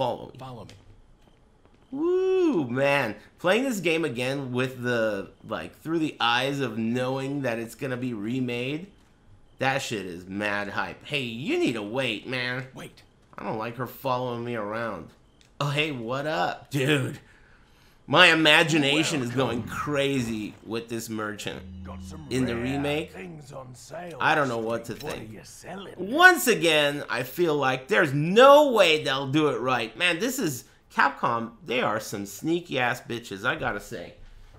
follow me. Follow me. Woo, man. Playing this game again with the, like, through the eyes of knowing that it's gonna be remade, that shit is mad hype. Hey, you need to wait, man. Wait. I don't like her following me around. Oh, hey, what up, dude? My imagination is going crazy with this merchant. In the remake, I don't know what to think. Once again, I feel like there's no way they'll do it right. Man, this is Capcom. They are some sneaky ass bitches, I gotta say.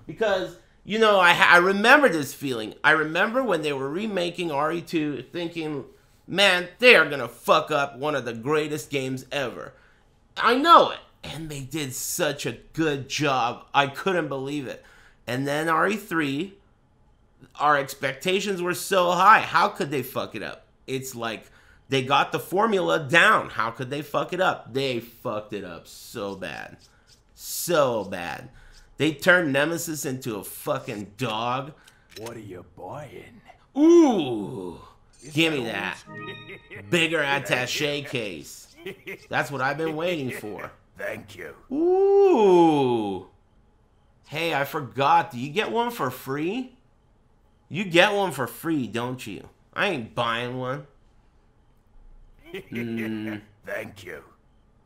Because, you know, I, I remember this feeling. I remember when they were remaking RE2 thinking, man, they are gonna fuck up one of the greatest games ever. I know it. And they did such a good job. I couldn't believe it. And then RE3, our expectations were so high. How could they fuck it up? It's like they got the formula down. How could they fuck it up? They fucked it up so bad. So bad. They turned Nemesis into a fucking dog. What are you buying? Ooh. Give me that. Bigger attache case. That's what I've been waiting for. Thank you. Ooh. Hey, I forgot. Do you get one for free? You get one for free, don't you? I ain't buying one. Mm, Thank you.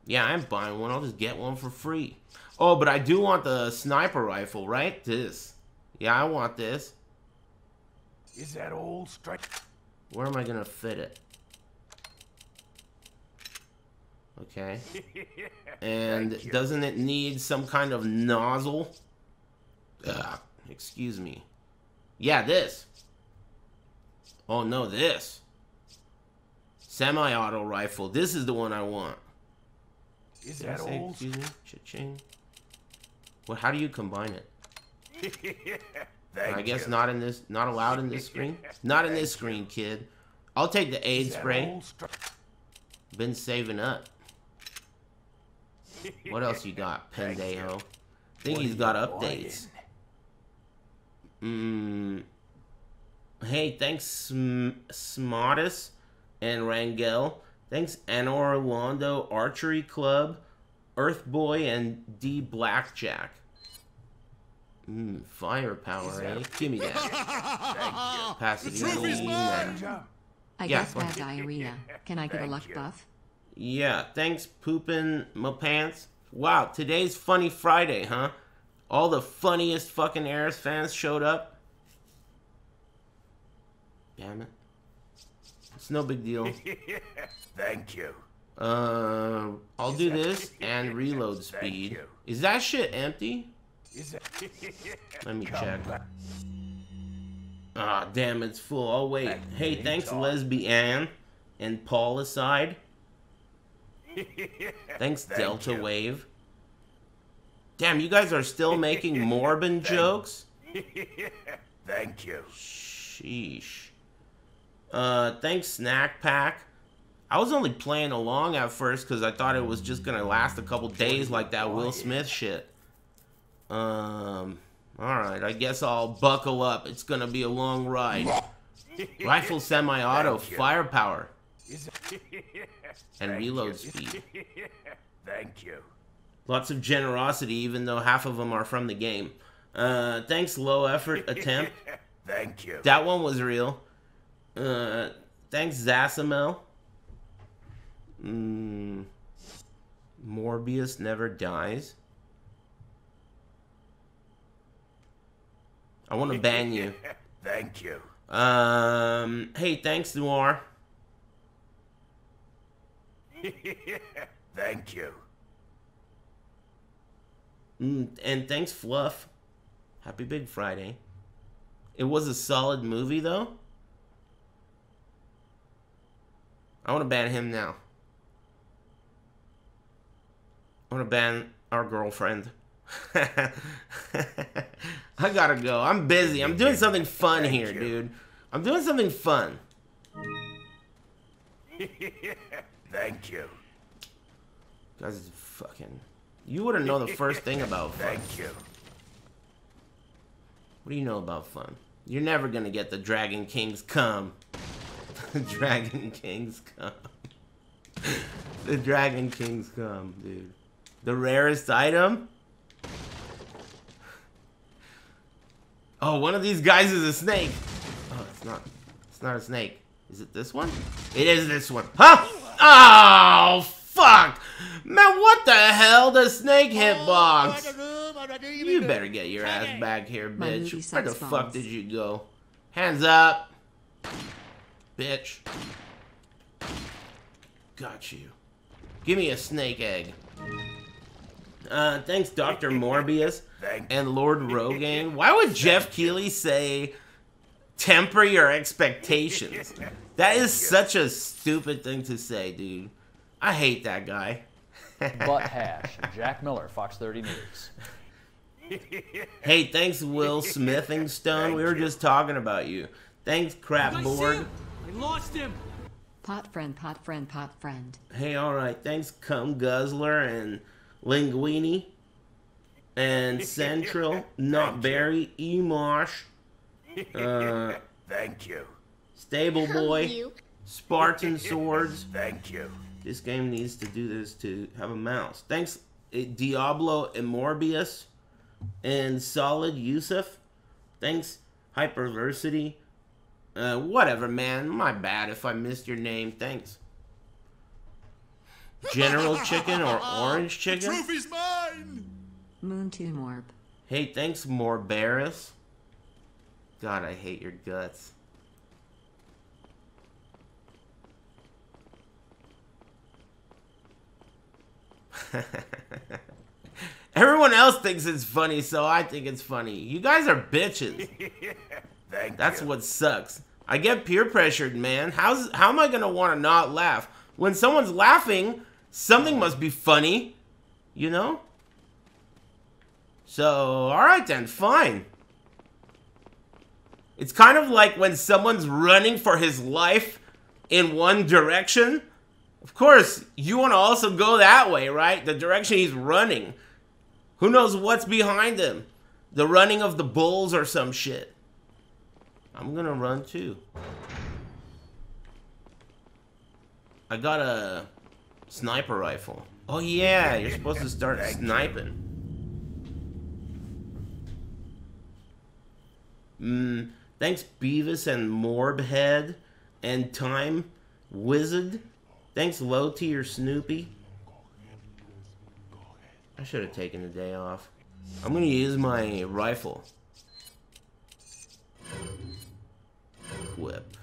yeah, I'm buying one. I'll just get one for free. Oh, but I do want the sniper rifle, right? This. Yeah, I want this. Is that old straight? Where am I gonna fit it? Okay. And doesn't it need some kind of nozzle? Ugh, excuse me. Yeah, this. Oh no, this. Semi-auto rifle. This is the one I want. Is Did that say, all? excuse me? Cha-ching. Well, how do you combine it? I guess you. not in this, not allowed in this screen. Not in this screen, kid. I'll take the aid spray. Been saving up. What else you got, Thank Pendejo? you. think he's got updates. Mm. Hey, thanks Sm- Smartus and Rangel. Thanks Anna Orlando Archery Club, Earthboy, and D Blackjack. Mm, firepower, eh? Give me that. Thank Pasadena. you. Jump. I Yeah, guess go bad diarrhea. Can I get a Thank luck you. buff? Yeah, thanks, pooping my pants. Wow, today's Funny Friday, huh? All the funniest fucking Aris fans showed up. Damn it. It's no big deal. Thank you. Uh, I'll do this and reload speed. you. Is that shit empty? Let me check. Ah, damn, it's full. I'll wait. Hey, thanks. Lesbian and Paul aside. Thanks, Thank Delta you. Wave. Damn, you guys are still making Morbin jokes? Thank you. Sheesh. Uh, thanks, Snack Pack. I was only playing along at first because I thought it was just gonna last a couple days like that Will Smith shit. Um, alright, I guess I'll buckle up. It's gonna be a long ride. Rifle semi auto, firepower? And Thank reload you. speed. Thank you. Lots of generosity, even though half of them are from the game. Uh, thanks, low effort attempt. Thank you. That one was real. Uh, thanks, Zasamel. Mm, Morbius never dies. I want to ban you. Thank you. Um, hey, thanks, Noir. Thank you. Mm, and thanks, Fluff. Happy Big Friday. It was a solid movie, though. I want to ban him now. I want to ban our girlfriend. I gotta go. I'm busy. I'm doing something fun Thank here, you. dude. I'm doing something fun. Thank you. Guys, it's fucking. You wouldn't know the first thing about fun. Thank you. What do you know about fun? You're never gonna get the Dragon Kings come. The Dragon Kings come. the Dragon Kings come, dude. The rarest item? Oh, one of these guys is a snake. Oh, it's not. It's not a snake. Is it this one? It is this one. Huh? Oh, fuck! Man, what the hell? The snake hitbox! You better get your ass back here, bitch. Where the fuck did you go? Hands up! Bitch. Got you. Give me a snake egg. Uh, thanks, Dr. Morbius and Lord Rogaine. Why would Jeff Keighley say temper your expectations? That is such a stupid thing to say, dude. I hate that guy. Butt hash. Jack Miller, Fox 30 News. Hey, thanks, Will Smithingstone. We were just talking about you. Thanks, Crapboard. I lost him. Pot friend, pot friend, pot friend. Hey, alright. Thanks, Cum Guzzler and Linguini. And Central, Not Barry, Emosh, uh, Thank you. Stable Boy, Spartan Swords. Thank you. This game needs to do this to have a mouse. Thanks, eh, Diablo and Morbius and Solid Yusuf. Thanks, Hyperversity. Uh, whatever, man. My bad if I missed your name. Thanks. General Chicken or Orange Chicken? Trophy's mine! Moon Tomb Orb. Hey, thanks, Morbarus. God, I hate your guts. Everyone else thinks it's funny, so I think it's funny. You guys are bitches. That's you. what sucks. I get peer pressured, man. How's how am I gonna want to not laugh when someone's laughing? Something must be funny, you know. So all right then, fine. It's kind of like when someone's running for his life in one direction. Of course, you want to also go that way, right? The direction he's running. Who knows what's behind him? The running of the bulls or some shit. I'm gonna run too. I got a sniper rifle. Oh yeah, you're supposed to start sniping. Mm, thanks Beavis and Morbhead and Time Wizard. Thanks Low Tier Snoopy. I should have taken the day off. I'm gonna use my rifle. Equip.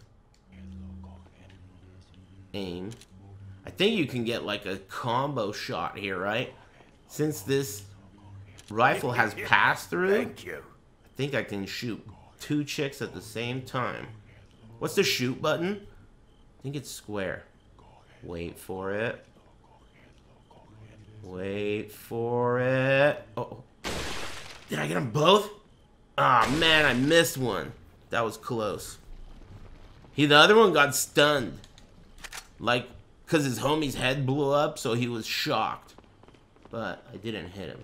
Aim. I think you can get like a combo shot here, right? Since this rifle has pass through, I Thank you. think I can shoot two chicks at the same time. What's the shoot button? I think it's square. Wait for it. Wait for it. Oh. Did I get them both? Ah, man, I missed one. That was close. He, the other one got stunned. Like, because his homie's head blew up, so he was shocked. But I didn't hit him.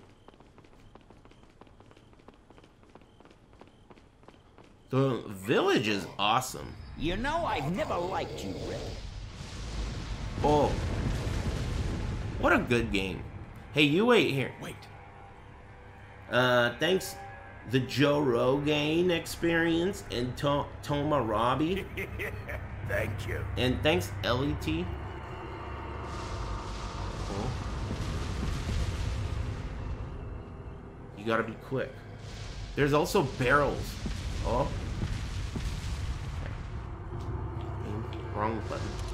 The village is awesome. You know, I've never liked you. Oh. What a good game. Hey, you wait here. Wait. Uh, thanks the Joe Rogan experience and to- Toma Robbie. Thank you. And thanks LET. Oh. You gotta be quick. There's also barrels. Oh. Okay. Wrong button.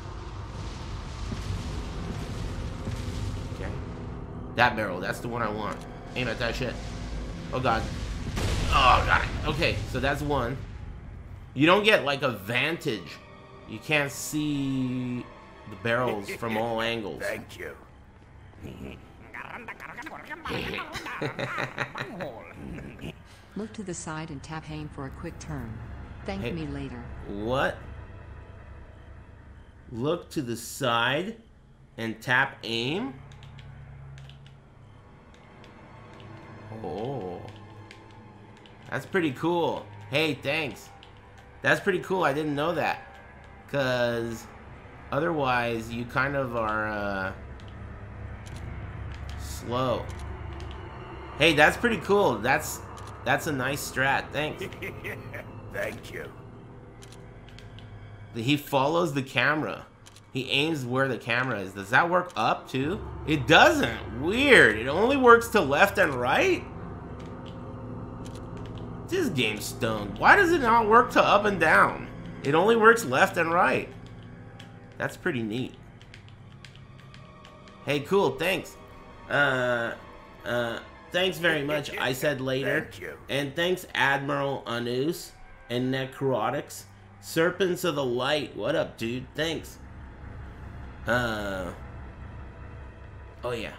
That barrel, that's the one I want. Aim at that shit. Oh god. Oh god. Okay, so that's one. You don't get like a vantage. You can't see the barrels from all angles. Thank you. Look to the side and tap aim for a quick turn. Thank Hey. me later. What? Look to the side and tap aim? Oh. That's pretty cool. Hey, thanks. That's pretty cool. I didn't know that. Because otherwise, you kind of are uh, slow. Hey, that's pretty cool. That's that's a nice strat. Thanks. Thank you. He follows the camera. He aims where the camera is. Does that work up too? It doesn't. Weird. It only works to left and right? This game's stoned. Why does it not work to up and down? It only works left and right. That's pretty neat. Hey, cool. Thanks. Uh, uh, thanks very much. I said later. Thank you. And thanks, Admiral Anus and Necrotics. Serpents of the Light. What up, dude? Thanks. Uh. Oh, yeah.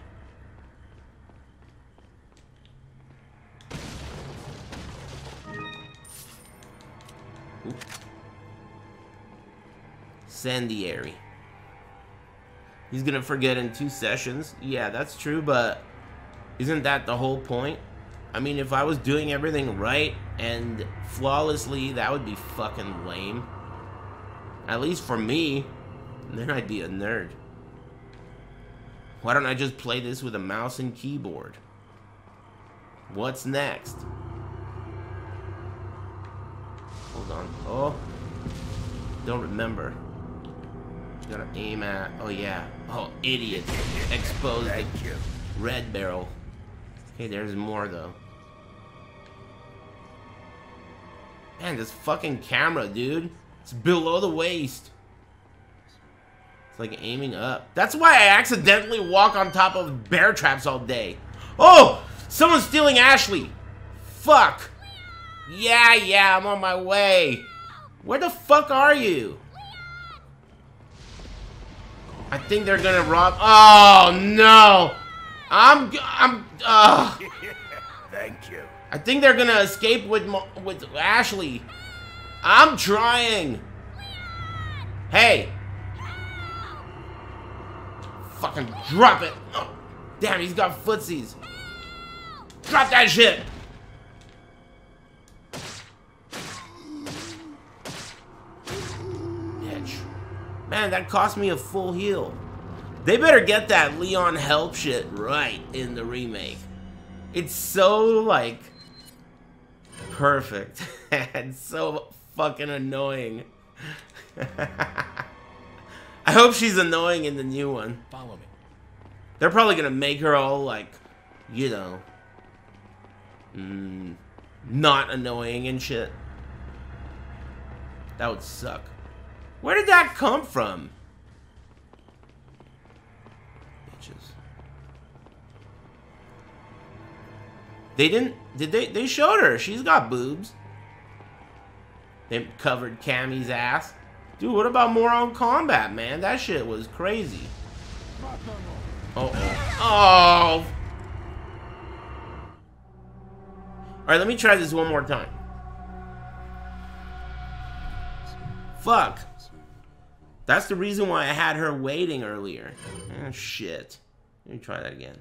Oop. Sandiary. He's gonna forget in two sessions. Yeah, that's true, but isn't that the whole point? I mean, if I was doing everything right and flawlessly, that would be fucking lame. At least for me, then I'd be a nerd. Why don't I just play this with a mouse and keyboard? What's next? Hold on. Oh. Don't remember. Gotta aim at. Oh, yeah. Oh, idiot. Exposed Thank you. red barrel. Okay, there's more though. Man, this fucking camera, dude. It's below the waist. It's like aiming up. That's why I accidentally walk on top of bear traps all day. Oh! Someone's stealing Ashley! Fuck! Yeah, yeah, I'm on my way. Where the fuck are you? I think they're gonna rob. Oh no! I'm. I'm- Uh, Thank you. I think they're gonna escape with with Ashley. I'm trying. Hey. Fucking drop it. Oh, damn, he's got footsies. Drop that shit. Bitch. Man, that cost me a full heal. They better get that Leon help shit right in the remake. It's so like perfect and so fucking annoying. I hope she's annoying in the new one. Follow me. They're probably gonna make her all like, you know, mm, not annoying and shit. That would suck. Where did that come from? Bitches. They didn't. Did they? They showed her. She's got boobs. They covered Cammy's ass. Dude, what about Moron Combat, man? That shit was crazy. Oh, oh. Alright, let me try this one more time. Fuck. That's the reason why I had her waiting earlier. Oh, shit. Let me try that again.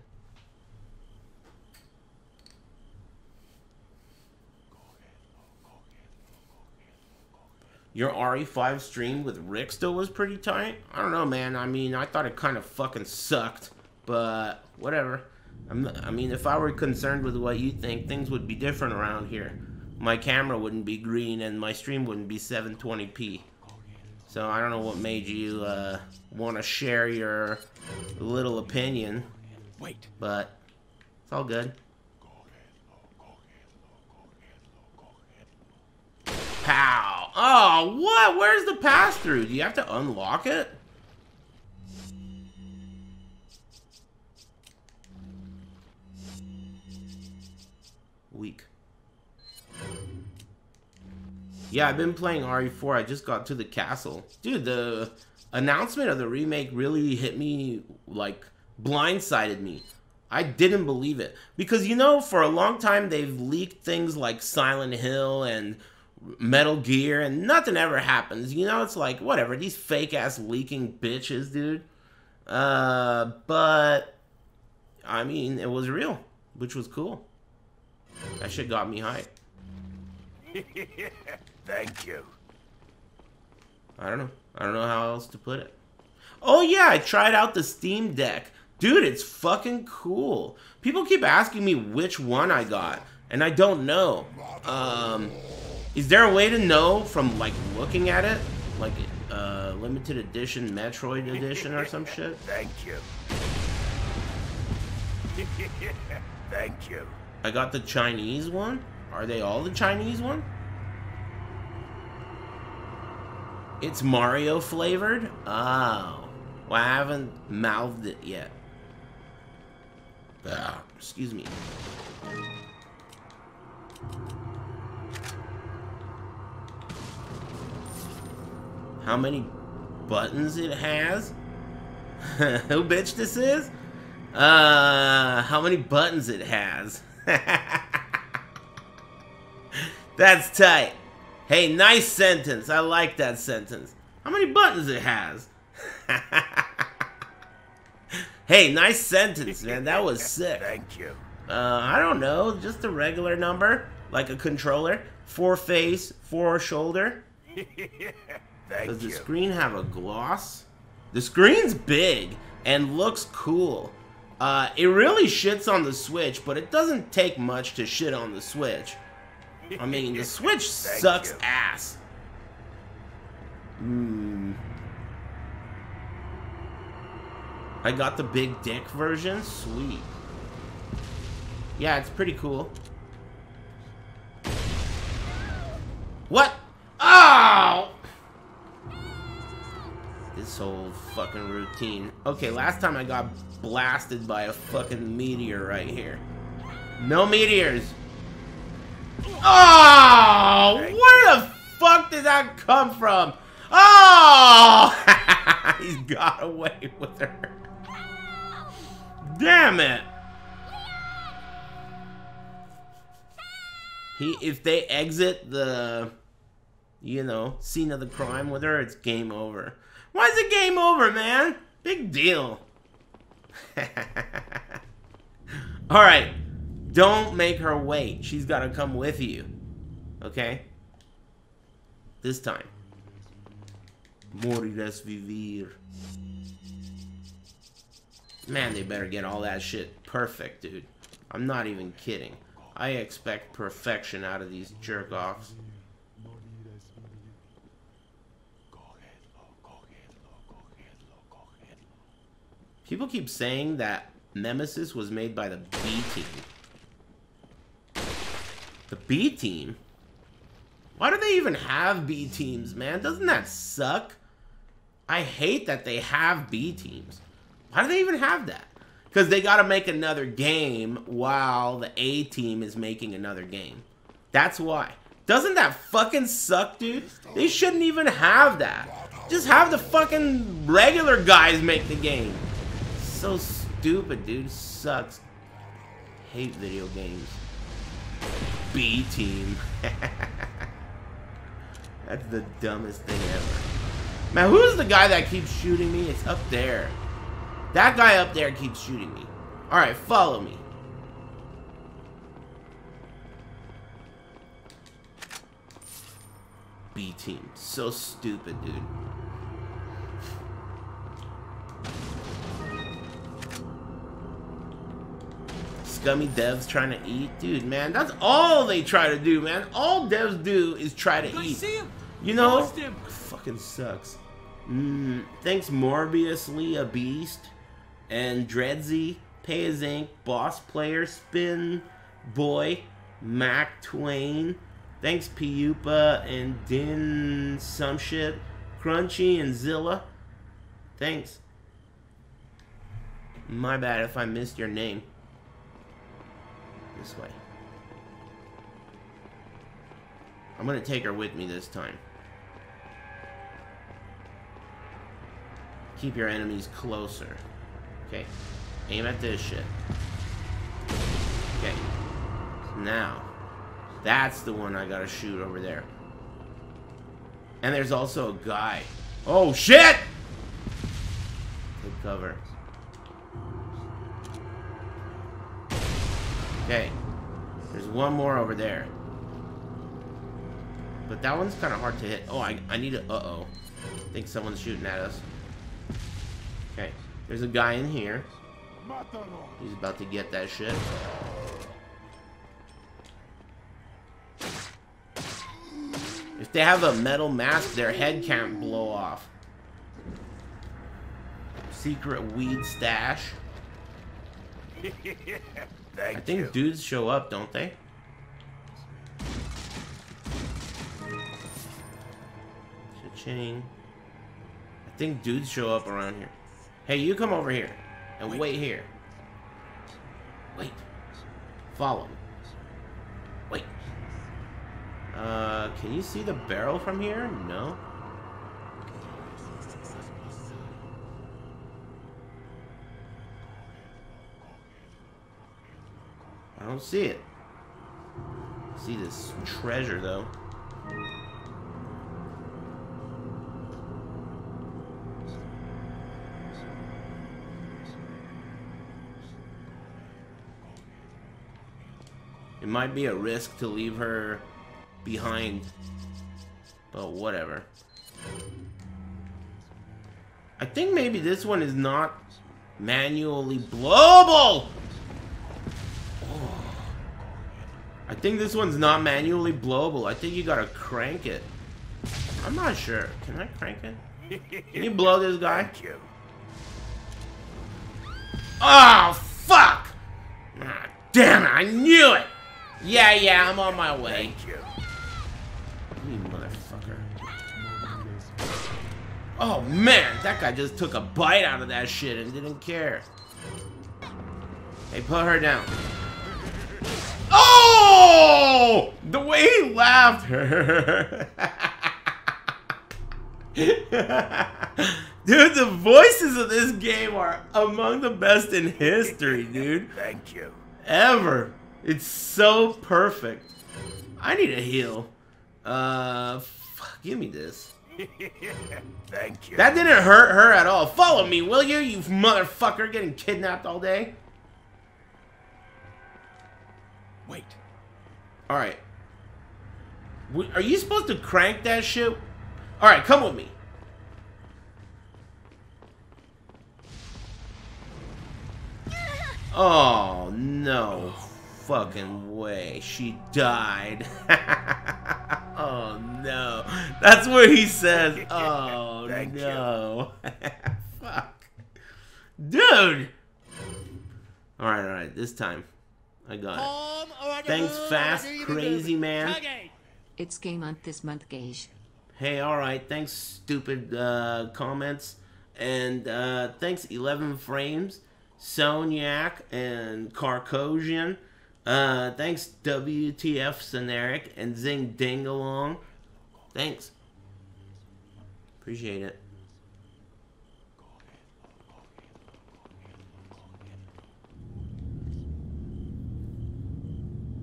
Your RE5 stream with Rick still was pretty tight? I don't know, man. I mean, I thought it kind of fucking sucked, but whatever. I'm, I mean, if I were concerned with what you think, things would be different around here. My camera wouldn't be green and my stream wouldn't be 720p. So I don't know what made you uh, want to share your little opinion, Wait. but it's all good. Pow! Oh, what? Where's the pass through? Do you have to unlock it? Weak. Yeah, I've been playing RE4. I just got to the castle. Dude, the announcement of the remake really hit me, like, blindsided me. I didn't believe it. Because, you know, for a long time they've leaked things like Silent Hill and Metal Gear, and nothing ever happens. You know, it's like, whatever, these fake ass leaking bitches, dude. Uh, but, I mean, it was real, which was cool. That shit got me hyped. Thank you. I don't know. I don't know how else to put it. Oh yeah, I tried out the Steam Deck. Dude, it's fucking cool. People keep asking me which one I got, and I don't know. Um, is there a way to know from like looking at it, like uh, limited edition Metroid edition or some shit? Thank you. Thank you. I got the Chinese one. Are they all the Chinese one? It's Mario flavored? Oh. Well, I haven't mouthed it yet. Ah, excuse me. How many buttons it has? Who bitch this is? Uh, how many buttons it has? That's tight. Hey, nice sentence. I like that sentence. How many buttons it has? hey, nice sentence, man. That was sick. Thank you. Uh, I don't know, just a regular number, like a controller. Four face, four shoulder. Thank Does the you. screen have a gloss? The screen's big and looks cool. Uh, it really shits on the Switch, but it doesn't take much to shit on the Switch. I mean, the Switch sucks you. ass. Hmm. I got the big dick version. Sweet. Yeah, it's pretty cool. What? This whole fucking routine. Okay, last time I got blasted by a fucking meteor right here. No meteors. Oh! Where the fuck did that come from? Oh! He's got away with her. Damn it! He, if they exit the, you know, scene of the crime with her, it's game over. Why is it game over, man? Big deal. All right, don't make her wait. She's got to come with you. Okay? This time. Morirás vivir. Man, they better get all that shit perfect, dude. I'm not even kidding. I expect perfection out of these jerk People keep saying that Nemesis was made by the B team. The B team? Why do they even have B teams, man? Doesn't that suck? I hate that they have B teams. Why do they even have that? Because they got to make another game while the A team is making another game. That's why. Doesn't that fucking suck, dude? They shouldn't even have that. Just have the fucking regular guys make the game. So stupid, dude. Sucks. Hate video games. B team. That's the dumbest thing ever. Man, who's the guy that keeps shooting me? It's up there. That guy up there keeps shooting me. Alright, follow me. B team. So stupid, dude. Scummy devs trying to eat. Dude, man, that's all they try to do, man. All devs do is try to eat. You know? Fucking sucks. Mm, thanks Morbiusly a Beast and Dreadsy, Pay as Ink, Boss Player, Spin, Boy, Mac Twain. Thanks Piupa and Din some shit. Crunchy and Zilla. Thanks. My bad if I missed your name. This way. I'm gonna take her with me this time. Keep your enemies closer. Okay. Aim at this shit. Okay. Now. That's the one I gotta shoot over there. And there's also a guy. Oh, shit! Take cover. Okay. There's one more over there. But that one's kind of hard to hit. Oh, I, I need a... Uh-oh. I think someone's shooting at us. Okay. There's a guy in here. He's about to get that shit. If they have a metal mask, their head can't blow off. Secret weed stash. Thank I think you. dudes show up, don't they? Cha-ching. I think dudes show up around here. Hey, you come over here. And wait, here. Wait. Follow me. Wait. Uh, can you see the barrel from here? No. I don't see it. I see this treasure though. It might be a risk to leave her behind, but whatever. I think maybe this one is not manually blowable. I think this one's not manually blowable. I think you gotta crank it. I'm not sure. Can I crank it? Can you blow this guy? Thank you. Oh, fuck! Ah, damn it, I knew it! Yeah, yeah, I'm on my way. Thank you. You motherfucker. Oh, man, that guy just took a bite out of that shit and didn't care. Hey, put her down. Oh! The way he laughed. dude, the voices of this game are among the best in history, dude. Thank you. Ever. It's so perfect. I need a heal. Uh, fuck, give me this. Thank you. That didn't hurt her at all. Follow me, will you, you motherfucker getting kidnapped all day? Wait. Alright. Are you supposed to crank that shit? Alright, come with me. Oh, no fucking way. She died. oh, no. That's what he says. Oh, no. Fuck. Dude! Alright, alright. This time. I got it. Thanks, Fast Crazy Man. It's game month this month, Gage. Hey, alright, thanks, stupid uh, comments. And uh, thanks, 11 Frames, Soniac, and Carcosian. Uh, thanks, WTF Generic, and Zing Dingalong. Thanks. Appreciate it.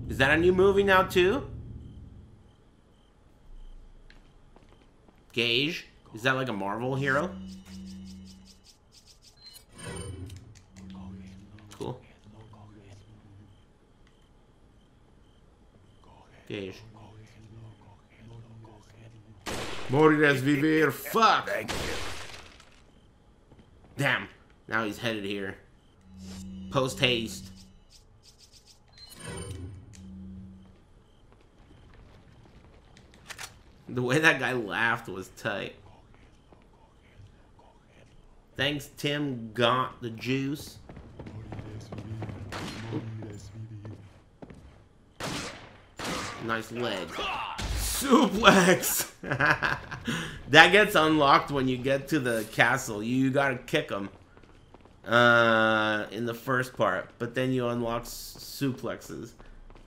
Is that a new movie now, too? Gage? Is that like a Marvel hero? Cool. Gage. Morirás vivir. Fuck! Thank you. Damn. Now he's headed here. Post haste. The way that guy laughed was tight. Thanks, Tim Got the juice. Nice leg. Suplex! that gets unlocked when you get to the castle. You gotta kick them uh, in the first part, but then you unlock suplexes.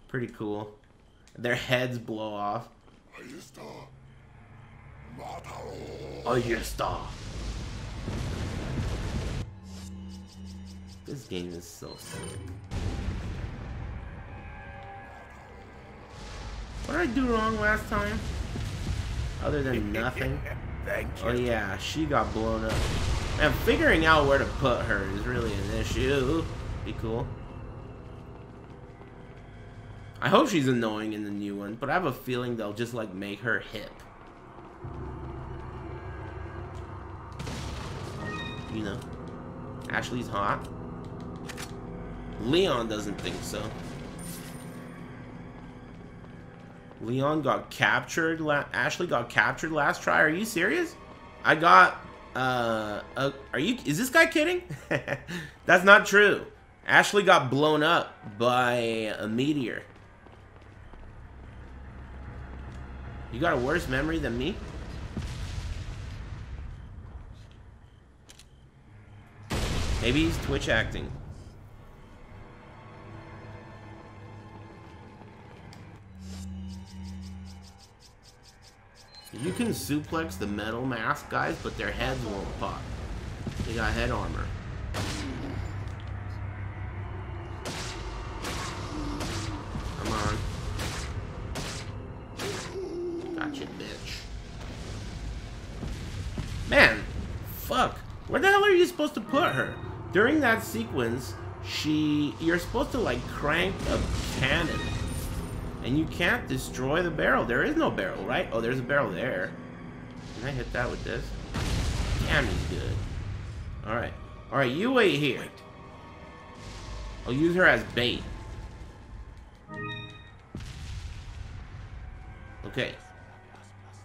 Pretty cool. Their heads blow off. Oh, Ahí está. This game is so sick. What did I do wrong last time? Other than nothing. Thank oh, you. Oh yeah, she got blown up. And figuring out where to put her is really an issue. Be cool. I hope she's annoying in the new one, but I have a feeling they'll just like make her hip. You know, Ashley's hot. Leon doesn't think so. Leon got captured. Ashley got captured last try. Are you serious? I got. Uh, uh, are you? Is this guy kidding? That's not true. Ashley got blown up by a meteor. You got a worse memory than me? Maybe he's Twitch acting. You can suplex the metal mask guys, but their heads won't pop. They got head armor. Come on. Gotcha, bitch. Man, fuck. Where the hell are you supposed to put her? During that sequence, she... You're supposed to, like, crank a cannon and you can't destroy the barrel. There is no barrel, right? Oh, there's a barrel there. Can I hit that with this? Damn, he's good. Alright. Alright, you wait here. I'll use her as bait. Okay.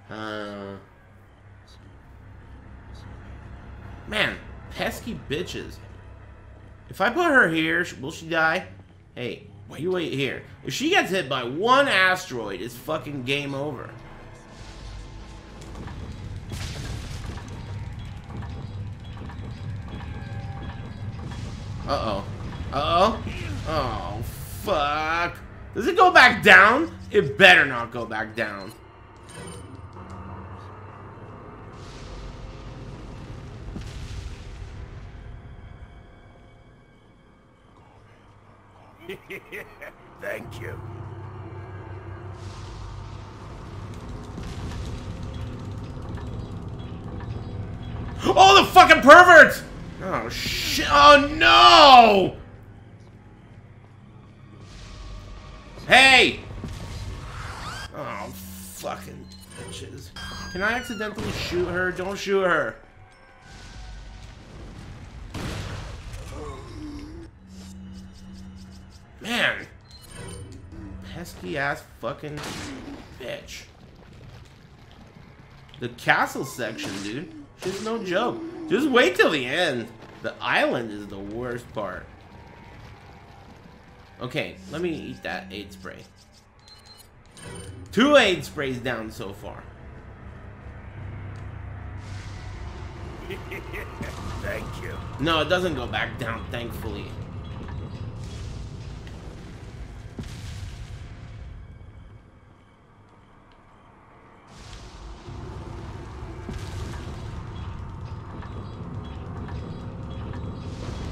Uh... Man, pesky bitches. If I put her here, will she die? Hey, Wait. You wait here. If she gets hit by one asteroid, it's fucking game over. Uh-oh. Uh-oh. Oh, fuck. Does it go back down? It better not go back down. Thank you. Oh, the fucking perverts! Oh, shit. Oh, no! Hey! Oh, fucking bitches. Can I accidentally shoot her? Don't shoot her. Man. Pesky ass fucking bitch. The castle section, dude. Just no joke. Just wait till the end. The island is the worst part. Okay, let me eat that aid spray. Two aid sprays down so far. Thank you. No, it doesn't go back down, thankfully.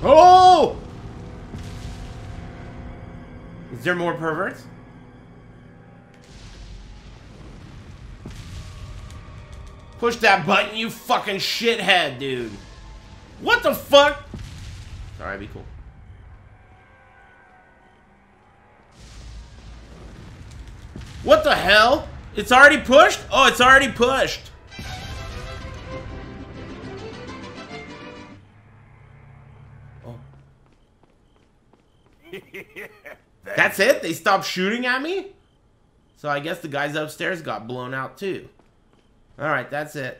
Oh! Is there more perverts? Push that button, you fucking shithead, dude. What the fuck? Sorry, be cool. What the hell? It's already pushed? Oh, it's already pushed. That's it? They stopped shooting at me? So I guess the guys upstairs got blown out too. Alright, that's it.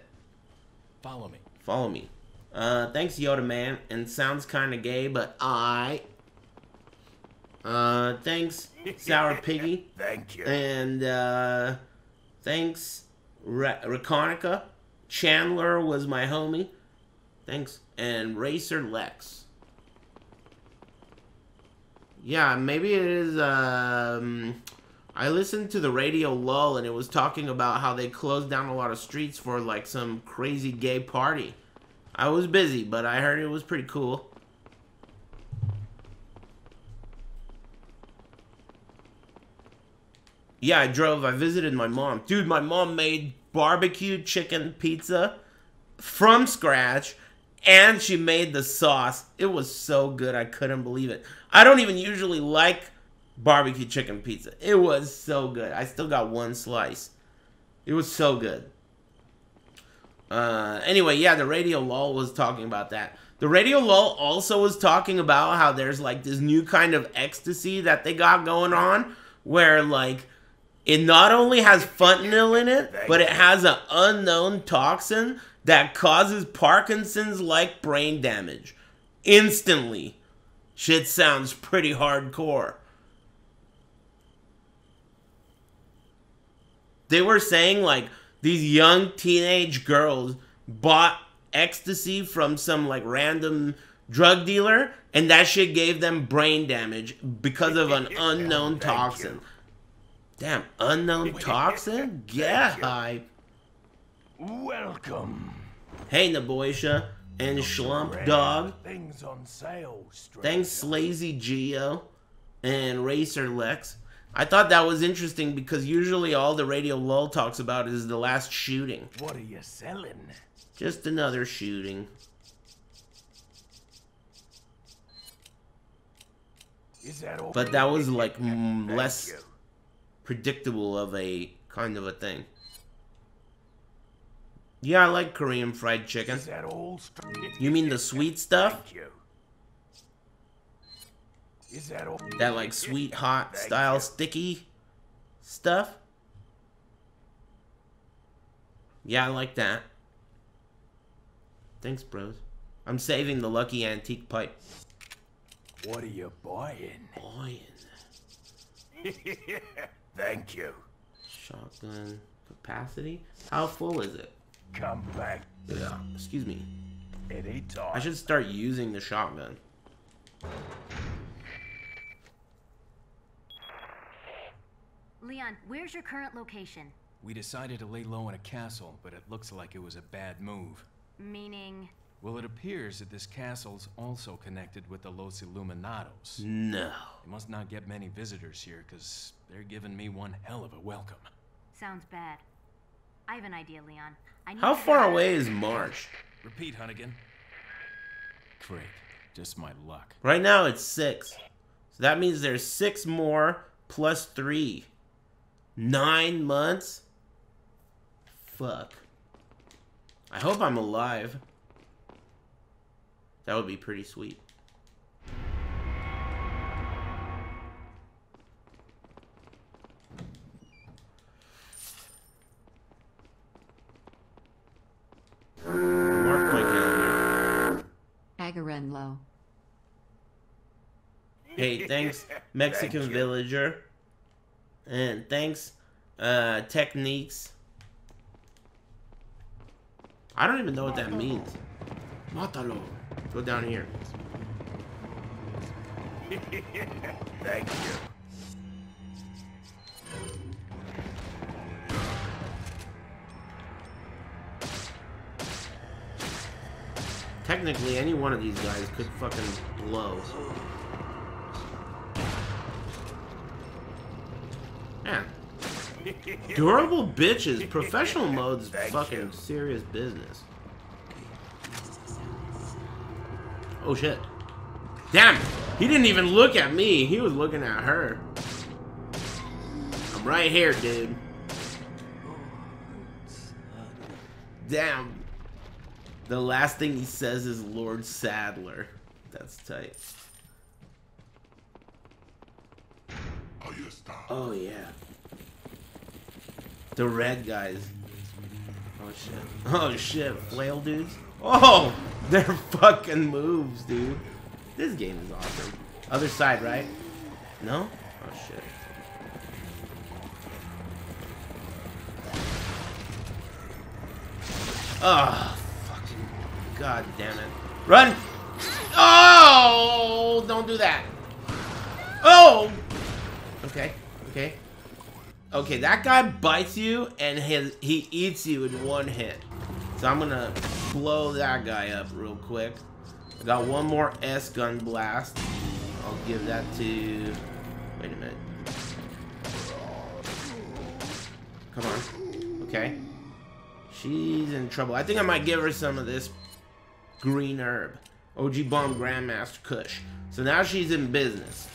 Follow me. Follow me. Uh, thanks Yoda Man. And sounds kinda gay, but I... Uh, thanks Sour Piggy. Thank you. And, uh, thanks Rakonica. Chandler was my homie. Thanks. And Racer Lex. Yeah, maybe it is. Um, I listened to the radio lull and it was talking about how they closed down a lot of streets for like some crazy gay party. I was busy, but I heard it was pretty cool. Yeah, I drove. I visited my mom. Dude, my mom made barbecue chicken pizza from scratch and she made the sauce. It was so good. I couldn't believe it. I don't even usually like barbecue chicken pizza. It was so good. I still got one slice. It was so good. Uh, anyway, yeah, the radio lull was talking about that. The Radio Lull also was talking about how there's like this new kind of ecstasy that they got going on where like it not only has fentanyl in it, but it has an unknown toxin that causes Parkinson's like brain damage instantly. Shit sounds pretty hardcore. They were saying like these young teenage girls bought ecstasy from some like random drug dealer and that shit gave them brain damage because of an unknown toxin. you. Damn, unknown toxin? Get you. hype. Welcome. Hey, Naboisha and Schlump Dog. Things on sale. Thanks, Slazy Geo and Racer Lex. I thought that was interesting because usually all the Radio Lull talks about is the last shooting. What are you selling? Just another shooting. Is that all? But that was like less you. predictable of a kind of a thing. Yeah, I like Korean fried chicken. Is that all? str- You mean the sweet stuff? Thank you. Is that all? That like sweet hot Thank style you. sticky stuff? Yeah, I like that. Thanks, bros. I'm saving the lucky antique pipe. What are you buying? Buying. Thank you. shotgun capacity. How full is it? Come back Yeah. Excuse me. anytime. I should start using the shotgun. Leon, where's your current location? We decided to lay low in a castle, but it looks like it was a bad move. Meaning, Well, it appears that this castle's also connected with the Los Illuminados. No. They must not get many visitors here, because they're giving me one hell of a welcome. sounds bad. I have an idea, Leon. I need How to- far away is Marsh? Repeat, Hunnigan. Great. Just my luck. Right now it's six. So that means there's six more plus three. Nine months? Fuck. I hope I'm alive. That would be pretty sweet. Agarenlo. Hey, thanks, Mexican you. villager. And thanks, uh, techniques. I don't even know what that means. Matalo. Go down here. Thank you. Technically, any one of these guys could fucking blow. Man. Durable bitches. Professional mode's Thank fucking you. serious business. Oh shit. Damn! He didn't even look at me. He was looking at her. I'm right here, dude. Damn. The last thing he says is Lord Saddler. That's tight. Oh yeah. The red guys. Oh shit. Oh shit. Flail dudes. Oh! They're fucking moves, dude. This game is awesome. Other side, right? No? Oh shit. Oh, fucking god damn it. Run! Oh! Don't do that. Oh! Okay, okay. Okay, that guy bites you and his, he eats you in one hit. So I'm gonna blow that guy up real quick. I got one more S gun blast. I'll give that to. Wait a minute. Come on. Okay. She's in trouble. I think I might give her some of this green herb. OG Bomb Grandmaster Kush. So now she's in business.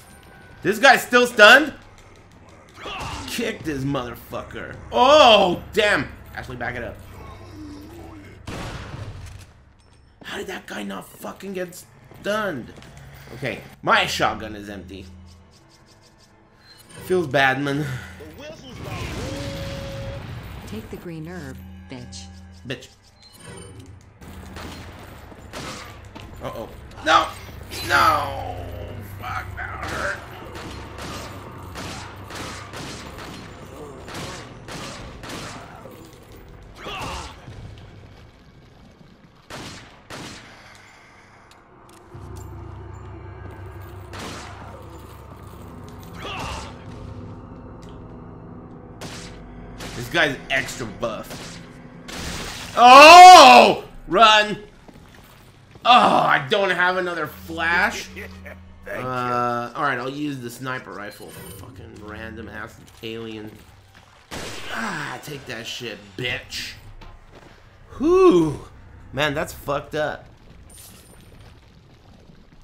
This guy's still stunned? Kick this motherfucker. Oh, damn. Ashley, back it up. How did that guy not fucking get stunned? Okay, my shotgun is empty. Feels bad, man. Take the green herb, bitch. Bitch. Uh-oh. No! No! Fuck, that hurt. This guy's extra buff. Oh! Run! Oh, I don't have another flash. Thank Uh, alright, I'll use the sniper rifle. Fucking random ass alien. Ah, take that shit, bitch. Whew. Man, that's fucked up.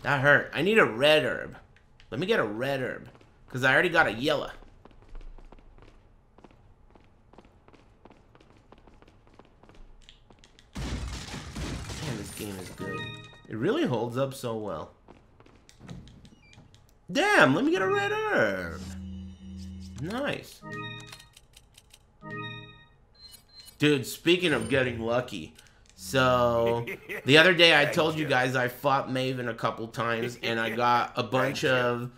That hurt. I need a red herb. Let me get a red herb. Because I already got a yellow. Man, this game is good. It really holds up so well. Damn, let me get a red herb. Nice. Dude, speaking of getting lucky. So, the other day I told you guys I fought Maven a couple times and I got a bunch of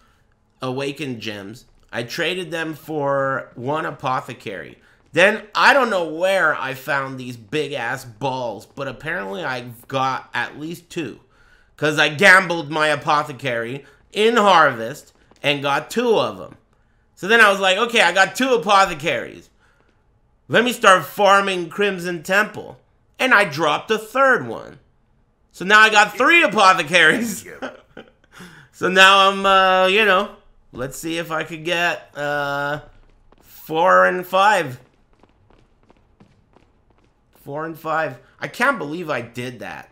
awakened gems. I traded them for one apothecary. Then I don't know where I found these big ass balls, but apparently I got at least two. Because I gambled my apothecary in Harvest and got two of them. So then I was like, okay, I got two apothecaries. Let me start farming Crimson Temple. And I dropped a third one. So now I got three apothecaries. so now I'm, uh, you know, let's see if I could get uh, four and five. Four and five. I can't believe I did that.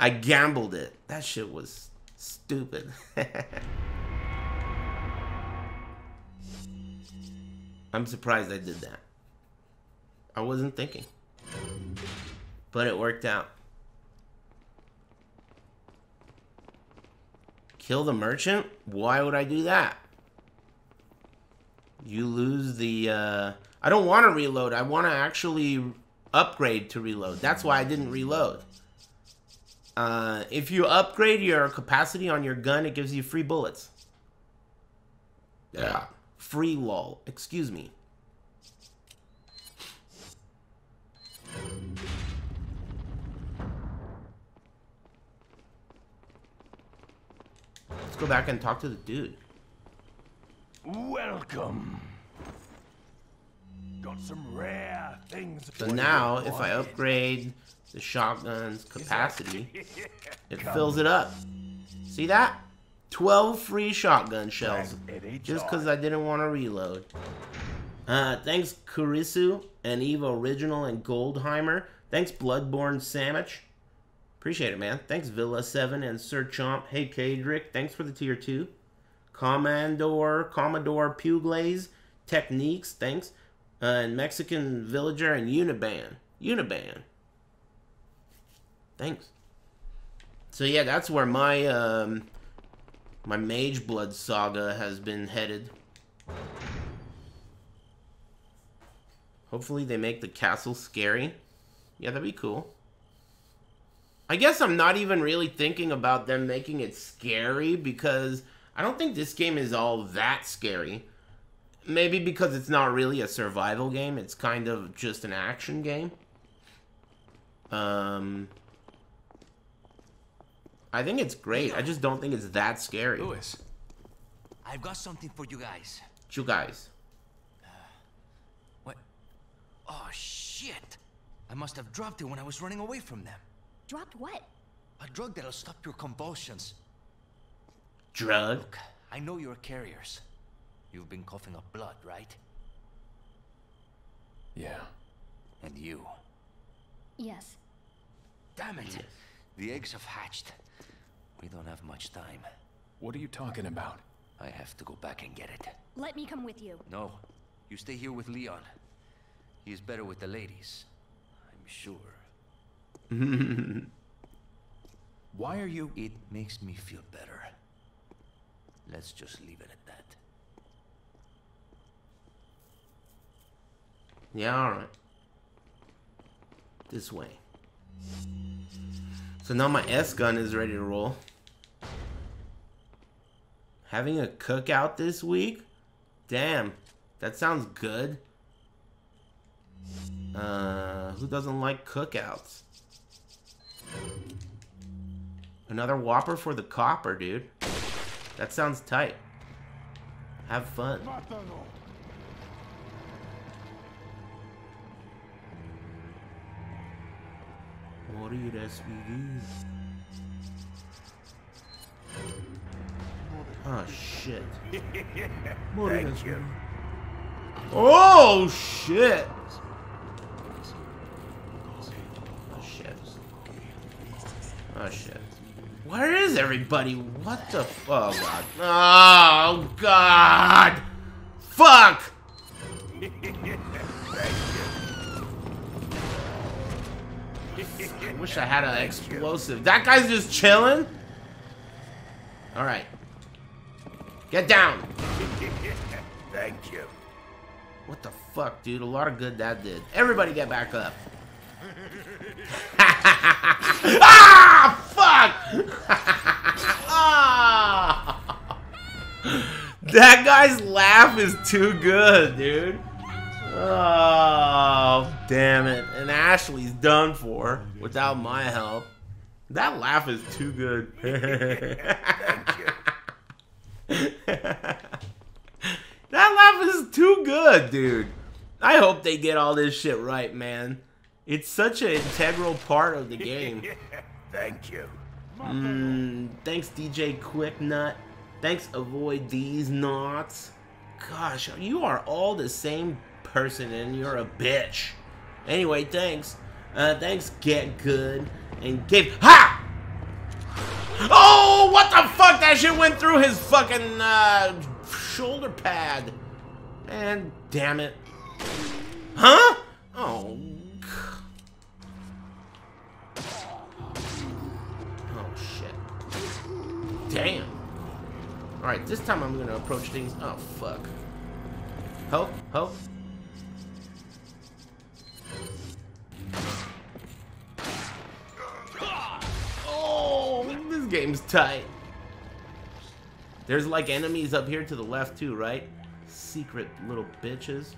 I gambled it. That shit was stupid. I'm surprised I did that. I wasn't thinking. But it worked out. Kill the merchant? Why would I do that? You lose the, uh... I don't want to reload. I want to actually upgrade to reload. That's why I didn't reload. Uh, if you upgrade your capacity on your gun, it gives you free bullets. Yeah. Free lol. Excuse me. Let's go back and talk to the dude. Welcome. Got some rare things. So now, if I upgrade the shotgun's capacity, it fills it up. See that? 12 free shotgun shells. Just because I didn't want to reload. Uh, thanks Kurisu and Eva Original and Goldheimer. Thanks Bloodborne Sandwich. Appreciate it, man. Thanks Villa7 and Sir Chomp. Hey Kadrick, thanks for the tier 2. Commodore, Commodore Puglaze. Techniques, thanks. Uh, and Mexican Villager and Uniban. Uniban. Thanks. So yeah, that's where my um, my Mageblood saga has been headed. Hopefully they make the castle scary. Yeah, that'd be cool. I guess I'm not even really thinking about them making it scary because I don't think this game is all that scary. Maybe because it's not really a survival game, it's kind of just an action game. Um I think it's great. I just don't think it's that scary. Lewis, I've got something for you guys. You guys. Uh, what? Oh, shit. I must have dropped it when I was running away from them. Dropped what? A drug that'll stop your convulsions. Drug? Look, I know you're carriers. You've been coughing up blood, right? yeah. And you. Yes. Damn it! The eggs have hatched. We don't have much time. What are you talking about? I have to go back and get it. Let me come with you. No, you stay here with Leon. He is better with the ladies. I'm sure. Why are you... It makes me feel better. Let's just leave it at that. Yeah, alright. This way. So now my S gun is ready to roll. Having a cookout this week? Damn, that sounds good. Uh, who doesn't like cookouts? Another Whopper for the copper, dude. That sounds tight. Have fun. Morir es vivir. Oh shit. Morir es vivir. Oh shit. Oh shit. Oh shit. Where is everybody? What the? f- Oh god. Oh god. Fuck. wish I had an explosive. That guy's just chilling. All right. Get down. Thank you. What the fuck, dude? A lot of good that did. Everybody get back up. ah! Fuck! ah! That guy's laugh is too good, dude. Oh, damn it. And Ashley's done for without my help. That laugh is too good. Thank you. That laugh is too good, dude. I hope they get all this shit right, man. It's such an integral part of the game. Thank you. Mm, thanks, DJ Quick Quicknut. Thanks, Avoid These Knots. Gosh, you are all the same person and you're a bitch. Anyway, thanks. Uh, thanks, Get Good. And give. Ha! Oh, what the fuck? That shit went through his fucking uh, shoulder pad. And damn it. Huh? Oh. Oh shit. Damn. Alright, this time I'm gonna approach things. Oh fuck. Hope, hope. Oh, this game's tight. There's like enemies up here to the left too, right? Secret little bitches.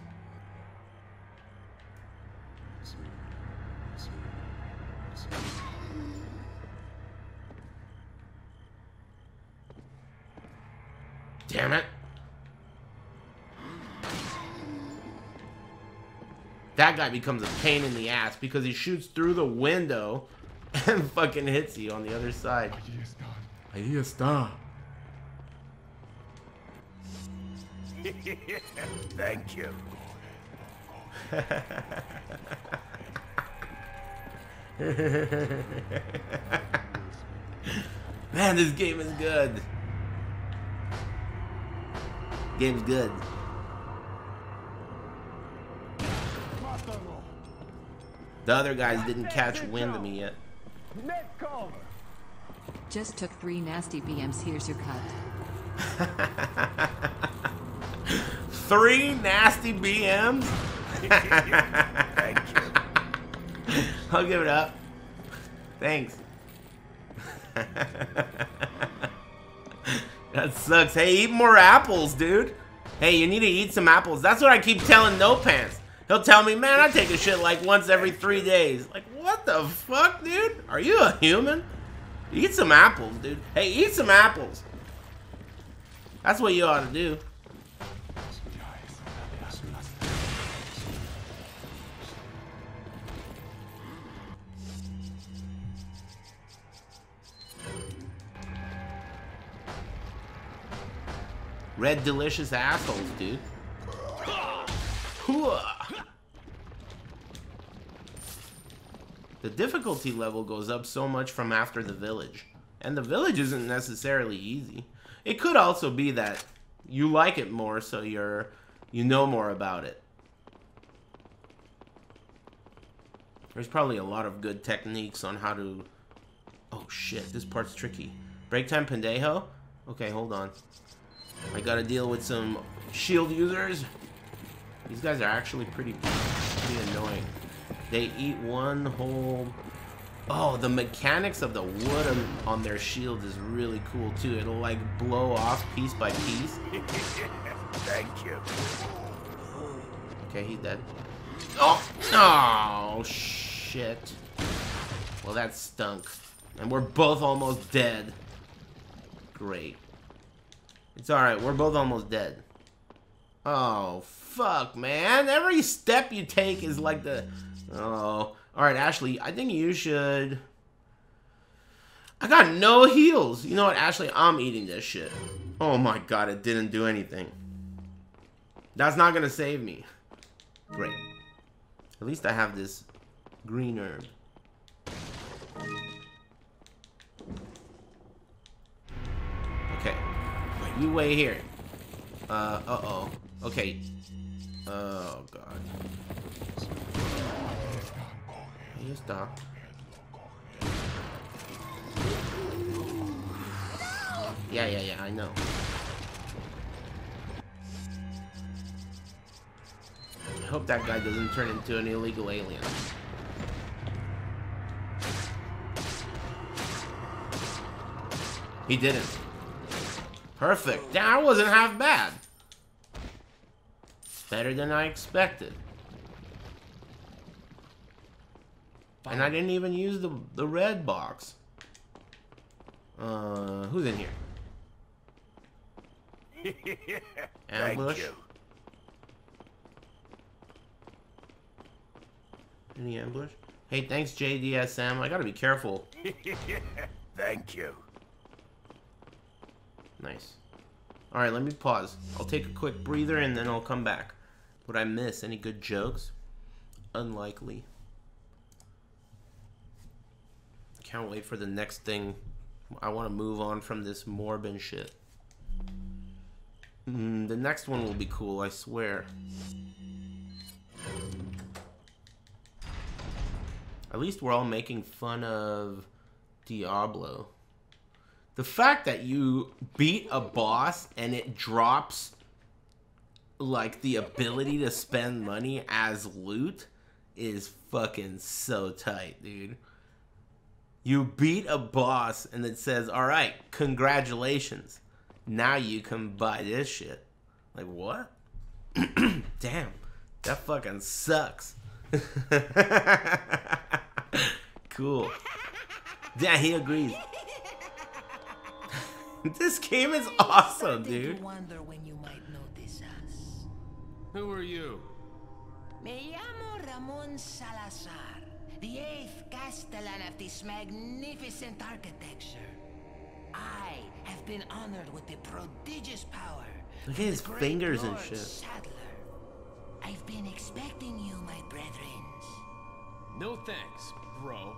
Damn it. That guy becomes a pain in the ass because he shoots through the window and fucking hits you on the other side. Ahí está. Thank you. Man, this game is good. Game's good. The other guys didn't catch wind of me yet. Just took three nasty BMs. Here's your cut. Three nasty BMs? Thank you. I'll give it up. Thanks. that sucks. Hey, eat more apples, dude. Hey, you need to eat some apples. That's what I keep telling No Pants. He'll tell me, man, I take a shit like once every three days. Like, what the fuck, dude? Are you a human? Eat some apples, dude. Hey, eat some apples. That's what you ought to do. Red delicious assholes, dude. The difficulty level goes up so much from after the village. And the village isn't necessarily easy. It could also be that you like it more so you're you know more about it. There's probably a lot of good techniques on how to Oh shit, this part's tricky. Break time pendejo? Okay, hold on. I gotta deal with some shield users. These guys are actually pretty, pretty annoying. They eat one whole... Oh, the mechanics of the wood on, on their shield is really cool too. It'll like blow off piece by piece. Thank you. Okay, he's dead. Oh! Oh, shit. Well, that stunk. And we're both almost dead. Great. It's alright, we're both almost dead. Oh, fuck, man. Every step you take is like the... Oh. Alright, Ashley, I think you should... I got no heals. You know what, Ashley? I'm eating this shit. Oh my god, it didn't do anything. That's not gonna save me. Great. At least I have this green herb. Okay. Wait, you wait here. Uh, uh-oh. Okay. Oh, God. Ahí está. Yeah, yeah, yeah, I know. I hope that guy doesn't turn into an illegal alien. He didn't. Perfect. That wasn't half bad. Better than I expected. And I didn't even use the, the red box. Uh, who's in here? Thank Ambush? you. Any ambush? Hey, thanks JDSM. I gotta be careful. Thank you. Nice. Alright, let me pause. I'll take a quick breather and then I'll come back. Would I miss any good jokes? Unlikely. Can't wait for the next thing. I want to move on from this Morbin shit. Mm, the next one will be cool, I swear. At least we're all making fun of Diablo. The fact that you beat a boss and it drops like the ability to spend money as loot is fucking so tight, dude. You beat a boss and it says, "All right, congratulations. Now you can buy this shit." Like what? Damn. That fucking sucks. cool. Yeah, he agrees. this game is awesome, dude. wonder when you might notice us. Who are you? Me llamo Ramon Salazar, the eighth Castellan of this magnificent architecture. I have been honored with the prodigious power. Look at his the great fingers and Lord shit. Saddler. I've been expecting you, my brethren. No thanks, bro.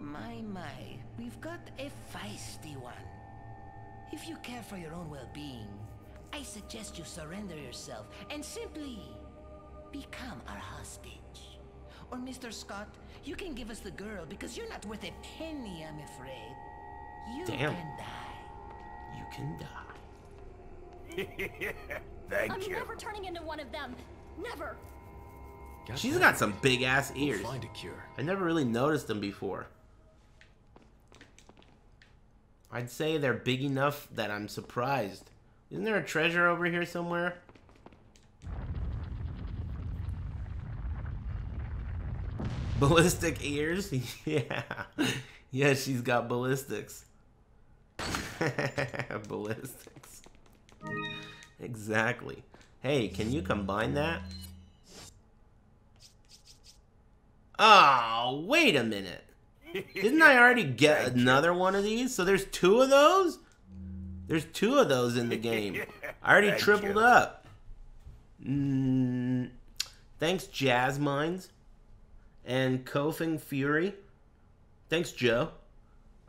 My, my, we've got a feisty one. If you care for your own well-being, I suggest you surrender yourself and simply become our hostage. Or Mr. Scott, you can give us the girl because you're not worth a penny, I'm afraid. You Damn. can die. You can die. Thank I'm you. never turning into one of them. Never. She's got some big ass ears. We'll find a cure. I never really noticed them before. I'd say they're big enough that I'm surprised. Isn't there a treasure over here somewhere? Ballistic ears? yeah. Yeah, she's got ballistics. ballistics. Exactly. Hey, can you combine that? Oh, wait a minute. Didn't I already get another one of these? So there's two of those? There's two of those in the game. I already tripled up. Mm, thanks, Jazz Minds. And Kofing Fury. Thanks, Joe.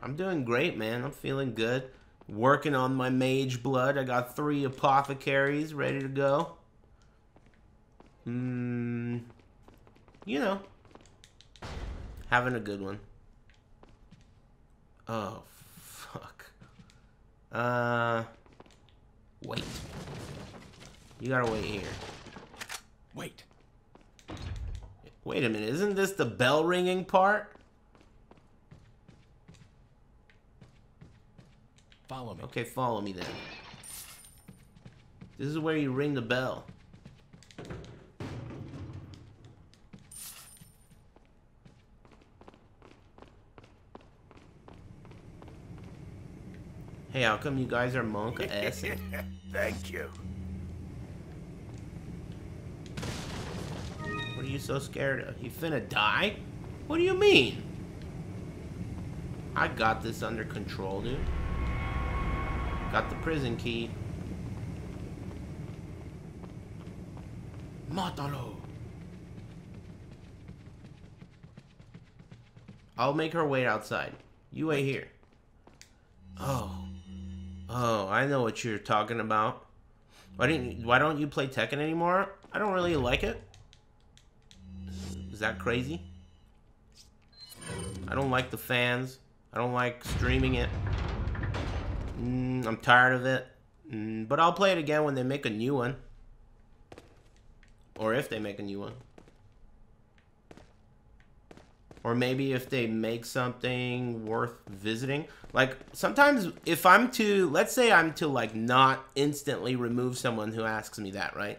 I'm doing great, man. I'm feeling good. Working on my Mageblood. I got three apothecaries ready to go. Hmm. You know, having a good one. Oh, fuck. Uh, wait. You gotta wait here. Wait. Wait a minute, isn't this the bell ringing part? Follow me. Okay, follow me then. This is where you ring the bell. Hey, how come you guys are monk ass? Thank you. Are you so scared of? You finna die? What do you mean? I got this under control, dude. Got the prison key. Matalo. I'll make her wait outside. You wait here. Oh. Oh, I know what you're talking about. Why didn't you, why don't you play Tekken anymore? I don't really like it. Is that crazy? I don't like the fans. I don't like streaming it. Mm, I'm tired of it. Mm, but I'll play it again when they make a new one. Or if they make a new one. Or maybe if they make something worth visiting. Like, sometimes if I'm to, let's say I'm to, like, not instantly remove someone who asks me that, right?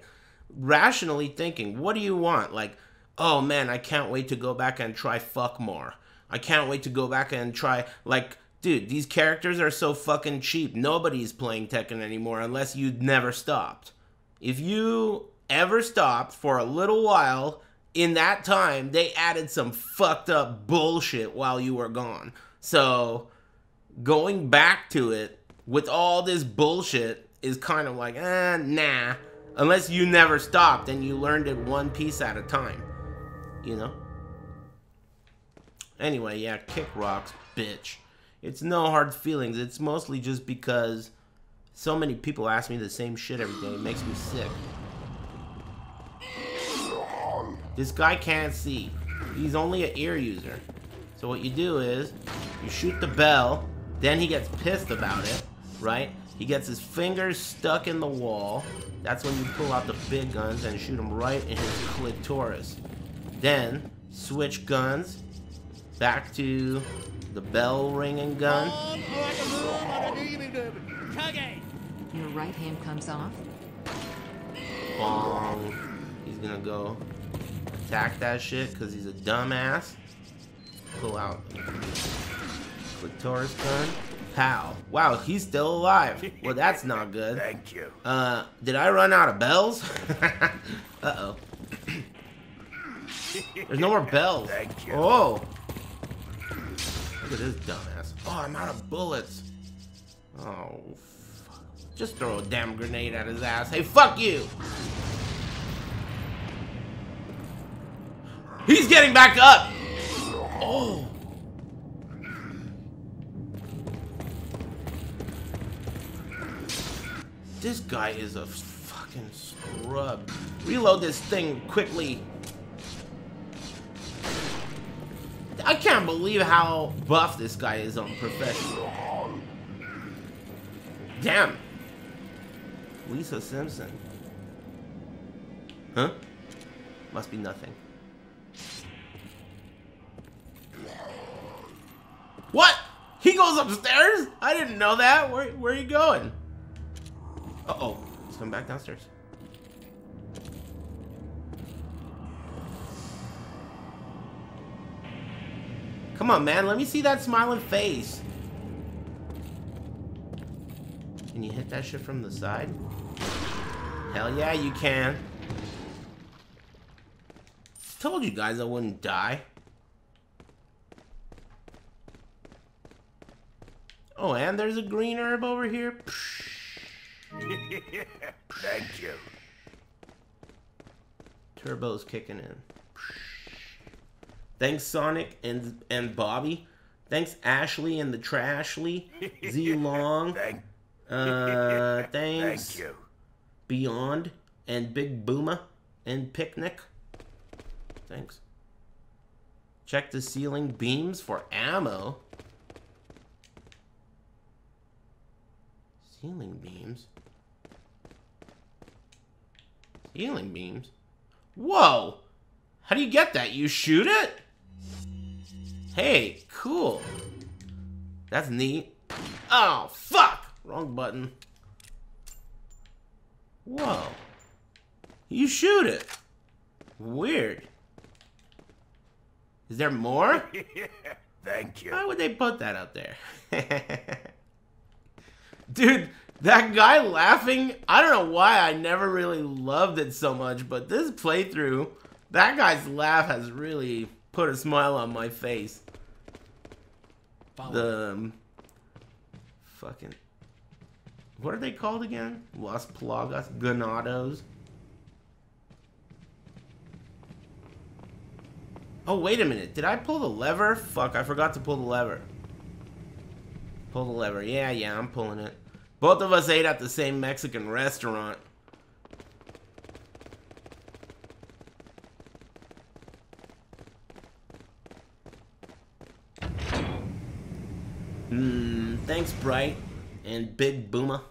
Rationally thinking, what do you want? Like, oh man, I can't wait to go back and try fuck more. I can't wait to go back and try, like, dude, these characters are so fucking cheap. Nobody's playing Tekken anymore unless you never stopped. If you ever stopped for a little while, in that time, they added some fucked up bullshit while you were gone. So, going back to it with all this bullshit is kind of like, eh, nah. Unless you never stopped and you learned it one piece at a time. You know? Anyway, yeah, kick rocks, bitch. It's no hard feelings. It's mostly just because so many people ask me the same shit every day. It makes me sick. This guy can't see. He's only an ear user. So what you do is, you shoot the bell, then he gets pissed about it, right? He gets his fingers stuck in the wall. That's when you pull out the big guns and shoot him right in his clitoris. Then, switch guns, back to the bell ringing gun. Your right hand comes off. Bong. He's gonna go attack that shit because he's a dumbass. Pull out clitoris gun. Pow. Wow, he's still alive. Well, that's not good. Thank you. Uh, did I run out of bells? Uh-oh. There's no more bells. Thank you. Oh. Look at this dumbass. Oh, I'm out of bullets. Oh, fuck. Just throw a damn grenade at his ass. Hey, fuck you! He's getting back up! Oh. This guy is a fucking scrub. Reload this thing quickly. I can't believe how buff this guy is on professional. Damn. Lisa Simpson. Huh? Must be nothing. What? He goes upstairs? I didn't know that. Where, where are you going? Uh-oh. He's coming back downstairs. Come on, man. Let me see that smiling face. Can you hit that shit from the side? Hell yeah, you can. Told you guys I wouldn't die. Oh, and there's a green herb over here. Thank you. Turbo's kicking in. Thanks, Sonic and and Bobby. Thanks, Ashley and the Trashly. Z Long. Thank, Uh, thanks. thank you. Beyond and Big Booma and Picnic. Thanks. Check the ceiling beams for ammo. Ceiling beams. Ceiling beams? Whoa! How do you get that? You shoot it? Hey, cool. That's neat. Oh, fuck! Wrong button. Whoa. You shoot it. Weird. Is there more? Thank you. Why would they put that up there? Dude, that guy laughing, I don't know why I never really loved it so much, but this playthrough, that guy's laugh has really put a smile on my face. The um, fucking what are they called again? Las Plagas, Ganados. Oh, wait a minute. Did I pull the lever? Fuck, I forgot to pull the lever. Pull the lever. Yeah, yeah, I'm pulling it. Both of us ate at the same Mexican restaurant. Hmm, thanks, Bright. And Big Booma.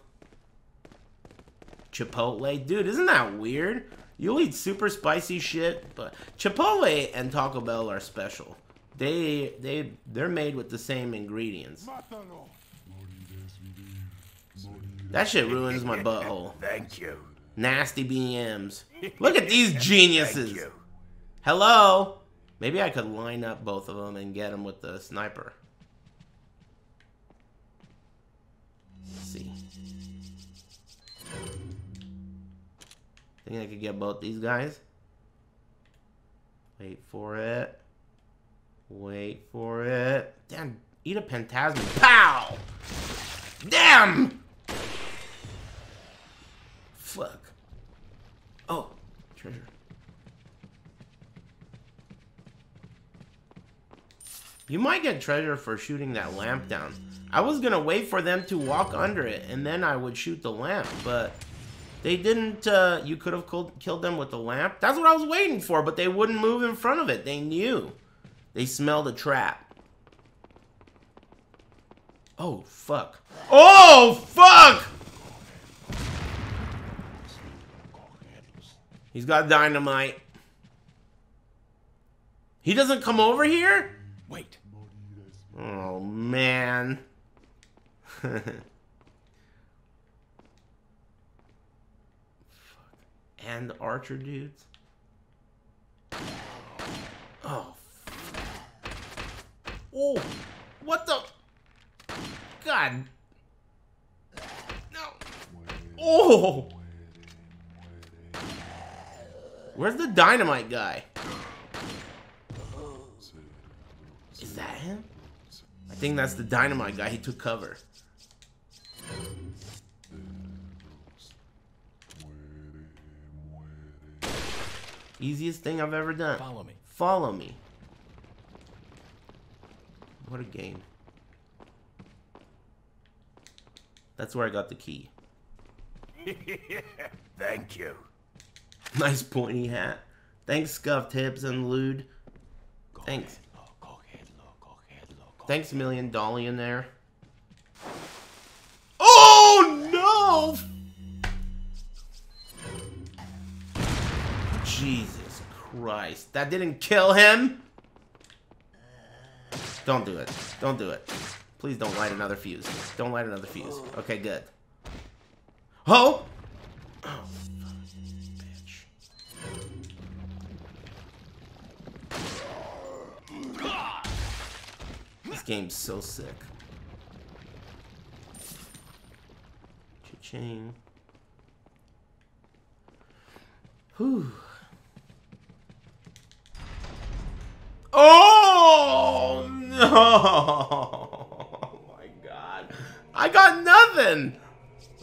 Chipotle. Dude, isn't that weird? You'll eat super spicy shit, but Chipotle and Taco Bell are special. They they they're made with the same ingredients. That shit ruins my butthole. Thank you. Nasty BMs. Look at these geniuses. Thank you. Hello? Maybe I could line up both of them and get them with the sniper. See. Think I could get both these guys? Wait for it. Wait for it. Damn, eat a pentasmic. Pow! Damn! Fuck. Oh, treasure. You might get treasure for shooting that lamp down. I was gonna wait for them to walk under it, and then I would shoot the lamp, but they didn't, uh, you could have killed, killed them with the lamp. That's what I was waiting for, but they wouldn't move in front of it. They knew. They smelled a trap. Oh, fuck. Oh, fuck! He's got dynamite. He doesn't come over here? Wait. Oh, man. and archer dudes. Oh. Oh. What the? God. No. Oh. Where's the dynamite guy? Is that him? I think that's the dynamite guy. He took cover. Easiest thing I've ever done. Follow me. Follow me. What a game. That's where I got the key. Thank you. Nice pointy hat. Thanks, Scuffed Hips and Lewd. Thanks. Thanks, Million Dolly in there. No! Jesus Christ. That didn't kill him? Don't do it. Don't do it. Please don't light another fuse. Don't light another fuse. Okay, good. Oh! Oh. This game's so sick. Cha-ching. Whew. Oh no! Oh my god. I got nothing!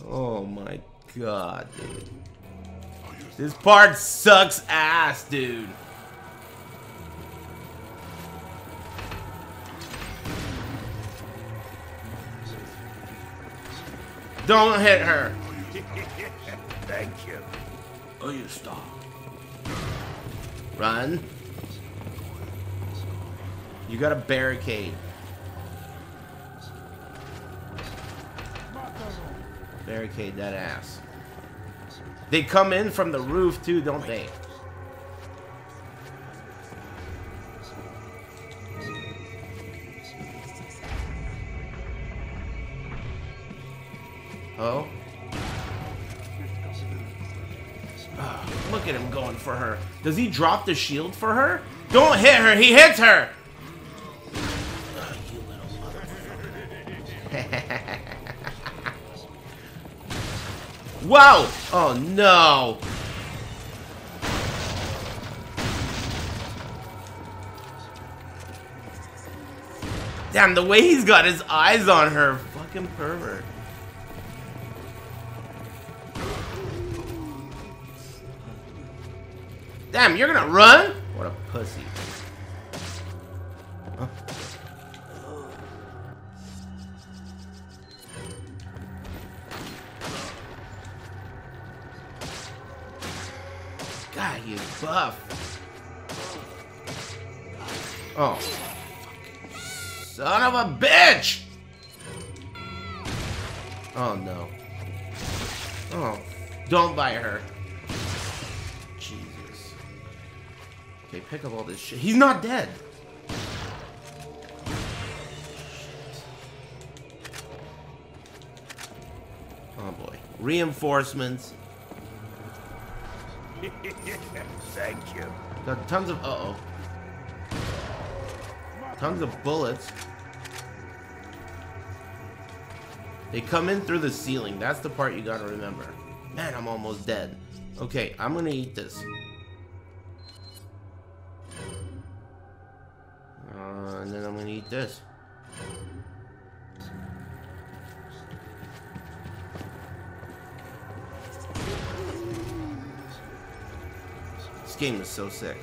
Oh my god, dude. This part sucks ass, dude. Don't hit her. Thank you. Oh, you stop. Run. You got a barricade. Barricade that ass. They come in from the roof too, don't they? Oh? Look at him going for her. Does he drop the shield for her? Don't hit her, he hits her! Ah, you little motherfucker. wow! Oh no! Damn, the way he's got his eyes on her. Fucking pervert. Damn, you're gonna run? What a pussy. Huh? God, he's buff. Oh. Son of a bitch! Oh no. Oh. Don't buy her. Okay, pick up all this shit. He's not dead. Oh boy. Reinforcements. Thank you. Got tons of. Uh oh. Tons of bullets. They come in through the ceiling. That's the part you gotta remember. Man, I'm almost dead. Okay, I'm gonna eat this. And then I'm gonna eat this. This game is so sick.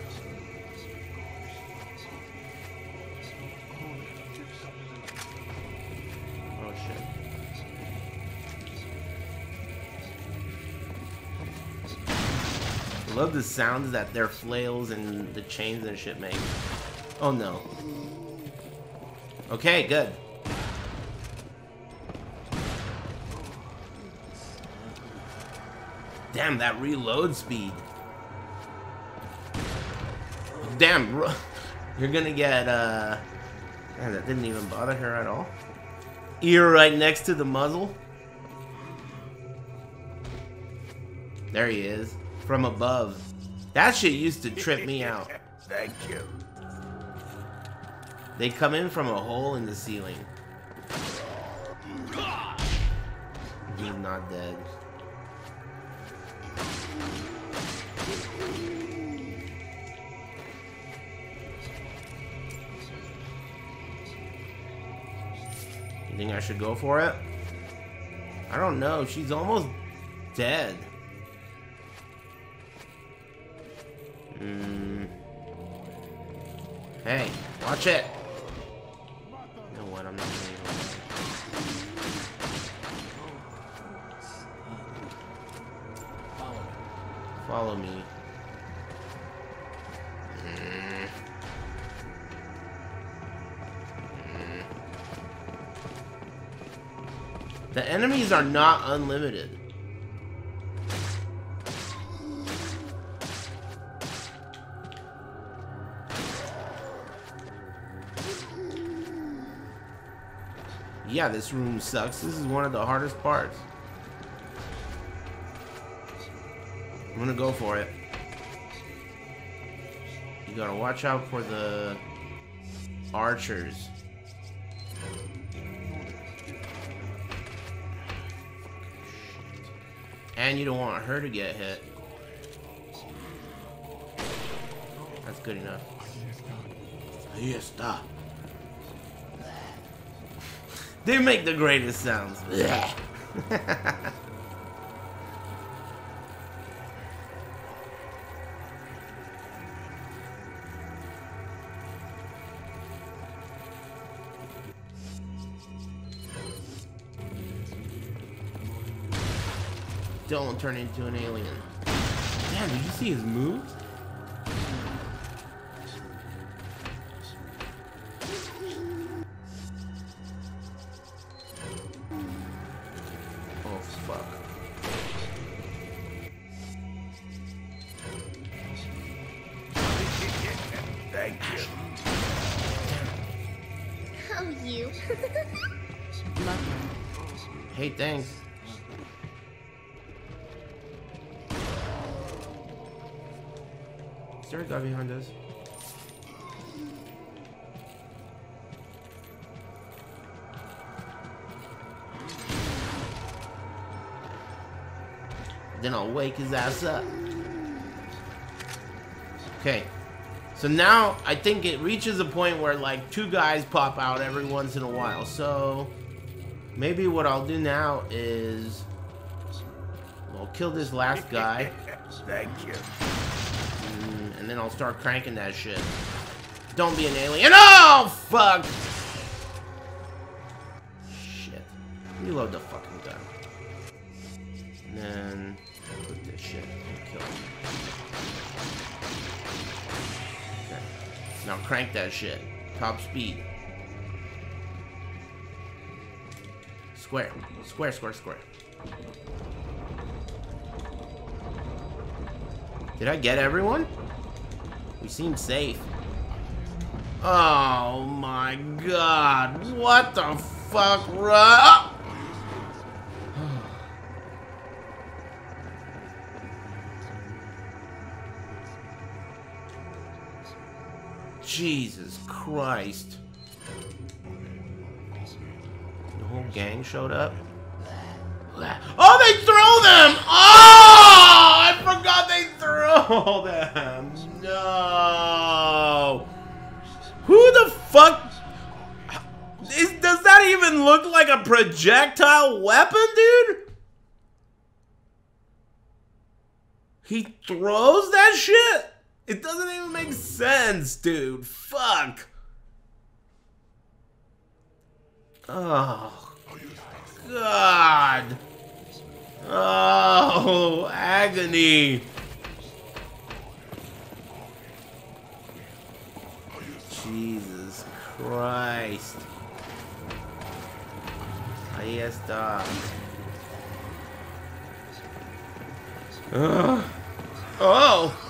Oh shit. I love the sounds that their flails and the chains and shit make. Oh no. Okay, good. Damn, that reload speed. Damn. You're gonna get, uh... Man, that didn't even bother her at all. Ear right next to the muzzle. There he is. From above. That shit used to trip me out. Thank you. They come in from a hole in the ceiling. He's not dead. You think I should go for it? I don't know. She's almost dead. Hmm. Hey, watch it. I'm not. Follow me. The enemies are not unlimited. Yeah, this room sucks. This is one of the hardest parts. I'm gonna go for it. You gotta watch out for the archers. And you don't want her to get hit. That's good enough. Ahí está. They make the greatest sounds. Yeah. Don't turn into an alien. Damn, did you see his moves? His ass up. Okay. So now I think it reaches a point where like two guys pop out every once in a while. So maybe what I'll do now is I'll kill this last guy Thank you. mm, and then I'll start cranking that shit. Don't be an alien. Oh fuck! Shit. Reload the fucking gun. And then Now crank that shit. Top speed. Square. Square, square, square. Did I get everyone? We seem safe. Oh my god. What the fuck? Run! Oh! Jesus Christ. The whole gang showed up? Oh, they throw them! Oh! I forgot they throw them! No! Who the fuck? Is, does that even look like a projectile weapon, dude? He throws that shit? It doesn't even make sense, dude. Fuck. Oh. God. Oh, agony. Jesus Christ. Ahí está. Ugh. Oh!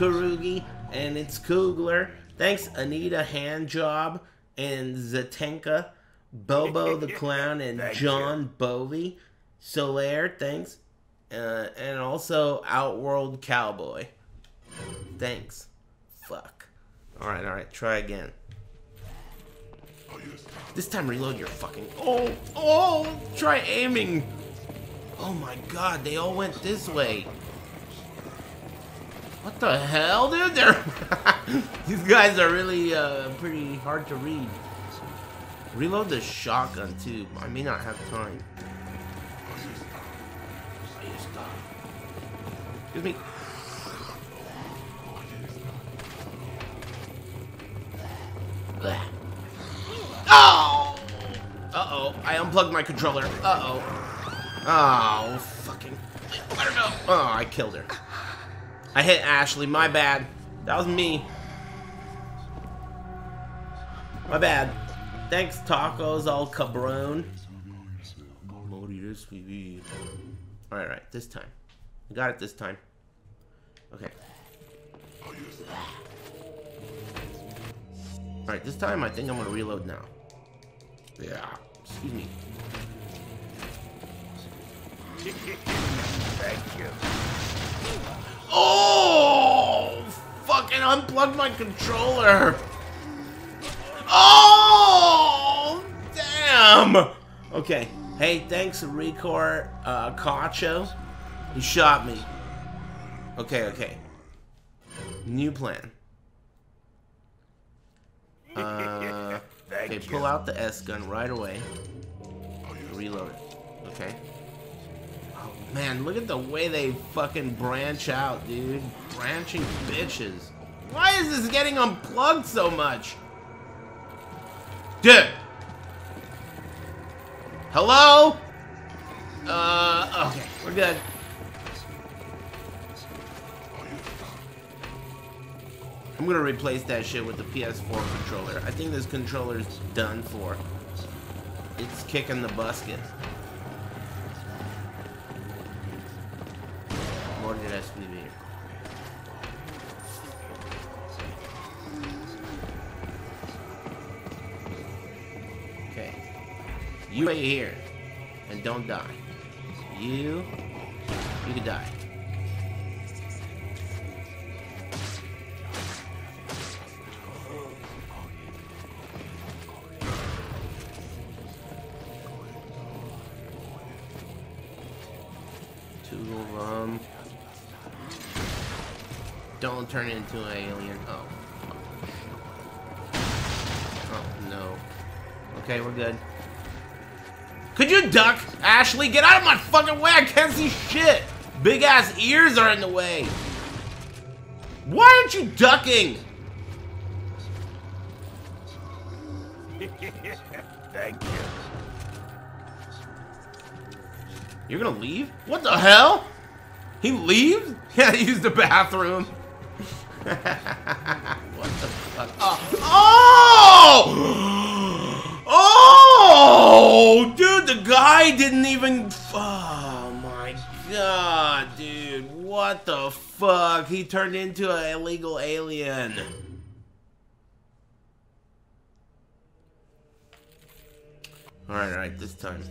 Karugi. And it's Kugler. Thanks, Anita Handjob and Zatenka, Bobo the Clown, and John Bovey. Solaire, thanks. Uh, and also Outworld Cowboy. Thanks. Fuck. Alright, alright. Try again. This time reload your fucking. Oh! Oh! Try aiming! Oh my god, they all went this way. What the hell, dude? These guys are really uh, pretty hard to read. Reload the shotgun too. I may not have time. Excuse me. Oh! Uh-oh. I unplugged my controller. Uh-oh. Oh, fucking. Let her go. Oh, I killed her. I hit Ashley. My bad. That was me. My bad. Thanks, tacos, all cabron. Alright, right, this time. I got it this time. Okay. Alright, this time I think I'm gonna reload now. Yeah. Excuse me. Thank you. Oh! Fucking unplugged my controller. Oh! Damn! Okay. Hey, thanks, Record uh, Cacho. He shot me. Okay, okay. New plan. Uh, okay, pull out the S gun right away. reload it. Okay. Man, look at the way they fucking branch out, dude. Branching bitches. Why is this getting unplugged so much? Dude. Hello? Uh, okay, we're good. I'm gonna replace that shit with the PS4 controller. I think this controller's done for. It's kicking the busket. Okay. You wait here and don't die. You, you could die. Two of them. Um, Don't turn into an alien. Oh. Oh, no. Okay, we're good. Could you duck? Ashley, get out of my fucking way! I can't see shit! Big ass ears are in the way! Why aren't you ducking? Thank you. You're gonna leave? What the hell? He leaves? Yeah, he used the bathroom. What the fuck? Oh! oh! Oh! Dude, the guy didn't even. Oh my god, dude. What the fuck? He turned into an illegal alien. Alright, alright, this time.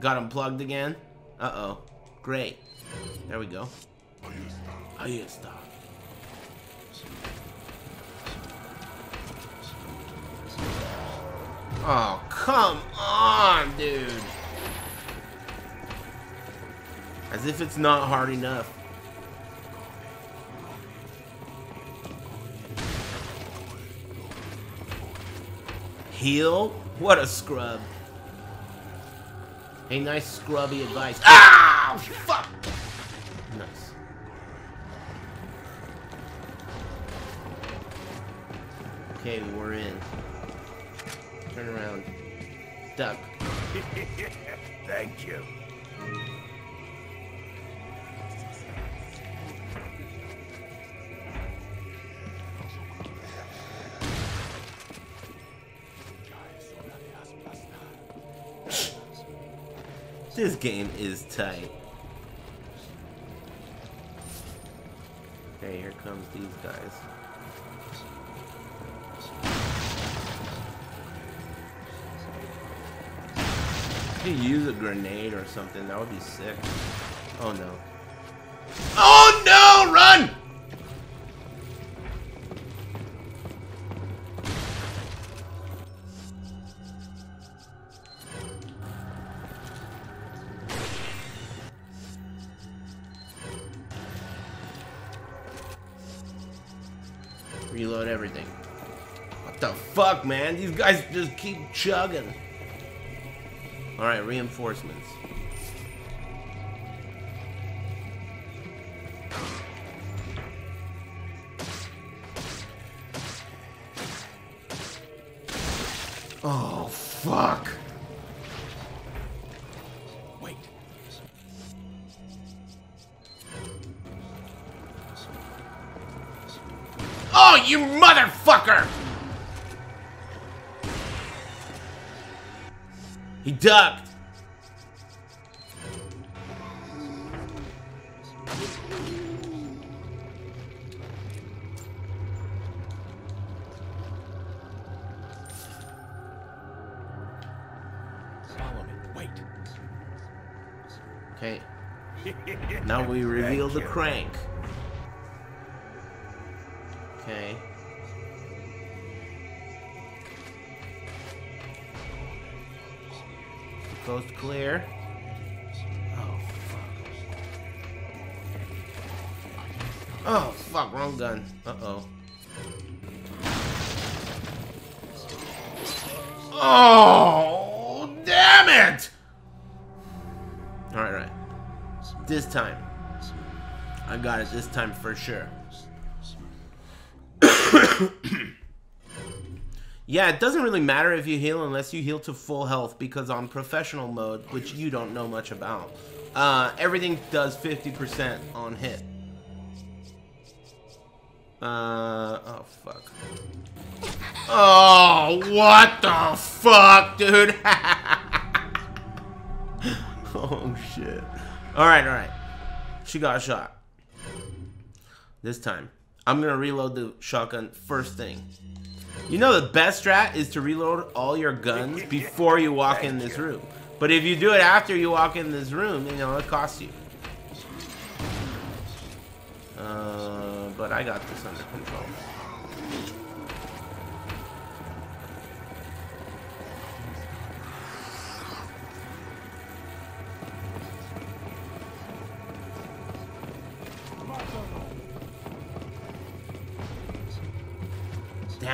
Got him plugged again? Uh-oh. Great. There we go. Ahí está. Oh, come on, dude. As if it's not hard enough. Heal? What a scrub. Hey, nice scrubby advice. Ah! Fuck! Okay, we're in. Turn around. Duck. Thank you. This game is tight. Okay, here comes these guys. Could use a grenade or something, that would be sick. Oh no. Oh no! Run! Reload everything. What the fuck, man? These guys just keep chugging. Alright, reinforcements. Oh, fuck. Wait. Oh, you motherfucker! He ducked. Follow me. Wait. Okay. Now we reveal the you. crank. Okay. Coast clear. Oh, fuck. Oh, fuck, wrong gun. Uh-oh. Oh, damn it! Alright, right. This time. I got it this time for sure. yeah, it doesn't really matter if you heal unless you heal to full health because on professional mode, which you don't know much about, uh, everything does 50% on hit. Uh, oh fuck. Oh, what the fuck, dude? oh shit. Alright, alright. She got shot. This time. I'm gonna reload the shotgun first thing. You know the best strat is to reload all your guns before you walk in this room. But if you do it after you walk in this room, you know, it costs you. Uh, but I got this under control.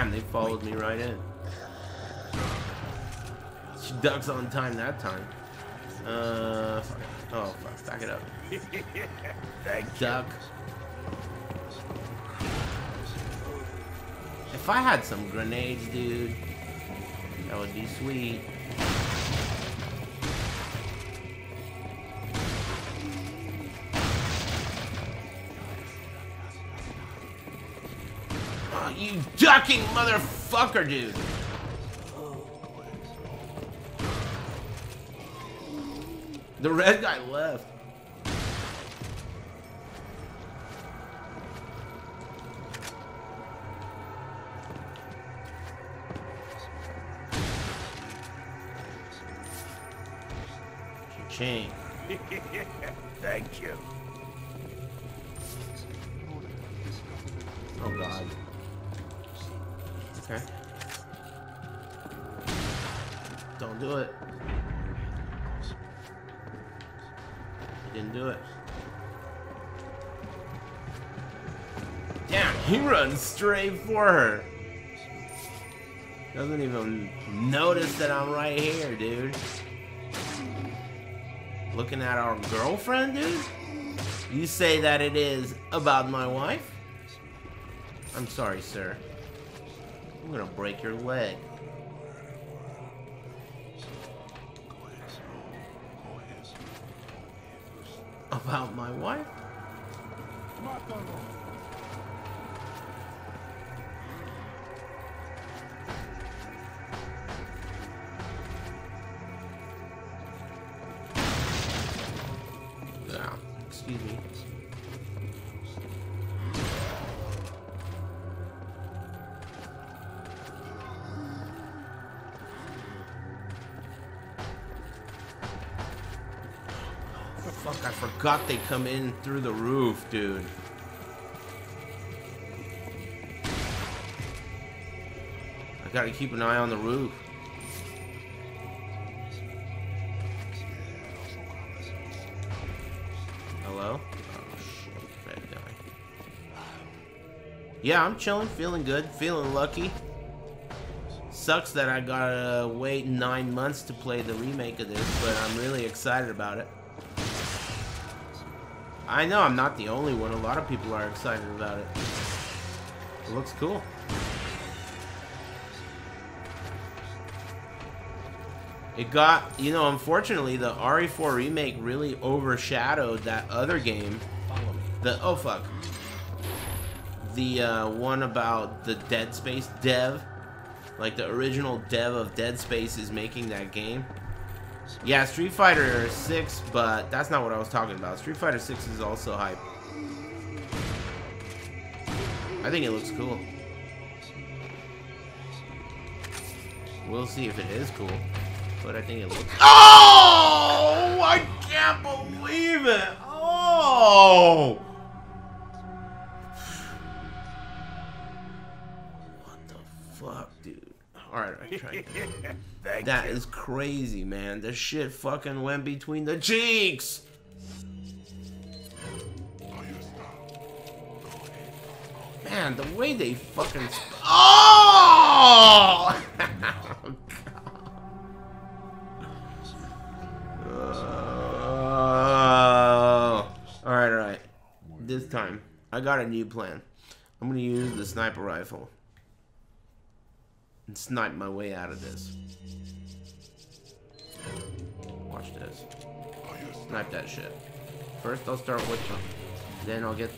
Damn, they followed me right in. She ducks on time that time. Uh, fuck. oh fuck, back it up. Thank. Duck. If I had some grenades, dude, that would be sweet. Oh, you ducking motherfucker, dude. The red guy left. Chain. Thank you. Oh god. Don't do it. He didn't do it. Damn, he runs straight for her. Doesn't even notice that I'm right here, dude. Looking at our girlfriend, dude? You say that it is about my wife? I'm sorry, sir. I'm gonna break your leg. About my wife? Forgot they come in through the roof, dude. I gotta keep an eye on the roof. Hello? Oh shit, red guy. Yeah, I'm chilling, feeling good, feeling lucky. Sucks that I gotta wait nine months to play the remake of this, but I'm really excited about it. I know I'm not the only one. A lot of people are excited about it. It looks cool. It got, you know, unfortunately, the RE4 remake really overshadowed that other game. The, oh fuck. The uh, one about the Dead Space dev. Like the original dev of Dead Space is making that game. Yeah, Street Fighter 6, but that's not what I was talking about. Street Fighter 6 is also hype. I think it looks cool. We'll see if it is cool, but I think it looks. Oh! I can't believe it! Oh! What the fuck, dude? Alright, I tried. Thank That you. is crazy, man. The shit fucking went between the cheeks. Man, the way they fucking. Oh! oh! Alright, alright. This time, I got a new plan. I'm gonna use the sniper rifle and snipe my way out of this. Watch this. Snipe that shit. First, I'll start with them. Then I'll get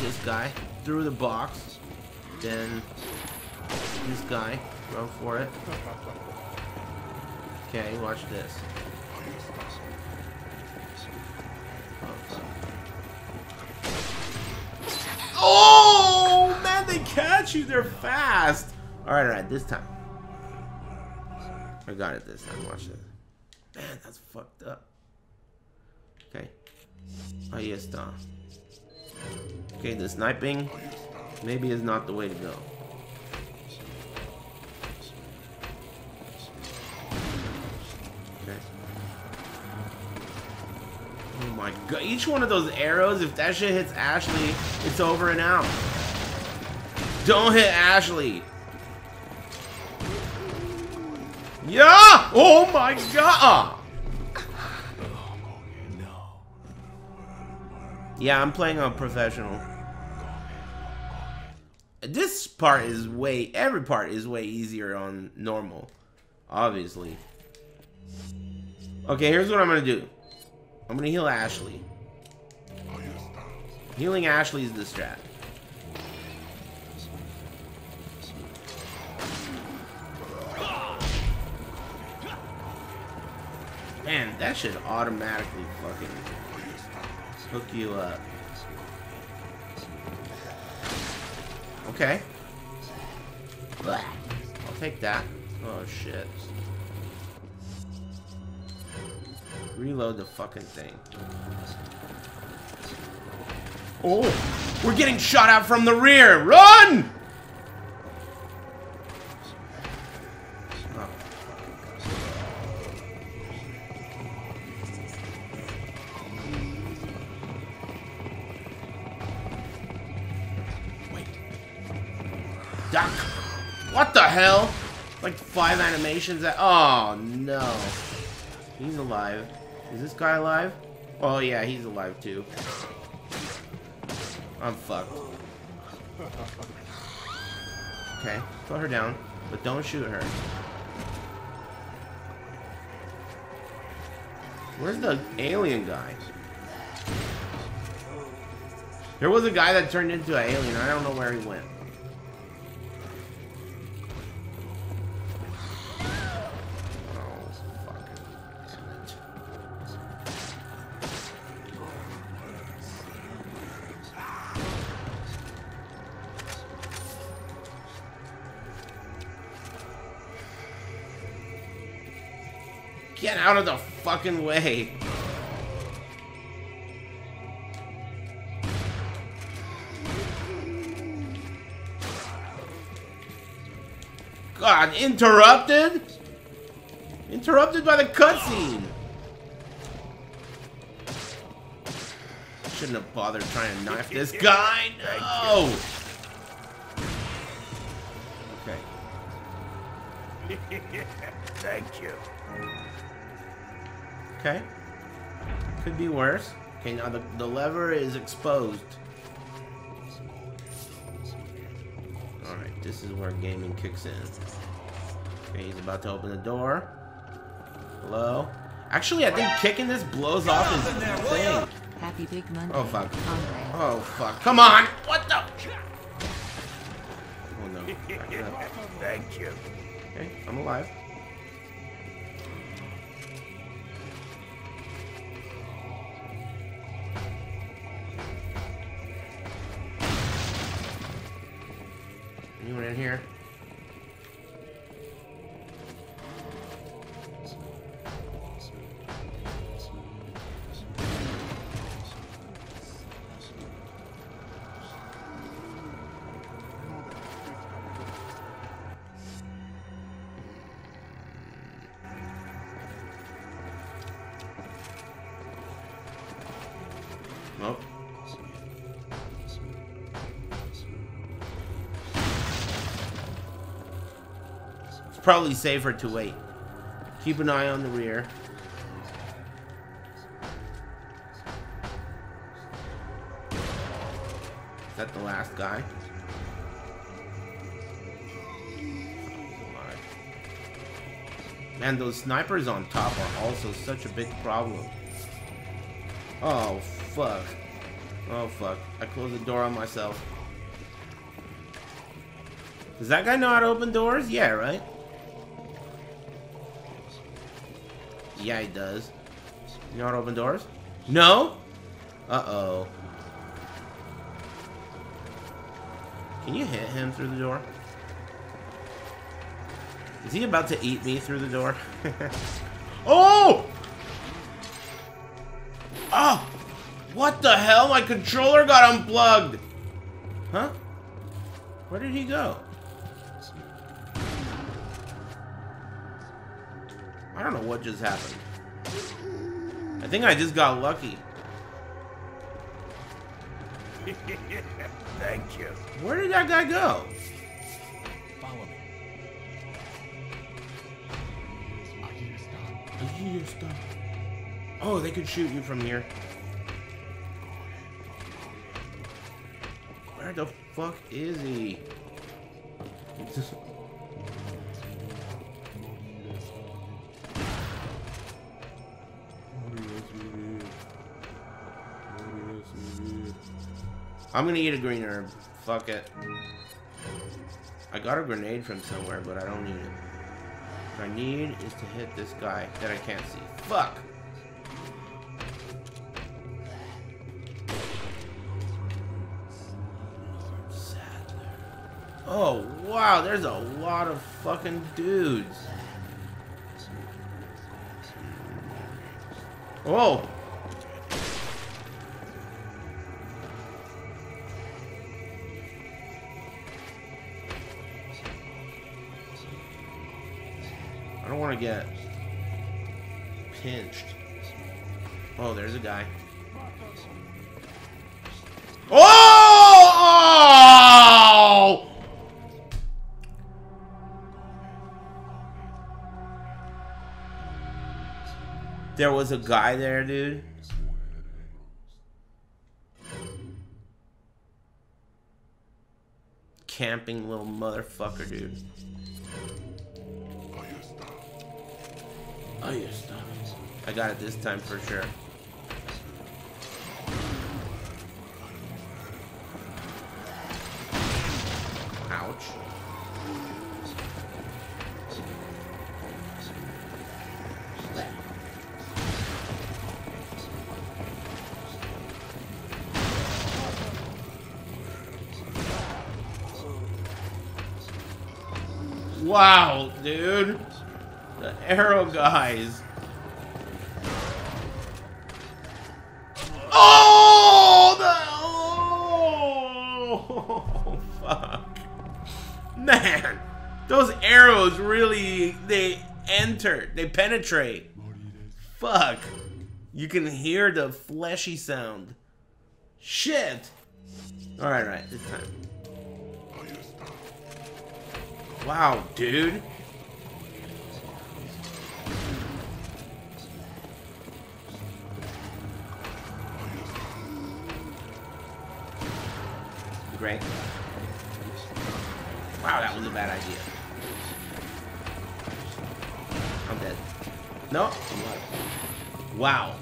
this guy through the box. Then this guy, run for it. Okay, watch this. Oh man, they catch you. They're fast. All right, all right. This time, I got it. This time. Watch this. Man, that's fucked up. Okay. Oh, Ahí está. Okay, the sniping maybe is not the way to go. Okay. Oh my god, each one of those arrows, if that shit hits Ashley, it's over and out. Don't hit Ashley. Yeah! Oh my god! Yeah, I'm playing on professional. This part is way, every part is way easier on normal. Obviously. Okay, here's what I'm gonna do. I'm gonna heal Ashley. Healing Ashley is the strat. Man, that should automatically fucking hook you up. Okay. Blah. I'll take that. Oh shit. Reload the fucking thing. Oh! We're getting shot out from the rear! Run! Duck! What the hell? Like five animations that- Oh no. He's alive. Is this guy alive? Oh yeah, he's alive too. I'm fucked. Okay, put her down, but don't shoot her. Where's the alien guy? There was a guy that turned into an alien. I don't know where he went. Out of the fucking way. God, interrupted? Interrupted by the cutscene. Shouldn't have bothered trying to knife this guy. No. Okay. Thank you. Okay. Could be worse. Okay, now the, the lever is exposed. Alright, this is where gaming kicks in. Okay, he's about to open the door. Hello? Actually, I think kicking this blows off his thing. Happy Big Monday. Oh, fuck. Andre. Oh, fuck. Come on! What the? Oh, no. Back it up. Thank you. Okay, I'm alive. Probably safer to wait. Keep an eye on the rear. Is that the last guy. Man, those snipers on top are also such a big problem. Oh, fuck. Oh, fuck. I closed the door on myself. Does that guy know how to open doors? Yeah, right? Yeah, he does. You how to open doors? No? Uh-oh. Can you hit him through the door? Is he about to eat me through the door? oh! Oh! What the hell? My controller got unplugged! Huh? Where did he go? What just happened. I think I just got lucky. Thank you. Where did that guy go? Follow me. I hear stuff. Oh, they could shoot you from here. Where the fuck is he? I'm gonna eat a green herb. Fuck it. I got a grenade from somewhere, but I don't need it. What I need is to hit this guy that I can't see. Fuck! Oh, wow, there's a lot of fucking dudes. Oh! Get pinched. Oh, there's a guy. Oh! There was a guy there, dude. Camping little motherfucker, dude. Oh, stop. I got it this time for sure. Ouch. Wow, arrow guys. Oh, the oh, fuck, man, those arrows really they enter, they penetrate. Fuck, you can hear the fleshy sound. Shit. All right, right, this time. Wow, dude. No, Wow.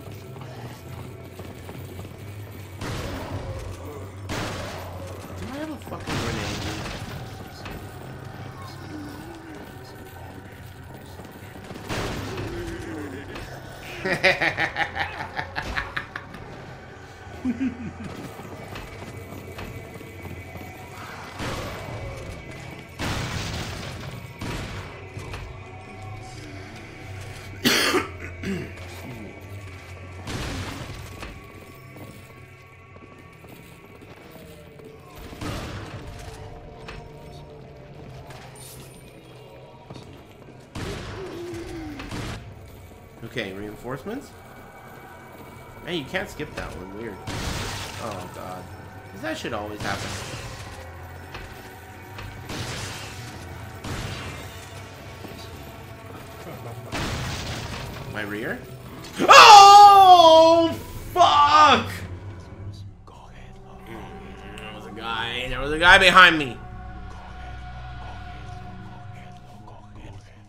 Do I have a fucking grenade? Okay, reinforcements? Man, you can't skip that one. Weird. Oh, God. Because that should always happen. My rear? Oh, fuck! Mm, There was a guy. Or the guy behind me.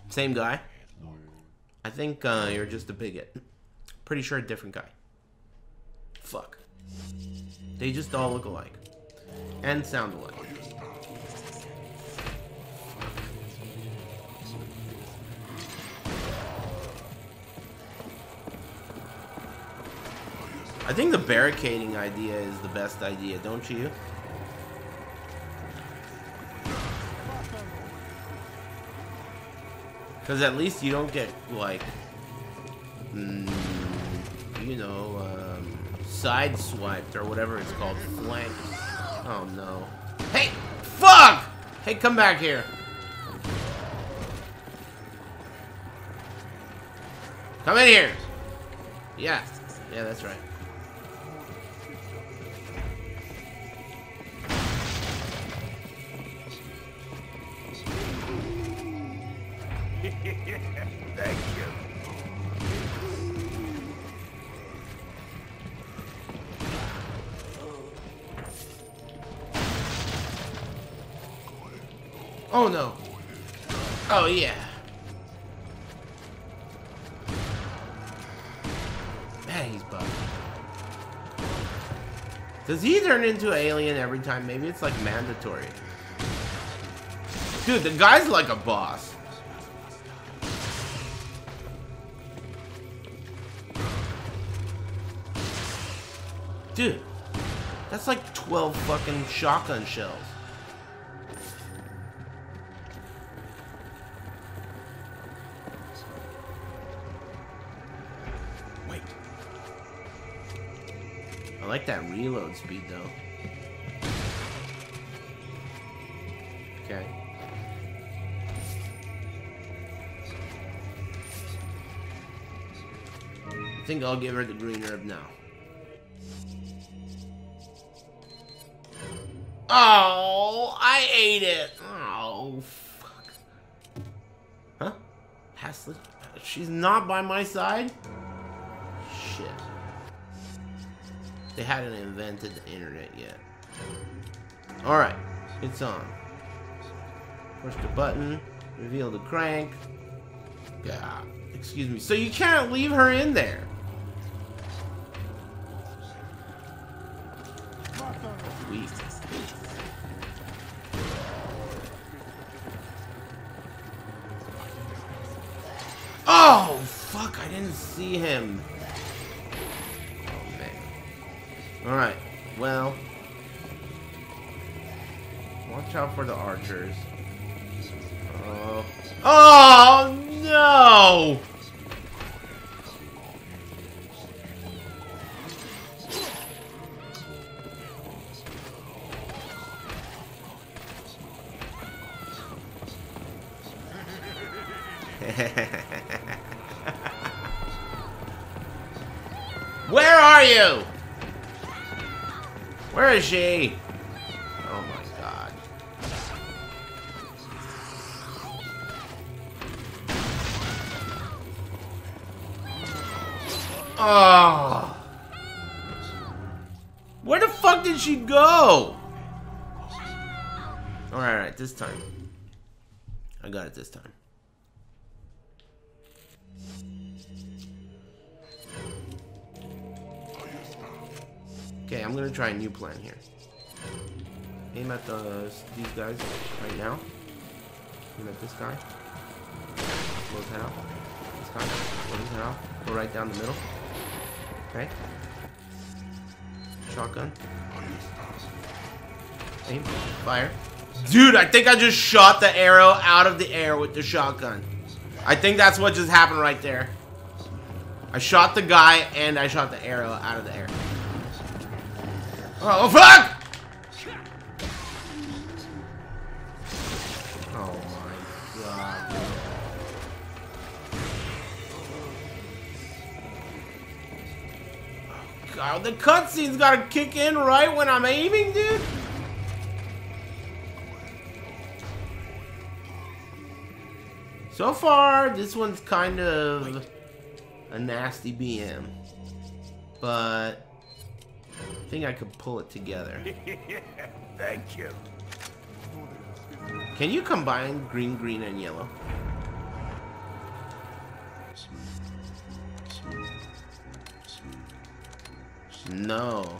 Same guy. Think uh, you're just a bigot. Pretty sure a different guy. Fuck. They just all look alike. And sound alike. I think the barricading idea is the best idea, don't you? Because at least you don't get, like, mm, you know, um, side swiped or whatever it's called, flanked. Oh no. Hey! Fuck! Hey, come back here. Come in here. Yeah. Yeah, that's right. Does he turn into an alien every time? Maybe it's like mandatory. Dude, the guy's like a boss. Dude, that's like 12 fucking shotgun shells. Like that reload speed though. Okay. I think I'll give her the green herb now. Oh, I ate it. Oh, fuck. Huh? Haslett? She's not by my side? Hadn't invented the internet yet. Alright, it's on. Push the button, reveal the crank. Yeah, excuse me. So you can't leave her in there. For this guy. Blow his head off. This guy. Blow his head off. Go right down the middle. Okay. Shotgun. Aim. Fire. Dude, I think I just shot the arrow out of the air with the shotgun. I think that's what just happened right there. I shot the guy and I shot the arrow out of the air. Oh, fuck! The cutscene's gotta kick in right when I'm aiming, dude? So far, this one's kind of a nasty BM. But I think I could pull it together. Thank you. Can you combine green, green, and yellow? No.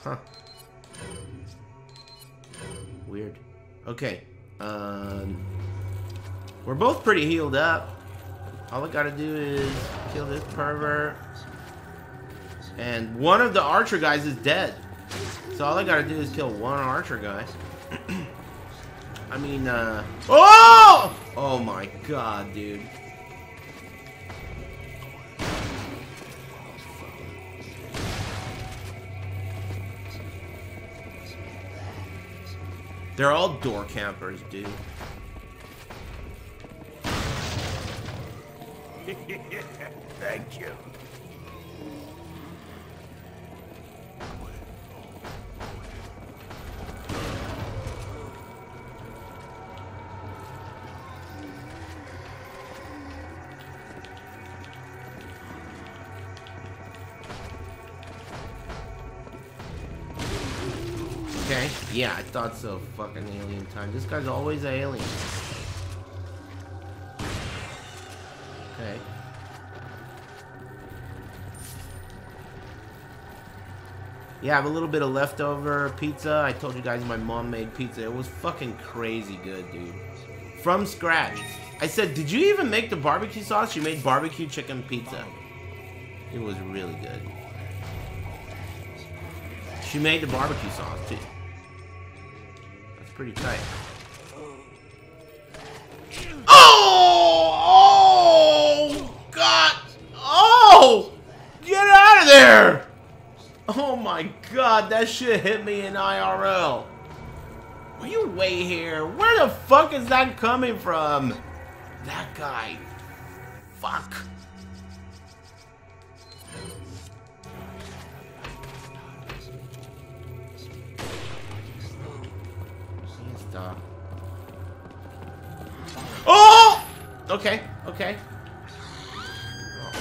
Huh. Weird. Okay. Um, we're both pretty healed up. All I gotta do is kill this pervert. And one of the archer guys is dead. So all I gotta do is kill one archer guy. I mean, uh... Oh! Oh my god, dude. They're all door campers, dude. Thank you. Thought so. Fucking alien time. This guy's always an alien. Okay. Yeah, I have a little bit of leftover pizza. I told you guys my mom made pizza. It was fucking crazy good, dude. From scratch. I said, did you even make the barbecue sauce? She made barbecue chicken pizza. It was really good. She made the barbecue sauce, too. Pretty tight. Oh! Oh! God! Oh! Get out of there! Oh my god, that shit hit me in IRL. Will you wait here? Where the fuck is that coming from? That guy. Fuck. Stop. Oh! Okay, okay. Oh,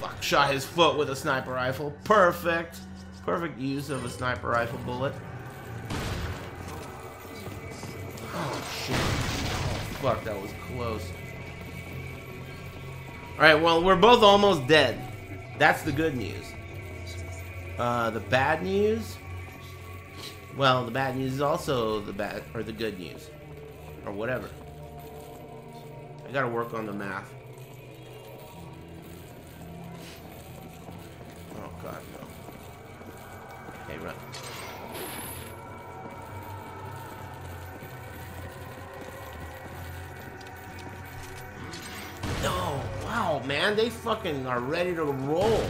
fuck, shot his foot with a sniper rifle. Perfect. Perfect use of a sniper rifle bullet. Oh, shit. Oh, fuck, that was close. Alright, well, we're both almost dead. That's the good news. Uh, the bad news? Well, the bad news is also the bad, or the good news. Or whatever. I gotta work on the math. Oh, God, no. Okay, run. No! Wow, man, they fucking are ready to roll.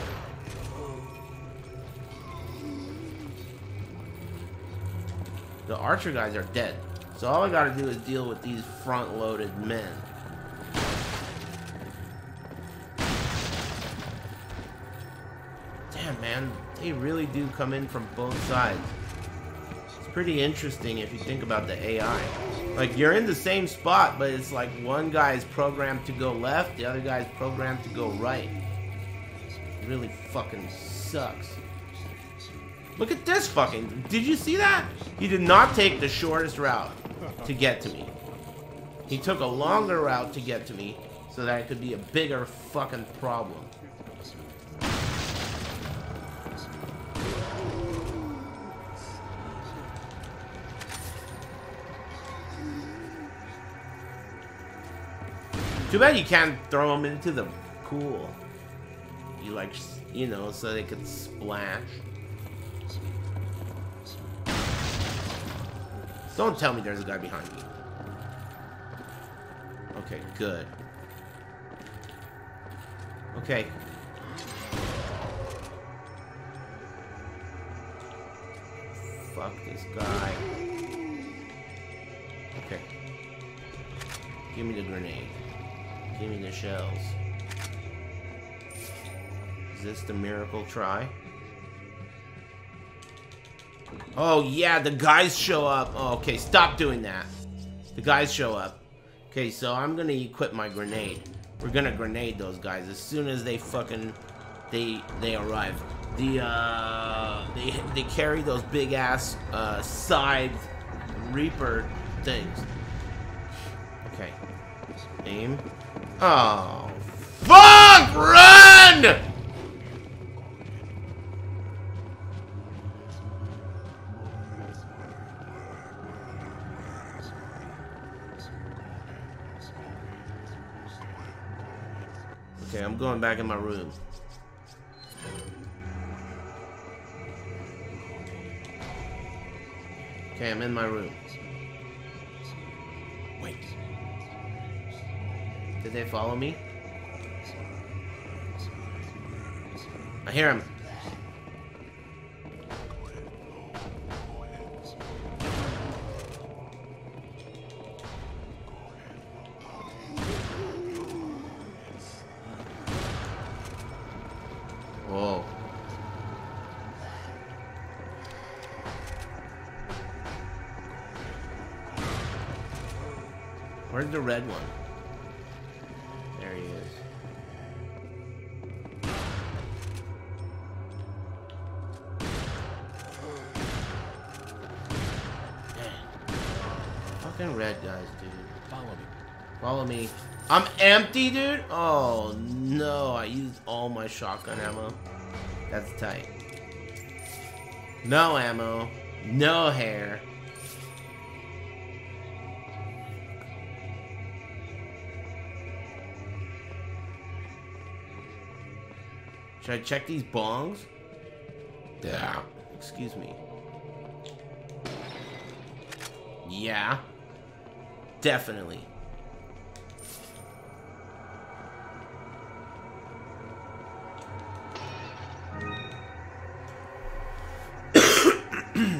The archer guys are dead. So all I gotta do is deal with these front-loaded men. Damn, man. They really do come in from both sides. It's pretty interesting if you think about the AI. Like, you're in the same spot, but it's like one guy is programmed to go left, the other guy is programmed to go right. It really fucking sucks. Look at this fucking... Did you see that? He did not take the shortest route to get to me. He took a longer route to get to me so that it could be a bigger fucking problem. Too bad you can't throw them into the pool. You like, you know, so they could splash. Don't tell me there's a guy behind me. Okay, good. Okay. Fuck this guy. Okay. Give me the grenade. Give me the shells. Is this the miracle try? Oh, yeah, the guys show up. Oh, okay, stop doing that. The guys show up. Okay, so I'm gonna equip my grenade. We're gonna grenade those guys as soon as they fucking... They, they arrive. the uh, they they carry those big ass uh, side reaper things. Okay, aim. Oh, fuck! Run! I'm going back in my room. Okay, I'm in my room. Wait. Did they follow me? I hear him. Empty, dude? Oh, no. I used all my shotgun ammo. That's tight. No ammo. No hair. Should I check these bongs? Yeah. Excuse me. Yeah. Definitely.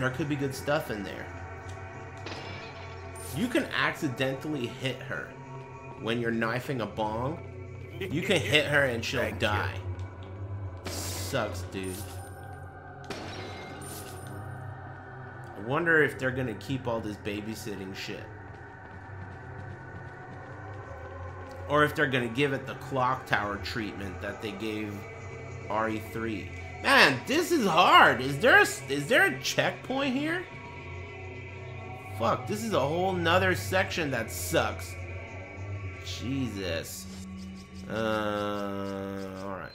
There could be good stuff in there. You can accidentally hit her when you're knifing a bong. You can hit her and she'll Thank you. die. Sucks, dude. I wonder if they're gonna keep all this babysitting shit. Or if they're gonna give it the clock tower treatment that they gave RE3. Man, this is hard. Is there a, is there a checkpoint here? Fuck, this is a whole nother section that sucks. Jesus. Uh, alright.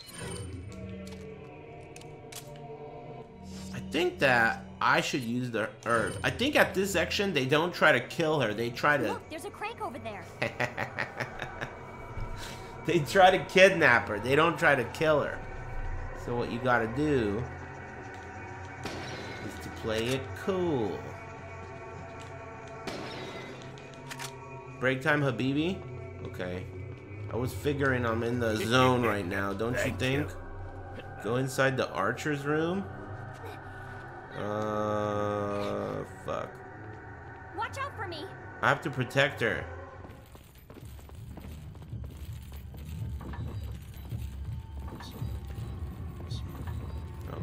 I think that I should use the herb. I think at this section they don't try to kill her. They try to Look, there's a crank over there. they try to kidnap her. They don't try to kill her. So what you gotta do is to play it cool. Break time, Habibi? Okay. I was figuring I'm in the zone right now, don't you think? you. Go inside the archer's room? Uh, fuck. Watch out for me. I have to protect her.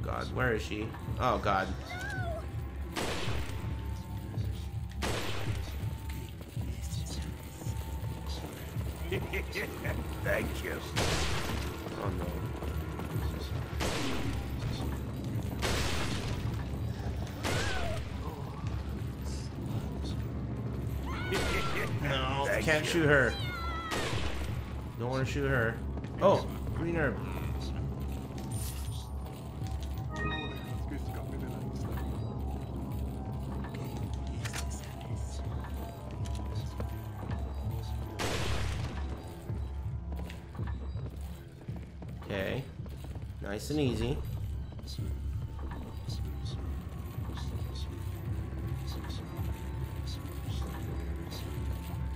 God, where is she? Oh god. Thank you. Oh no. No, Thank can't you. shoot her. Don't want to shoot her. Oh, green herb. Nice and easy.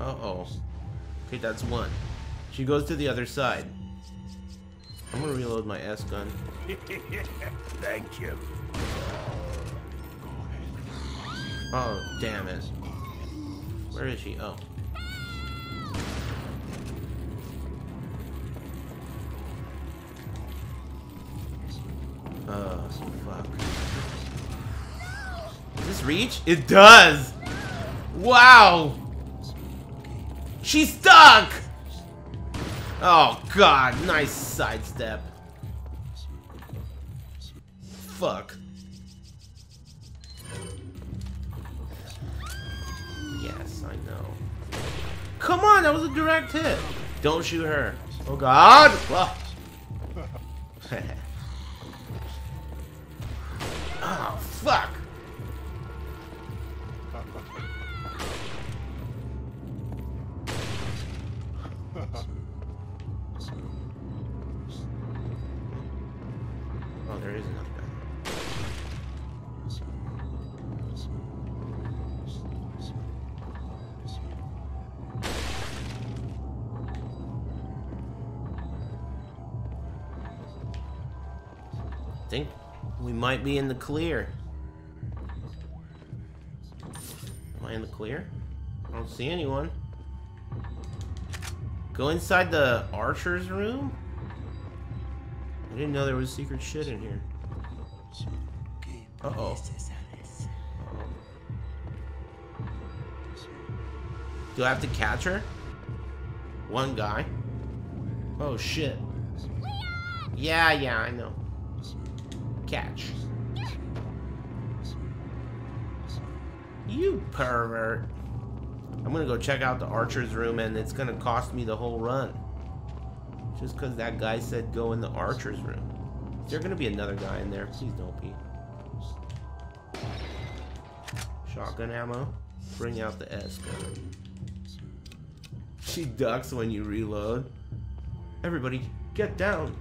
Uh-oh. Okay, that's one. She goes to the other side. I'm gonna reload my S gun. Thank you. Oh, damn it. Where is she? Oh. Oh, fuck. Does this reach? It does! Wow! She's stuck! Oh, God. Nice sidestep. fuck. Yes, I know. Come on, that was a direct hit. Don't shoot her. Oh god! Oh, oh fuck! Oh, there is another might be in the clear. Am I in the clear? I don't see anyone. Go inside the archer's room? I didn't know there was secret shit in here. Uh-oh. Do I have to catch her? One guy. Oh shit. Yeah, yeah, I know. Catch. You pervert. I'm gonna go check out the archer's room and it's gonna cost me the whole run. Just because that guy said go in the archer's room. Is there gonna be another guy in there? Please don't be. Shotgun ammo. Bring out the S gun. She ducks when you reload. Everybody, get down.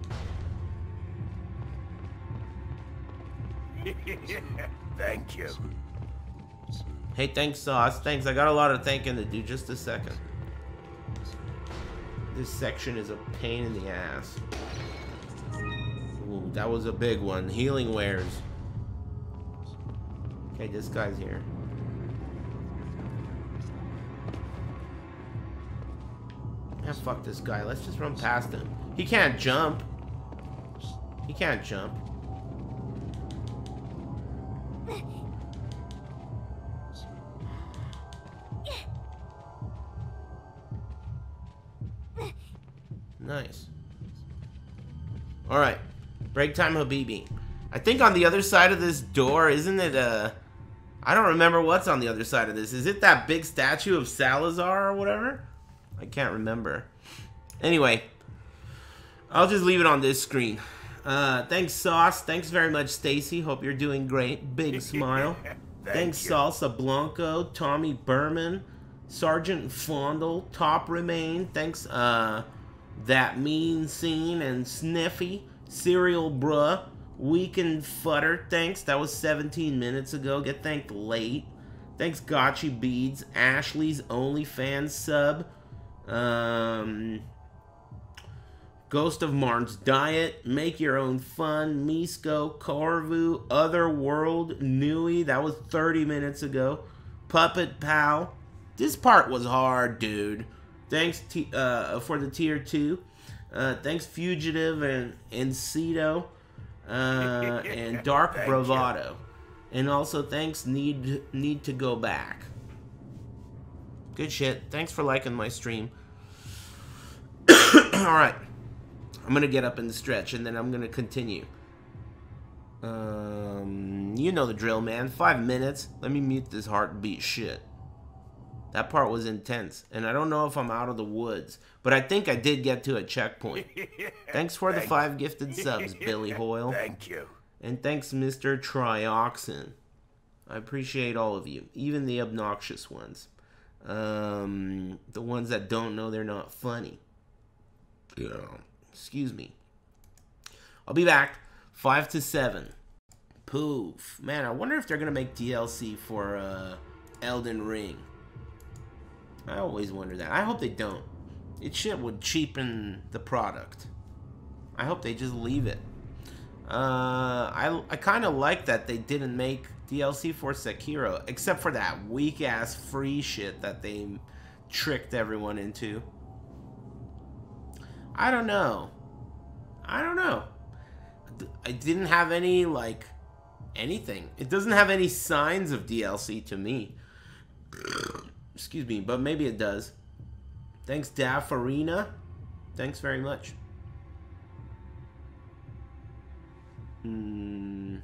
Thank you. Hey, thanks, Sauce. Thanks. I got a lot of thanking to do. Just a second. This section is a pain in the ass. Ooh, that was a big one. Healing wares. Okay, this guy's here. Ah, fuck this guy. Let's just run past him. He can't jump. He can't jump. Nice. Alright. Break time, Habibi. I think on the other side of this door, isn't it, uh... I don't remember what's on the other side of this. Is it that big statue of Salazar or whatever? I can't remember. Anyway. I'll just leave it on this screen. Uh, thanks, Sauce. Thanks very much, Stacy. Hope you're doing great. Big smile. Thank thanks, you. Salsa Blanco, Tommy Berman, Sergeant Fondle, Top Remain. Thanks, uh, That Mean Scene and Sniffy, Serial Bruh, Weekend Futter. Thanks, that was 17 minutes ago. Get thanked late. Thanks, Gotchi Beads, Ashley's OnlyFans sub, um, Ghost of Mars Diet, Make Your Own Fun, Misko, Corvu, Otherworld, Nui, that was 30 minutes ago. Puppet Pal. This part was hard, dude. Thanks t- uh, for the tier 2. Uh, thanks Fugitive and Encito uh, and Dark Bravado. And also thanks Need Need to Go Back. Good shit. Thanks for liking my stream. Alright. I'm gonna get up and stretch and then I'm gonna continue. Um, you know the drill, man. Five minutes. Let me mute this heartbeat shit. That part was intense, and I don't know if I'm out of the woods, but I think I did get to a checkpoint. Thanks for the Thank- five gifted subs, Billy Hoyle. Thank you. And thanks, Mr. Trioxin. I appreciate all of you, even the obnoxious ones. Um, the ones that don't know they're not funny. Yeah. Excuse me. I'll be back 5 to 7. Poof. Man, I wonder if they're going to make DLC for uh, Elden Ring. I always wonder that. I hope they don't. It shit would cheapen the product. I hope they just leave it. Uh, I, I kind of like that they didn't make DLC for Sekiro, except for that weak ass free shit that they tricked everyone into. I don't know. I don't know. I didn't have any, like, anything. It doesn't have any signs of DLC to me. Excuse me, but maybe it does. Thanks, Daff Arena. Thanks very much. Hmm.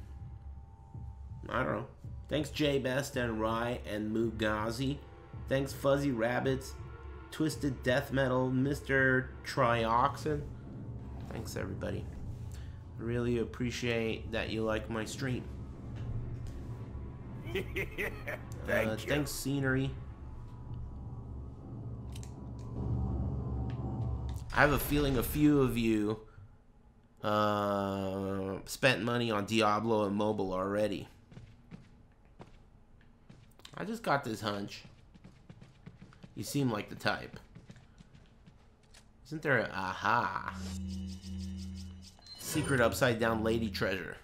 I don't know. Thanks J Best and Rye and Mugazi. Thanks Fuzzy Rabbits, Twisted Death Metal, Mr. Trioxin. Thanks everybody. I Really appreciate that you like my stream. Thank Uh, you. Thanks Scenery. I have a feeling a few of you uh, spent money on Diablo and mobile already. I just got this hunch. You seem like the type. Isn't there a aha? Secret upside down lady treasure.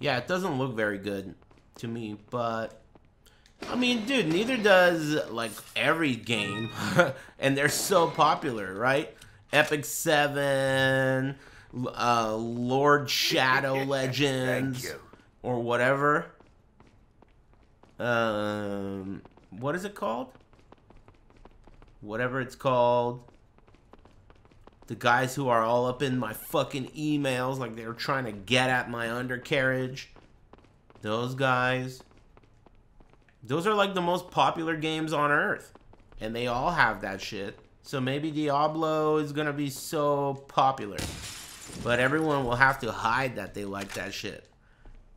Yeah, it doesn't look very good to me, but I mean, dude, neither does like every game, and they're so popular, right? Epic Seven, uh, Lord Shadow Legends, you. or whatever. Um, what is it called? Whatever it's called. The guys who are all up in my fucking emails, like they're trying to get at my undercarriage. Those guys. Those are like the most popular games on earth. And they all have that shit. So maybe Diablo is gonna be so popular. But everyone will have to hide that they like that shit.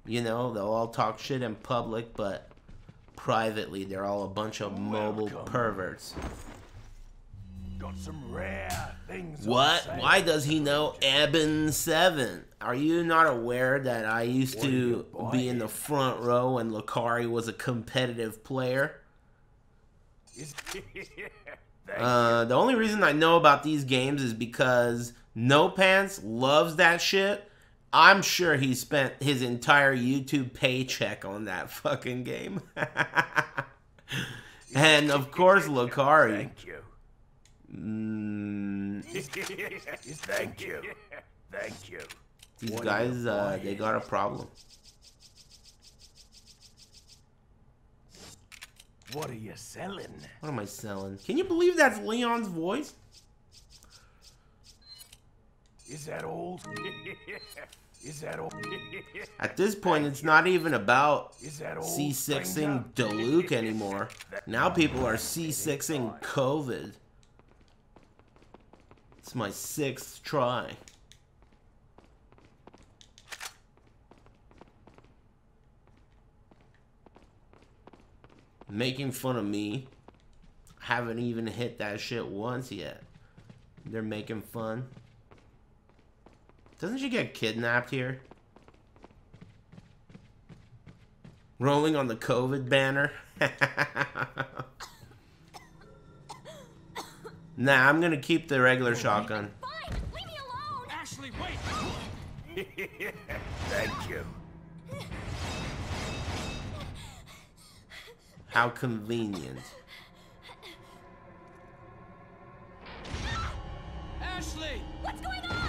You know, they'll all talk shit in public, but privately they're all a bunch of mobile Welcome. perverts. What? Why does he know Eben 7? Are you not aware that I used to be in the front row when Lucari was a competitive player? Uh, the only reason I know about these games is because No Pants loves that shit. I'm sure he spent his entire YouTube paycheck on that fucking game. and of course, Lucari. Thank you. Mm, Thank you. Thank you. these What guys, uh, they got a problem. What are you selling? What am I selling? Can you believe that's Leon's voice? Is that old? Is that all? At this point, it's not even about Is that all? C6ing stranger? Diluc anymore. Now people are C6ing COVID. My sixth try. Making fun of me. Haven't even hit that shit once yet. They're making fun. Doesn't she get kidnapped here? Rolling on the COVID banner. nah, I'm gonna keep the regular shotgun. Fine, leave me alone. Ashley, wait! Thank you. How convenient. Ashley! What's going on?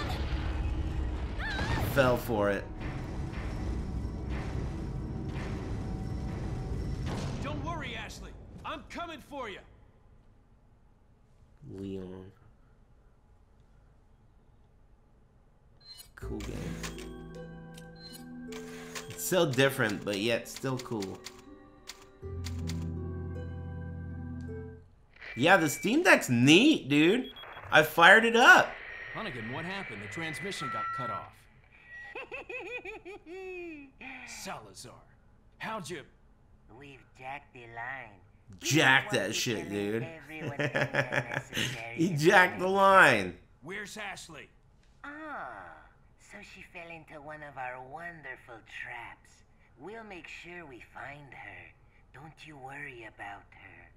Fell for it. Don't worry, Ashley. I'm coming for you. Leon. Cool game. It's so different, but yet still cool. Yeah, the Steam Deck's neat, dude. I fired it up. Hunnigan, what happened? The transmission got cut off. Salazar, how'd you... We've jacked the line. Jack that shit, dude. let everyone in the necessary he jacked the line. Where's Ashley? Ah, so she fell into one of our wonderful traps. We'll make sure we find her. Don't you worry about her.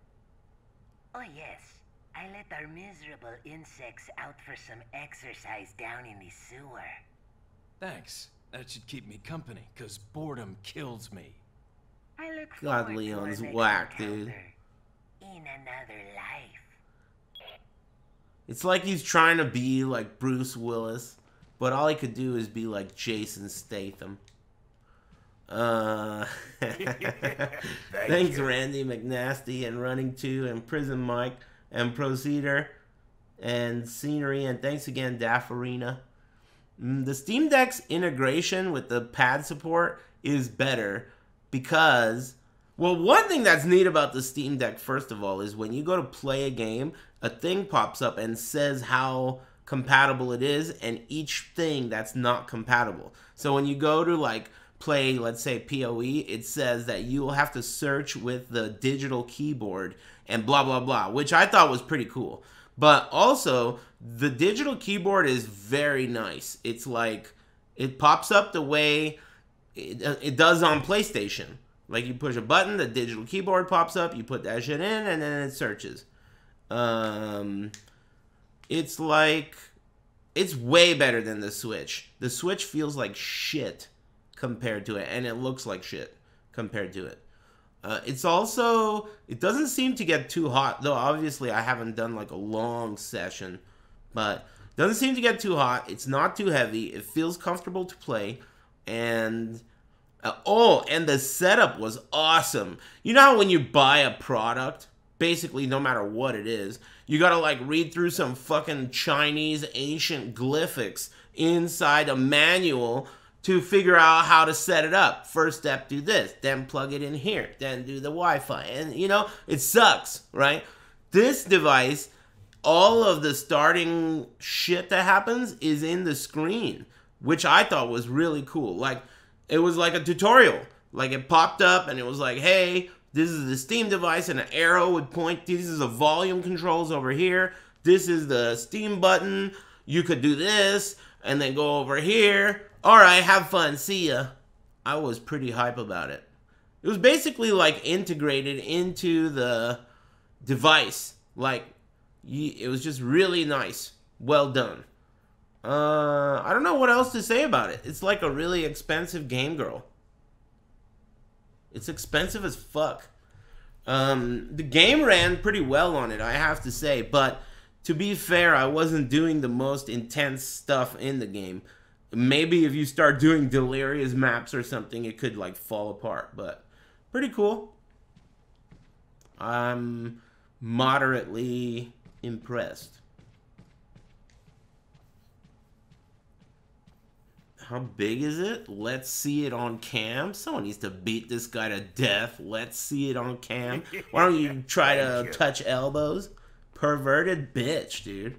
Oh yes, I let our miserable insects out for some exercise down in the sewer. Thanks. That should keep me company, because boredom kills me. I look God, forward to our Leon's whack, dude. In another life. It's like he's trying to be like Bruce Willis, but all he could do is be like Jason Statham. Uh, thanks, you. Randy McNasty and Running Two and Prison Mike. and Procedure and Scenery. And thanks again, Daffarina. Mm, The Steam Deck's integration with the pad support is better because, well, one thing that's neat about the Steam Deck, first of all, is when you go to play a game, a thing pops up and says how compatible it is, and each thing that's not compatible. So when you go to like play, let's say PoE, it says that you will have to search with the digital keyboard and blah blah blah, which I thought was pretty cool. But also, the digital keyboard is very nice. It's like it pops up the way it, it does on PlayStation. Like you push a button, the digital keyboard pops up, you put that shit in, and then it searches. Um, it's like it's way better than the Switch. The Switch feels like shit compared to it, and it looks like shit compared to it. Uh, it's also it doesn't seem to get too hot, though. Obviously, I haven't done like a long session, but doesn't seem to get too hot. It's not too heavy. It feels comfortable to play, and uh, oh, and the setup was awesome. You know how when you buy a product, basically no matter what it is, you gotta like read through some fucking Chinese ancient glyphics inside a manual to figure out how to set it up. First step, do this, then plug it in here, then do the Wi Fi. And you know, it sucks, right? This device, all of the starting shit that happens is in the screen, which I thought was really cool. Like, it was like a tutorial. Like, it popped up and it was like, hey, this is the Steam device, and an arrow would point. This is the volume controls over here. This is the Steam button. You could do this, and then go over here. All right, have fun. See ya. I was pretty hype about it. It was basically like integrated into the device. Like, it was just really nice. Well done. Uh, I don't know what else to say about it. It's like a really expensive game girl. It's expensive as fuck. Um, the game ran pretty well on it, I have to say, but to be fair, I wasn't doing the most intense stuff in the game. Maybe if you start doing delirious maps or something, it could like fall apart, but pretty cool. I'm moderately impressed. How big is it? Let's see it on cam. Someone needs to beat this guy to death. Let's see it on cam. Why don't you try to touch elbows? Perverted bitch, dude.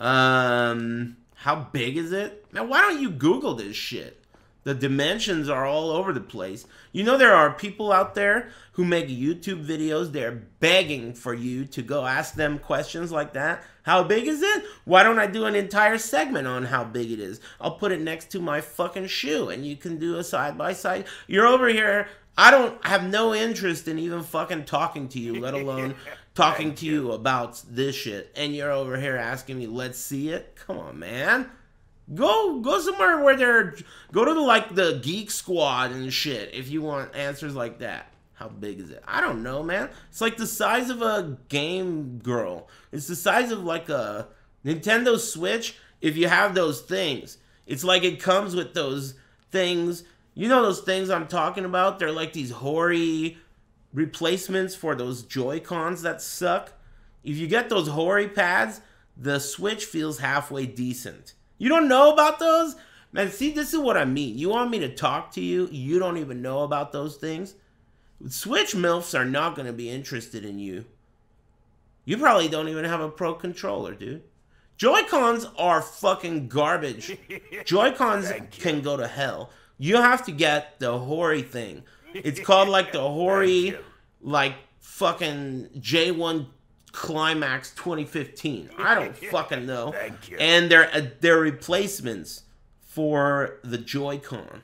Um, how big is it? Now, why don't you Google this shit? The dimensions are all over the place. You know, there are people out there who make YouTube videos. They're begging for you to go ask them questions like that. How big is it? Why don't I do an entire segment on how big it is? I'll put it next to my fucking shoe and you can do a side by side. You're over here. I don't have no interest in even fucking talking to you, let alone talking to you about this shit. And you're over here asking me, let's see it? Come on, man. Go go somewhere where they're go to the, like the geek squad and shit if you want answers like that. How big is it? I don't know, man. It's like the size of a game girl. It's the size of like a Nintendo Switch if you have those things. It's like it comes with those things. You know those things I'm talking about? They're like these Hori replacements for those Joy-Cons that suck. If you get those Hori pads, the Switch feels halfway decent. You don't know about those? Man, see, this is what I mean. You want me to talk to you? You don't even know about those things? Switch MILFs are not going to be interested in you. You probably don't even have a pro controller, dude. Joy-Cons are fucking garbage. Joy-Cons can go to hell. You have to get the Hori thing. It's called like the Hori, like fucking G1 Climax 2015. I don't fucking know. Thank you. And they're uh, they're replacements for the Joy-Con.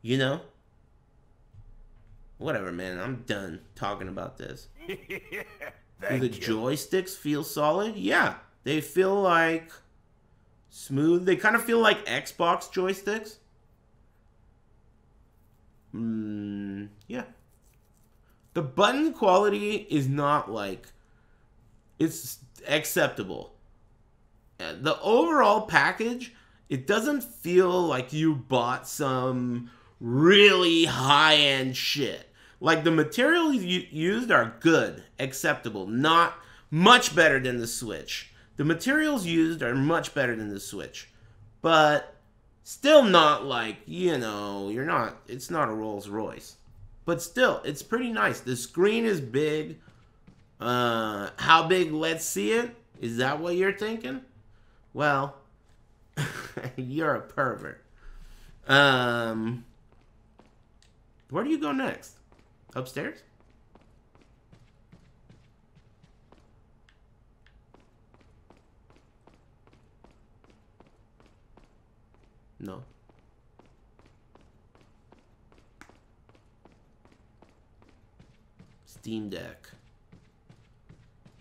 You know? Whatever, man. I'm done talking about this. Do the you. joysticks feel solid? Yeah. They feel like smooth. They kind of feel like Xbox joysticks. Mm, yeah. The button quality is not like it's acceptable. Uh, The overall package, it doesn't feel like you bought some really high-end shit. Like the materials used are good, acceptable, not much better than the Switch. The materials used are much better than the Switch, but still not like you know you're not. It's not a Rolls Royce, but still it's pretty nice. The screen is big. Uh, how big? Let's see it. Is that what you're thinking? Well, you're a pervert. Um, where do you go next? Upstairs? No. Steam Deck.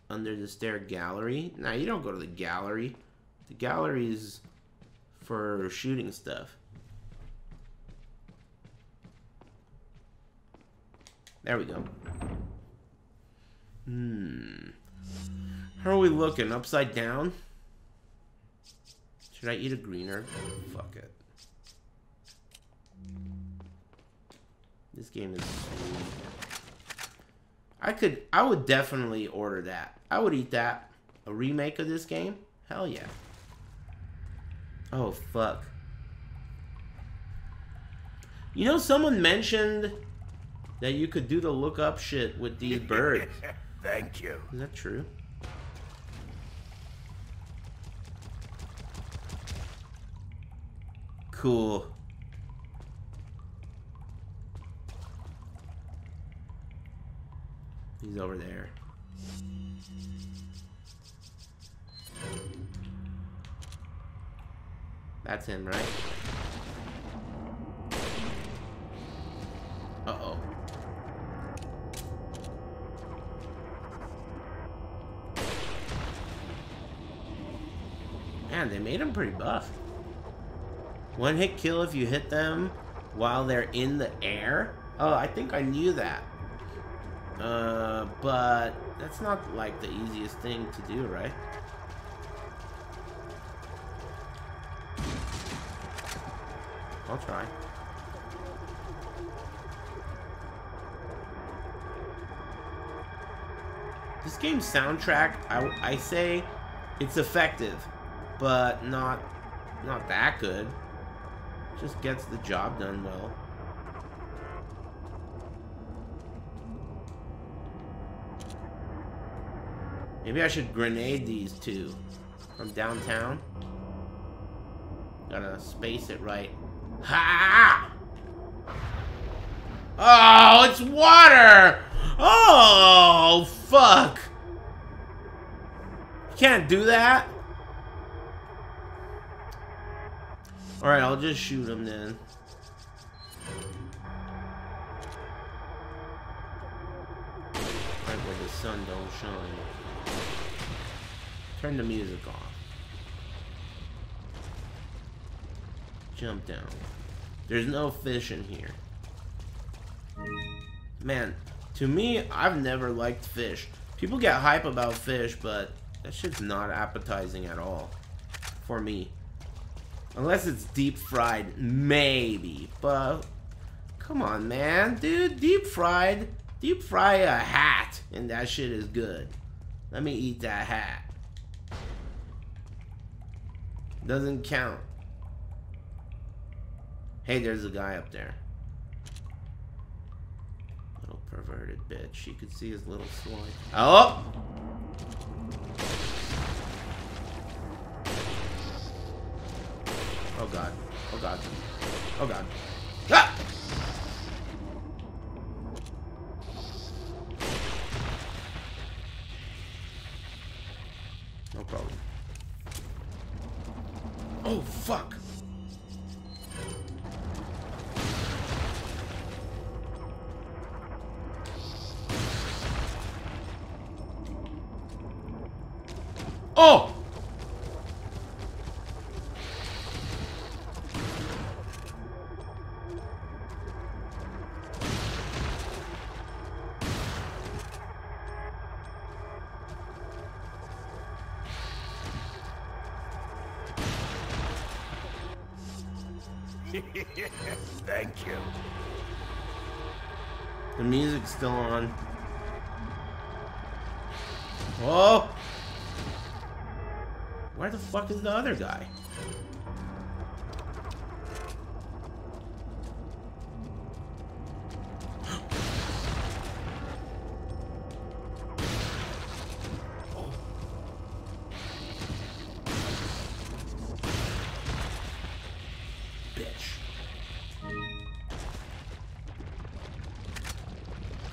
Under the stair gallery? Nah, you don't go to the gallery. The gallery is for shooting stuff. There we go. Hmm. How are we looking? Upside down? Should I eat a greener? Fuck it. This game is. I could, I would definitely order that. I would eat that. A remake of this game? Hell yeah. Oh, fuck. You know, someone mentioned that you could do the look up shit with these birds. Thank you. Is that true? Cool. He's over there. That's him, right? Uh-oh. Man, they made them pretty buff. One hit kill if you hit them while they're in the air? Oh, I think I knew that. Uh, but that's not like the easiest thing to do, right? I'll try. This game's soundtrack, I, I say it's effective, but not not that good. Just gets the job done well. Maybe I should grenade these two from downtown. Gotta space it right. Ha! Oh, it's water! Oh, fuck! You can't do that? Alright, I'll just shoot him then. Right where the sun don't shine. Turn the music off. Jump down. There's no fish in here. Man, to me, I've never liked fish. People get hype about fish, but that shit's not appetizing at all. For me. Unless it's deep fried, maybe. But, come on, man. Dude, deep fried. Deep fry a hat, and that shit is good. Let me eat that hat. Doesn't count. Hey, there's a guy up there. Little perverted bitch. You could see his little sloy. Oh! Oh god. Oh god. Oh god. Ah! Is the other guy?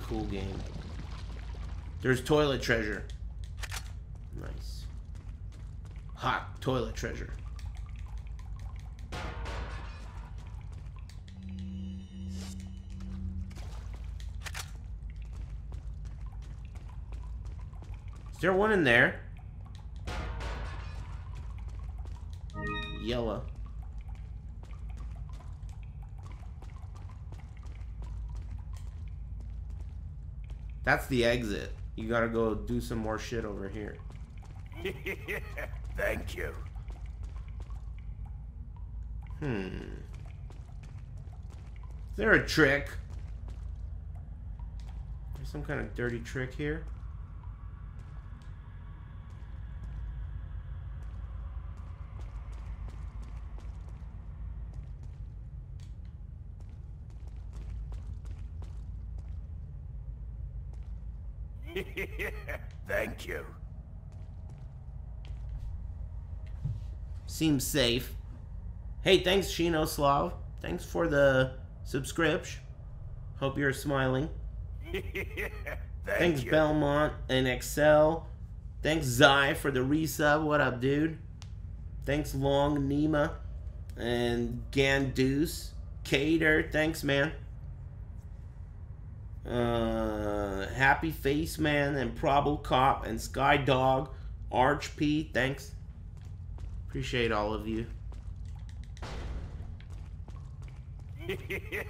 Cool game. There's toilet treasure. Nice. Hot toilet treasure. Is there one in there? Yellow. That's the exit. You gotta go do some more shit over here. Thank you. Hmm. Is there a trick? There's some kind of dirty trick here. Thank you. Seems safe. Hey, thanks, Shino Slav. Thanks for the subscription. Hope you're smiling. Thank Thanks, you. Belmont and Excel. Thanks, Zai, for the resub. What up, dude? Thanks, Long Nima and Ganduce. Cater, thanks, man. Uh, Happy Face Man and Probable Cop and Sky Dog. Arch P, thanks. Appreciate all of you.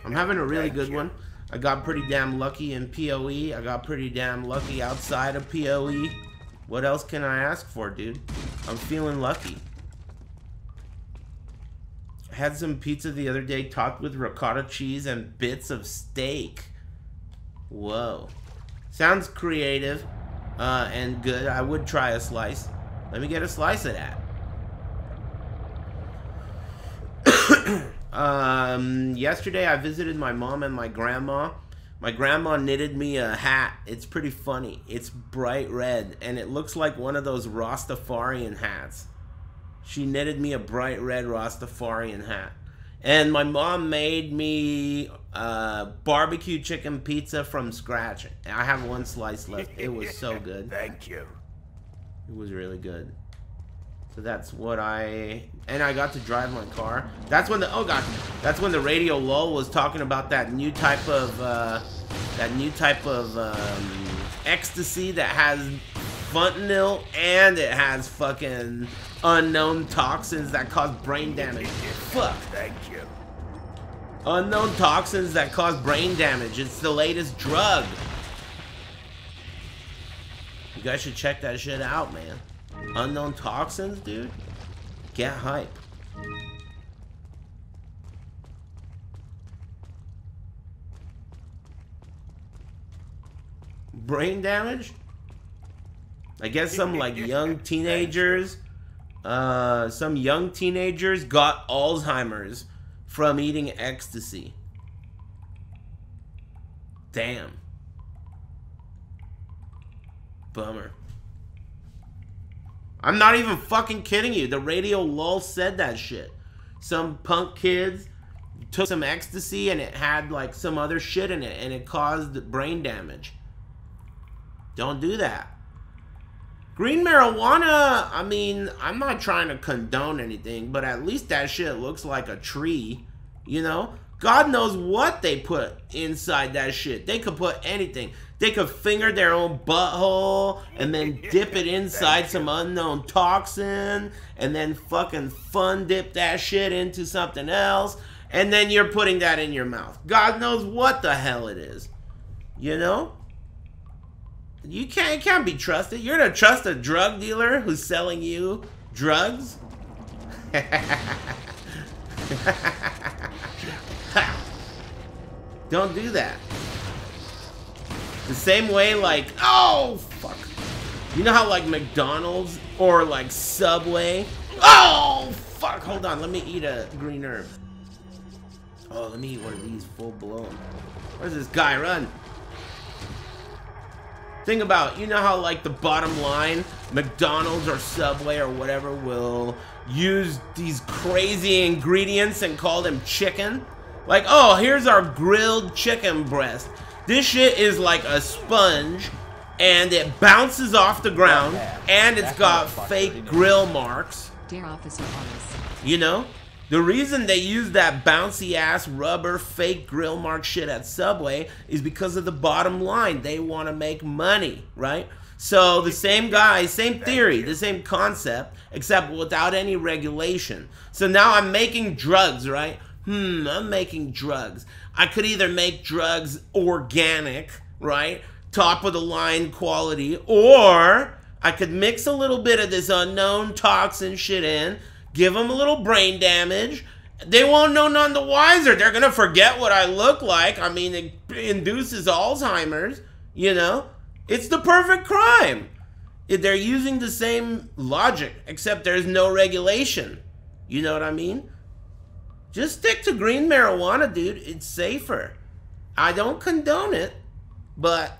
I'm having a really good one. I got pretty damn lucky in PoE. I got pretty damn lucky outside of PoE. What else can I ask for, dude? I'm feeling lucky. I had some pizza the other day topped with ricotta cheese and bits of steak. Whoa. Sounds creative uh, and good. I would try a slice. Let me get a slice of that. Um, yesterday I visited my mom and my grandma. My grandma knitted me a hat. It's pretty funny. It's bright red and it looks like one of those Rastafarian hats. She knitted me a bright red Rastafarian hat. And my mom made me uh, barbecue chicken pizza from scratch. I have one slice left. It was so good. Thank you. It was really good. So that's what I and I got to drive my car. That's when the oh god, that's when the radio lull was talking about that new type of uh, that new type of um, ecstasy that has fentanyl and it has fucking unknown toxins that cause brain damage. Fuck. Thank you. Unknown toxins that cause brain damage. It's the latest drug. You guys should check that shit out, man. Unknown toxins, dude. Get hype. Brain damage? I guess some like young teenagers, uh, some young teenagers got Alzheimer's from eating ecstasy. Damn. Bummer. I'm not even fucking kidding you. The radio lull said that shit. Some punk kids took some ecstasy and it had like some other shit in it and it caused brain damage. Don't do that. Green marijuana, I mean, I'm not trying to condone anything, but at least that shit looks like a tree, you know? God knows what they put inside that shit. They could put anything. They could finger their own butthole and then dip it inside some unknown toxin and then fucking fun dip that shit into something else and then you're putting that in your mouth. God knows what the hell it is. You know? You can't can't be trusted. You're gonna trust a drug dealer who's selling you drugs? Don't do that. The same way, like, oh, fuck. You know how, like, McDonald's or, like, Subway? Oh, fuck. Hold on. Let me eat a green herb. Oh, let me eat one of these full blown. Where's this guy? Run. Think about, you know how, like, the bottom line, McDonald's or Subway or whatever will use these crazy ingredients and call them chicken? Like, oh, here's our grilled chicken breast. This shit is like a sponge, and it bounces off the ground, and it's got fake grill marks. Dear Officer Artis, You know? The reason they use that bouncy ass rubber fake grill mark shit at Subway is because of the bottom line. They want to make money, right? So the same guy, same theory, the same concept, except without any regulation. So now I'm making drugs, right? Hmm, I'm making drugs. I could either make drugs organic, right? Top of the line quality, or I could mix a little bit of this unknown toxin shit in, give them a little brain damage. They won't know none the wiser. They're gonna forget what I look like. I mean, it induces Alzheimer's, you know? It's the perfect crime. They're using the same logic, except there's no regulation. You know what I mean? Just stick to green marijuana, dude. It's safer. I don't condone it, but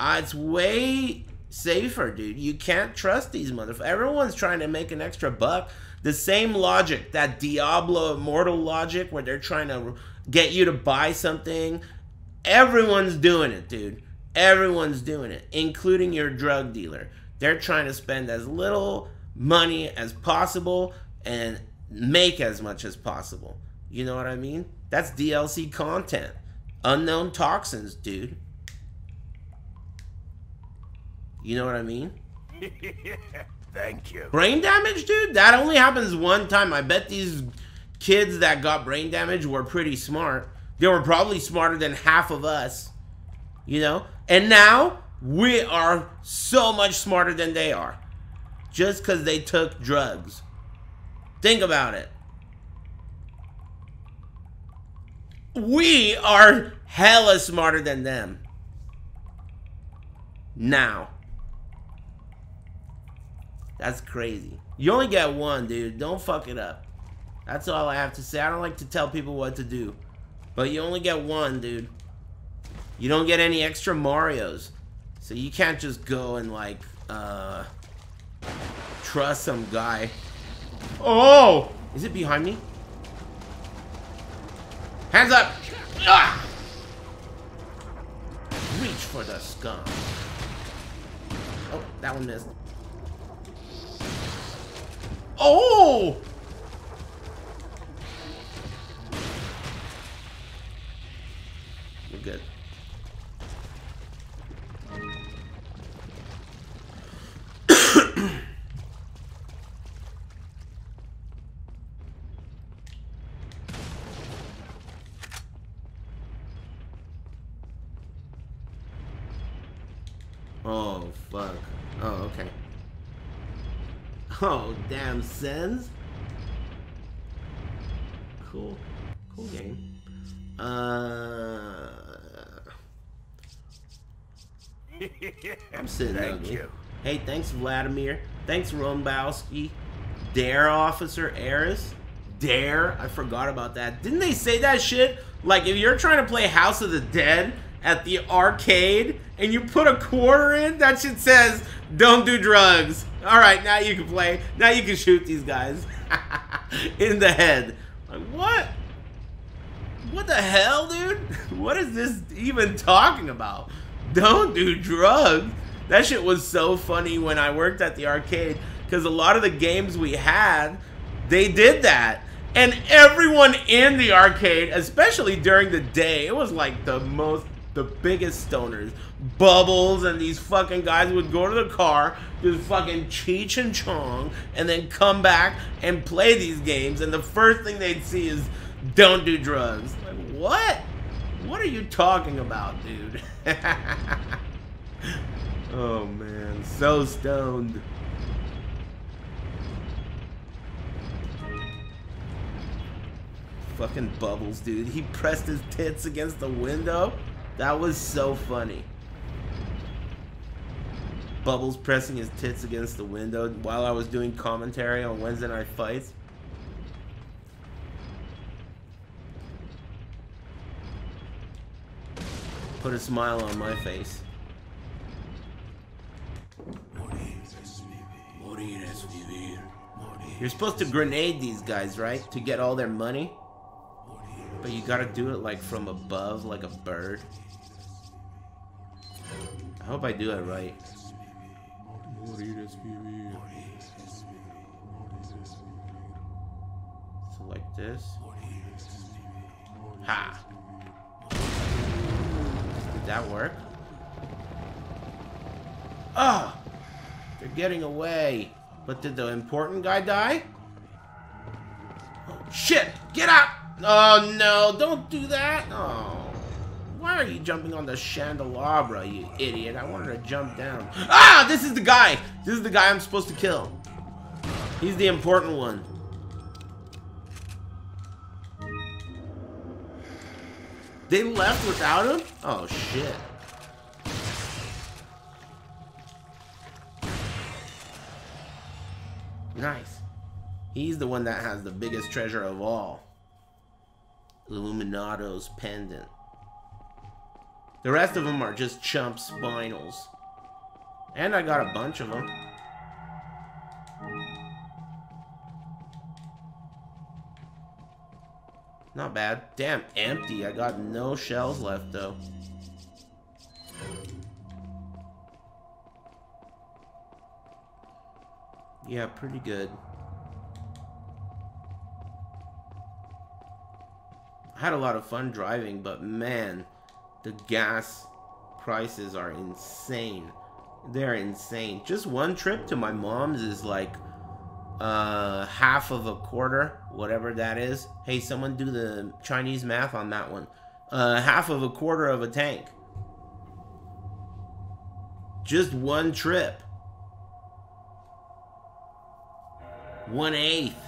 it's way safer, dude. You can't trust these motherfuckers. Everyone's trying to make an extra buck. The same logic, that Diablo Immortal logic, where they're trying to get you to buy something. Everyone's doing it, dude. Everyone's doing it, including your drug dealer. They're trying to spend as little money as possible and make as much as possible. You know what I mean? That's DLC content. Unknown toxins, dude. You know what I mean? Thank you. Brain damage, dude? That only happens one time. I bet these kids that got brain damage were pretty smart. They were probably smarter than half of us. You know? And now we are so much smarter than they are. Just because they took drugs. Think about it. We are hella smarter than them. Now. That's crazy. You only get one, dude. Don't fuck it up. That's all I have to say. I don't like to tell people what to do. But you only get one, dude. You don't get any extra Marios. So you can't just go and, like, uh... Trust some guy. Oh! Is it behind me? Hands up! Ah! Reach for the scum. Oh, that one missed. Oh! Damn, Cool. Cool game. Uh, I'm sitting Thank ugly. you. Hey, thanks, Vladimir. Thanks, Rombowski. Dare Officer Aris. Dare. I forgot about that. Didn't they say that shit? Like, if you're trying to play House of the Dead at the arcade and you put a quarter in, that shit says, don't do drugs. All right, now you can play. Now you can shoot these guys in the head. Like, what? What the hell, dude? What is this even talking about? Don't do drugs. That shit was so funny when I worked at the arcade because a lot of the games we had, they did that. And everyone in the arcade, especially during the day, it was like the most, the biggest stoners. Bubbles and these fucking guys would go to the car, just fucking cheech and chong, and then come back and play these games. And the first thing they'd see is, don't do drugs. Like, what? What are you talking about, dude? oh man, so stoned. Fucking Bubbles, dude. He pressed his tits against the window. That was so funny. Bubbles pressing his tits against the window while I was doing commentary on Wednesday Night Fights. Put a smile on my face. You're supposed to grenade these guys, right? To get all their money? But you gotta do it like from above, like a bird. I hope I do it right. Like this. Ha! Did that work? Ah! They're getting away. But did the important guy die? Oh, shit! Get out! Oh no, don't do that! Oh. Why are you jumping on the chandelabra, you idiot? I wanted to jump down. Ah! This is the guy! This is the guy I'm supposed to kill. He's the important one. They left without him? Oh shit. Nice. He's the one that has the biggest treasure of all. Illuminados pendant. The rest of them are just chump spinels. And I got a bunch of them. Not bad. Damn, empty. I got no shells left, though. Yeah, pretty good. I had a lot of fun driving, but man, the gas prices are insane. They're insane. Just one trip to my mom's is like uh, half of a quarter, whatever that is. Hey, someone do the Chinese math on that one. Uh, half of a quarter of a tank. Just one trip. One eighth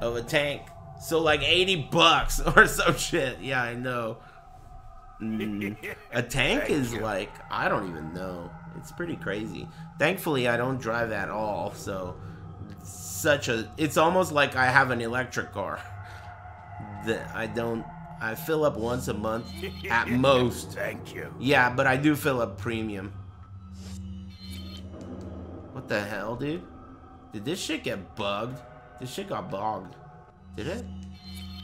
of a tank. So like 80 bucks or some shit. Yeah, I know. Mm. A tank is like, I don't even know. It's pretty crazy. Thankfully, I don't drive at all, so such a it's almost like I have an electric car. That I don't I fill up once a month at most. Thank you. Yeah, but I do fill up premium. What the hell, dude? Did this shit get bugged? This shit got bogged. Did it?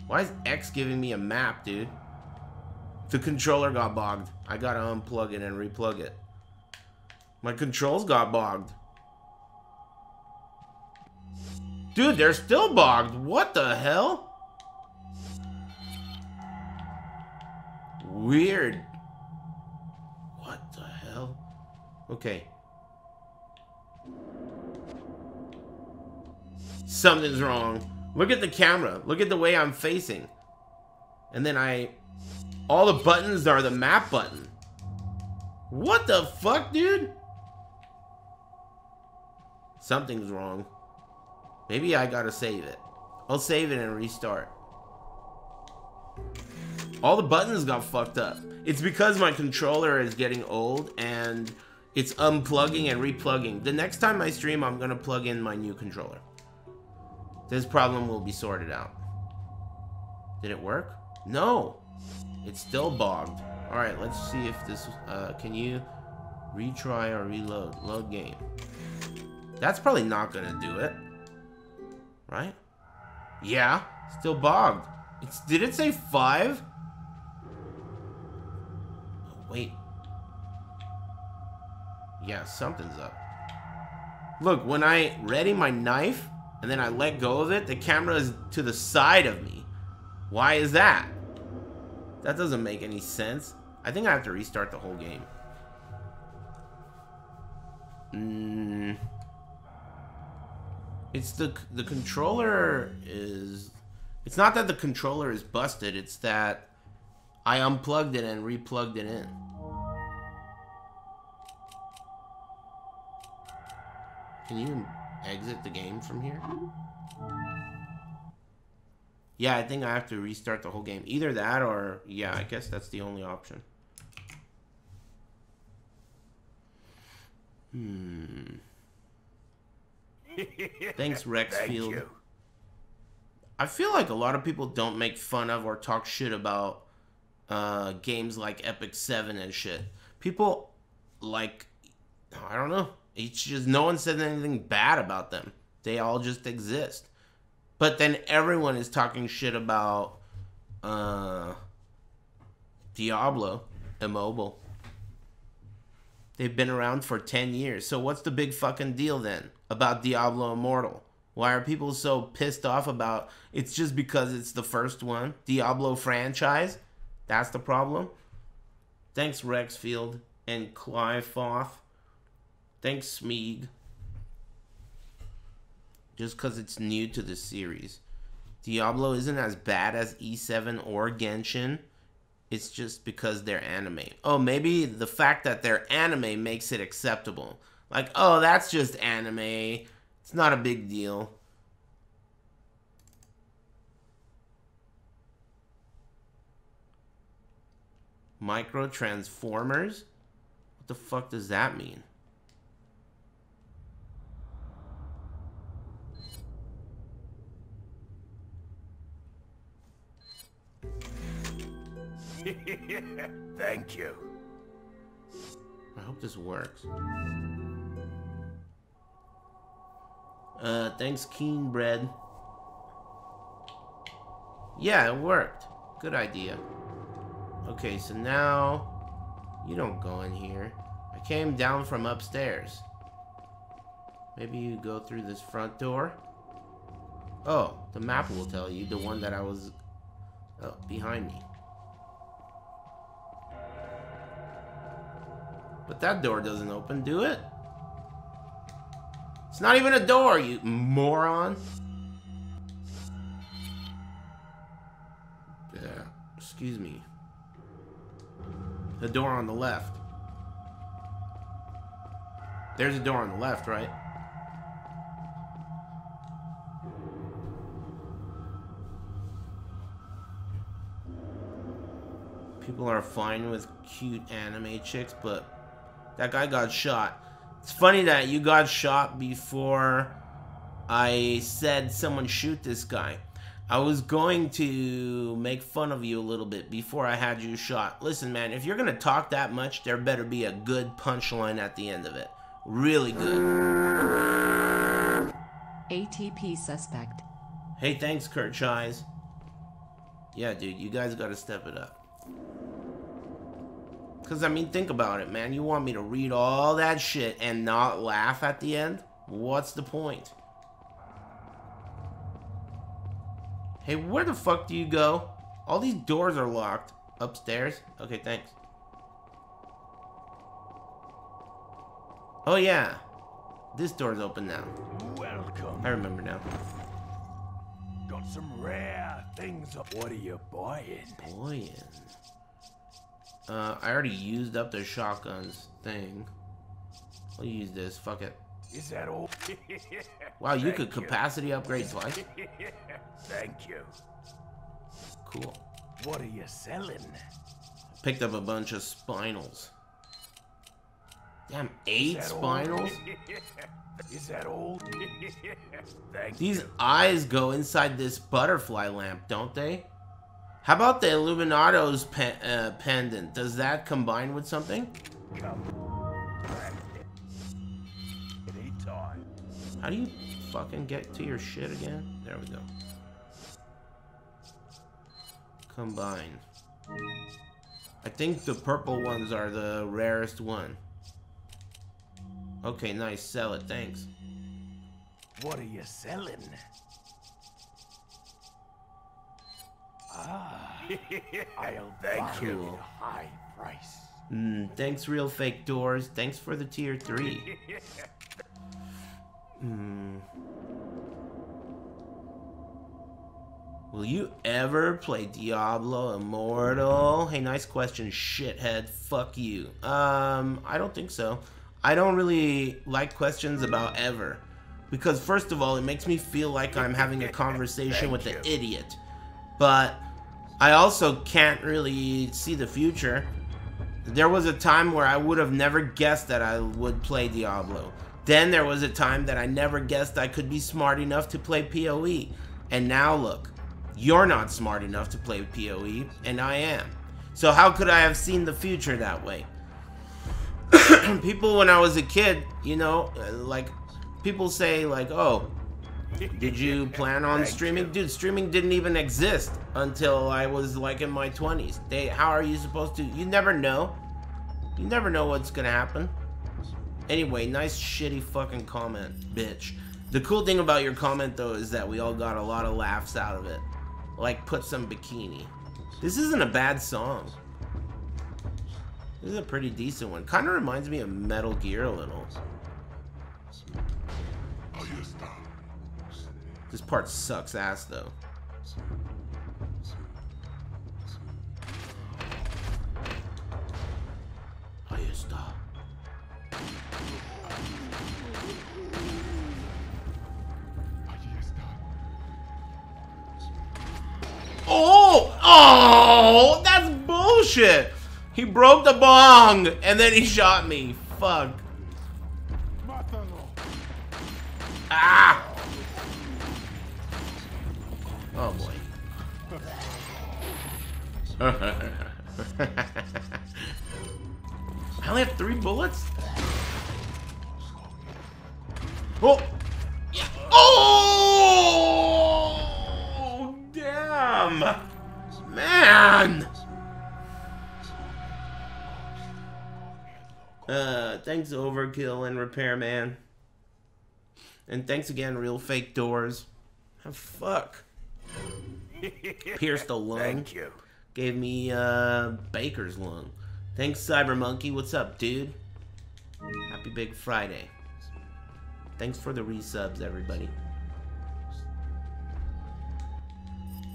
Why is X giving me a map, dude? The controller got bogged. I gotta unplug it and replug it. My controls got bogged. Dude, they're still bogged. What the hell? Weird. What the hell? Okay. Something's wrong. Look at the camera. Look at the way I'm facing. And then I... All the buttons are the map button. What the fuck, dude? Something's wrong. Maybe I gotta save it. I'll save it and restart. All the buttons got fucked up. It's because my controller is getting old and it's unplugging and replugging. The next time I stream, I'm gonna plug in my new controller. This problem will be sorted out. Did it work? No. It's still bogged. Alright, let's see if this... Uh, can you retry or reload? Load game. That's probably not gonna do it. Right? Yeah, still bogged. It's, did it say five? Oh, wait. Yeah, something's up. Look, when I ready my knife and then I let go of it, the camera is to the side of me. Why is that? That doesn't make any sense. I think I have to restart the whole game. Mm. It's the the controller is it's not that the controller is busted, it's that I unplugged it and replugged it in. Can you exit the game from here? Yeah, I think I have to restart the whole game. Either that or, yeah, I guess that's the only option. Hmm. Thanks, Rexfield. you. I feel like a lot of people don't make fun of or talk shit about uh, games like Epic 7 and shit. People, like, I don't know. It's just no one said anything bad about them. They all just exist. But then everyone is talking shit about uh, Diablo Immortal. They've been around for 10 years. So what's the big fucking deal then about Diablo Immortal? Why are people so pissed off about it's just because it's the first one? Diablo franchise? That's the problem? Thanks Rexfield and Clive Foth. Thanks Smeeg. Just because it's new to the series. Diablo isn't as bad as E7 or Genshin. It's just because they're anime. Oh, maybe the fact that they're anime makes it acceptable. Like, oh, that's just anime. It's not a big deal. Micro transformers? What the fuck does that mean? Thank you. I hope this works. Uh, thanks, Keen Bread. Yeah, it worked. Good idea. Okay, so now you don't go in here. I came down from upstairs. Maybe you go through this front door. Oh, the map will tell you the one that I was oh, behind me. But that door doesn't open, do it? It's not even a door, you moron. Yeah, excuse me. The door on the left. There's a door on the left, right? People are fine with cute anime chicks, but that guy got shot. It's funny that you got shot before I said someone shoot this guy. I was going to make fun of you a little bit before I had you shot. Listen, man, if you're going to talk that much, there better be a good punchline at the end of it. Really good. ATP suspect. Hey, thanks, Kurt Chise. Yeah, dude, you guys got to step it up. Because, I mean, think about it, man. You want me to read all that shit and not laugh at the end? What's the point? Hey, where the fuck do you go? All these doors are locked. Upstairs? Okay, thanks. Oh, yeah. This door's open now. Welcome. I remember now. Got some rare things up. What are you buying? Boy. Uh, I already used up the shotguns thing. I'll use this. Fuck it. Is that all? Wow, you Thank could capacity upgrade twice. Thank you. Cool. What are you selling? Picked up a bunch of spinels. Damn, eight Is spinels? Is that all? Thank These you. eyes go inside this butterfly lamp, don't they? How about the Illuminados uh, pendant? Does that combine with something? How do you fucking get to your shit again? There we go. Combine. I think the purple ones are the rarest one. Okay, nice. Sell it. Thanks. What are you selling? Ah, I'll Thank you. at a high price. Mm, thanks, real fake doors. Thanks for the tier three. Hmm. Will you ever play Diablo Immortal? Hey, nice question, shithead. Fuck you. Um, I don't think so. I don't really like questions about ever. Because first of all, it makes me feel like I'm having a conversation with an idiot. But I also can't really see the future. There was a time where I would have never guessed that I would play Diablo. Then there was a time that I never guessed I could be smart enough to play PoE. And now look, you're not smart enough to play PoE, and I am. So how could I have seen the future that way? people when I was a kid, you know, like people say like, "Oh, did you plan on streaming?" Dude, streaming didn't even exist until I was like in my 20s. They how are you supposed to You never know. You never know what's to happen. Anyway, nice shitty fucking comment, bitch. The cool thing about your comment though is that we all got a lot of laughs out of it. Like put some bikini. This isn't a bad song. This is a pretty decent one. Kind of reminds me of Metal Gear a little. This part sucks ass though. Oh! Oh! That's bullshit! He broke the bong, and then he shot me. Fuck. Ah! Oh boy. I only have three bullets? Oh! Oh! Damn! Man! Uh, thanks Overkill and Repairman. And thanks again, Real Fake Doors. Oh, fuck. Pierced the lung. Thank you. Gave me uh, Baker's lung. Thanks, Cyber Monkey. What's up, dude? Happy Big Friday. Thanks for the resubs, everybody.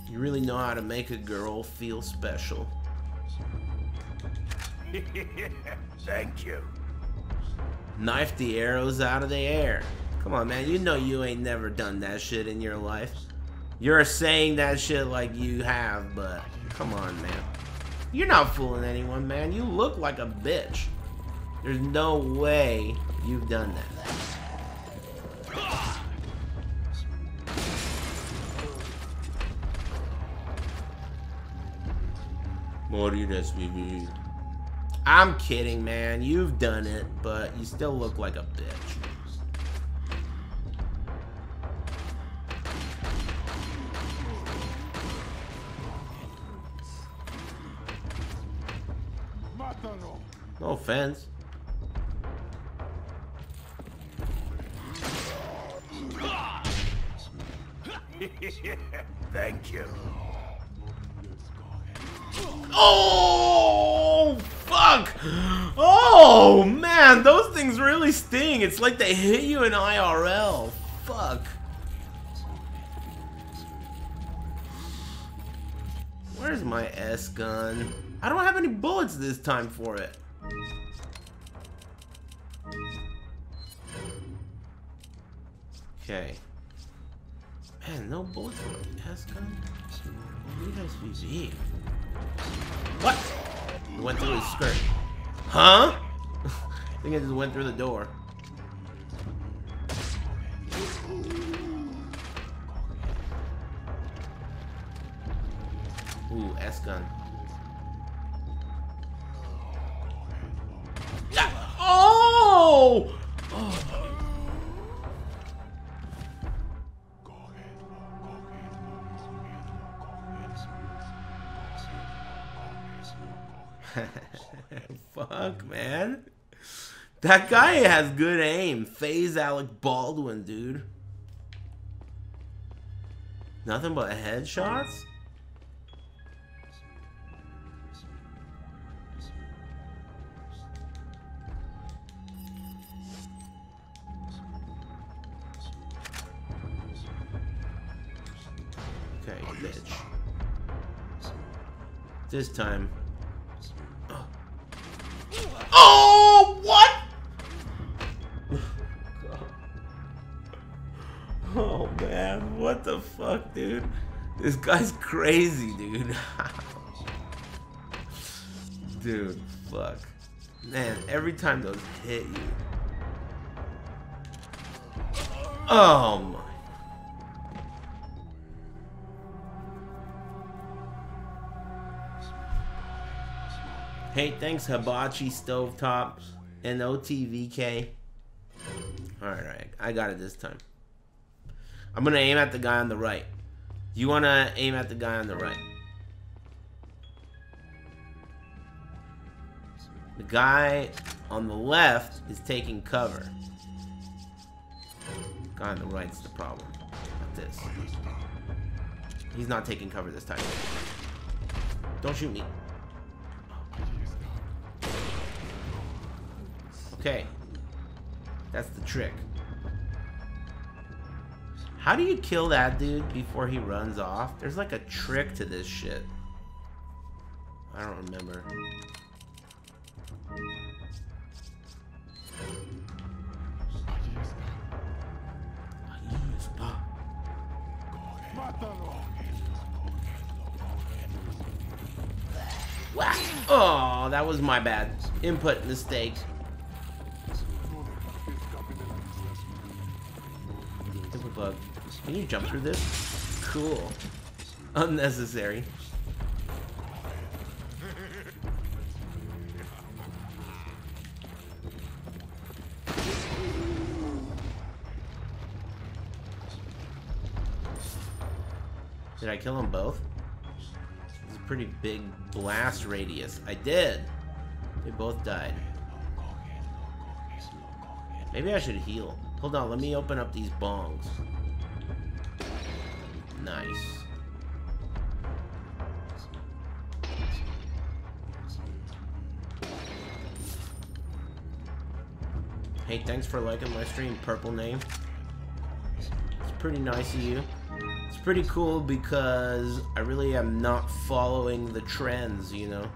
You really know how to make a girl feel special. Thank you. Knife the arrows out of the air. Come on, man. You know you ain't never done that shit in your life. You're saying that shit like you have, but come on, man. You're not fooling anyone, man. You look like a bitch. There's no way you've done that. Baby. I'm kidding, man. You've done it, but you still look like a bitch. No offense. Thank you. Oh, fuck! Oh, man, those things really sting. It's like they hit you in IRL. Fuck. Where's my S gun? I don't have any bullets this time for it. Okay. Man, no bullets for my S gun? You guys What? It went through his skirt. Huh? I think I just went through the door. Ooh, S oh! Fuck, man. That guy has good aim. Phase Alec Baldwin, dude. Nothing but headshots? This time. Oh, what? Oh man, what the fuck, dude? This guy's crazy, dude. dude, fuck? Man, every time those hit you. Oh my. Hey, thanks Hibachi Stovetops and OTVK. Alright, I got it this time. I'm gonna aim at the guy on the right. You wanna aim at the guy on the right. The guy on the left is taking cover. Guy on the right's the problem. Not this. He's not taking cover this time. Don't shoot me. Okay. That's the trick. How do you kill that dude before he runs off? There's like a trick to this shit. I don't remember. Oh, that was my bad. Input mistake. Can you jump through this? Cool. Unnecessary. Did I kill them both? It's a pretty big blast radius. I did. They both died. Maybe I should heal. Hold on, let me open up these bongs. Nice. Hey, thanks for liking my stream, Purple Name. It's pretty nice of you. It's pretty cool because I really am not following the trends, you know?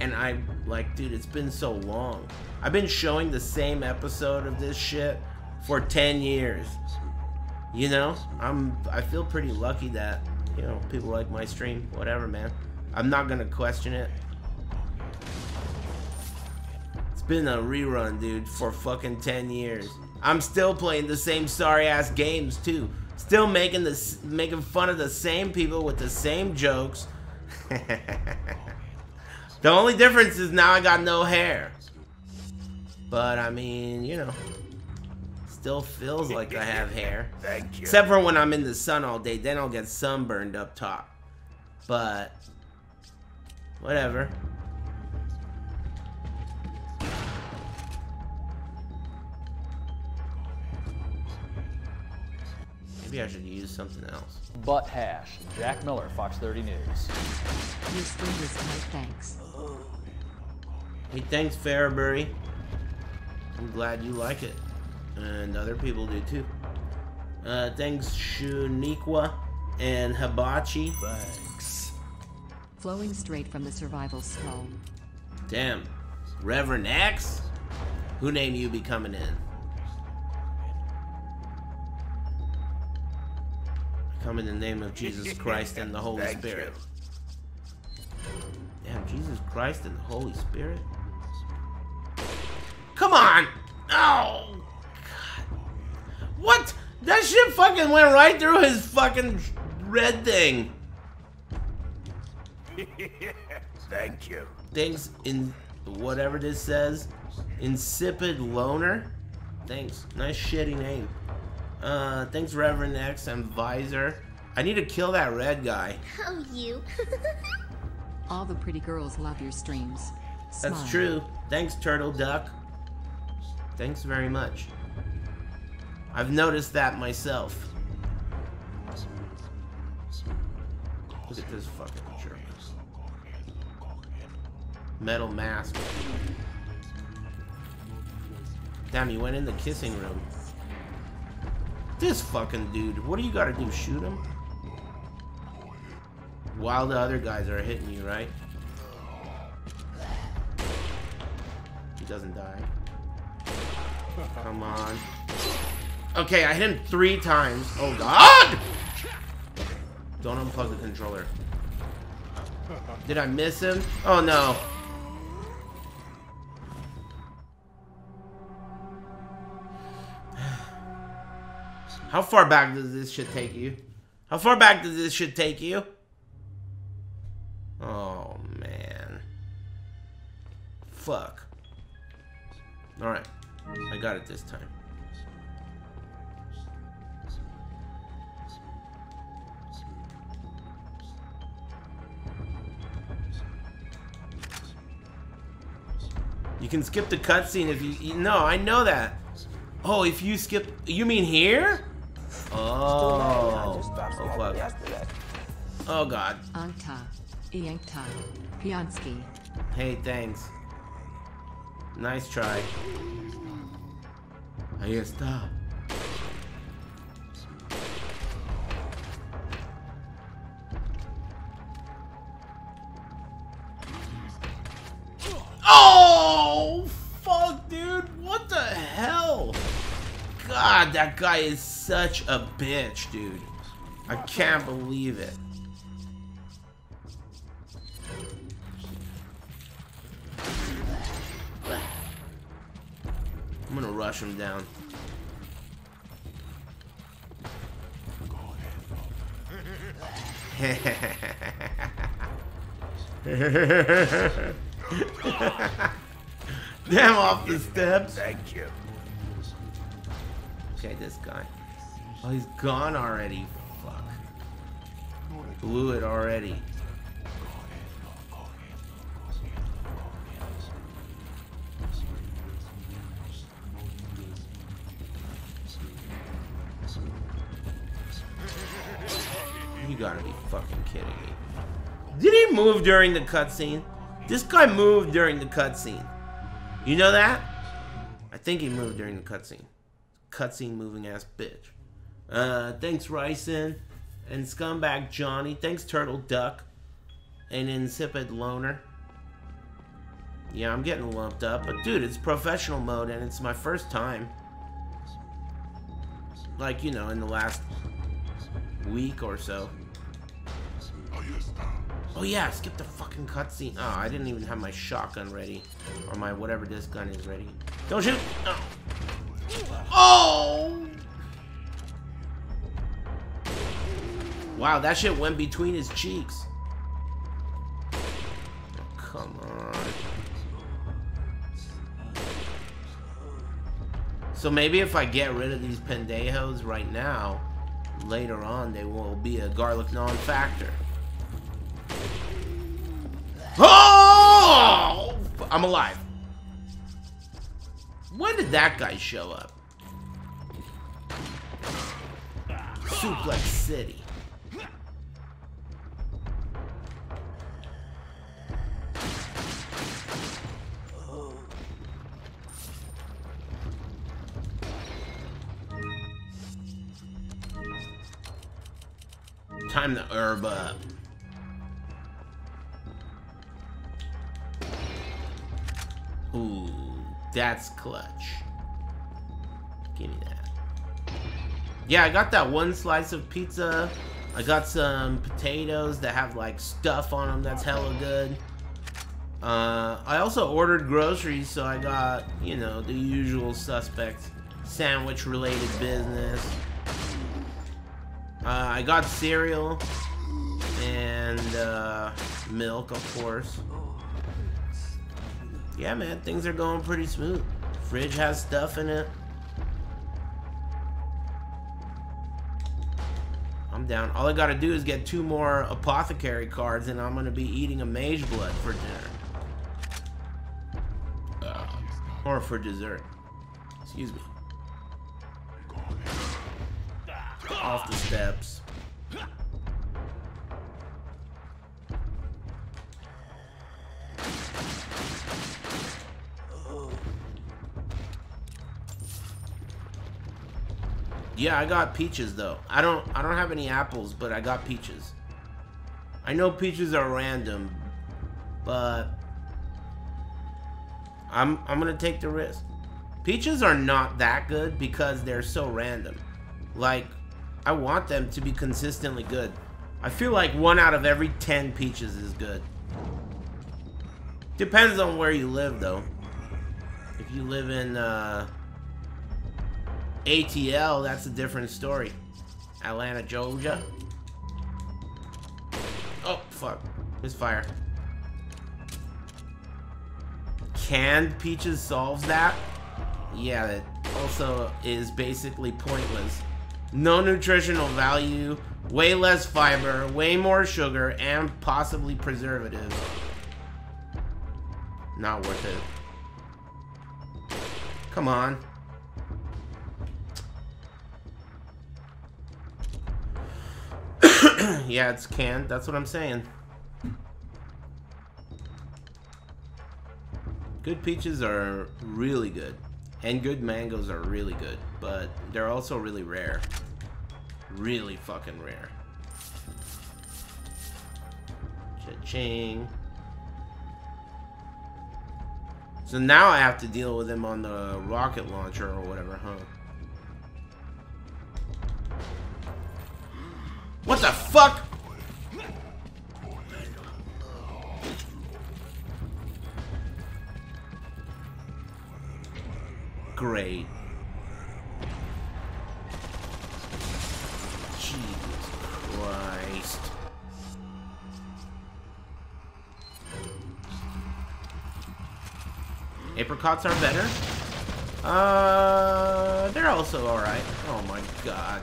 And I, like, dude, it's been so long. I've been showing the same episode of this shit for 10 years. You know, I'm I feel pretty lucky that, you know, people like my stream, whatever, man. I'm not to question it. It's been a rerun, dude, for fucking 10 years. I'm still playing the same sorry ass games too. Still making the making fun of the same people with the same jokes. the only difference is now I got no hair. But I mean, you know, still feels like I have hair. Thank you. Except for when I'm in the sun all day, then I'll get sunburned up top. But whatever. Maybe I should use something else. Butt hash. Jack Miller, Fox 30 News. Your stream is tight, thanks. Hey, thanks, Fairbury. I'm glad you like it. And other people do too. Uh, thanks, Shuniqua and Hibachi. Thanks. Flowing straight from the survival skull. Damn. Reverend X? Who name you be coming in? Come in the name of Jesus Christ and the Holy Thank Spirit. Damn, Jesus Christ and the Holy Spirit? Come on! Oh! God. What? That shit fucking went right through his fucking red thing. Thank you. Thanks in whatever this says. Insipid loner. Thanks. Nice shitty name. Uh, thanks Reverend X and Visor. I need to kill that red guy. Oh, you. All the pretty girls love your streams. That's true. Thanks Turtle Duck. Thanks very much. I've noticed that myself. Look at this fucking jerk. Metal mask. Damn, he went in the kissing room. This fucking dude. What do you gotta do? Shoot him? While the other guys are hitting you, right? He doesn't die. Come on. Okay, I hit him three times. Oh, God! Don't unplug the controller. Did I miss him? Oh, no. How far back does this shit take you? How far back does this shit take you? Oh, man. Fuck. Alright. I got it this time. You can skip the cutscene if you, you... No, I know that. Oh, if you skip... You mean here? Oh. Oh, fuck. Oh, God. Angta, Iangta, Piansky. Hey, thanks. Nice try. Ahí está. Oh, Oh, fuck, dude. What the hell? God, that guy is such a bitch, dude. I can't believe it. I'm gonna rush him down. Damn off the steps. Thank you. Okay, this guy. Oh, he's gone already. Fuck. Blew it already. You gotta be fucking kidding me. Did he move during the cutscene? This guy moved during the cutscene. You know that? I think he moved during the cutscene. Cutscene moving ass bitch. Uh, thanks Ryson and Scumbag Johnny. Thanks Turtle Duck and Insipid Loner. Yeah, I'm getting lumped up, but dude, it's professional mode and it's my first time. Like, you know, in the last week or so. Oh Oh, yeah, skip the fucking cutscene. Oh, I didn't even have my shotgun ready. Or my whatever this gun is ready. Don't shoot! Oh! oh! Wow, that shit went between his cheeks. Oh, come on. So maybe if I get rid of these pendejos right now, later on they will be a garlic non-factor. Oh! I'm alive. When did that guy show up? Suplex City. Time to herb up. Ooh, that's clutch. Give me that. Yeah, I got that one slice of pizza. I got some potatoes that have like stuff on them that's hella good. Uh, I also ordered groceries, so I got, you know, the usual suspects. Sandwich related business. Uh, I got cereal and uh, milk, of course. Yeah, man, things are going pretty smooth. Fridge has stuff in it. I'm down. All I gotta do is get two more apothecary cards and I'm gonna be eating a Mageblood for dinner. Uh, or for dessert. Excuse me. Off the steps. Yeah, I got peaches though. I don't I don't have any apples, but I got peaches. I know peaches are random, but I'm I'm gonna take the risk. Peaches are not that good because they're so random. Like, I want them to be consistently good. I feel like one out of every 10 peaches is good. Depends on where you live though. If you live in uh ATL, that's a different story. Atlanta, Georgia. Oh, fuck. Misfire. Canned peaches solves that? Yeah, that also is basically pointless. No nutritional value, way less fiber, way more sugar, and possibly preservatives. Not worth it. Come on. yeah, it's canned. That's what I'm saying. Good peaches are really good. And good mangoes are really good. But they're also really rare. Really fucking rare. Cha-ching. So now I have to deal with him on the rocket launcher or whatever, huh? What the fuck? Great. Jesus Christ. Apricots are better. Uh, they're also alright. Oh my god.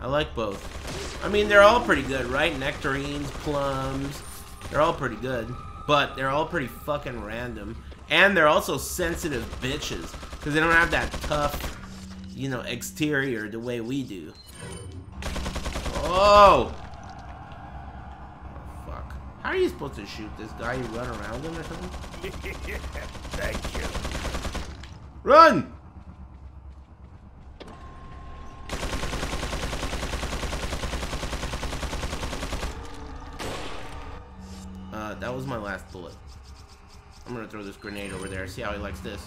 I like both. I mean, they're all pretty good, right? Nectarines, plums. They're all pretty good. But they're all pretty fucking random. And they're also sensitive bitches. Because they don't have that tough, you know, exterior the way we do. Oh! oh fuck. How are you supposed to shoot this guy? You run around him or something? Thank you. Run! Uh, that was my last bullet. I'm gonna throw this grenade over there. See how he likes this.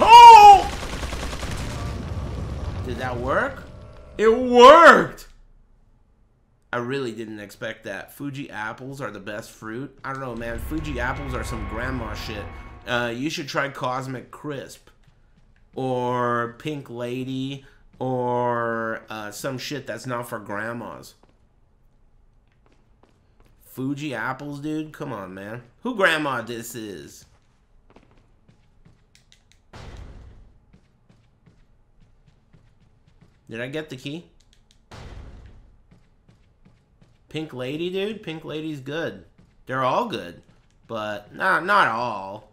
Oh! Did that work? It worked! I really didn't expect that. Fuji apples are the best fruit. I don't know, man. Fuji apples are some grandma shit. Uh, you should try Cosmic Crisp. Or Pink Lady. Or uh, some shit that's not for grandmas. Fuji apples, dude? Come on, man. Who grandma this is? Did I get the key? Pink Lady, dude? Pink Lady's good. They're all good. But, not, not all.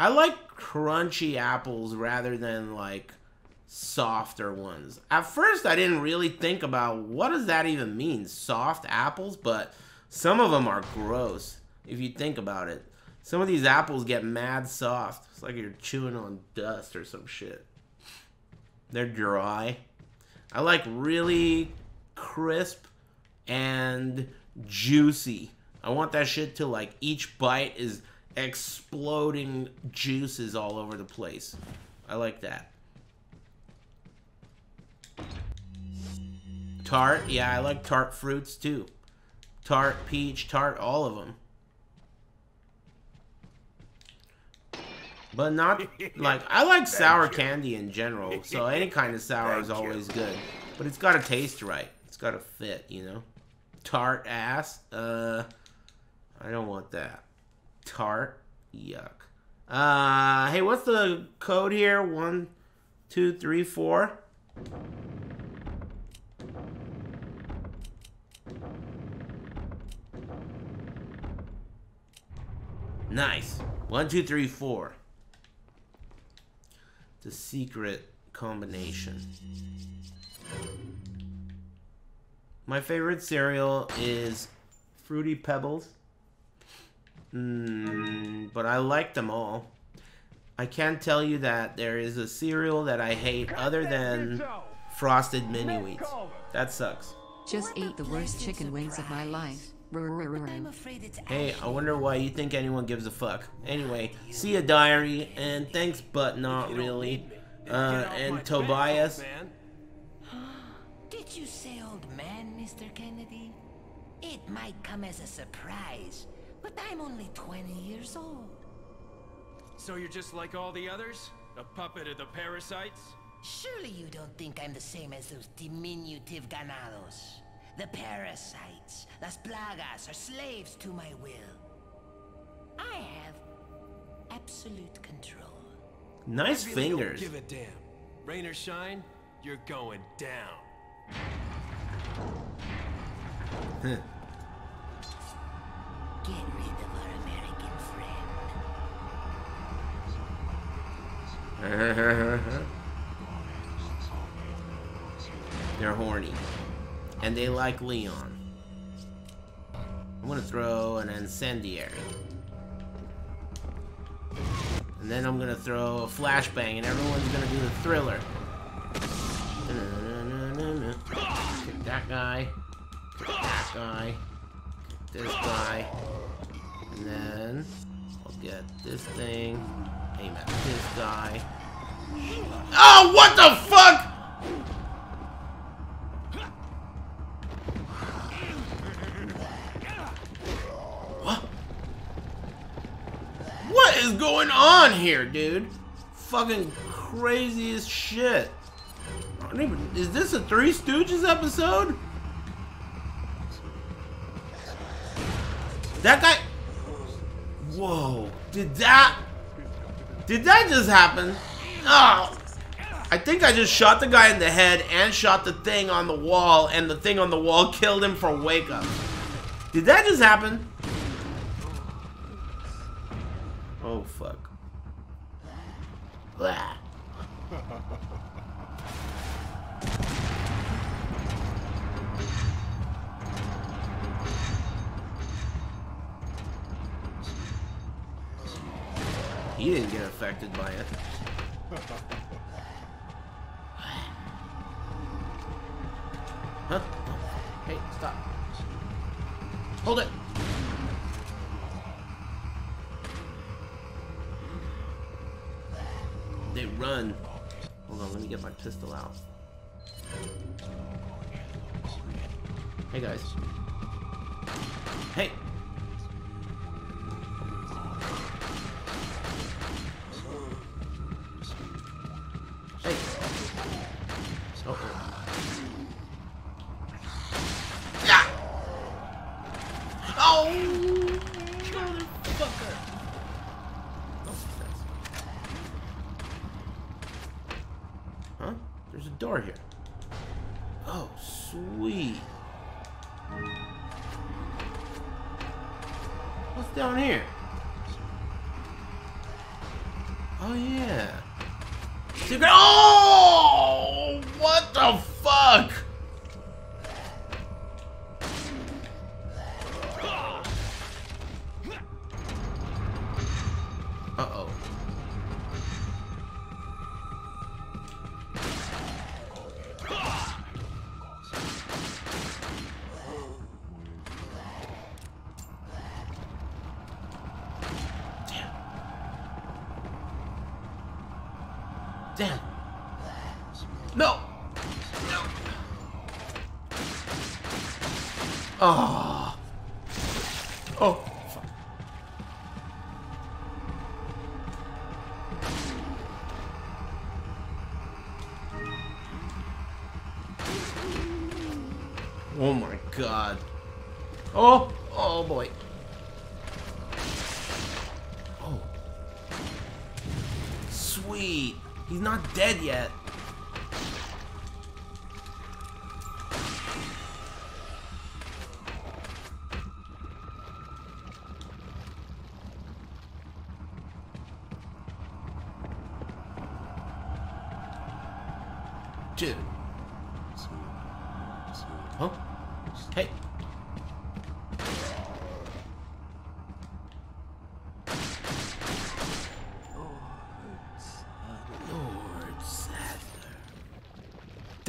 I like crunchy apples rather than, like, softer ones. At first, I didn't really think about what does that even mean? Soft apples? But some of them are gross, if you think about it. Some of these apples get mad soft. It's like you're chewing on dust or some shit. They're dry. I like really crisp and juicy. I want that shit to like each bite is exploding juices all over the place. I like that. Tart, yeah, I like tart fruits too. Tart, peach, tart, all of them. But not like I like sour candy in general, so any kind of sour is always good. But it's got to taste right. It's got to fit, you know. Tart ass. Uh, I don't want that. Tart. Yuck. Uh, hey, what's the code here? One, two, three, four. Nice. One, two, three, four. The secret combination. My favorite cereal is Fruity Pebbles. Mm, but I like them all. I can't tell you that there is a cereal that I hate other than Frosted Mini Wheats. That sucks. Just ate the worst chicken wings of my life. Hey, I wonder why you think anyone gives a fuck. Anyway, see a diary, and thanks, but not really. Uh, and Tobias. Did you say old man, Mr. Kennedy? It might come as a surprise, but I'm only 20 years old. So you're just like all the others? A puppet of the parasites? Surely you don't think I'm the same as those diminutive ganados. The parasites, las plagas, are slaves to my will. I have absolute control. Nice I really don't fingers. give a damn. Rain or shine, you're going down. Get rid of our American friend. They're horny. And they like Leon. I'm gonna throw an incendiary. And then I'm gonna throw a flashbang and everyone's gonna do the thriller. Kick that guy. Kick that guy. Kick this guy. And then I'll get this thing. Aim at this guy. Oh, what the fuck? On here, dude? Fucking crazy as shit. Even, is this a Three Stooges episode? That guy. Whoa. Did that. Did that just happen? Oh. I think I just shot the guy in the head and shot the thing on the wall, and the thing on the wall killed him for wake up. Did that just happen? Oh, fuck. Blah. He didn't get affected by it. Huh? Hey, stop. Hold it. Run. Hold on, let me get my pistol out. Hey guys. Hey.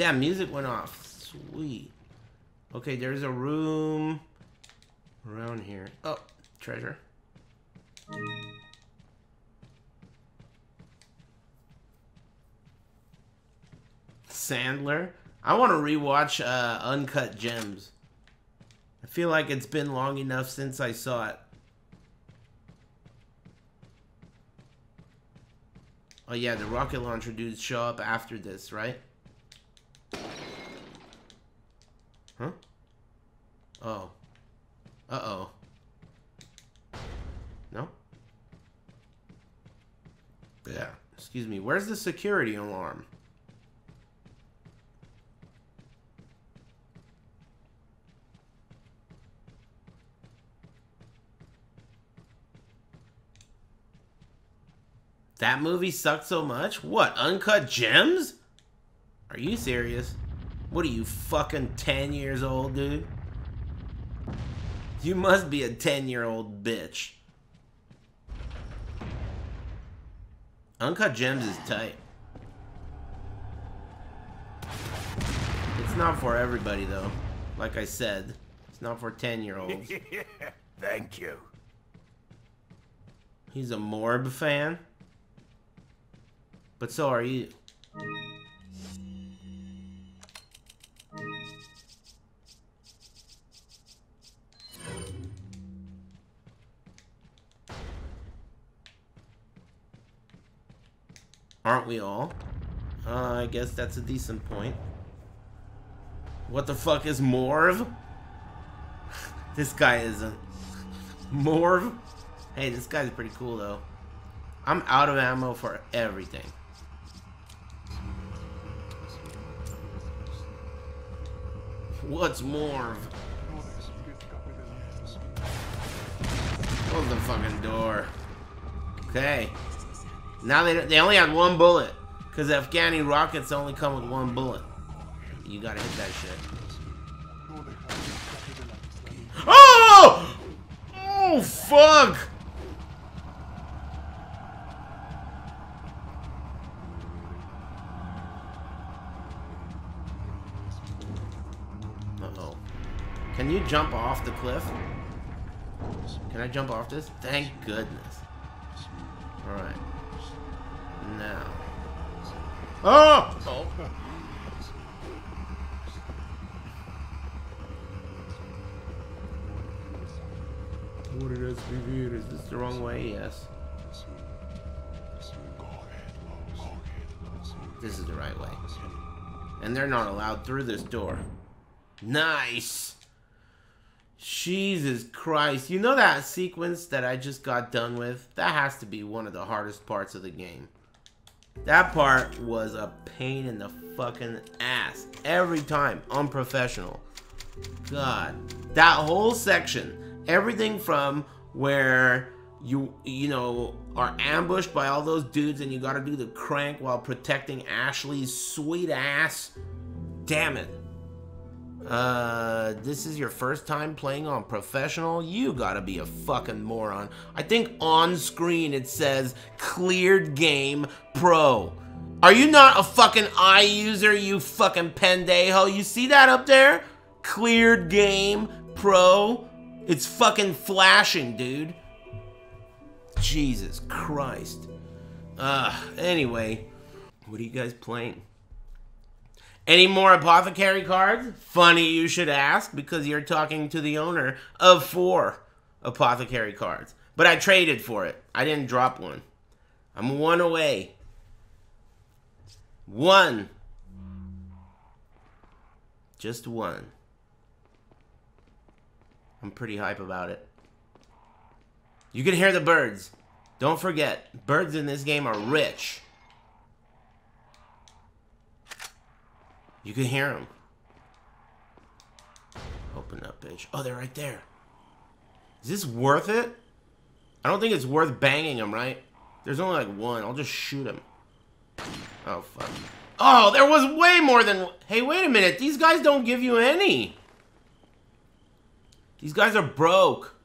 Damn, music went off. Sweet. Okay, there's a room around here. Oh, treasure. Sandler. I want to rewatch uh, Uncut Gems. I feel like it's been long enough since I saw it. Oh yeah, the rocket launcher dudes show up after this, right? Huh? Oh. Uh-oh. No? Yeah. Excuse me. Where's the security alarm? That movie sucked so much? What, Uncut Gems? Are you serious? What are you, fucking 10 years old, dude? You must be a 10 year old bitch. Uncut Gems is tight. It's not for everybody, though. Like I said, it's not for 10 year olds. Thank you. He's a Morb fan? But so are you. Aren't we all? Uh, I guess that's a decent point. What the fuck is Morv? this guy isn't. Morv? Hey, this guy's pretty cool though. I'm out of ammo for everything. What's Morv? Close the fucking door. Okay. Now they they only had one bullet. Because Afghani rockets only come with one bullet. You gotta hit that shit. Oh! Oh, fuck! Uh-oh. Can you jump off the cliff? Can I jump off this? Thank goodness. Alright. Oh! oh! What did us review? Is this the wrong way? Yes. This is the right way. And they're not allowed through this door. Nice! Jesus Christ. You know that sequence that I just got done with? That has to be one of the hardest parts of the game. That part was a pain in the fucking ass. Every time. Unprofessional. God. That whole section. Everything from where you, you know, are ambushed by all those dudes and you gotta do the crank while protecting Ashley's sweet ass. Damn it. Uh, this is your first time playing on professional? You gotta be a fucking moron. I think on screen it says cleared game pro. Are you not a fucking eye user, you fucking pendejo? You see that up there? Cleared game pro? It's fucking flashing, dude. Jesus Christ. Uh, anyway, what are you guys playing? Any more apothecary cards? Funny you should ask because you're talking to the owner of four apothecary cards. But I traded for it. I didn't drop one. I'm one away. One. Just one. I'm pretty hype about it. You can hear the birds. Don't forget, birds in this game are rich. You can hear them. Open up, bitch. Oh, they're right there. Is this worth it? I don't think it's worth banging them, right? There's only like one. I'll just shoot him. Oh, fuck. Oh, there was way more than... Hey, wait a minute. These guys don't give you any. These guys are broke.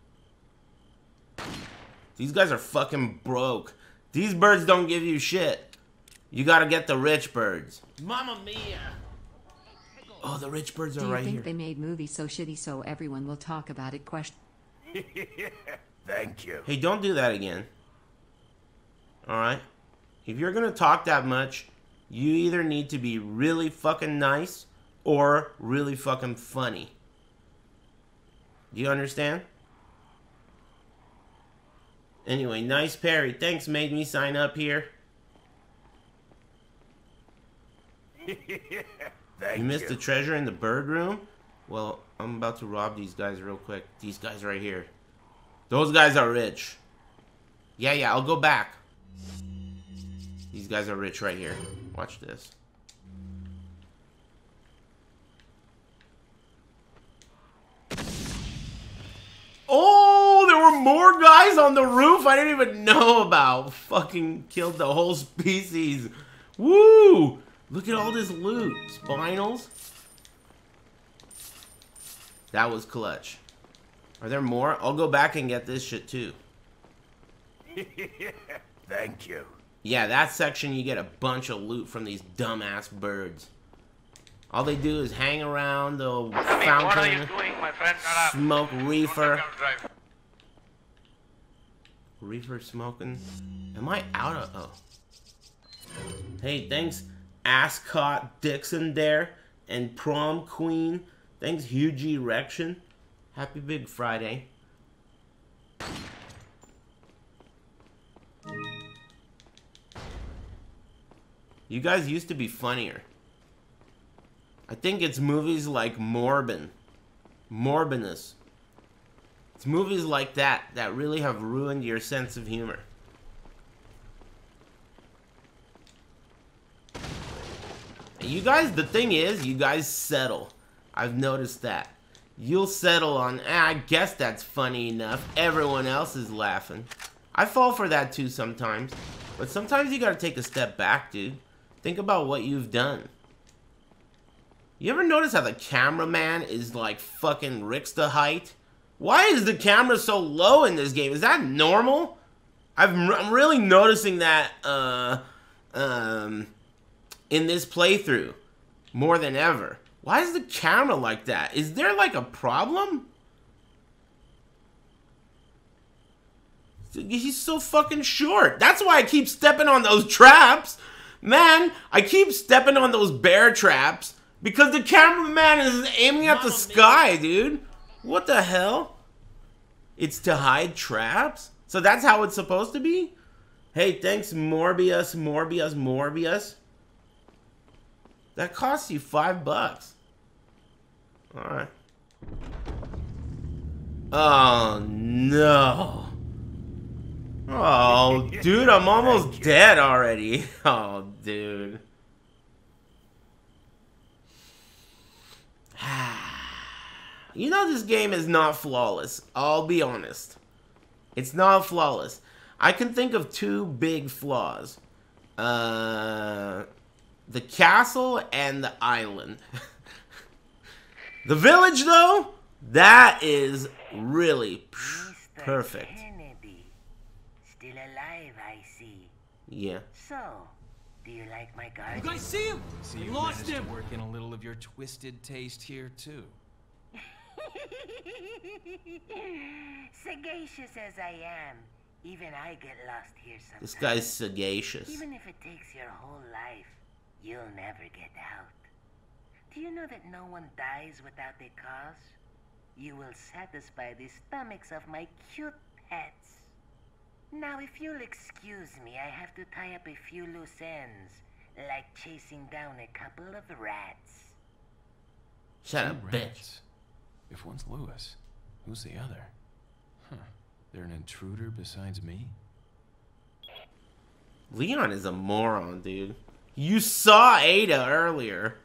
These guys are fucking broke. These birds don't give you shit. You gotta get the rich birds. Mamma mia! Oh, the rich birds are Do you right think here. they made movies so shitty so everyone will talk about it? Question. Thank you. Hey, don't do that again. Alright? If you're gonna talk that much, you either need to be really fucking nice or really fucking funny. Do you understand? Anyway, nice Perry. Thanks, made me sign up here. Thank You missed the treasure in the bird room? Well, I'm about to rob these guys real quick. These guys right here. Those guys are rich. Yeah, yeah, I'll go back. These guys are rich right here. Watch this. Oh, there were more guys on the roof I didn't even know about. Fucking killed the whole species. Woo! Look at all this loot. Spinels. That was clutch. Are there more? I'll go back and get this shit too. Thank you. Yeah, that section you get a bunch of loot from these dumbass birds. All they do is hang around the fountain, smoke reefer. Reefer smoking. Am I out of? Oh. Hey, thanks, Ascot Dixon there, and Prom Queen. Thanks, Huge Erection. Happy Big Friday. You guys used to be funnier. I think it's movies like Morbin. Morbinus. It's movies like that that really have ruined your sense of humor. You guys, the thing is, you guys settle. I've noticed that. You'll settle on, eh, I guess that's funny enough. Everyone else is laughing. I fall for that too sometimes. But sometimes you gotta take a step back, dude. Think about what you've done. You ever notice how the cameraman is like fucking Rick's the height? Why is the camera so low in this game? Is that normal? I've, I'm really noticing that uh, um, in this playthrough more than ever. Why is the camera like that? Is there like a problem? He's so fucking short. That's why I keep stepping on those traps. Man, I keep stepping on those bear traps because the cameraman is aiming at the sky, dude. What the hell? It's to hide traps? So that's how it's supposed to be? Hey, thanks Morbius, Morbius, Morbius. That costs you five bucks. Alright. Oh, no. Oh, dude, I'm almost dead already. Oh, dude. You know this game is not flawless. I'll be honest. It's not flawless. I can think of two big flaws. Uh, the castle and the island. the village, though, that is really perfect. Kennedy. Still alive, I see. Yeah. So, do you like my garden? You guys see him? See, you lost him. To work in a little of your twisted taste here too. Sagacious as I am, even I get lost here sometimes. This guy's sagacious. Even if it takes your whole life, you'll never get out. Do you know that no one dies without a cause? You will satisfy the stomachs of my cute pets. Now, if you'll excuse me, I have to tie up a few loose ends, like chasing down a couple of rats. Shut up, bitch. rats. If one's Luis, who's the other? Huh. They're an intruder besides me? Leon is a moron, dude. You saw Ada earlier.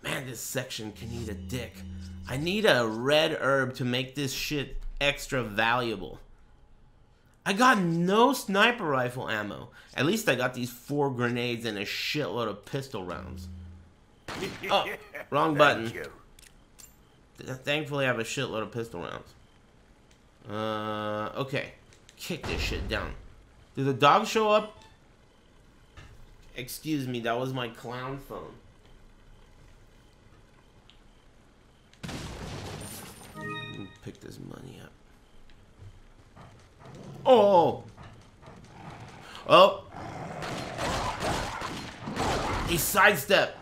Man, this section can eat a dick. I need a red herb to make this shit extra valuable. I got no sniper rifle ammo. At least I got these four grenades and a shitload of pistol rounds. Oh, wrong button. Thank you. Thankfully, I have a shitload of pistol rounds. Uh, okay. Kick this shit down. Did the dog show up? Excuse me, that was my clown phone. Pick this money up. Oh! Oh! He sidestep!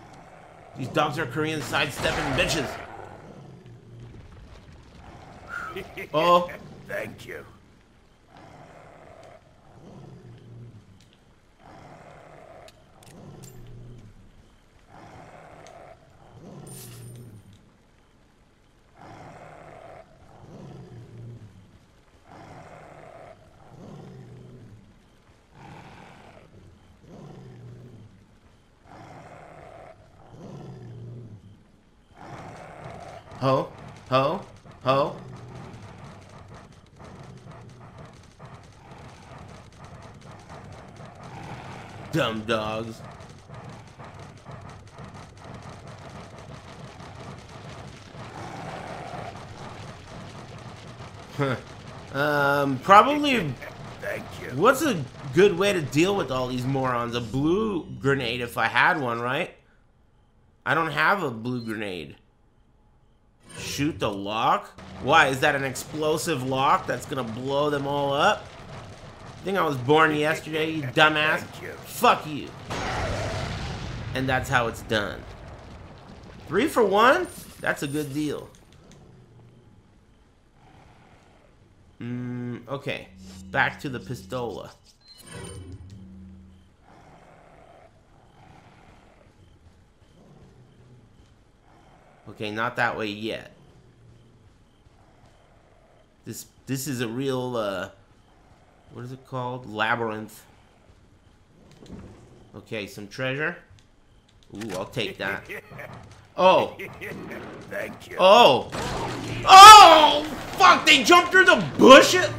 These dogs are Korean sidestepping bitches. Oh. Thank you. Ho, ho, ho. Dumb dogs. Huh. Um, probably. Thank you. What's a good way to deal with all these morons? A blue grenade if I had one, right? I don't have a blue grenade. Shoot the lock? Why? Is that an explosive lock that's gonna blow them all up? Think I was born yesterday, you dumbass? You. Fuck you. And that's how it's done. Three for one? That's a good deal. Mm, okay. Back to the pistola. Okay, not that way yet. This this is a real uh what is it called? Labyrinth. Okay, some treasure. Ooh, I'll take that. Oh. Thank you. Oh! Oh! Fuck, they jumped through the bushes?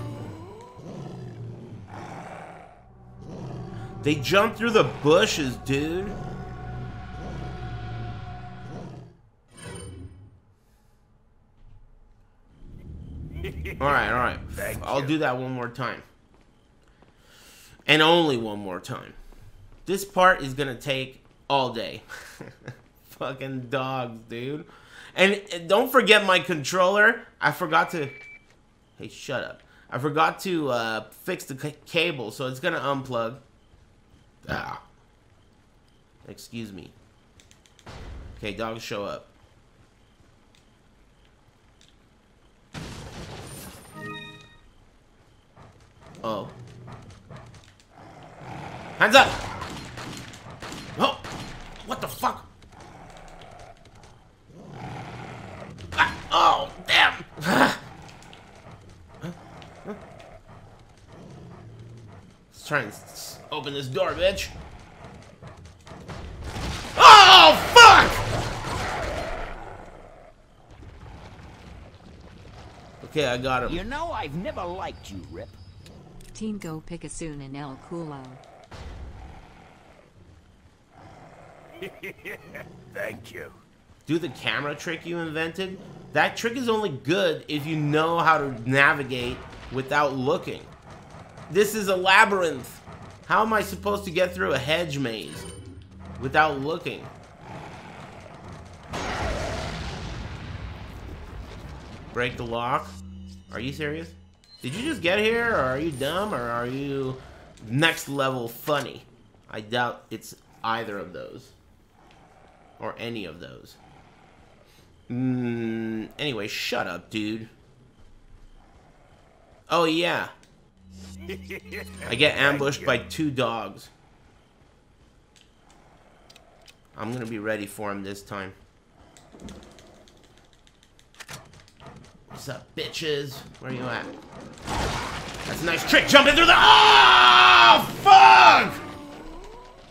They jumped through the bushes, dude. Alright, alright. Thank I'll you. do that one more time. And only one more time. This part is gonna take all day. Fucking dogs, dude. And don't forget my controller. I forgot to. Hey, shut up. I forgot to uh, fix the ca- cable, so it's gonna unplug. Ah. Excuse me. Okay, dogs show up. Oh. Hands up! Oh! What the fuck? Ah, oh, damn! Let's try and open this door, bitch. Oh, fuck! Okay, I got him. You know, I've never liked you, Rip. Team Go Picassoon and El Culo. Thank you. do the camera trick you invented. That trick is only good if you know how to navigate without looking. This is a labyrinth. How am I supposed to get through a hedge maze without looking? Break the lock? Are you serious? Did you just get here, or are you dumb, or are you next level funny? I doubt it's either of those. Or any of those. Mm, anyway, shut up, dude. Oh, yeah. I get ambushed by two dogs. I'm gonna be ready for him this time. What's up, bitches? Where you at? That's a nice trick, jumping through the- Oh, fuck!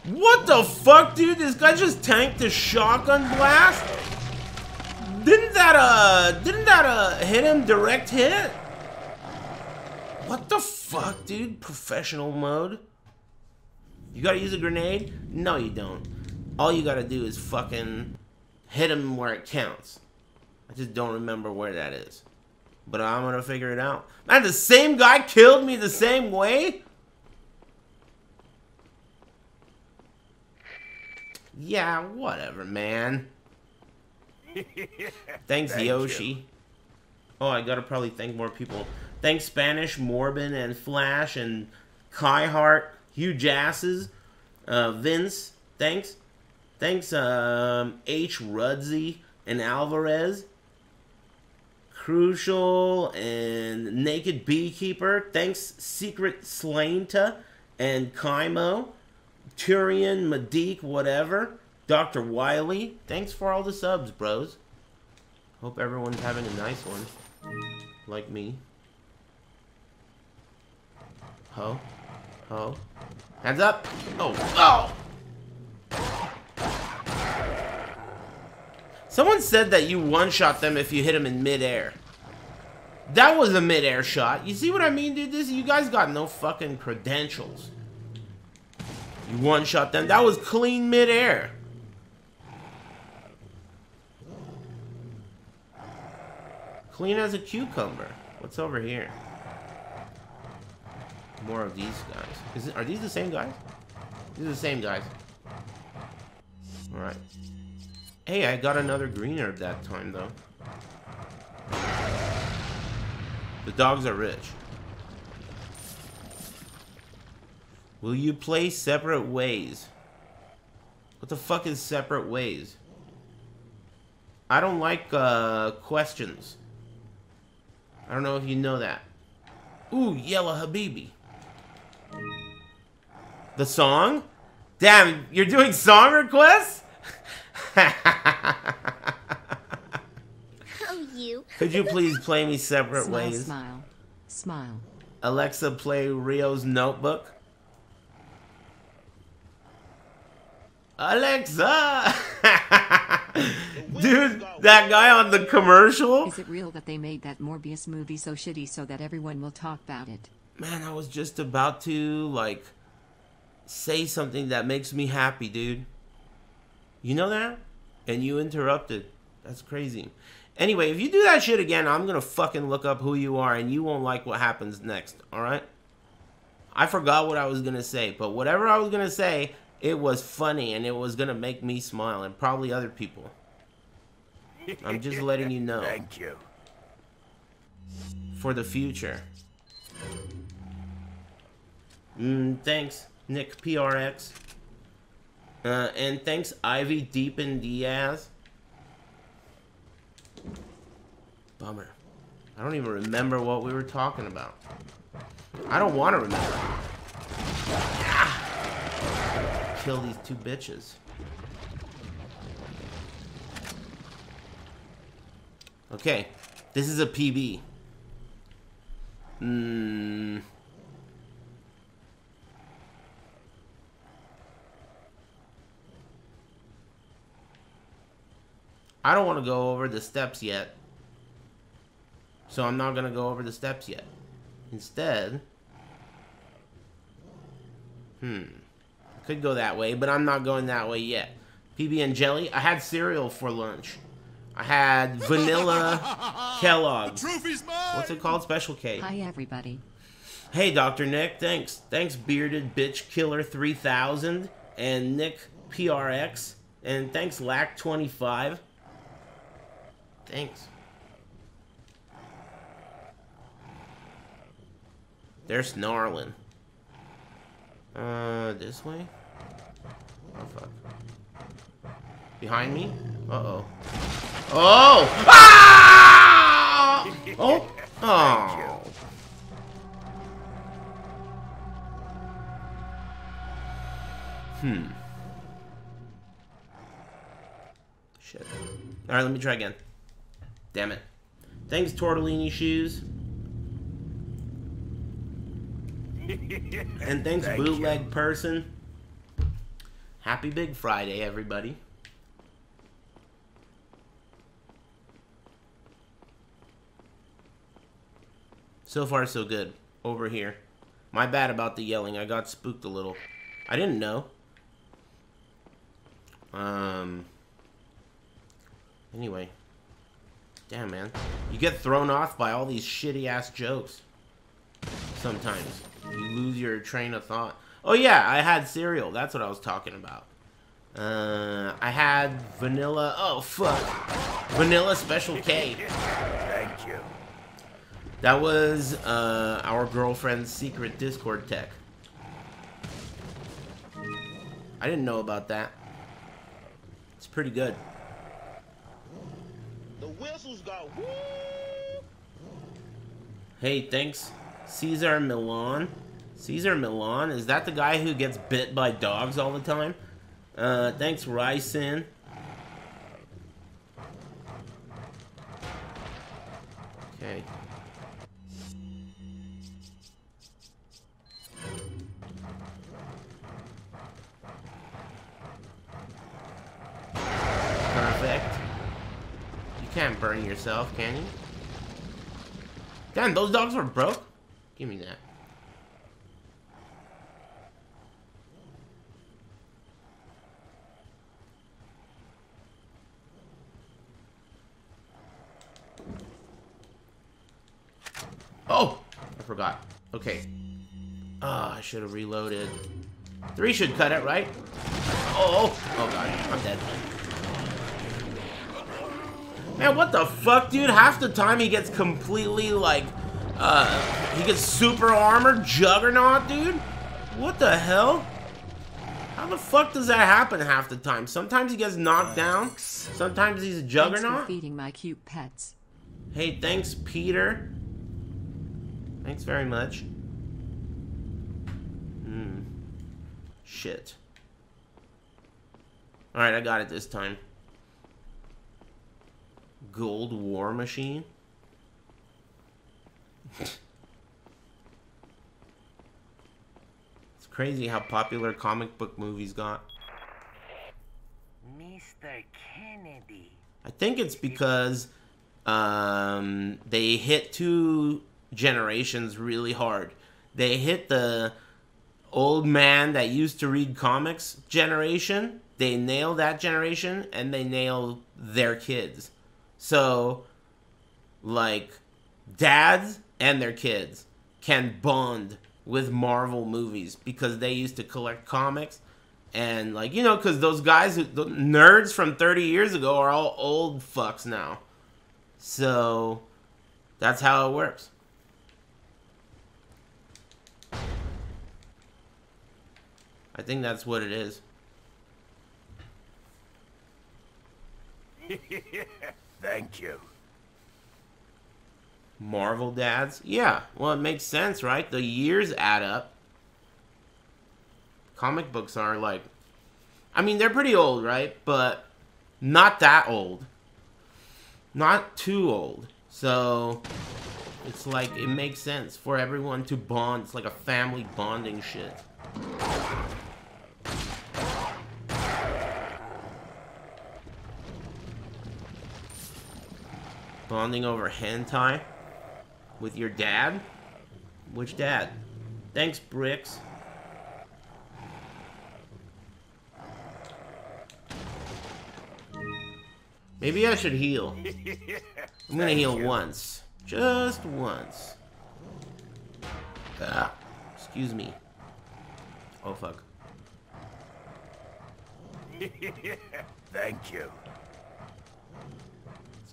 What the fuck, dude? This guy just tanked a shotgun blast? Didn't that, uh, didn't that, uh, hit him direct hit? What the fuck, dude? Professional mode? You gotta use a grenade? No, you don't. All you gotta do is fucking hit him where it counts. I just don't remember where that is. But I'm gonna figure it out. Man, the same guy killed me the same way? Yeah, whatever, man. Thanks, Thank Yoshi. Oh, I gotta probably thank more people. Thanks, Spanish, Morbin, and Flash, and Kai Hart, Huge Asses, uh, Vince. Thanks. Thanks, um, H. Rudsey and Alvarez. Crucial and Naked Beekeeper. Thanks, Secret Slainta and Kaimo. Turian, Madik, whatever. Dr. Wiley. Thanks for all the subs, bros. Hope everyone's having a nice one. Like me. Ho. Ho. Hands up! Oh, oh! Someone said that you one-shot them if you hit them in midair. That was a midair shot. You see what I mean, dude? This you guys got no fucking credentials. You one-shot them. That was clean midair. Clean as a cucumber. What's over here? More of these guys. It, are these the same guys? These are the same guys. Alright. Hey, I got another green herb that time, though. The dogs are rich. Will you play separate ways? What the fuck is separate ways? I don't like uh, questions. I don't know if you know that. Ooh, Yellow Habibi. The song? Damn, you're doing song requests? Oh, you. Could you please play me separate Smile, ways? smile. Smile. Alexa, play Rio's Notebook. Alexa! Dude, that guy on the commercial? Is it real that they made that Morbius movie so shitty so that everyone will talk about it? Man, I was just about to, like, say something that makes me happy, dude. You know that? And you interrupted. That's crazy. Anyway, if you do that shit again, I'm gonna fucking look up who you are and you won't like what happens next, alright? I forgot what I was gonna say, but whatever I was gonna say, it was funny and it was gonna make me smile and probably other people. I'm just letting you know. Thank you. For the future. Mm, thanks, Nick PRX. Uh, and thanks, Ivy Deep Deepin Diaz. Bummer. I don't even remember what we were talking about. I don't want to remember. Ah! Kill these two bitches. Okay, this is a PB. Hmm. I don't want to go over the steps yet. So I'm not going to go over the steps yet. Instead, hmm, I could go that way, but I'm not going that way yet. PB and jelly. I had cereal for lunch. I had vanilla Kellogg's. What's it called? Special K. Hi, everybody. Hey, Dr. Nick. Thanks. Thanks, Bearded Bitch Killer 3000 and Nick PRX. And thanks, Lack25. Thanks. They're. Uh, this way? Oh, fuck. Behind me? Uh-oh. Oh! Ah! Oh! Oh! Hmm. Shit. Alright, let me try again. Damn it. Thanks, Tortellini Shoes. And thanks, Thank Bootleg Person. Happy Big Friday, everybody. So far, so good. Over here. My bad about the yelling. I got spooked a little. I didn't know. Um. Anyway. Damn, man. You get thrown off by all these shitty ass jokes. Sometimes. You lose your train of thought. Oh, yeah, I had cereal. That's what I was talking about. Uh, I had vanilla. Oh, fuck. Vanilla Special K. Thank you. That was uh, our girlfriend's secret Discord tech. I didn't know about that. It's pretty good. The woo. Hey, thanks, Caesar Milan. Caesar Milan? Is that the guy who gets bit by dogs all the time? Uh, thanks, Ryson. Okay. Can't burn yourself, can you? Damn, those dogs were broke? Give me that. Oh! I forgot. Okay. Ah, I should have reloaded. Three should cut it, right? Oh, oh god, I'm dead. Man, what the fuck, dude? Half the time he gets completely, like, uh, he gets super armored juggernaut, dude? What the hell? How the fuck does that happen half the time? Sometimes he gets knocked down. Sometimes he's a juggernaut. Thanks juggernaut. for feeding my cute pets. Hey, thanks, Peter. Thanks very much. Hmm. Shit. Alright, I got it this time. Gold War Machine? it's crazy how popular comic book movies got. Mr. Kennedy. I think it's because um, they hit two generations really hard. They hit the old man that used to read comics generation. They nail that generation and they nail their kids. So, like, dads and their kids can bond with Marvel movies because they used to collect comics and like you know because those guys who the nerds from 30 years ago are all old fucks now. So that's how it works. I think that's what it is Thank you. marvel dads? Yeah. Well it makes sense right? The years add up. Comic books are like i mean they're pretty old right? But not that old. Not too old. So it's like it makes sense for everyone to bond. It's like a family bonding shit bonding over hentai with your dad which dad thanks bricks Maybe I should heal. I'm gonna heal once. Just once. Ah, excuse me. Oh fuck. Thank you.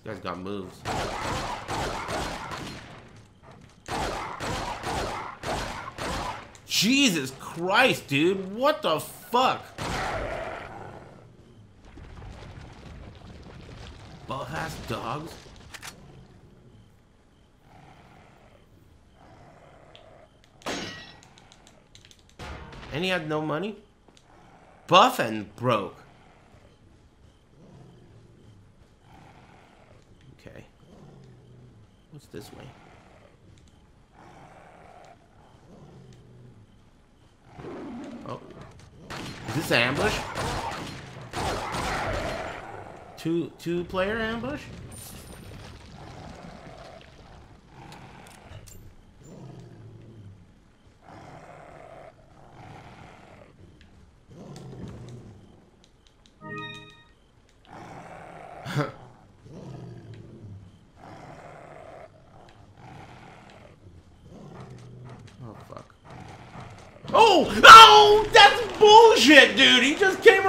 Guy's got moves. Jesus Christ, dude. What the fuck? Buff ass dogs? And he had no money? Buff and broke. Okay. What's this way? Oh. Is this ambush? Two two player ambush?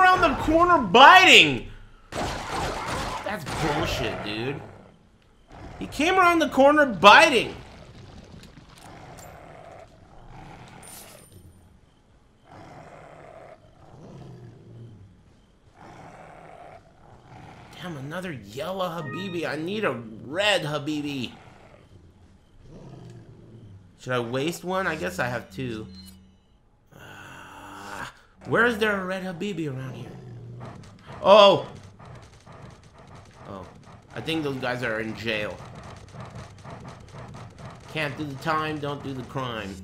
Around the corner biting! That's bullshit, dude. He came around the corner biting. Damn, another yellow Habibi. I need a red Habibi. Should I waste one? I guess I have two. Where is there a red Habibi around here? Oh! Oh. I think those guys are in jail. Can't do the time, don't do the crime.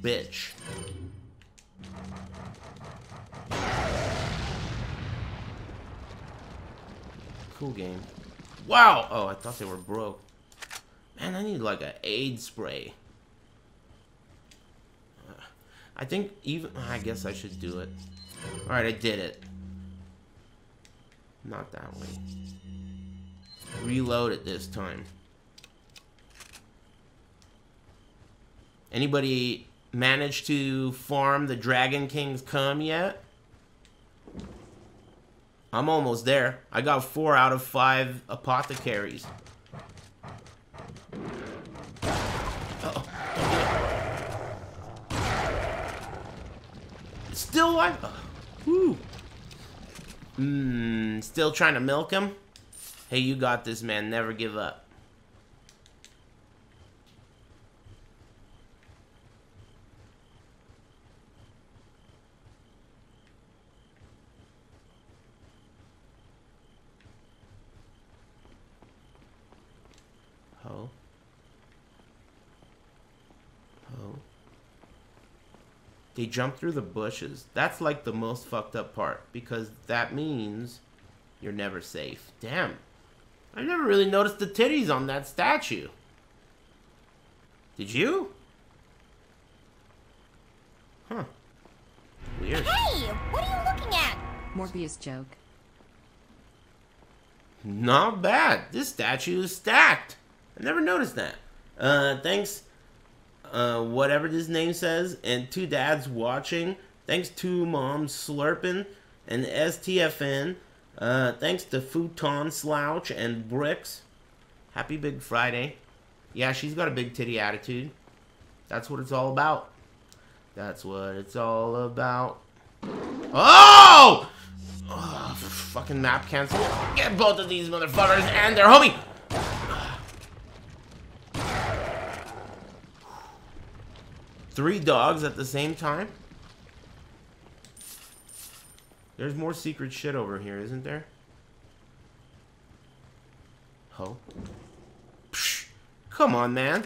Bitch. Cool game. Wow! Oh, I thought they were broke. Man, I need like a aid spray. I think even... I guess I should do it. Alright, I did it. Not that way. Reload it this time. Anybody managed to farm the Dragon King's Come yet? I'm almost there. I got four out of five apothecaries. Still alive? Oh, whew. Mmm, still trying to milk him? Hey, you got this, man. Never give up. Ho. They jump through the bushes. That's like the most fucked up part because that means you're never safe. Damn. I never really noticed the titties on that statue. Did you? Huh. Weird. Hey, what are you looking at? Morbius joke. Not bad. This statue is stacked. I never noticed that. Uh, thanks, uh, whatever this name says, and two dads watching. Thanks to mom slurping and STFN. Uh, thanks to Futon Slouch and Bricks. Happy Big Friday. Yeah, she's got a big titty attitude. That's what it's all about. That's what it's all about. Oh! oh fucking map cancel. Get both of these motherfuckers and their homie. Three dogs at the same time? There's more secret shit over here, isn't there? Ho. Psh, come on, man.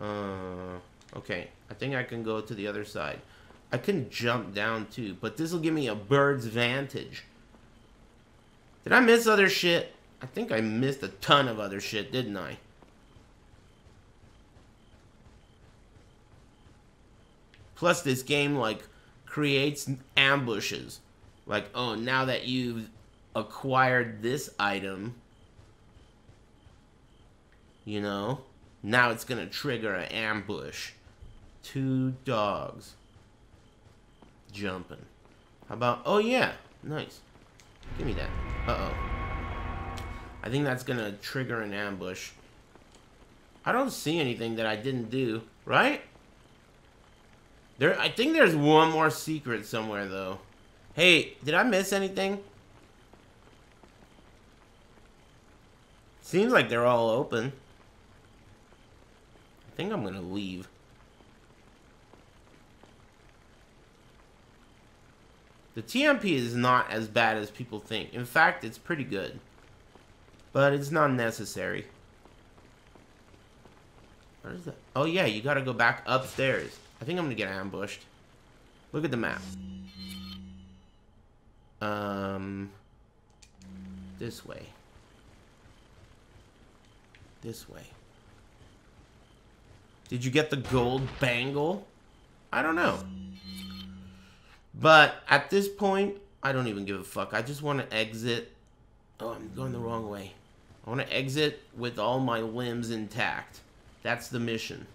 Uh, okay. I think I can go to the other side. I can jump down too, but this will give me a bird's vantage. Did I miss other shit? I think I missed a ton of other shit, didn't I? Plus, this game, like, creates ambushes. Like, oh, now that you've acquired this item, you know, now it's going to trigger an ambush. Two dogs. Jumping. How about, oh yeah, nice. Give me that. Uh-oh. I think that's going to trigger an ambush. I don't see anything that I didn't do, right? There, I think there's one more secret somewhere, though. Hey, did I miss anything? Seems like they're all open. I think I'm gonna leave. The TMP is not as bad as people think. In fact, it's pretty good. But it's not necessary. What is that? Oh yeah, you gotta go back upstairs. I think I'm gonna get ambushed. Look at the map. Um, this way. This way. Did you get the gold bangle? I don't know. But at this point, I don't even give a fuck. I just want to exit. Oh, I'm going the wrong way. I want to exit with all my limbs intact. That's the mission.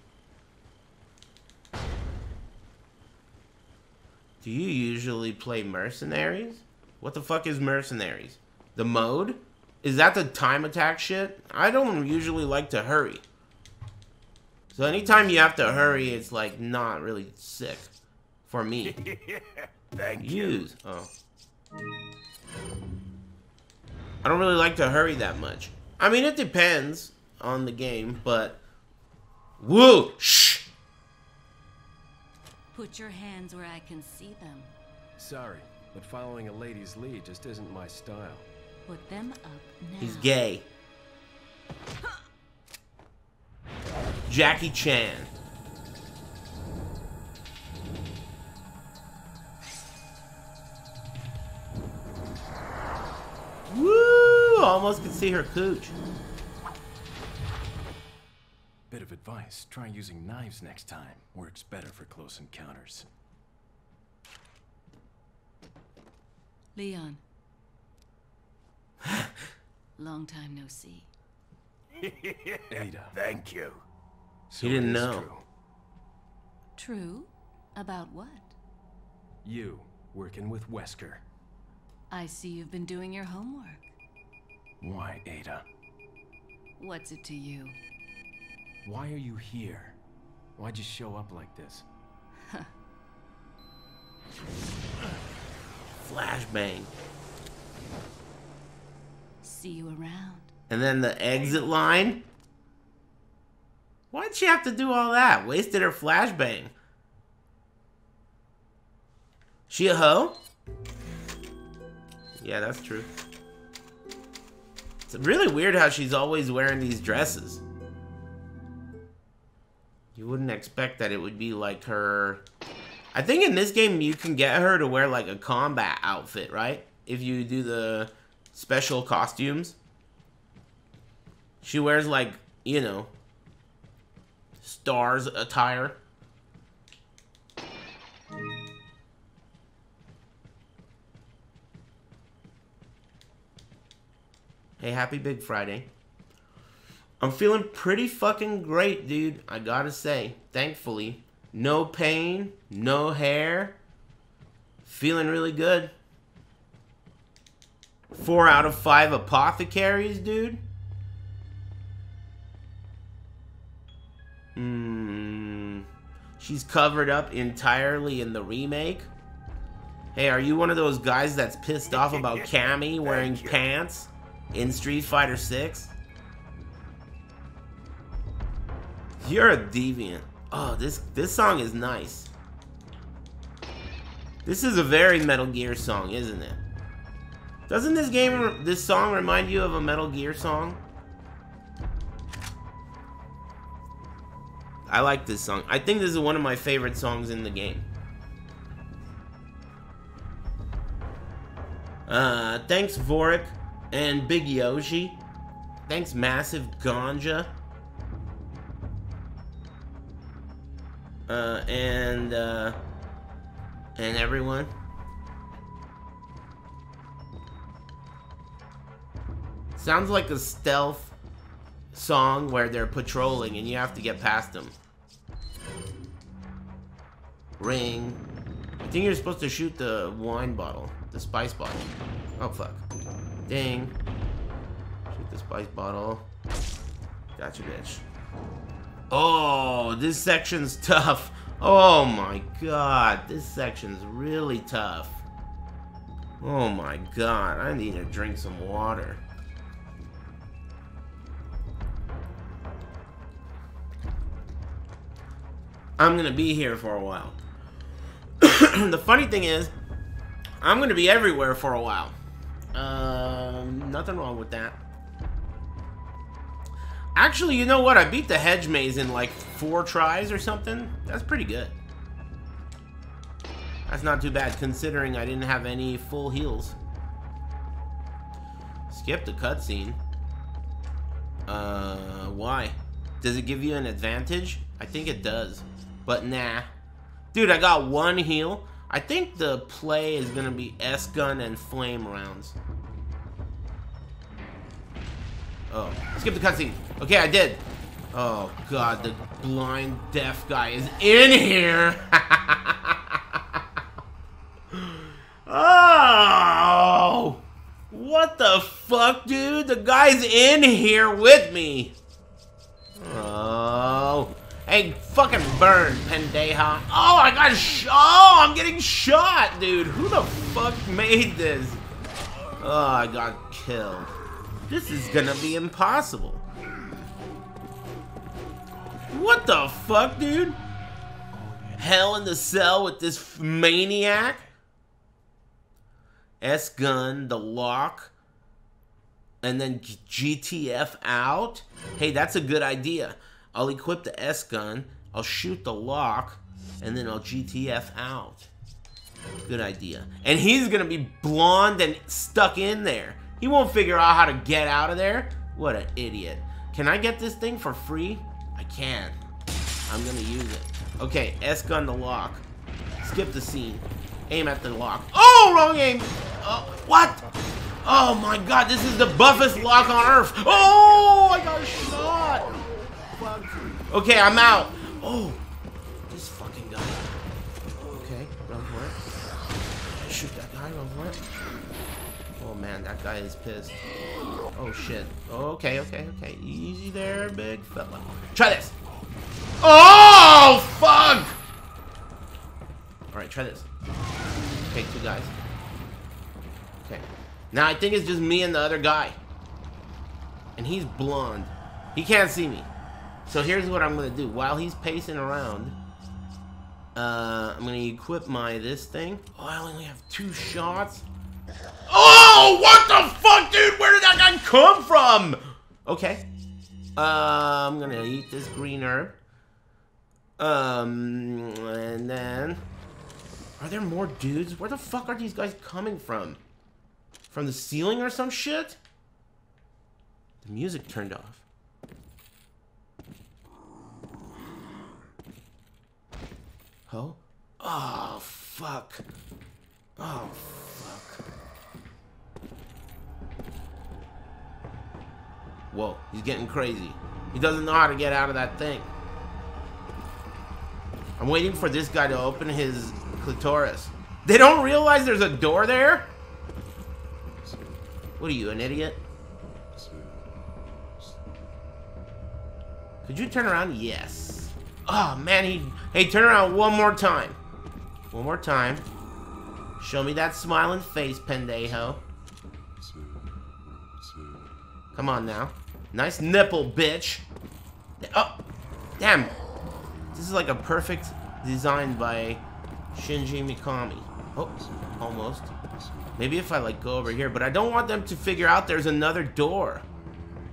Do you usually play Mercenaries? What the fuck is Mercenaries? The mode? Is that the time attack shit? I don't usually like to hurry. So anytime you have to hurry, it's like not really sick. For me. Thank Use. Oh. I don't really like to hurry that much. I mean, it depends on the game, but... Woo! Shh! Put your hands where I can see them. Sorry, but following a lady's lead just isn't my style. Put them up now. He's gay. Jackie Chan. Woo! almost could see her cooch. Bit of advice. Try using knives next time. Works better for close encounters. Leon. Long time no see. Ada. Thank you. He didn't know. True. True? About what? You working with Wesker. I see you've been doing your homework. Why, Ada? What's it to you? Why are you here? Why'd you show up like this? Flashbang. See you around. And then the exit line. Why'd she have to do all that? Wasted her flashbang. She a hoe? Yeah, that's true. It's really weird how she's always wearing these dresses. You wouldn't expect that it would be like her. I think in this game you can get her to wear like a combat outfit, right? If you do the special costumes. She wears like, you know, stars attire. Hey, happy Big Friday. I'm feeling pretty fucking great, dude. I gotta say, thankfully. No pain, no hair. Feeling really good. Four out of five apothecaries, dude. Hmm. She's covered up entirely in the remake. Hey, are you one of those guys that's pissed off about Cammy wearing pants in Street Fighter 6? You're a deviant. Oh, this this song is nice. This is a very Metal Gear song, isn't it? Doesn't this game, this song remind you of a Metal Gear song? I like this song. I think this is one of my favorite songs in the game. Uh, thanks Vorik and Big Yoshi. Thanks Massive Ganja. Uh, and, uh, and everyone. Sounds like a stealth song where they're patrolling and you have to get past them. Ring. I think you're supposed to shoot the wine bottle, the spice bottle. Oh, fuck. Ding. Shoot the spice bottle. Gotcha, bitch. Oh, this section's tough. Oh my god, this section's really tough. Oh my god, I need to drink some water. I'm gonna be here for a while. the funny thing is, I'm gonna be everywhere for a while. Um, nothing wrong with that. Actually, you know what? I beat the hedge maze in like four tries or something. That's pretty good. That's not too bad considering I didn't have any full heals. Skip the cutscene. Uh, why? Does it give you an advantage? I think it does. But nah. Dude, I got one heal. I think the play is gonna be S-gun and flame rounds. Oh, skip the cutscene. Okay, I did. Oh god, the blind deaf guy is in here. oh, what the fuck, dude? The guy's in here with me. Oh, hey, fucking burn, pendeja. Oh, I got shot. Oh, I'm getting shot, dude. Who the fuck made this? Oh, I got killed. This is gonna be impossible. What the fuck, dude? Hell in the cell with this maniac? S-gun, the lock, and then GTF out? Hey, that's a good idea. I'll equip the S-gun, I'll shoot the lock, and then I'll GTF out. Good idea. And he's gonna be blonde and stuck in there. He won't figure out how to get out of there. What an idiot. Can I get this thing for free? I can. I'm gonna use it. Okay, S gun the lock. Skip the scene. Aim at the lock. Oh, wrong aim! Oh, what? Oh my god, this is the buffest lock on earth. Oh, I got shot. Okay, I'm out. Oh, man, that guy is pissed. Oh shit. Okay, okay, okay. Easy there, big fella. Try this. Oh, fuck! Alright, try this. Okay, two guys. Okay. Now I think it's just me and the other guy. And he's blonde. He can't see me. So here's what I'm gonna do. While he's pacing around, uh, I'm gonna equip my this thing. Oh, I only have two shots. Oh, what the fuck, dude? Where did that guy come from? Okay. Uh, I'm gonna eat this green herb. Um, and then... Are there more dudes? Where the fuck are these guys coming from? From the ceiling or some shit? The music turned off. Oh? Oh, fuck. Oh, fuck. Whoa, he's getting crazy. He doesn't know how to get out of that thing. I'm waiting for this guy to open his clitoris. They don't realize there's a door there? What are you, an idiot? Could you turn around? Yes. Oh, man, he... Hey, turn around one more time. One more time. Show me that smiling face, pendejo. Come on now. Nice nipple, bitch. Oh, damn. This is like a perfect design by Shinji Mikami. Oh, almost. Maybe if I like go over here, but I don't want them to figure out there's another door.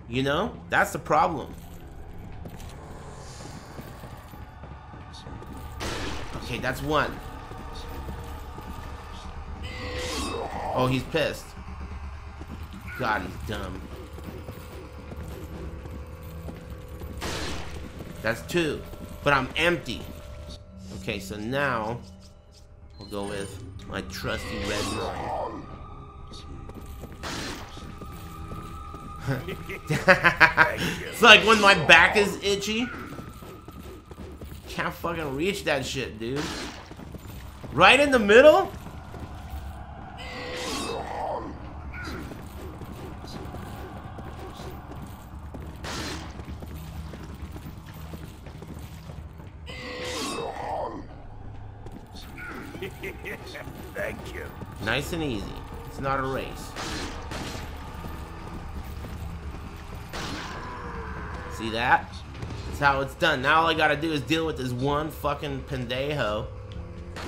You know? That's the problem. Okay, that's one. Oh, he's pissed. God, he's dumb. That's two. But I'm empty. Okay, so now we'll go with my trusty red nine. it's like when my back is itchy. Can't fucking reach that shit, dude. Right in the middle? Thank you. Nice and easy. It's not a race. See that? That's how it's done. Now all I gotta do is deal with this one fucking pendejo.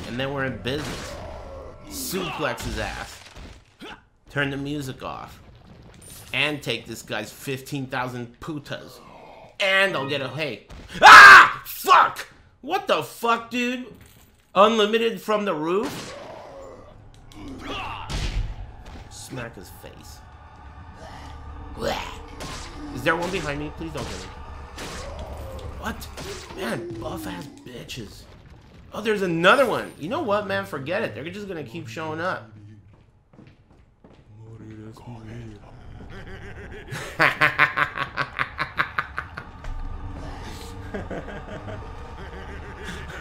And then we're in business. Suplex his ass. Turn the music off. And take this guy's 15,000 putas. And I'll get a hey. Ah! Fuck! What the fuck, dude? Unlimited from the roof? Smack his face. Is there one behind me? Please don't get me. What? Man, buff ass bitches. Oh, there's another one. You know what, man? Forget it. They're just gonna keep showing up.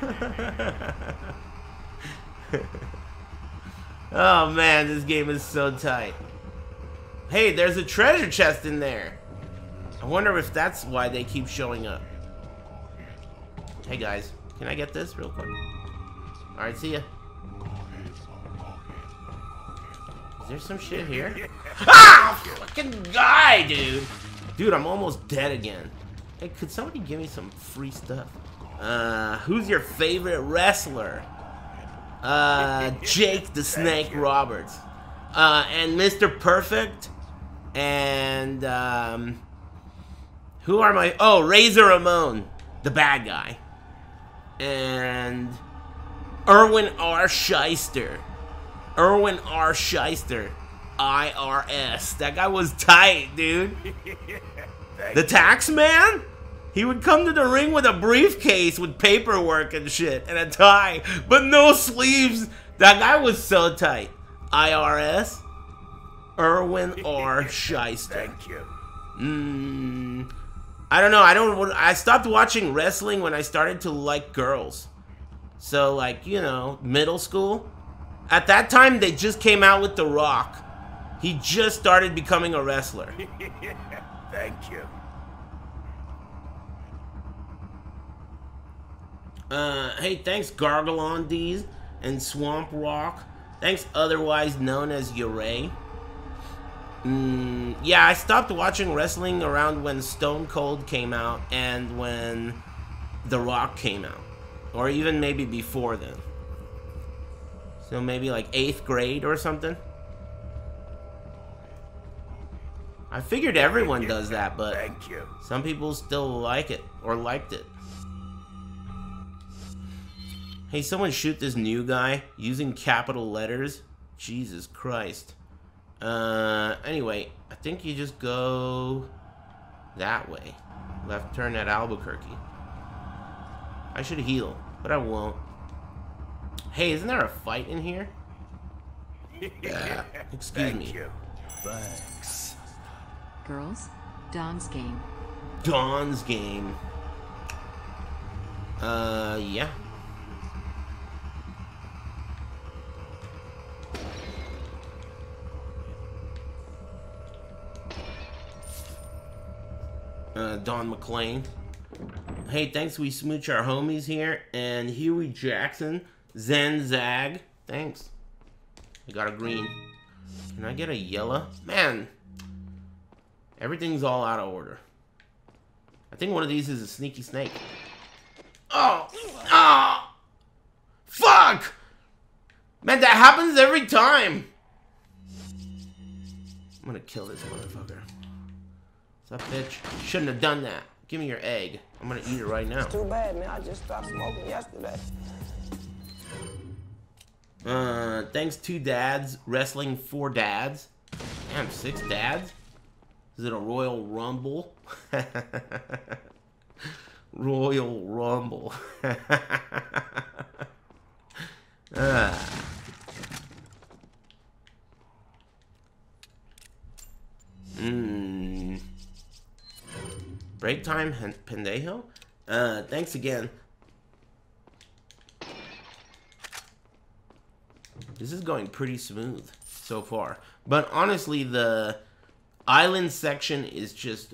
oh man, this game is so tight. Hey, there's a treasure chest in there. I wonder if that's why they keep showing up. Hey guys, can I get this real quick? Alright, see ya. Is there some shit here? ah! Fucking guy, dude! Dude, I'm almost dead again. Hey, could somebody give me some free stuff? Uh, who's your favorite wrestler? Uh, Jake the Snake Roberts. Uh, and Mr. Perfect. And, um, who are my, oh, Razor Ramon, the bad guy. And Irwin R. Schyster. Irwin R. Schyster. IRS. That guy was tight, dude. The tax man? He would come to the ring with a briefcase with paperwork and shit and a tie, but no sleeves. That guy was so tight. IRS? Irwin R. Schyster. Thank you. Mm, I don't know. I don't. I stopped watching wrestling when I started to like girls. So like you know, middle school. At that time, they just came out with The Rock. He just started becoming a wrestler. Thank you. Uh, hey, thanks Gargalon D's and Swamp Rock. Thanks, otherwise known as Uray. Mm, yeah, I stopped watching wrestling around when Stone Cold came out and when The Rock came out. Or even maybe before then. So maybe like 8th grade or something. I figured everyone does that, but Thank you. some people still like it or liked it. Hey, someone shoot this new guy using capital letters. Jesus Christ. Uh, anyway, I think you just go that way. Left turn at Albuquerque. I should heal, but I won't. Hey, isn't there a fight in here? Yeah. Excuse Thank me. you. Thanks. Girls, Don's game. Dawn's game. Uh, yeah. Uh, Don McClain. Hey, thanks. We smooch our homies here. And Huey Jackson. Zen Zag. Thanks. I got a green. Can I get a yellow? Man, everything's all out of order. I think one of these is a sneaky snake. Oh! Oh! Fuck! Man, that happens every time! I'm gonna kill this motherfucker. What's up, bitch? Shouldn't have done that. Give me your egg. I'm gonna eat it right now. Too bad, man. I just stopped smoking yesterday. Uh, thanks to dads. Wrestling for dads. Damn, six dads? Is it a Royal Rumble? Royal Rumble. ah. Mmm. Break time, Pendejo? Uh, thanks again. This is going pretty smooth so far. But honestly, the island section is just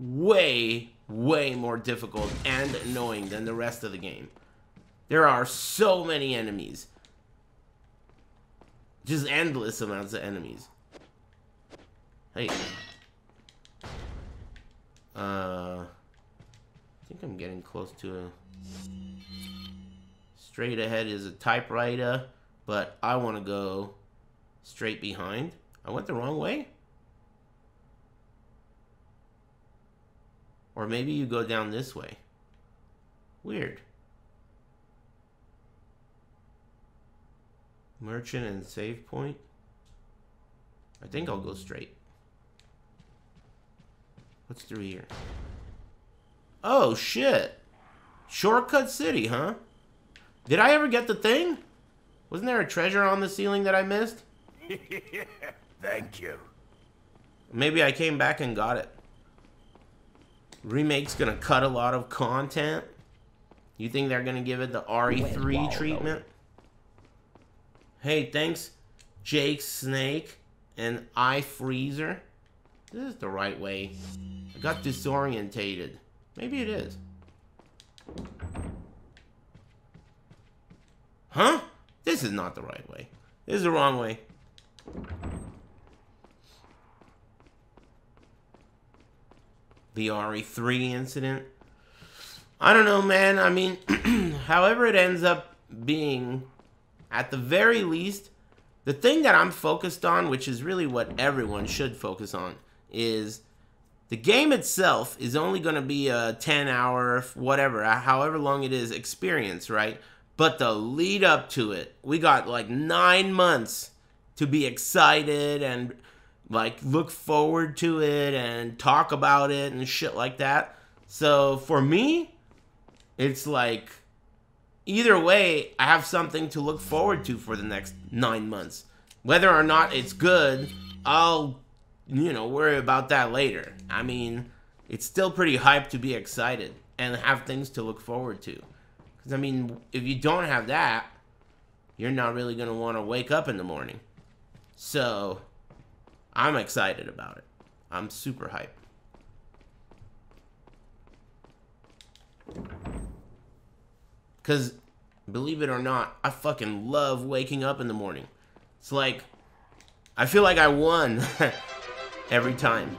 way, way more difficult and annoying than the rest of the game. There are so many enemies. Just endless amounts of enemies. Hey. Uh, I think I'm getting close to a... Straight ahead is a typewriter, but I want to go straight behind. I went the wrong way? Or maybe you go down this way. Weird. Merchant and save point. I think I'll go straight. What's through here? Oh, shit. Shortcut City, huh? Did I ever get the thing? Wasn't there a treasure on the ceiling that I missed? Thank you. Maybe I came back and got it. Remake's gonna cut a lot of content. You think they're gonna give it the RE3 treatment? Hey, thanks, Jake Snake and I Freezer. This is the right way. I got disorientated. Maybe it is. Huh? This is not the right way. This is the wrong way. The RE3 incident. I don't know, man. I mean, however it ends up being, at the very least, the thing that I'm focused on, which is really what everyone should focus on, is the game itself is only going to be a 10 hour, whatever, uh, however long it is, experience, right? But the lead up to it, we got like nine months to be excited and like look forward to it and talk about it and shit like that. So for me, it's like either way, I have something to look forward to for the next nine months. Whether or not it's good, I'll, you know, worry about that later. I mean, it's still pretty hype to be excited and have things to look forward to. Because, I mean, if you don't have that, you're not really going to want to wake up in the morning. So, I'm excited about it. I'm super hyped. Because, believe it or not, I fucking love waking up in the morning. It's like, I feel like I won every time.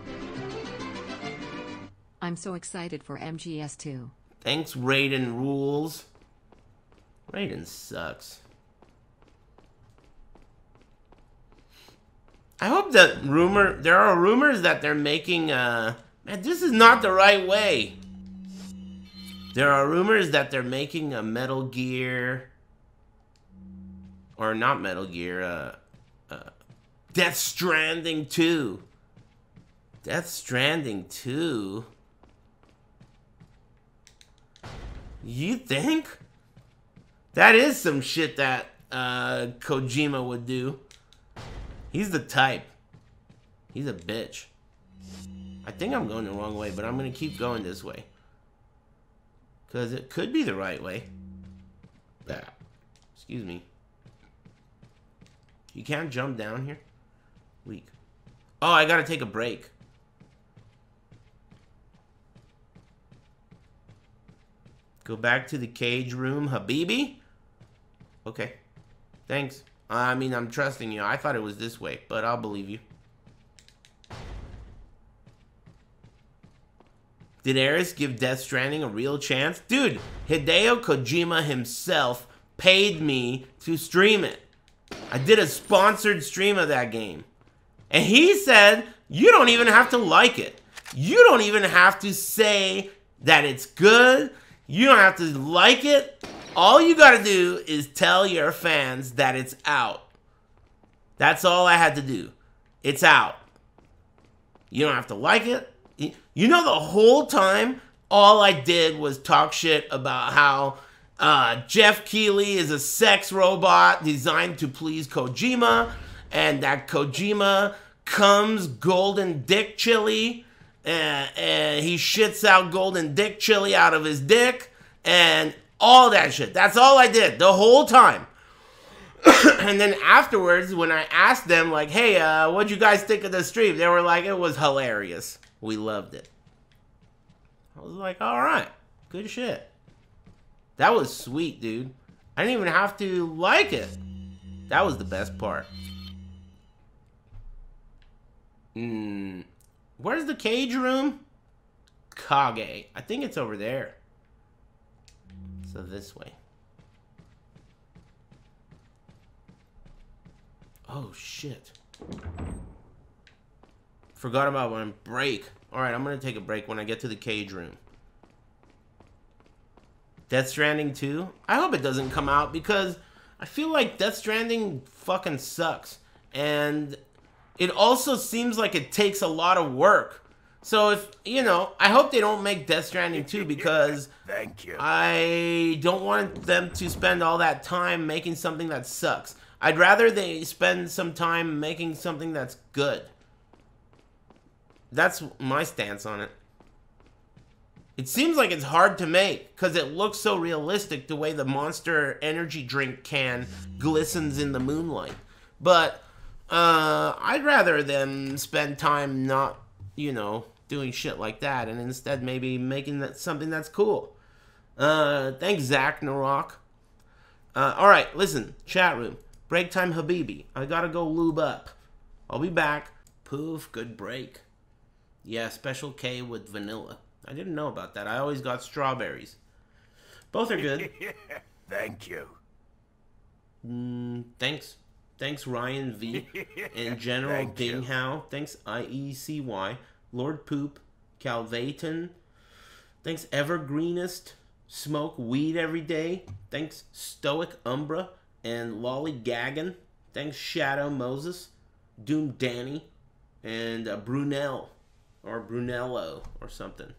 I'm so excited for MGS2. Thanks, Raiden Rules. Raiden sucks. I hope that rumor, there are rumors that they're making, uh, man, this is not the right way. There are rumors that they're making a Metal Gear, or not Metal Gear, uh, uh, Death Stranding 2. Death Stranding 2? You think? That is some shit that uh, Kojima would do. He's the type. He's a bitch. I think I'm going the wrong way, but I'm going to keep going this way. Because it could be the right way. Yeah. Excuse me. You can't jump down here? Weak. Oh, I gotta take a break. Go back to the cage room, Habibi? Okay. Thanks. I mean, I'm trusting you. I thought it was this way, but I'll believe you. Did Aris give Death Stranding a real chance? Dude, Hideo Kojima himself paid me to stream it. I did a sponsored stream of that game. And he said, you don't even have to like it. You don't even have to say that it's good. You don't have to like it. All you gotta do is tell your fans that it's out. That's all I had to do. It's out. You don't have to like it. You know, the whole time, all I did was talk shit about how uh, Geoff Keighley is a sex robot designed to please Kojima, and that Kojima comes golden dick chili, and, he shits out golden dick chili out of his dick, and all that shit. That's all I did the whole time. and then afterwards, when I asked them, like, hey, uh, what'd you guys think of the stream? They were like, it was hilarious. We loved it. I was like, all right, good shit. That was sweet, dude. I didn't even have to like it. That was the best part. Hmm. Where's the cage room? Kage. I think it's over there. So this way. Oh, shit. Forgot about one break. Alright, I'm gonna take a break when I get to the cage room. Death Stranding 2? I hope it doesn't come out because I feel like Death Stranding fucking sucks. And it also seems like it takes a lot of work. So if, you know, I hope they don't make Death Stranding 2 because Thank you. I don't want them to spend all that time making something that sucks. I'd rather they spend some time making something that's good. That's my stance on it. It seems like it's hard to make because it looks so realistic the way the monster energy drink can glistens in the moonlight. But uh, I'd rather them spend time not, you know, doing shit like that and instead maybe making that something that's cool. Uh, thanks, Zach Narok. Uh, all right, listen, chat room. Break time, Habibi. I gotta go lube up. I'll be back. Poof, good break. Yeah, Special K with vanilla. I didn't know about that. I always got strawberries. Both are good. Thank you. Mm, thanks. Thanks, Ryan V. and General. Dinghow. Thanks, IECY. Lord Poop. Calvaton. Thanks, Evergreenest. Smoke weed every day. Thanks, Stoic Umbra. And Lolly Lollygaggin. Thanks, Shadow Moses, Doom Danny, and uh, Brunel, or Brunello, or something.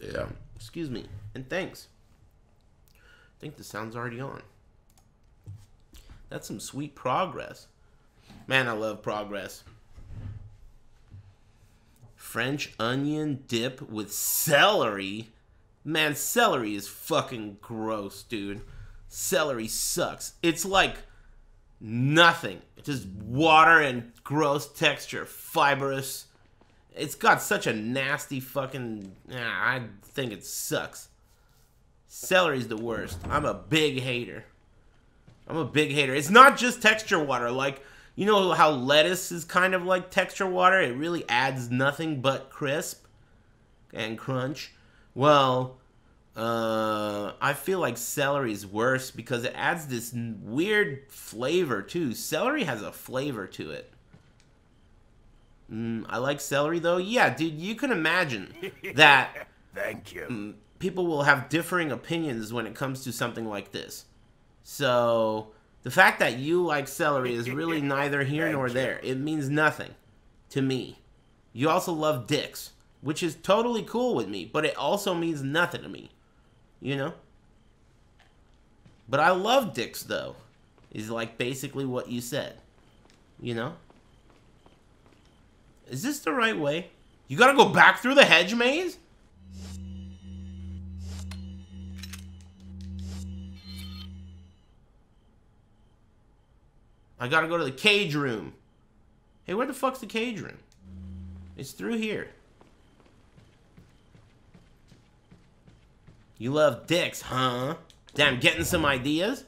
Yeah. Excuse me. And thanks. I think the sound's already on. That's some sweet progress. Man, I love progress. French onion dip with celery. Man, celery is fucking gross, dude. Celery sucks. It's like nothing. It's just water and gross texture, fibrous. It's got such a nasty fucking. I think it sucks. Celery's the worst. I'm a big hater. I'm a big hater. It's not just texture water. Like, you know how lettuce is kind of like texture water? It really adds nothing but crisp and crunch. Well, uh, I feel like celery is worse because it adds this weird flavor too. Celery has a flavor to it. Mm, I like celery though. Yeah, dude, you can imagine that. Thank you. Mm, people will have differing opinions when it comes to something like this. So the fact that you like celery is really neither here nor there. It means nothing to me. You also love dicks, which is totally cool with me, but it also means nothing to me. You know? But I love dicks though. Is like basically what you said. You know? Is this the right way? You gotta go back through the hedge maze? I gotta go to the cage room. Hey, where the fuck's the cage room? It's through here. You love dicks, huh? Damn, getting some ideas?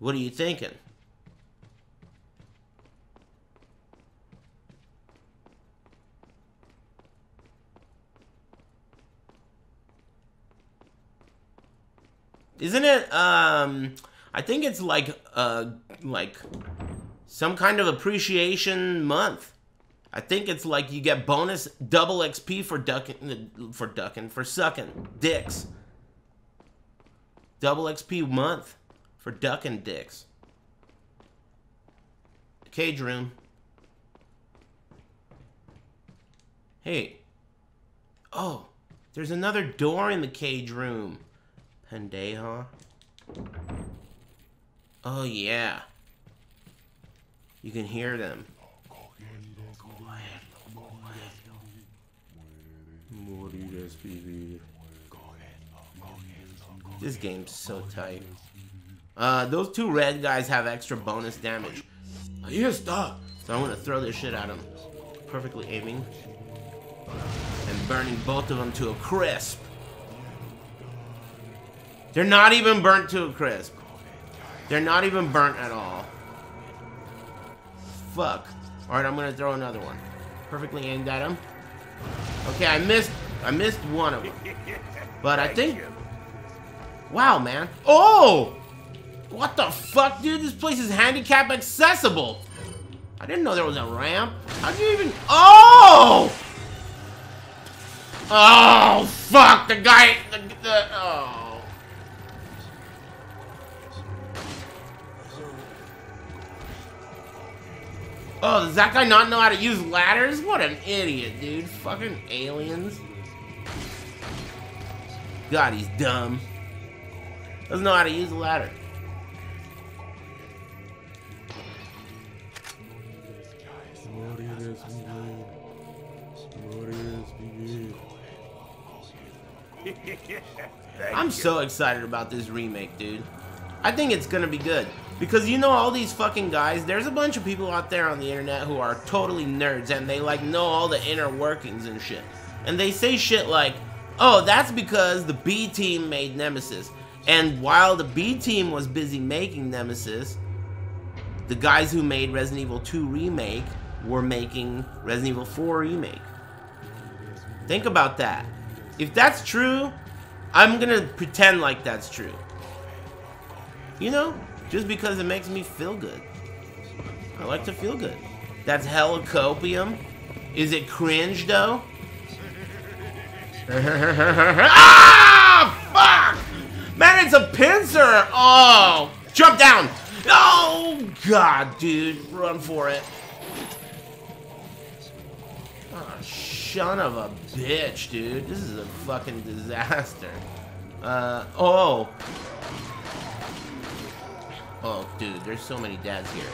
What are you thinking? Isn't it, um, I think it's like, uh, like some kind of appreciation month. I think it's like you get bonus double XP for ducking, for ducking, for sucking dicks. Double XP month for ducking dicks. Cage room. Hey. Oh, there's another door in the cage room. Pendeja. Oh, yeah. You can hear them. This game's so tight. Uh, those two red guys have extra bonus damage. Here, stop. So I'm gonna throw this shit at them. Perfectly aiming. And burning both of them to a crisp. They're not even burnt to a crisp. They're not even burnt at all. Fuck. Alright, I'm gonna throw another one. Perfectly aimed at him. Okay, I missed I missed one of them. But I think Wow, man. Oh! What the fuck, dude? This place is handicap accessible. I didn't know there was a ramp. How'd you even... Oh! Oh, fuck! The guy... The, the, oh. Oh, does that guy not know how to use ladders? What an idiot, dude. Fucking aliens. God, he's dumb. Doesn't know how to use a ladder. I'm so excited about this remake, dude. I think it's gonna be good. Because you know all these fucking guys, there's a bunch of people out there on the internet who are totally nerds and they like know all the inner workings and shit. And they say shit like, oh, that's because the B team made Nemesis. And while the B team was busy making Nemesis, the guys who made Resident Evil 2 Remake were making Resident Evil 4 Remake. Think about that. If that's true, I'm gonna pretend like that's true. You know? Just because it makes me feel good. I like to feel good. That's helicopium. Is it cringe though? ah! Fuck! Man, it's a pincer! Oh! Jump down! Oh, God, dude. Run for it. Oh, son of a bitch, dude. This is a fucking disaster. Uh, oh. Oh, dude, there's so many dads here.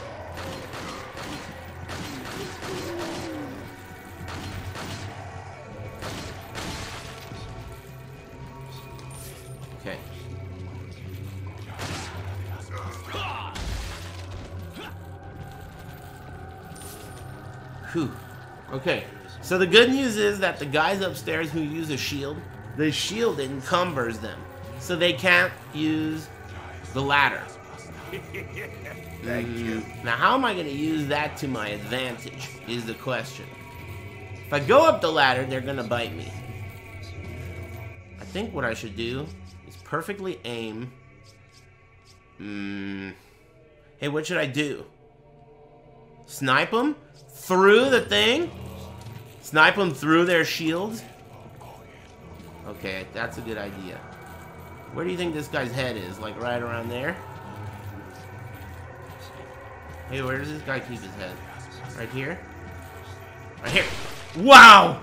Okay. Okay. So the good news is that the guys upstairs who use a shield, the shield encumbers them. So they can't use the ladder. Thank you. Mm, Now, how am I going to use that to my advantage is the question. If I go up the ladder, they're going to bite me. I think what I should do is perfectly aim. Hmm. Hey, what should I do? Snipe them? Through the thing? Snipe them through their shields? Okay, that's a good idea. Where do you think this guy's head is? Like right around there? Hey, where does this guy keep his head? Right here? Right here. Wow!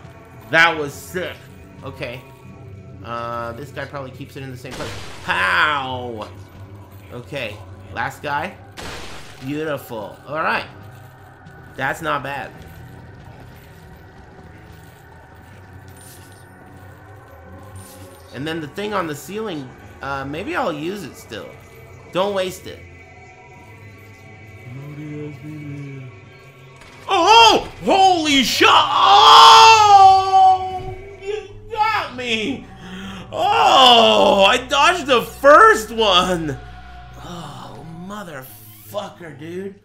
That was sick. Okay. Uh, this guy probably keeps it in the same place. Pow! Okay. Last guy. Beautiful. Alright. That's not bad. And then the thing on the ceiling, uh, maybe I'll use it still. Don't waste it. Oh! Holy shit! Oh! You got me! Oh! I dodged the first one! Oh, motherfucker, dude.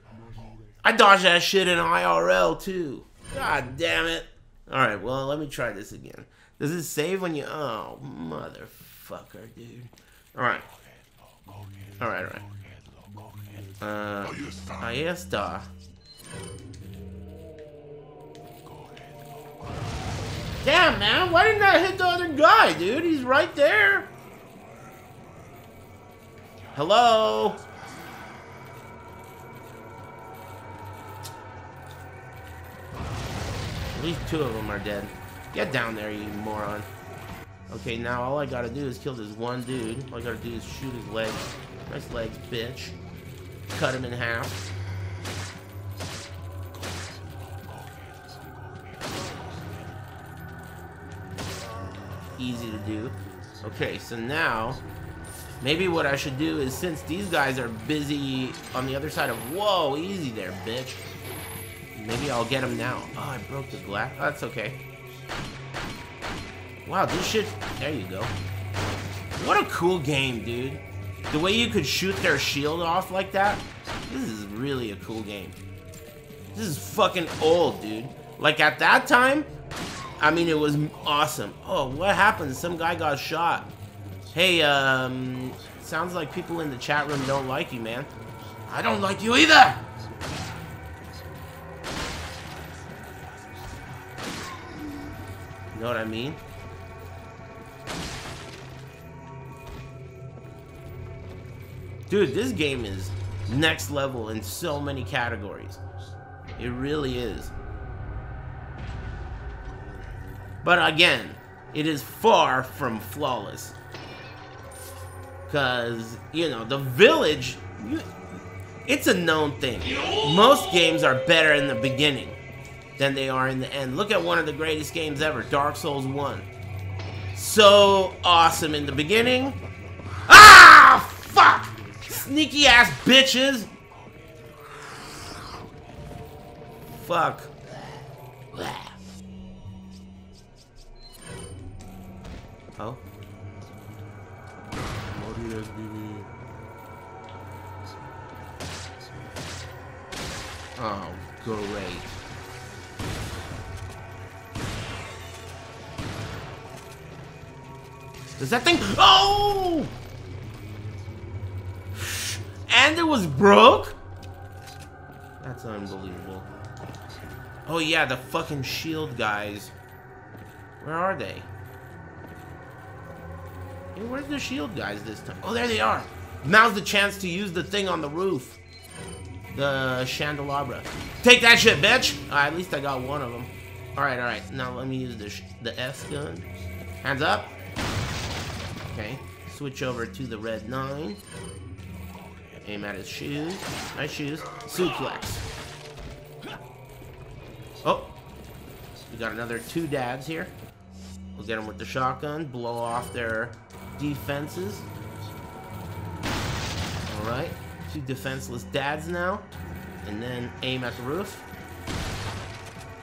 I dodged that shit in IRL, too. God damn it. Alright, well, let me try this again. Does it save when you... Oh, motherfucker, dude. Alright. Alright, alright. Uh, ahí está. Damn, man. Why didn't I hit the other guy, dude? He's right there. Hello? At least two of them are dead. Get down there, you moron. Okay, now all I gotta do is kill this one dude. All I gotta do is shoot his legs. Nice legs, bitch. Cut him in half. Easy to do. Okay, so now, maybe what I should do is since these guys are busy on the other side of... Whoa, easy there, bitch. Maybe I'll get them now. Oh, I broke the glass. Oh, that's okay. Wow, this shit... There you go. What a cool game, dude. The way you could shoot their shield off like that, this is really a cool game. This is fucking old, dude. Like, at that time, I mean, it was awesome. Oh, what happened? Some guy got shot. Hey, um, sounds like people in the chat room don't like you, man. I don't like you either! You know what I mean? Dude, this game is next level in so many categories. It really is. But again, it is far from flawless. Because, you know, the village, it's a known thing. Most games are better in the beginning than they are in the end. Look at one of the greatest games ever, Dark Souls 1. So awesome in the beginning. Ah! Fuck! Sneaky ass bitches! Fuck. Oh. Oh, great. Does that thing? Oh! And it was broke? That's unbelievable. Oh yeah, the fucking shield guys. Where are they? Hey, where's the shield guys this time? Oh, there they are. Now's the chance to use the thing on the roof. the Chandelabra. Take that shit, bitch! Uh, at least I got one of them. Alright, alright. Now let me use the, the S gun. Hands up. Okay. Switch over to the red 9. Aim at his shoes. Nice shoes. Suplex. Oh! We got another two dads here. We'll get them with the shotgun. Blow off their defenses. Alright. Two defenseless dads now. And then aim at the roof.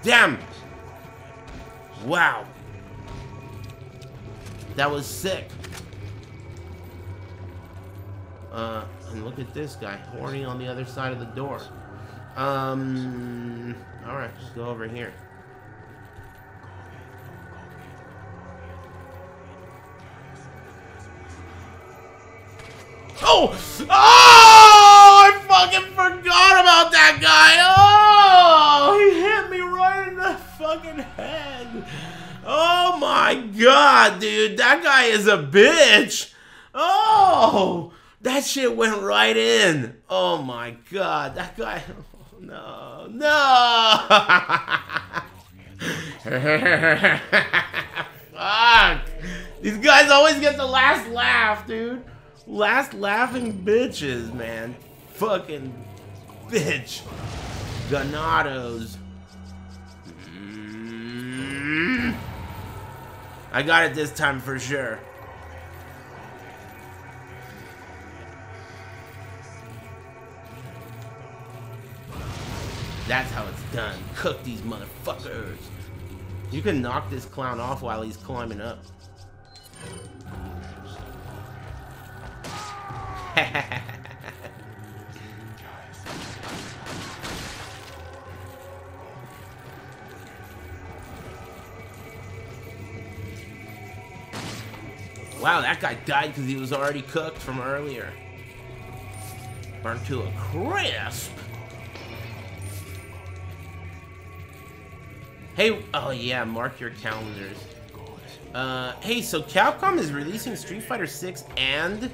Damn! Wow. That was sick. Uh, and look at this guy, horny on the other side of the door. Um, alright, let's go over here. Oh! Oh! I fucking forgot about that guy! Oh! He hit me right in the fucking head! Oh my god, dude! That guy is a bitch! Oh! That shit went right in! Oh my god, that guy... Oh, no, no! Fuck! These guys always get the last laugh, dude! Last laughing bitches, man. Fucking bitch. Ganados. I got it this time for sure. That's how it's done. Cook these motherfuckers. You can knock this clown off while he's climbing up. wow, that guy died because he was already cooked from earlier. Burnt to a crisp. Hey, oh yeah, mark your calendars. Uh, hey, so Capcom is releasing Street Fighter 6 and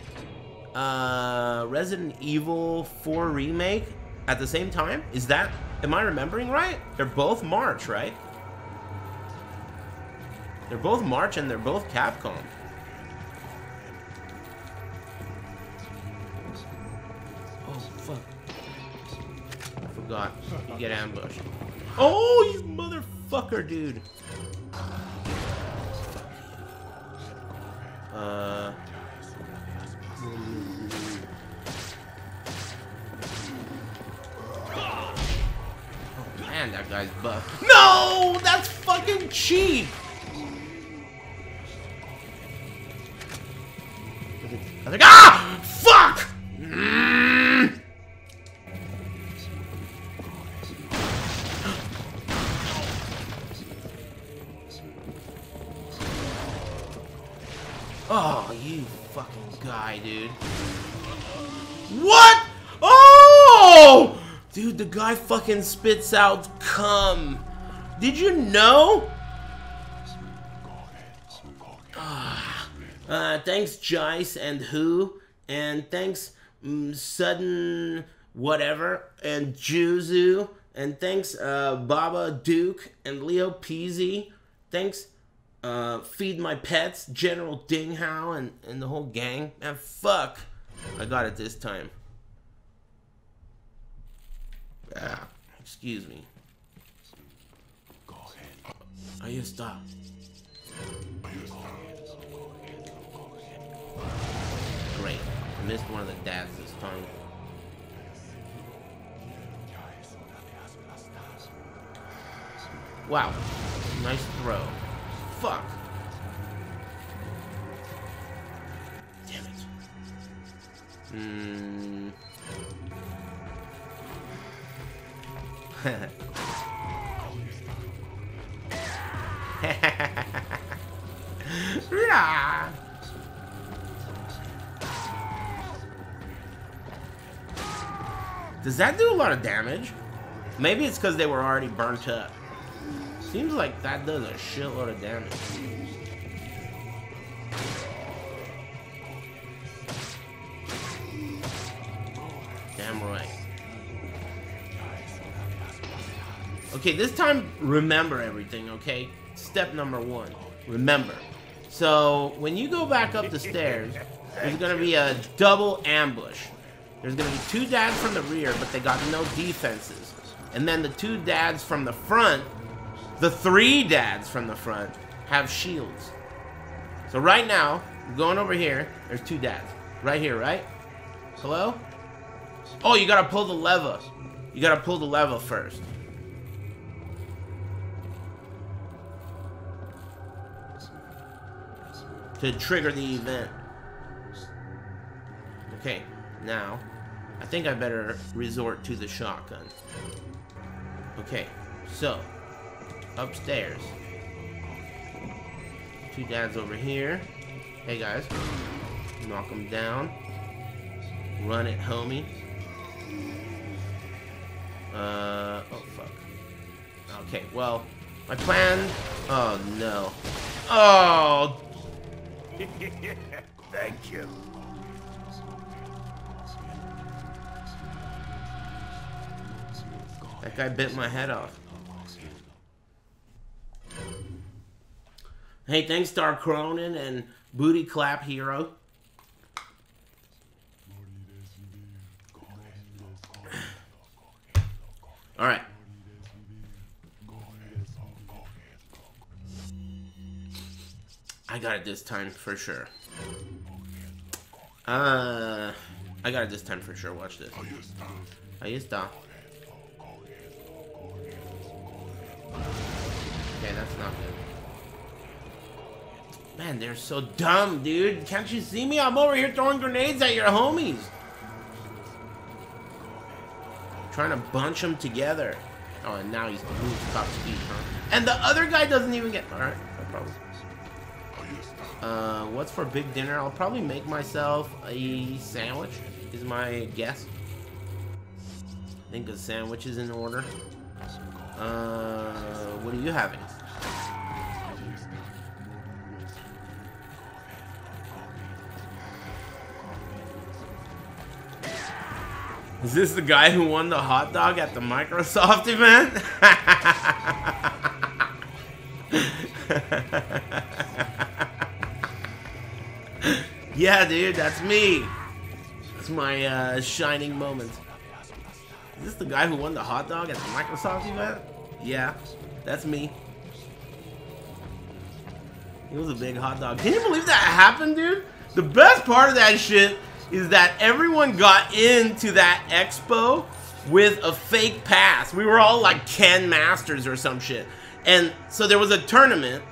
uh, Resident Evil 4 Remake at the same time? Is that, am I remembering right? They're both March, right? They're both March and they're both Capcom. Oh, fuck. I forgot. You get ambushed. Oh, you motherfucker, dude. Uh... Oh man, that guy's buff. No! That's fucking cheap! I think, ah! Fuck! Dude, the guy fucking spits out cum. Did you know? Uh, thanks, Jice and Who, and thanks, mm, Sudden Whatever, and Juzu, and thanks, uh, Baba Duke, and Leo Peasy. Thanks, uh, Feed My Pets, General Dinghow, and, and the whole gang. And fuck, I got it this time. Ah, excuse me. Go ahead. Are you stop? Great. I missed one of the dads this time. Wow. Nice throw. Fuck. Damn it. Hmm. Yeah. Does that do a lot of damage? Maybe it's because they were already burnt up. Seems like that does a shitload of damage. Damn right. Okay, this time, remember everything, okay? Step number one, remember. So, when you go back up the stairs, there's gonna be a double ambush. There's gonna be two dads from the rear, but they got no defenses. And then the two dads from the front, the three dads from the front, have shields. So right now, going over here, there's two dads. Right here, right? Hello? Oh, you gotta pull the lever. You gotta pull the lever first. To trigger the event. Okay, now, I think I better resort to the shotgun. Okay, so, upstairs. Two dads over here. Hey guys, knock them down. Run it, homie. Uh, oh fuck. Okay, well, my plan, oh no. Oh! Thank you. That guy bit my head off. Hey, thanks Star Cronin and Booty Clap Hero. All right. I got it this time for sure. Uh, I got it this time for sure. Watch this. Ahí está. Okay, that's not good. Man, they're so dumb, dude. Can't you see me? I'm over here throwing grenades at your homies. Trying to bunch them together. Oh, and now he's moved top speed, huh? And the other guy doesn't even get... Alright, no problem. Uh, what's for big dinner? I'll probably make myself a sandwich, is my guess. I think a sandwich is in order. Uh, what are you having? Is this the guy who won the hot dog at the Microsoft event? yeah, dude, that's me. That's my uh, shining moment. Is this the guy who won the hot dog at the Microsoft event? Yeah, that's me. He was a big hot dog. Can you believe that happened, dude? The best part of that shit is that everyone got into that expo with a fake pass. We were all like Ken Masters or some shit. And so there was a tournament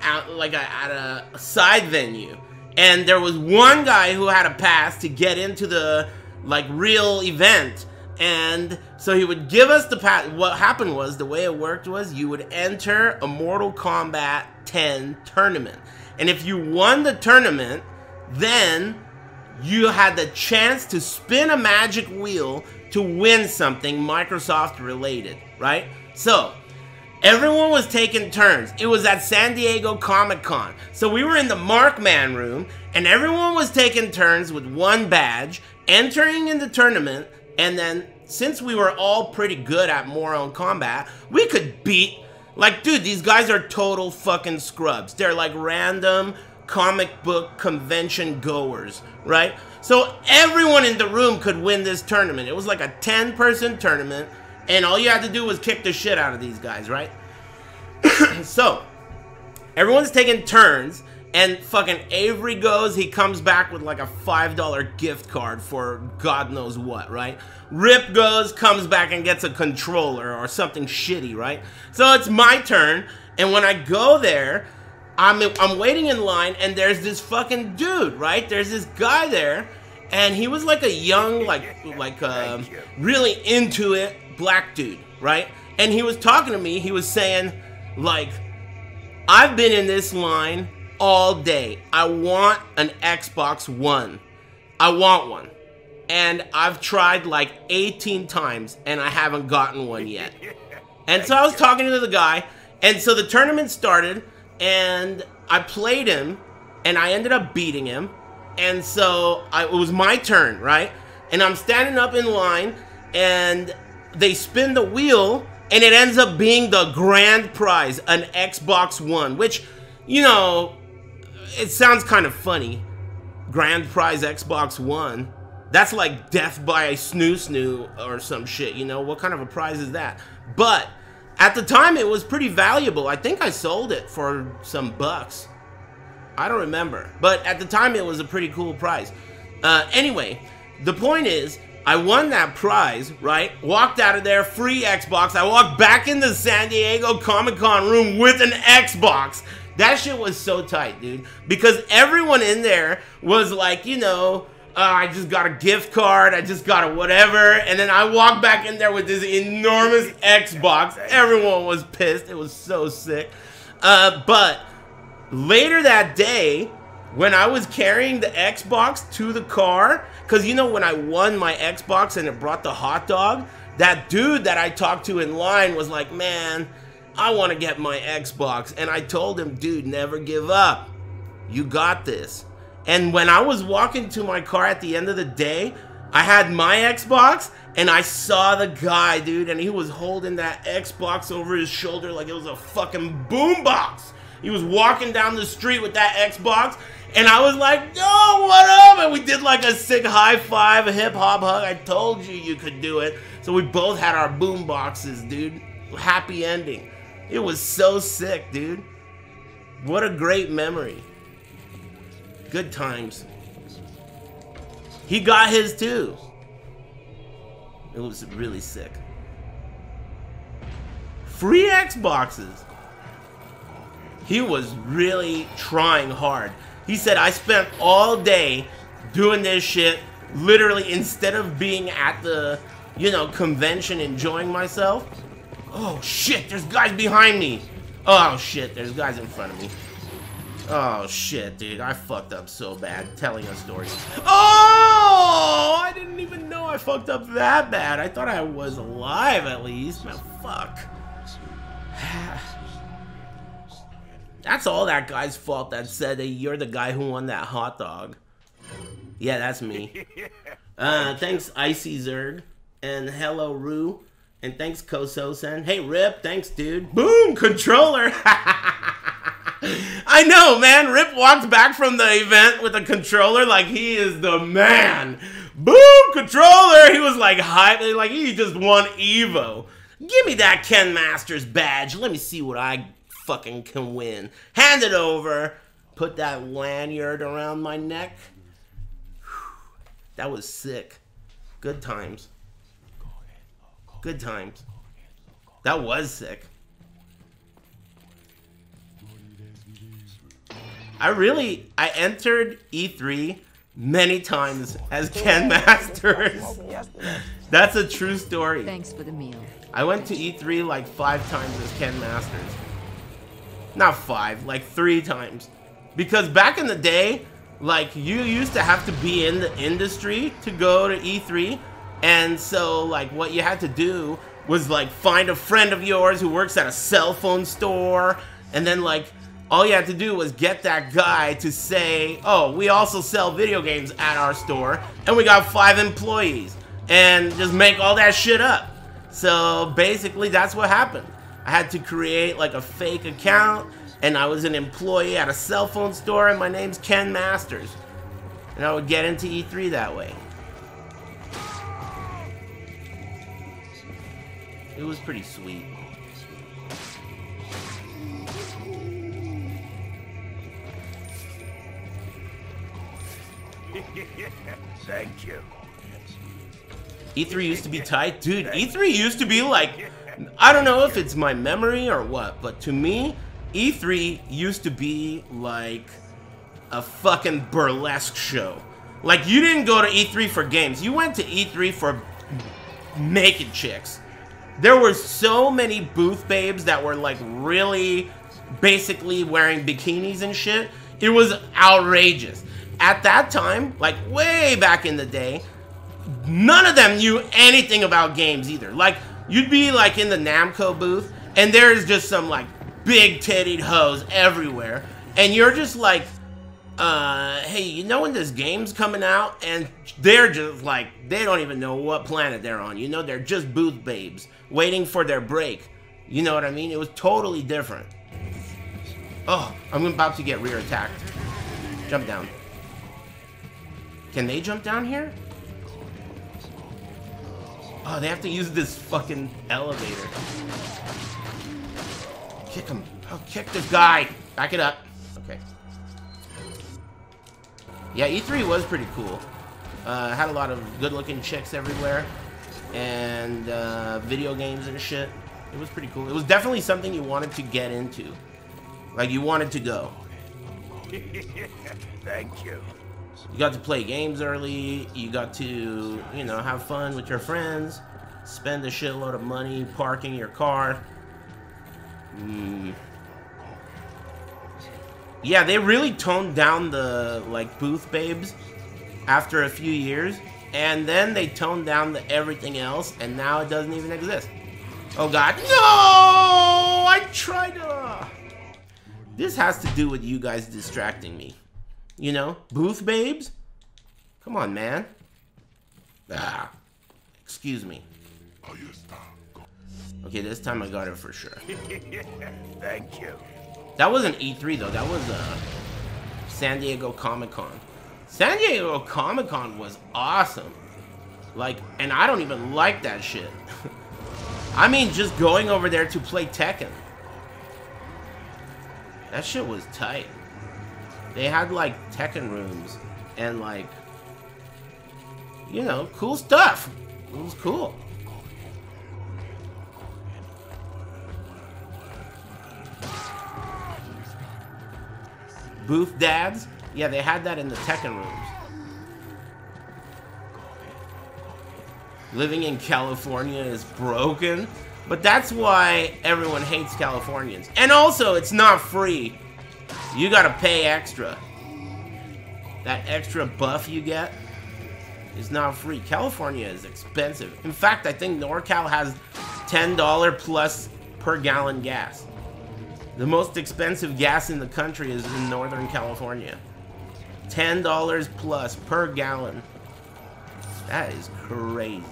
at like at a side venue. And there was one guy who had a pass to get into the like real event. And so he would give us the pass. What happened was the way it worked was you would enter a Mortal Kombat 10 tournament. And if you won the tournament, then you had the chance to spin a magic wheel to win something Microsoft related, right? So, everyone was taking turns. It was at San Diego Comic Con. So, we were in the Markman room, and everyone was taking turns with one badge, entering in the tournament, and then since we were all pretty good at Mortal Kombat, we could beat. Like, dude, these guys are total fucking scrubs. They're like random comic book convention goers, right? So everyone in the room could win this tournament. It was like a 10 person tournament, and all you had to do was kick the shit out of these guys, right? so everyone's taking turns, and fucking Avery goes, he comes back with like a $5 gift card for God knows what, right? Rip goes, comes back and gets a controller or something shitty, right? So it's my turn, and when I go there, I'm I'm waiting in line and there's this fucking dude, right? There's this guy there, and he was like a young, like like uh, really into it black dude, right? And he was talking to me. He was saying, like, I've been in this line all day. I want an Xbox One. I want one. And I've tried like 18 times and I haven't gotten one yet. And so I was talking to the guy, and so the tournament started and I played him, and I ended up beating him. And so I, it was my turn, right? And I'm standing up in line, and they spin the wheel, and it ends up being the grand prize, an Xbox One, which, you know, it sounds kind of funny. Grand prize Xbox One. That's like death by a snoo snoo or some shit, you know? What kind of a prize is that? But at the time, it was pretty valuable. I think I sold it for some bucks. I don't remember. But at the time, it was a pretty cool prize. Uh, anyway, the point is, I won that prize, right? Walked out of there, free Xbox. I walked back in the San Diego Comic Con room with an Xbox. That shit was so tight, dude. Because everyone in there was like, you know, uh, I just got a gift card, I just got a whatever, and then I walked back in there with this enormous Xbox. Everyone was pissed. It was so sick. Uh, but later that day, when I was carrying the Xbox to the car, because you know when I won my Xbox and it brought the hot dog, that dude that I talked to in line was like, man, I want to get my Xbox. And I told him, dude, never give up. You got this. And when I was walking to my car at the end of the day, I had my Xbox and I saw the guy, dude, and he was holding that Xbox over his shoulder like it was a fucking boombox. He was walking down the street with that Xbox, and I was like, "Yo, what up?" And we did like a sick high five, a hip hop hug. I told you you could do it. So we both had our boom boxes, dude. Happy ending. It was so sick, dude. What a great memory. Good times. He got his too. It was really sick. Free Xboxes. He was really trying hard. He said, I spent all day doing this shit. Literally, instead of being at the, you know, convention enjoying myself. Oh shit, there's guys behind me. Oh shit, there's guys in front of me. Oh shit, dude, I fucked up so bad telling a story. Oh, I didn't even know I fucked up that bad. I thought I was alive at least. Man, fuck. That's all that guy's fault that said that you're the guy who won that hot dog. Yeah, that's me. Uh, thanks, Icy Zerg. And hello, Rue. And thanks, Koso-sen. Hey, Rip, thanks, dude. Boom, controller. I know, man. Rip walked back from the event with a controller like he is the man. Boom, controller. He was like hype. Like he just won Evo. Give me that Ken Masters badge. Let me see what I fucking can win. Hand it over. Put that lanyard around my neck. That was sick. Good times. Good times. That was sick. I really I entered E3 many times as Ken Masters. That's a true story. Thanks for the meal. I went to E3 like five times as Ken Masters. Not five, like three times. Because back in the day, like you used to have to be in the industry to go to E3. And so like what you had to do was like find a friend of yours who works at a cell phone store and then like all you had to do was get that guy to say, oh, we also sell video games at our store, and we got five employees, and just make all that shit up. So basically, that's what happened. I had to create like a fake account, and I was an employee at a cell phone store, and my name's Ken Masters. And I would get into E3 that way. It was pretty sweet. Thank you. E3 used to be tight. Dude, E3 used to be like, I don't know if it's my memory or what, but to me, E3 used to be like a fucking burlesque show. Like, you didn't go to E3 for games. You went to E3 for naked chicks. There were so many booth babes that were like really basically wearing bikinis and shit. It was outrageous. At that time, like way back in the day, none of them knew anything about games either. Like, you'd be like in the Namco booth, and there's just some like big tittied hoes everywhere, and you're just like, uh, hey, you know when this game's coming out and they're just like, they don't even know what planet they're on. You know, they're just booth babes waiting for their break. You know what I mean? It was totally different. Oh, I'm about to get rear attacked. Jump down. Can they jump down here? Oh, they have to use this fucking elevator. Kick him. Oh, kick this guy. Back it up. Okay. Yeah, E3 was pretty cool. Uh, had a lot of good-looking chicks everywhere, and uh, video games and shit. It was pretty cool. It was definitely something you wanted to get into. Like, you wanted to go. Thank you. You got to play games early. You got to, you know, have fun with your friends. Spend a shitload of money parking your car. Mm. Yeah, they really toned down the, like, booth babes after a few years. And then they toned down the everything else, and now it doesn't even exist. Oh, God. No! I tried to... This has to do with you guys distracting me. You know? Booth babes? Come on, man. Ah. Excuse me. Okay, this time I got it for sure. Thank you. That wasn't E3 though. That was uh, San Diego Comic Con. San Diego Comic Con was awesome. Like, and I don't even like that shit. I mean, just going over there to play Tekken. That shit was tight. They had like Tekken rooms and like, you know, cool stuff. It was cool. Booth dads? Yeah, they had that in the Tekken rooms. Living in California is broken. But that's why everyone hates Californians. And also, it's not free. You gotta pay extra. That extra buff you get is not free. California is expensive. In fact, I think NorCal has $10 plus per gallon gas. The most expensive gas in the country is in Northern California. $10 plus per gallon. That is crazy.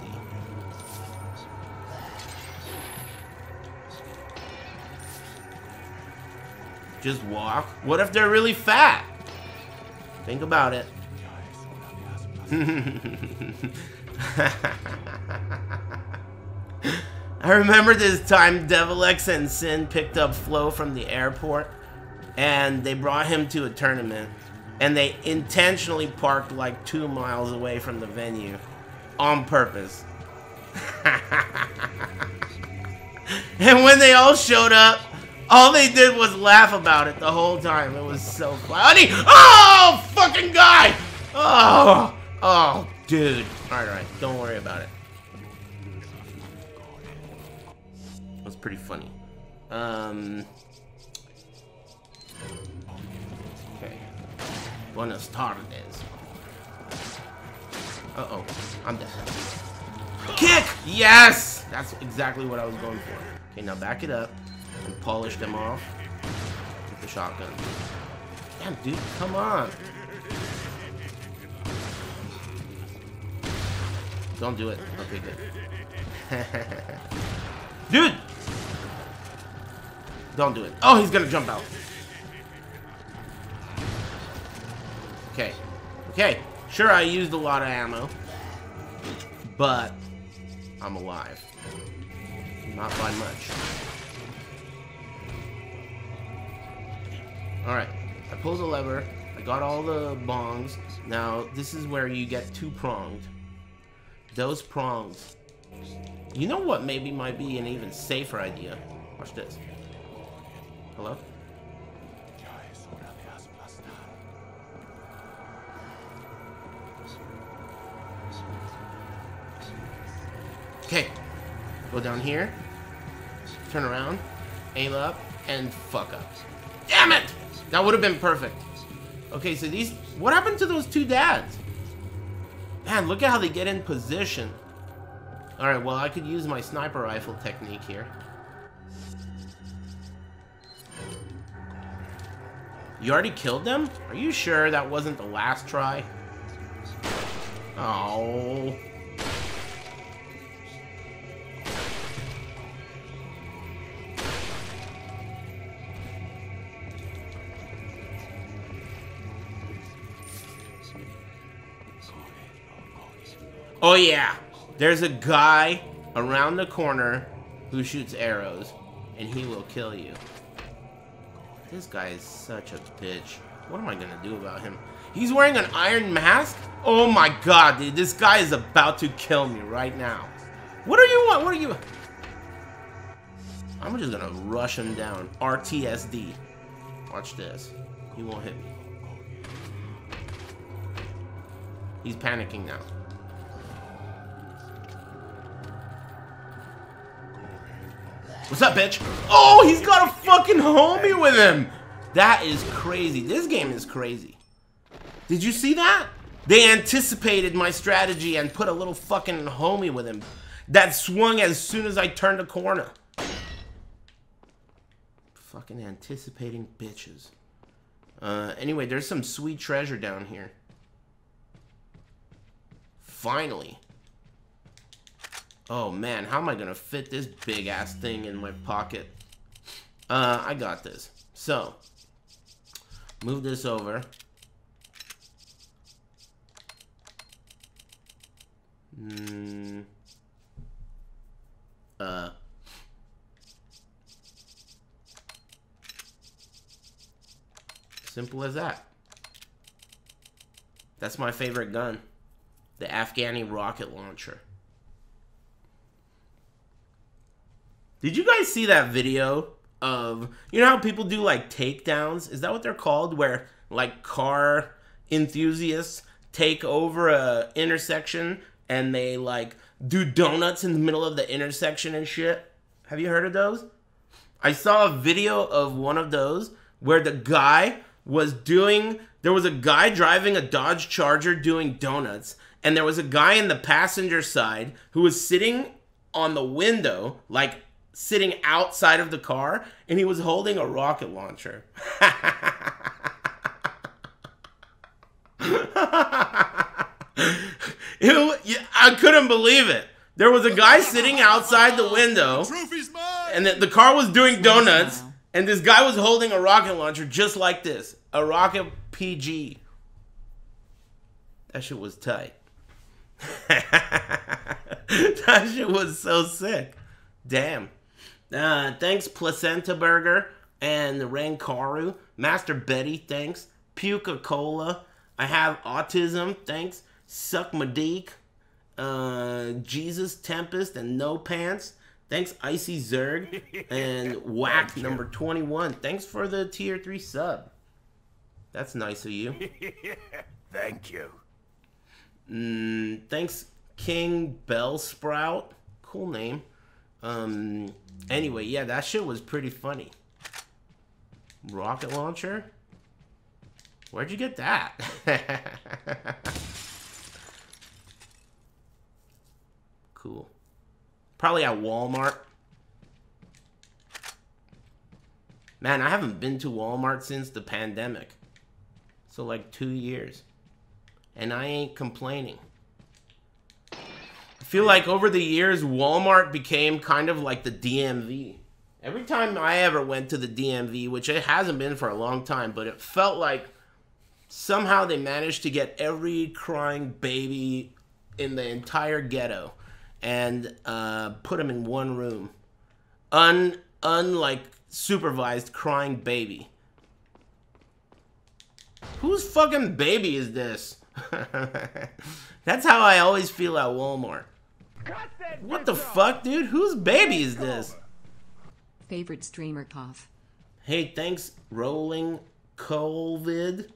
Just walk? What if they're really fat? Think about it. I remember this time Devil X and Sin picked up Flo from the airport and they brought him to a tournament and they intentionally parked like two miles away from the venue on purpose. and when they all showed up, all they did was laugh about it the whole time. It was so funny. Oh, fucking guy! Oh, oh, dude. All right, all right. Don't worry about it. That's pretty funny. Um. Okay. Buenos tardes. Uh oh, I'm dead. Kick! Yes! That's exactly what I was going for. Okay, now back it up and polish them off with the shotgun. Damn, dude, come on. Don't do it. Okay, good. dude! Don't do it. Oh, he's gonna jump out. Okay. Okay. Sure, I used a lot of ammo. But, I'm alive. Not by much. Alright, I pulled the lever, I got all the bongs. Now, this is where you get two-pronged. Those prongs. You know what maybe might be an even safer idea? Watch this. Hello? Okay. Go down here. Turn around. Aim up. And fuck up. Damn it! That would have been perfect. Okay, so these... What happened to those two dads? Man, look at how they get in position. Alright, well, I could use my sniper rifle technique here. You already killed them? Are you sure that wasn't the last try? Oh. Oh yeah, there's a guy around the corner who shoots arrows, and he will kill you. This guy is such a bitch. What am I gonna do about him? He's wearing an iron mask? Oh my god, dude, this guy is about to kill me right now. What are you want? What are you? I'm just gonna rush him down. RTSD. Watch this. He won't hit me. He's panicking now. What's up, bitch? Oh, he's got a fucking homie with him. That is crazy. This game is crazy. Did you see that? They anticipated my strategy and put a little fucking homie with him. That swung as soon as I turned a corner. Fucking anticipating bitches. Uh, anyway, there's some sweet treasure down here. Finally. Oh man, how am I gonna fit this big ass thing in my pocket? Uh, I got this. So, move this over. Hmm. Uh. Simple as that. That's my favorite gun. The Afghani rocket launcher. Did you guys see that video of you know how people do like takedowns? Is that what they're called? Where like car enthusiasts take over a intersection and they like do donuts in the middle of the intersection and shit. Have you heard of those? I saw a video of one of those where the guy was doing there was a guy driving a Dodge Charger doing donuts and there was a guy in the passenger side who was sitting on the window like sitting outside of the car and he was holding a rocket launcher. it, I couldn't believe it. There was a guy sitting outside the window and the, the car was doing donuts and this guy was holding a rocket launcher just like this. A rocket PG. That shit was tight. that shit was so sick. Damn. Uh, thanks, Placenta Burger and Rankaru. Master Betty, thanks. Puka Cola. I have autism, thanks. Suck my deek. Uh, Jesus Tempest and No Pants. Thanks, Icy Zerg. And Whack number 21. Thanks for the tier 3 sub. That's nice of you. Thank you. Mm, thanks, King Bell Sprout. Cool name. Um, anyway, yeah, that shit was pretty funny. Rocket launcher? Where'd you get that? cool. Probably at Walmart. Man, I haven't been to Walmart since the pandemic. So like two years. And I ain't complaining. Feel like over the years, Walmart became kind of like the DMV. Every time I ever went to the DMV, which it hasn't been for a long time, but it felt like somehow they managed to get every crying baby in the entire ghetto and uh, put them in one room. Un, unlike supervised crying baby. Whose fucking baby is this? That's how I always feel at Walmart. What the fuck, dude? Whose baby is this? Favorite streamer cough. Hey, thanks, Rolling COVID.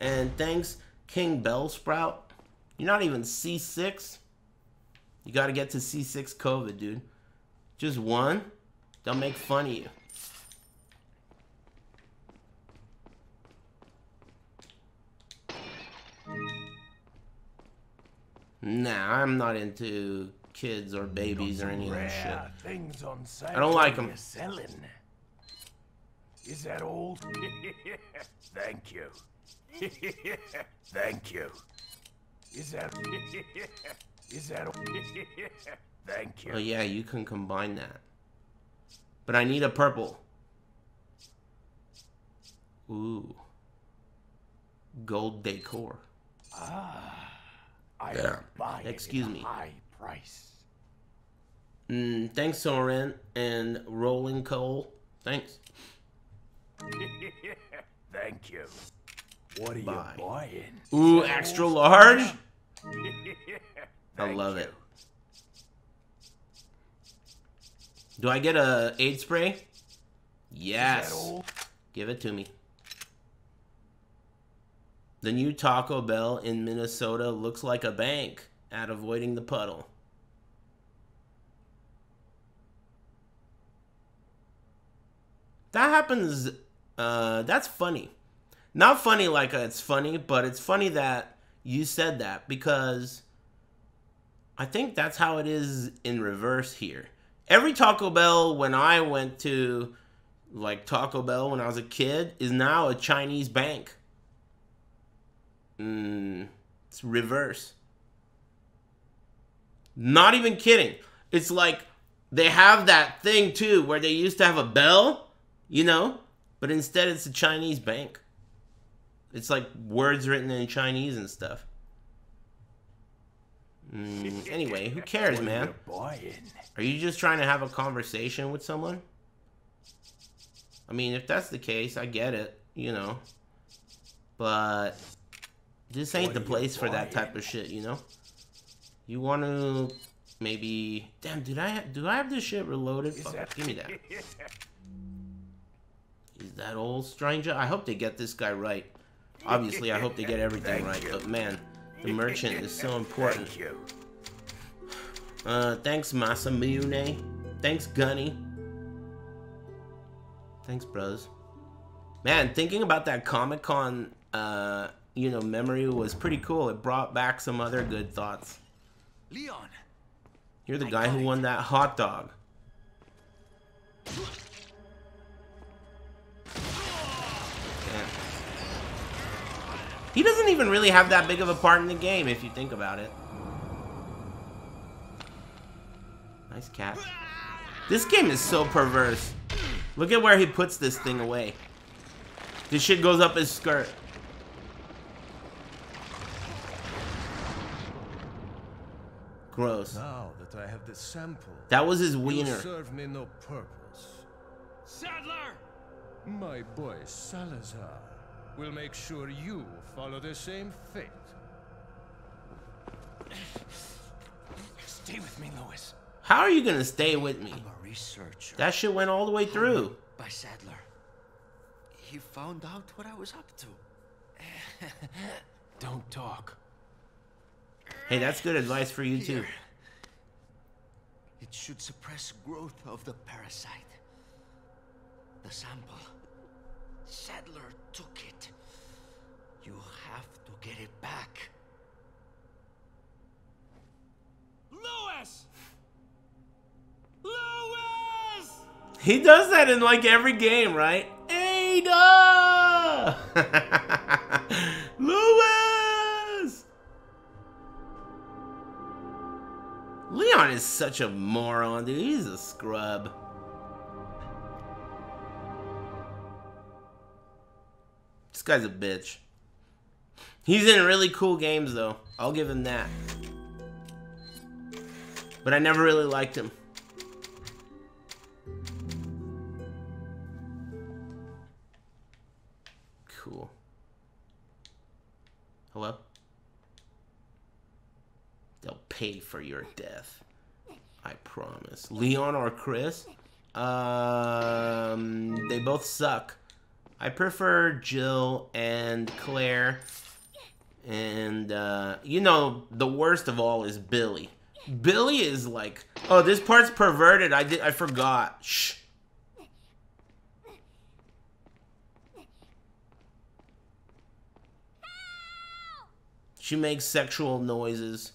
And thanks, King Bellsprout. You're not even C6. You gotta get to C6 COVID, dude. Just one? They'll make fun of you. Nah, I'm not into kids or babies or any of that shit. Things on sale I don't like them. Selling. Is that all? Thank you. Thank you. Is that... Is that... Thank you. Oh yeah, you can combine that. But I need a purple. Ooh. Gold decor. Ah, I Yeah. buy it Excuse at a me. high price. Mm, thanks, Soren and Rolling Coal. Thanks. Thank you. What are Bye. you buying? Ooh, extra large. I love you. it. Do I get a aid spray? Yes. Give it to me. The new Taco Bell in Minnesota looks like a bank at avoiding the puddle. That happens. Uh, that's funny. Not funny like it's funny, but it's funny that you said that because I think that's how it is in reverse here. Every Taco Bell when I went to like Taco Bell when I was a kid is now a Chinese bank. Mm, it's reverse. Not even kidding. It's like they have that thing too where they used to have a bell, you know, but instead it's a Chinese bank. It's like words written in Chinese and stuff. Mm, anyway, who cares, man? Are you just trying to have a conversation with someone? I mean, if that's the case, I get it, you know. But this ain't the place for that type of shit, you know. You want to maybe? Damn, did I ha- do I have this shit reloaded? Fuck, that- give me that. Is that old stranger? I hope they get this guy right. Obviously, I hope they get everything right. But man, the merchant is so important. Thank you. Uh, thanks, Masamune. Thanks, Gunny. Thanks, bros. Man, thinking about that Comic Con, uh, you know, memory was pretty cool. It brought back some other good thoughts. Leon! You're the guy who won that hot dog. Damn. He doesn't even really have that big of a part in the game if you think about it. Nice cat. This game is so perverse. Look at where he puts this thing away. This shit goes up his skirt. Gross. Now that I have the sample, That was his wiener. serve me no purpose. Saddler! My boy Salazar will make sure you follow the same fate. Stay with me, Luis. How are you gonna stay with me? I'm a researcher. That shit went all the way through. By Saddler. He found out what I was up to. Don't talk. Hey, that's good advice for you too. Here. It should suppress growth of the parasite. The sample. Saddler took it. You have to get it back. Luis! Luis! He does that in like every game, right? Ada! Luis! Leon is such a moron, dude. He's a scrub. This guy's a bitch. He's in really cool games, though. I'll give him that. But I never really liked him. Cool. Hello? They'll pay for your death. I promise. Leon or Chris? Um, they both suck. I prefer Jill and Claire. And, uh, you know, the worst of all is Billy. Billy is like, oh, this part's perverted. I did, I forgot. Shh. She makes sexual noises.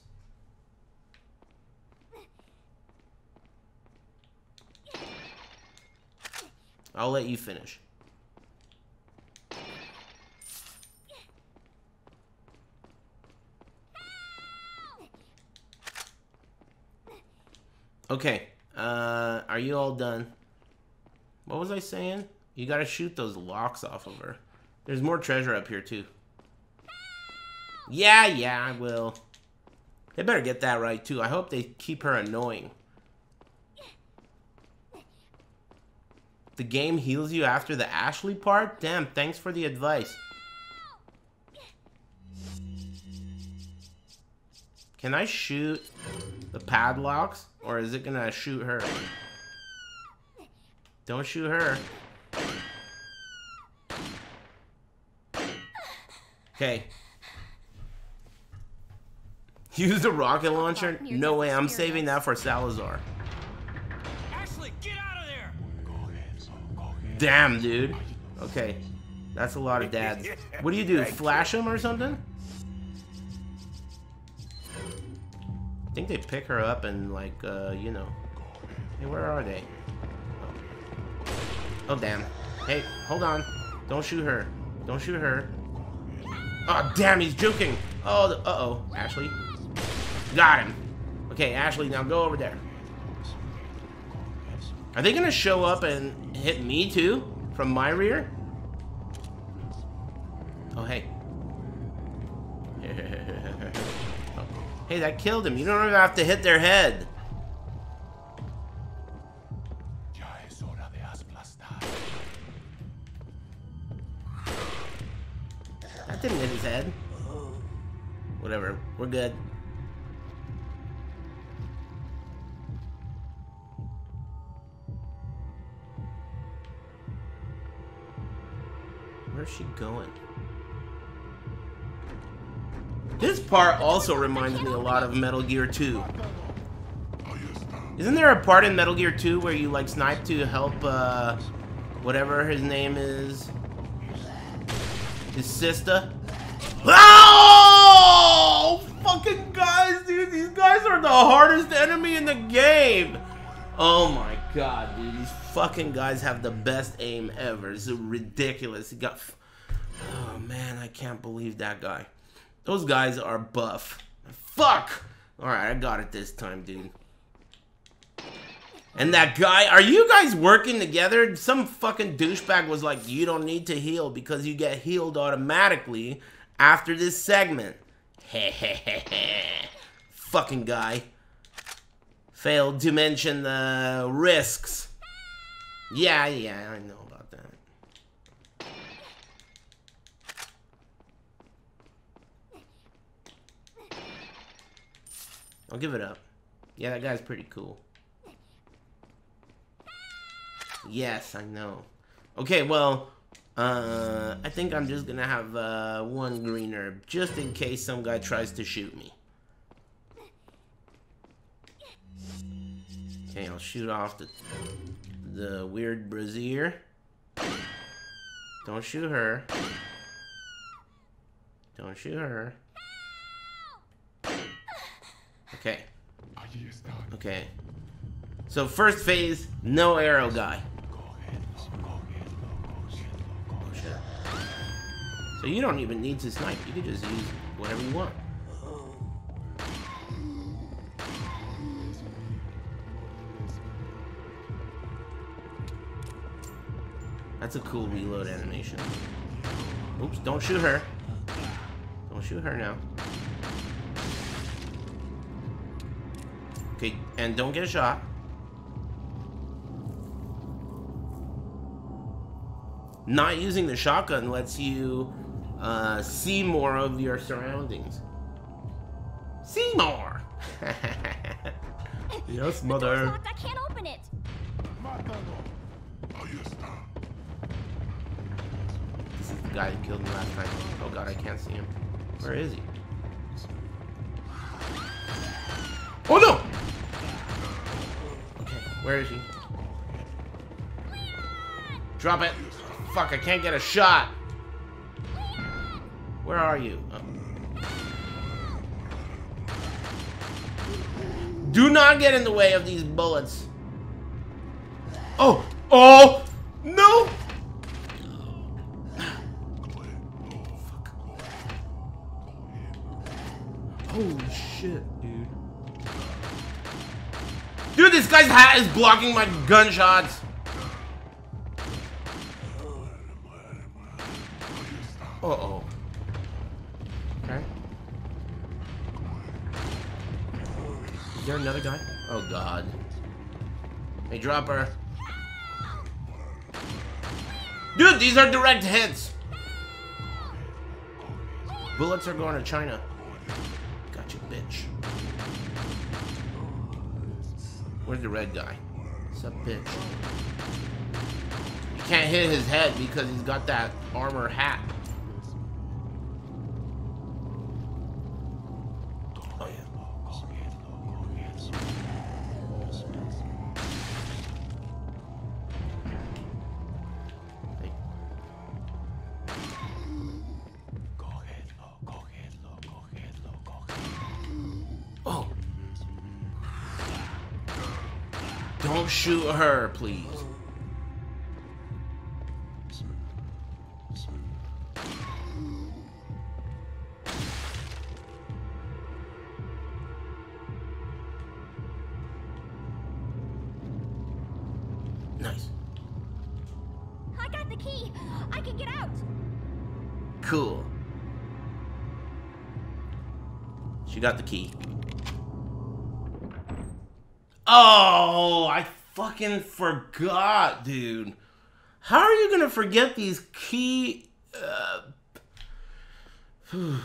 I'll let you finish. Okay, uh, are you all done? What was I saying? You gotta shoot those locks off of her. There's more treasure up here, too. Yeah, yeah, I will. They better get that right, too. I hope they keep her annoying. The game heals you after the Ashley part? Damn, thanks for the advice. Can I shoot the padlocks? Or is it gonna shoot her? Don't shoot her. Okay. Use the rocket launcher? No way, I'm saving that for Salazar. Damn, dude. Okay. That's a lot of dads. What do you do? Flash them or something? I think they pick her up and, like, uh, you know. Hey, where are they? Oh. oh, damn. Hey, hold on. Don't shoot her. Don't shoot her. Oh, damn, he's juking. Oh, uh-oh. Ashley. Got him. Okay, Ashley, now go over there. Are they gonna show up and hit me too? From my rear? Oh, hey. oh. Hey, that killed him. You don't even have to hit their head. That didn't hit his head. Whatever. We're good. Where's she going? This part also reminds me a lot of Metal Gear 2. Isn't there a part in Metal Gear 2 where you like snipe to help uh, whatever his name is? His sister? Oh! Fucking guys, dude. These guys are the hardest enemy in the game. Oh my god, dude. These fucking guys have the best aim ever. It's ridiculous. He got... Oh man, I can't believe that guy. Those guys are buff. Fuck! Alright, I got it this time, dude. And that guy, are you guys working together? Some fucking douchebag was like, you don't need to heal because you get healed automatically after this segment. fucking guy. Failed to mention the risks. Yeah, yeah, I know about that. I'll give it up. Yeah, that guy's pretty cool. Yes, I know. Okay, well, uh, I think I'm just gonna have uh, one green herb, just in case some guy tries to shoot me. Okay, I'll shoot off the the weird brazier. Don't shoot her. Don't shoot her. Okay. Okay. So first phase, no arrow guy. Oh. So you don't even need to snipe. You can just use whatever you want. That's a cool reload animation. Oops, don't shoot her. Don't shoot her now. Okay, and don't get shot. Not using the shotgun lets you uh, see more of your surroundings. See more! yes, mother. Locked. I can't open it. The guy that killed me last night. Oh god, I can't see him. Where is he? Oh no! Okay, where is he? Drop it! Fuck, I can't get a shot! Where are you? Oh. Do not get in the way of these bullets. Oh! Oh! Guy's hat is blocking my gunshots. Uh-oh. Okay. Is there another guy? Oh, God. Hey, dropper. Dude, these are direct hits. Bullets are going to China. Where's the red guy? What's up, bitch? You can't hit his head because he's got that armor hat. Her, please. Nice. I got the key. I can get out. Cool. She got the key. Oh, I fucking forgot, dude. How are you gonna forget these key? Uh,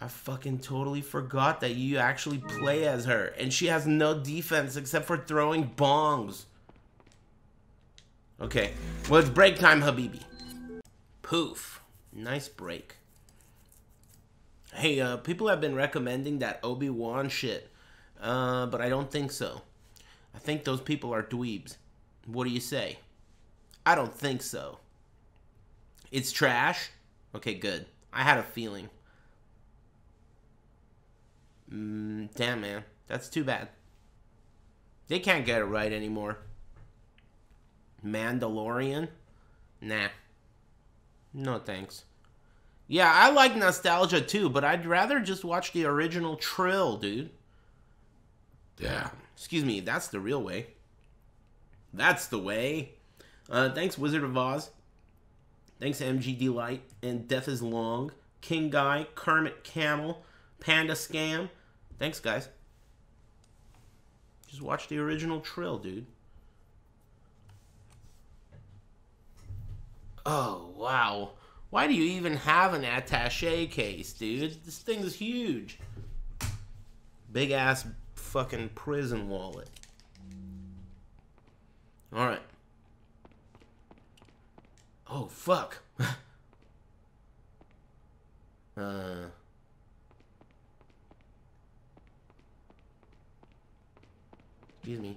I fucking totally forgot that you actually play as her, and she has no defense except for throwing bongs. Okay, well it's break time, Habibi. Poof. Nice break. Hey, uh, people have been recommending that Obi-Wan shit, uh, but I don't think so. I think those people are dweebs. What do you say? I don't think so. It's trash? Okay, good. I had a feeling. Mm, damn, man. That's too bad. They can't get it right anymore. Mandalorian? Nah. No thanks. Yeah, I like nostalgia too, but I'd rather just watch the original Trill, dude. Yeah. Excuse me, that's the real way. That's the way. Uh, thanks, Wizard of Oz. Thanks, MGD Light and Death is Long, King Guy, Kermit Camel, Panda Scam. Thanks, guys. Just watch the original Trill, dude. Oh, wow. Why do you even have an attache case, dude? This thing is huge. Big ass fucking prison wallet. Alright. Oh, fuck. uh. Excuse me.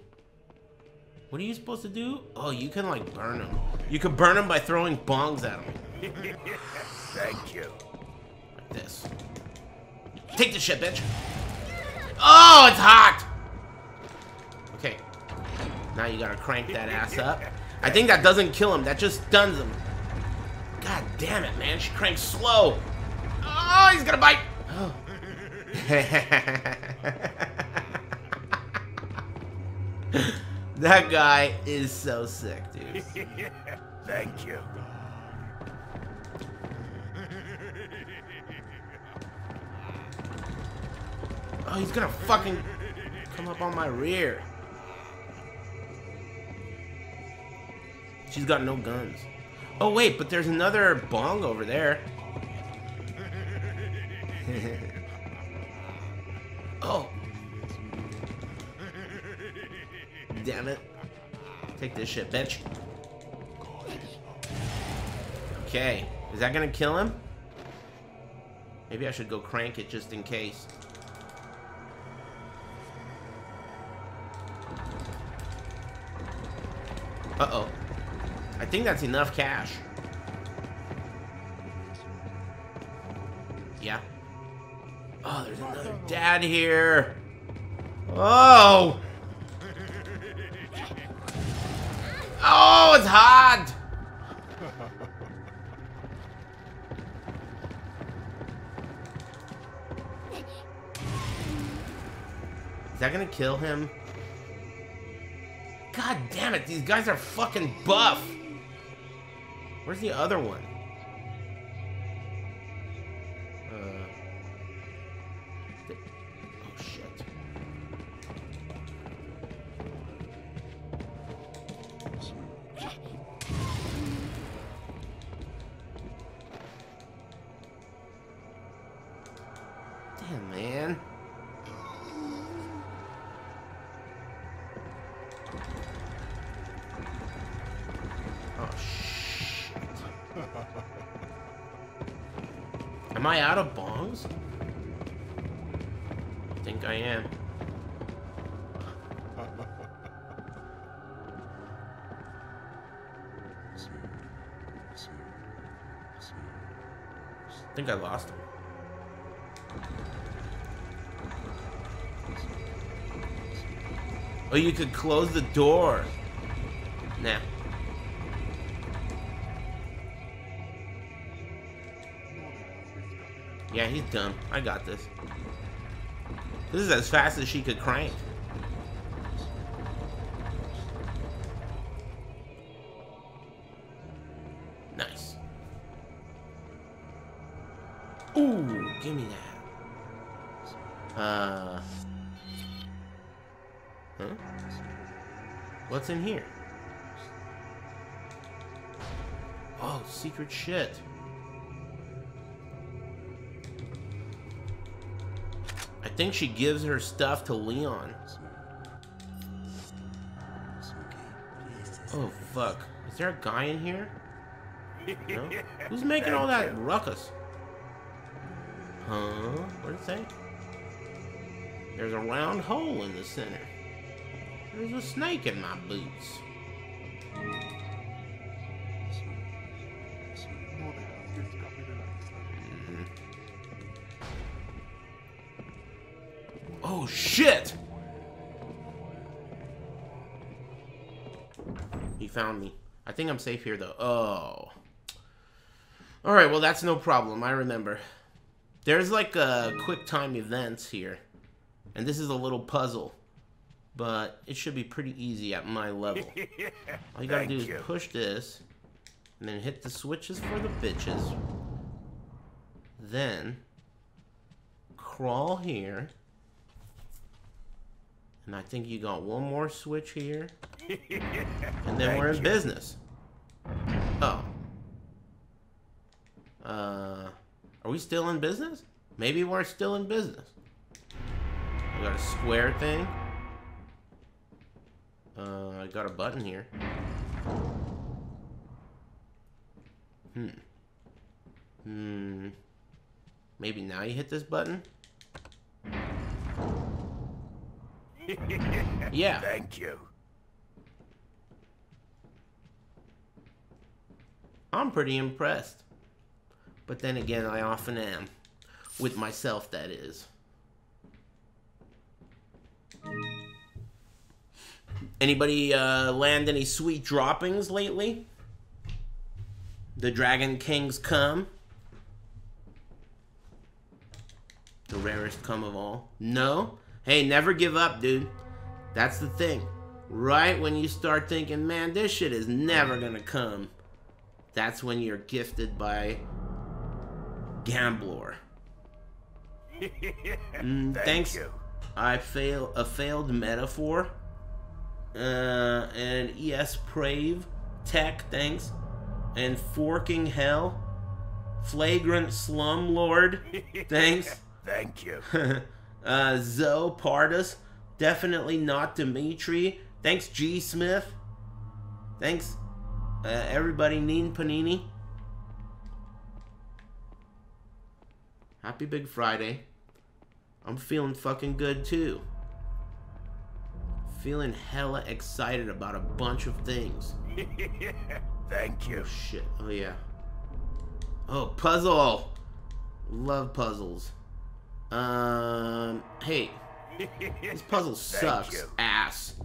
What are you supposed to do? Oh, you can like burn them. You can burn them by throwing bongs at them. Thank you. Like this. Take the shit, bitch. Oh, it's hot. Okay. Now you gotta crank that ass up. I think that doesn't kill him. That just stuns him. God damn it, man. She cranks slow. Oh, he's gonna bite. That guy is so sick, dude. Thank you. Oh, he's gonna fucking come up on my rear. She's got no guns. Oh, wait, but there's another bong over there. oh. Damn it. Take this shit, bitch. Okay. Is that gonna kill him? Maybe I should go crank it just in case. Uh-oh. I think that's enough cash. Yeah. Oh, there's another dad here. Oh! Oh, it's hot! Is that gonna kill him? God damn it, these guys are fucking buff. Where's the other one? Think I lost him. Oh, you could close the door. Nah. Yeah, he's dumb. I got this. This is as fast as she could crank. Secret shit. I think she gives her stuff to Leon. Oh, fuck. Is there a guy in here? No? Who's making all that ruckus? Huh? What did it say? There's a round hole in the center. There's a snake in my boots. I'm safe here though. Oh. Alright, well that's no problem. I remember. There's like a quick time events here. And this is a little puzzle. But it should be pretty easy at my level. All you gotta Thank do is you. push this. And then hit the switches for the bitches. Then crawl here. And I think you got one more switch here. And then we're in you. business. Oh. Uh, are we still in business? Maybe we're still in business. We got a square thing. Uh, I got a button here. Hmm. Hmm. Maybe now you hit this button? Yeah. Thank you. I'm pretty impressed. But then again, I often am. With myself, that is. Anybody uh, land any sweet droppings lately? The Dragon Kings come. The rarest come of all. No? Hey, never give up, dude. That's the thing. Right when you start thinking, man, this shit is never gonna come, that's when you're gifted by Gambler. Mm, Thank thanks. you. I fail a failed metaphor. Uh, and ES Prave Tech, thanks. And Forking Hell. Flagrant Slumlord, thanks. Thank you. uh, Zoe Pardus, definitely not Dimitri. Thanks, G Smith. Thanks, uh, everybody. Neen Panini. Happy Big Friday. I'm feeling fucking good too. Feeling hella excited about a bunch of things. Thank you. Oh shit. Oh yeah. Oh, puzzle. Love puzzles. Um, hey, this puzzle sucks ass.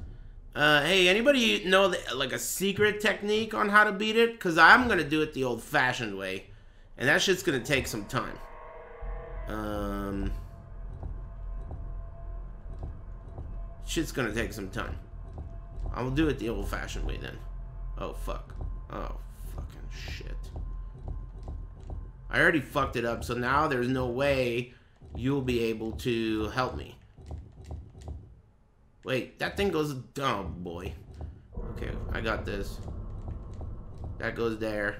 Uh, hey, anybody know the, like a secret technique on how to beat it? Cause I'm gonna do it the old-fashioned way, and that shit's gonna take some time. Um, shit's gonna take some time. I'll do it the old-fashioned way then. Oh, fuck. Oh, fucking shit. I already fucked it up, so now there's no way you'll be able to help me. Wait, that thing goes... Oh, boy. Okay, I got this. That goes there.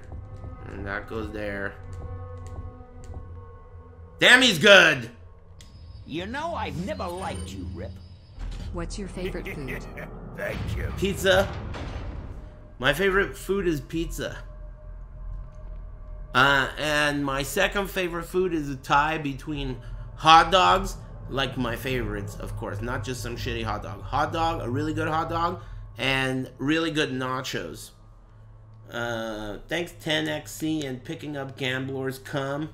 And that goes there. Damn, he's good! You know, I've never liked you, Rip. What's your favorite food? Thank you. Pizza. My favorite food is pizza. Uh, and my second favorite food is a tie between hot dogs, like my favorites, of course, not just some shitty hot dog. Hot dog, a really good hot dog, and really good nachos. Uh, thanks 10XC and picking up gamblers come.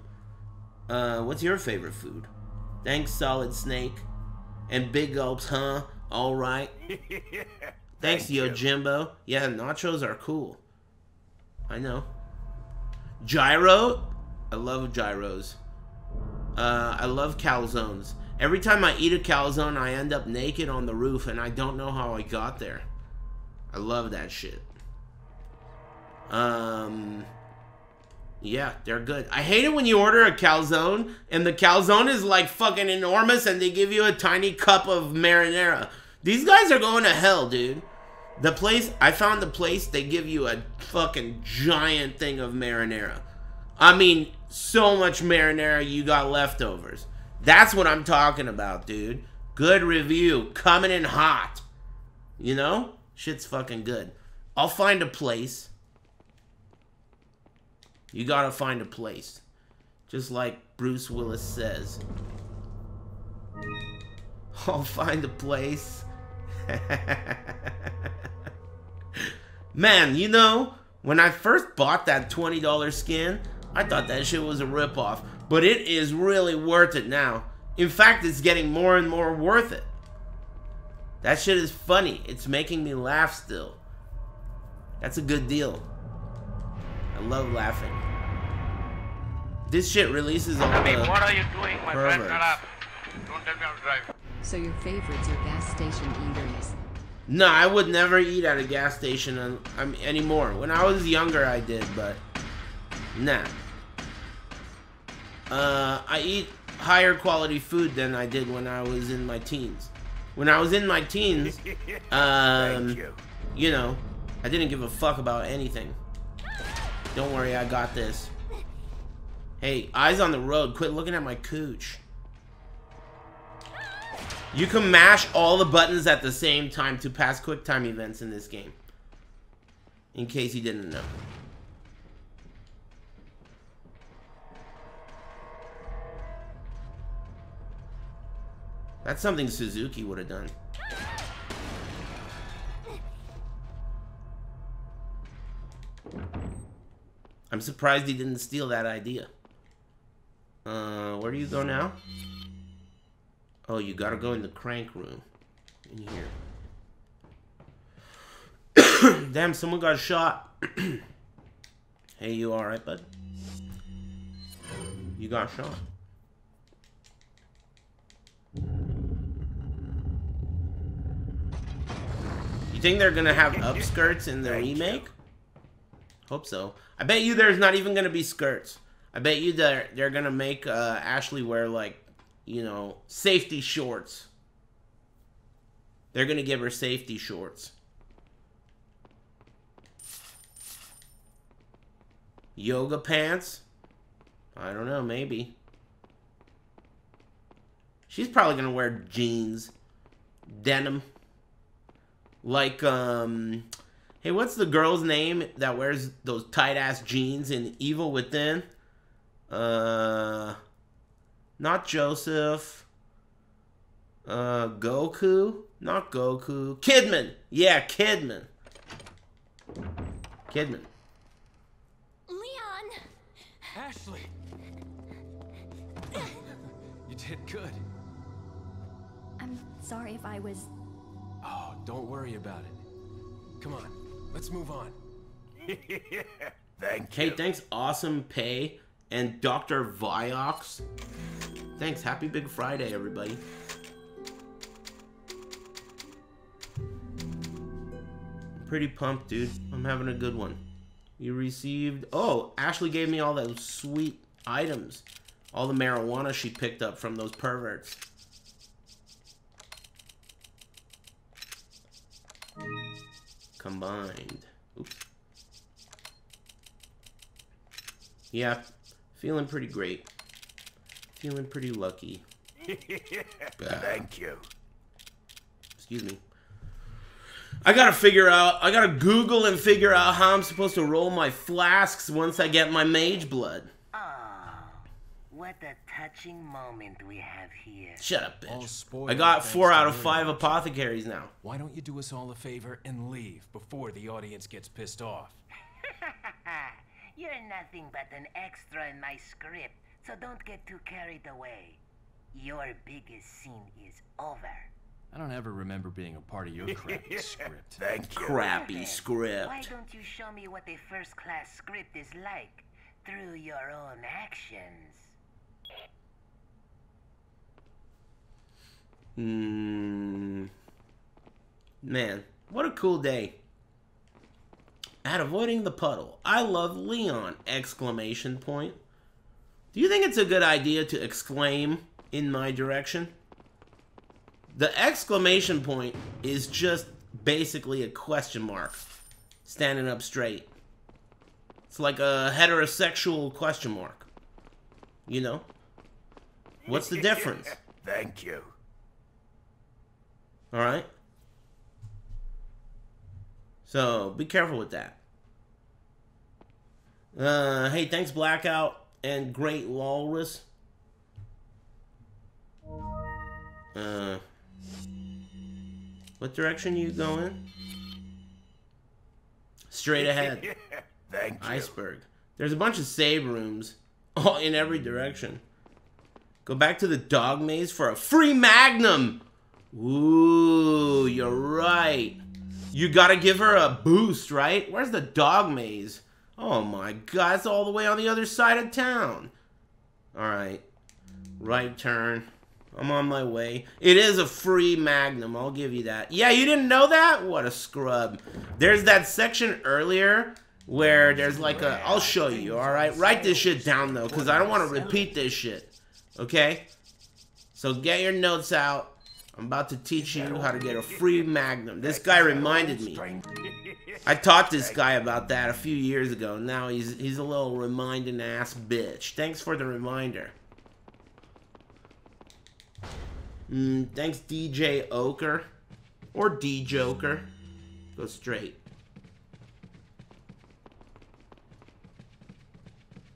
Uh, what's your favorite food? Thanks Solid Snake. And Big Gulps, huh? Alright. Thanks, Thank Yo. Jimbo. Yeah, nachos are cool. I know. Gyro? I love gyros. Uh, I love calzones. Every time I eat a calzone, I end up naked on the roof, and I don't know how I got there. I love that shit. Um, yeah, they're good. I hate it when you order a calzone, and the calzone is like fucking enormous, and they give you a tiny cup of marinara. These guys are going to hell, dude. The place, I found the place, they give you a fucking giant thing of marinara. I mean, so much marinara you got leftovers. That's what I'm talking about, dude. Good review, coming in hot. You know? Shit's fucking good. I'll find a place. You gotta find a place. Just like Bruce Willis says. I'll find a place. Man, you know, when I first bought that $20 skin, I thought that shit was a ripoff. But it is really worth it now. In fact, it's getting more and more worth it. That shit is funny. It's making me laugh still. That's a good deal. I love laughing. This shit releases all I mean, the what are you doing, my friend? perverts. Shut up. Don't tell me how to drive. So your favorites are gas station eateries. No, I would never eat at a gas station um, anymore. When I was younger, I did, but nah. Uh, I eat higher quality food than I did when I was in my teens. When I was in my teens, um, you. you know, I didn't give a fuck about anything. Don't worry, I got this. Hey, eyes on the road. Quit looking at my cooch. You can mash all the buttons at the same time to pass quick time events in this game. In case you didn't know. That's something Suzuki would have done. I'm surprised he didn't steal that idea. Uh, where do you go now? Oh, you gotta go in the crank room. In here. Damn, someone got shot. hey, you alright, bud? You got shot. Think they're gonna have upskirts in the remake? Hope so. I bet you there's not even gonna be skirts. I bet you they're they're gonna make uh, Ashley wear like, you know, safety shorts. They're gonna give her safety shorts. Yoga pants? I don't know, maybe. She's probably gonna wear jeans, denim. Like, um, hey, what's the girl's name that wears those tight ass jeans in Evil Within? Uh, not Joseph. Uh, Goku? Not Goku. Kidman! Yeah, Kidman. Kidman. Leon! Ashley! You did good. I'm sorry if I was. Oh, don't worry about it. Come on, let's move on. Thank Hey, thanks, Awesome Pay and Dr. Viox. Thanks. Happy Big Friday, everybody. pretty pumped, dude. I'm having a good one. You received... Oh, Ashley gave me all those sweet items. All the marijuana she picked up from those perverts. Combined. Oops. Yeah, feeling pretty great. Feeling pretty lucky. Thank you. Excuse me. I gotta figure out, I gotta Google and figure out how I'm supposed to roll my flasks once I get my Mageblood. Ah, what a touching moment we have here. Shut up, bitch. Oh, Spoiled I got four out of Miriam. five apothecaries now. Why don't you do us all a favor and leave before the audience gets pissed off? You're nothing but an extra in my script, so don't get too carried away. Your biggest scene is over. I don't ever remember being a part of your crappy script. Thank you. Crappy Why script. don't you show me what a first class script is like through your own actions? Hmm. Man, what a cool day. At avoiding the puddle, I love Leon! Exclamation point. Do you think it's a good idea to exclaim in my direction? The exclamation point is just basically a question mark standing up straight. It's like a heterosexual question mark. You know? What's the difference? Thank you. All right. So be careful with that. Uh, hey, thanks Blackout and Great Walrus. Uh, what direction you going? Straight ahead. Thank you. Iceberg. There's a bunch of save rooms all in every direction. Go back to the dog maze for a free magnum. Ooh, you're right. You gotta give her a boost, right? Where's the dog maze? Oh my god, it's all the way on the other side of town. Alright. Right turn. I'm on my way. It is a free magnum, I'll give you that. Yeah, you didn't know that? What a scrub. There's that section earlier where there's like a... I'll show you, alright? Write this shit down though, because I don't want to repeat this shit. Okay? So get your notes out. I'm about to teach you how to get a free magnum. This guy reminded me. I taught this guy about that a few years ago. Now he's he's a little reminding ass bitch. Thanks for the reminder. Mm, thanks DJ Oker. Or D Joker. Go straight.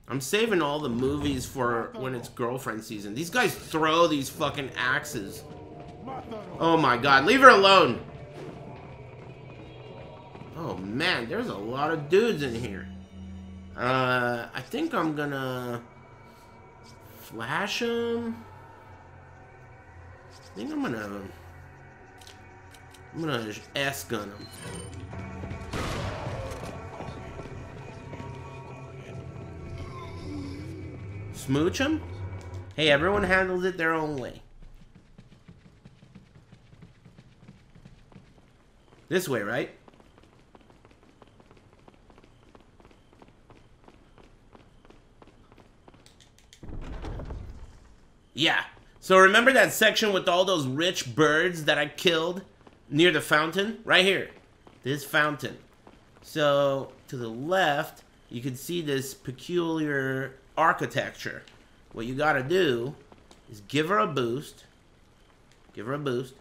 I'm saving all the movies for when it's girlfriend season. These guys throw these fucking axes. Oh my god, leave her alone! Oh man, there's a lot of dudes in here. Uh, I think I'm gonna flash them. I think I'm gonna I'm gonna just S gun them. Smooch them? Hey, everyone handles it their own way. This way, right? Yeah. So remember that section with all those rich birds that I killed near the fountain? Right here. This fountain. So to the left, you can see this peculiar architecture. What you gotta do is give her a boost. Give her a boost.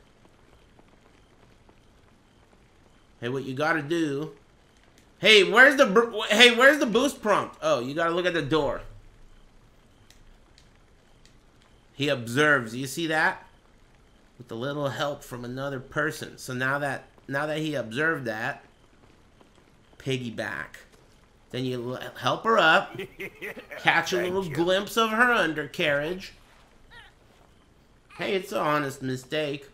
Hey, what you gotta do? Hey, where's the hey? Where's the boost prompt? Oh, you gotta look at the door. He observes. You see that? With a little help from another person. So now that now that he observed that, piggyback. Then you l- help her up, catch a little glimpse of her undercarriage. Hey, it's an honest mistake.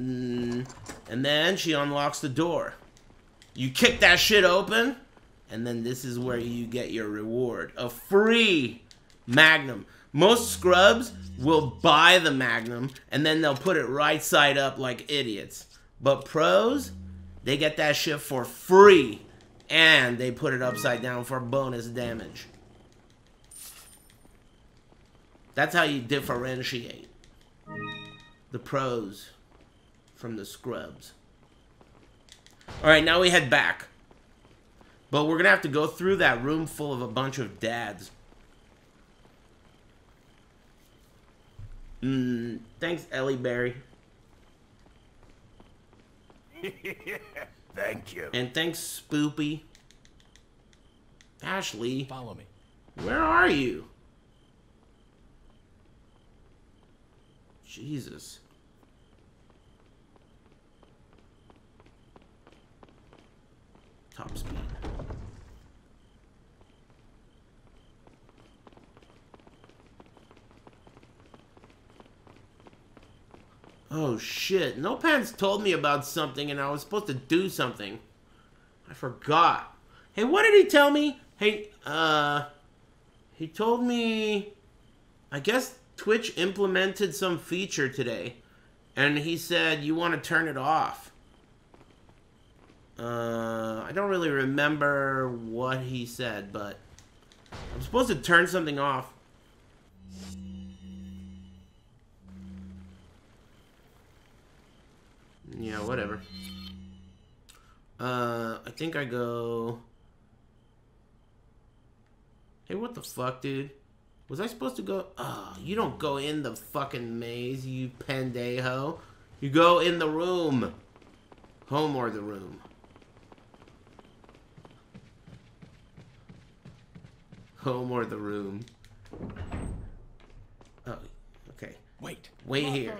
Mm, and then she unlocks the door. You kick that shit open, and then this is where you get your reward. A free Magnum. Most scrubs will buy the Magnum, and then they'll put it right side up like idiots. But pros, they get that shit for free. And they put it upside down for bonus damage. That's how you differentiate the pros from the scrubs. Alright, now we head back. But we're gonna have to go through that room full of a bunch of dads. Mm, thanks, Ellie Berry. Thank you. And thanks, Spoopy. Ashley. Follow me. Where are you? Jesus. Top speed. Oh shit. No Pants told me about something and I was supposed to do something. I forgot. Hey, what did he tell me? Hey, uh he told me I guess Twitch implemented some feature today and he said you want to turn it off. Uh I don't really remember what he said, but I'm supposed to turn something off. Yeah, whatever. Uh, I think I go... Hey, what the fuck, dude? Was I supposed to go... Oh, you don't go in the fucking maze, you pendejo. You go in the room. Home or the room. Home or the room. Oh, okay. Wait. Wait here.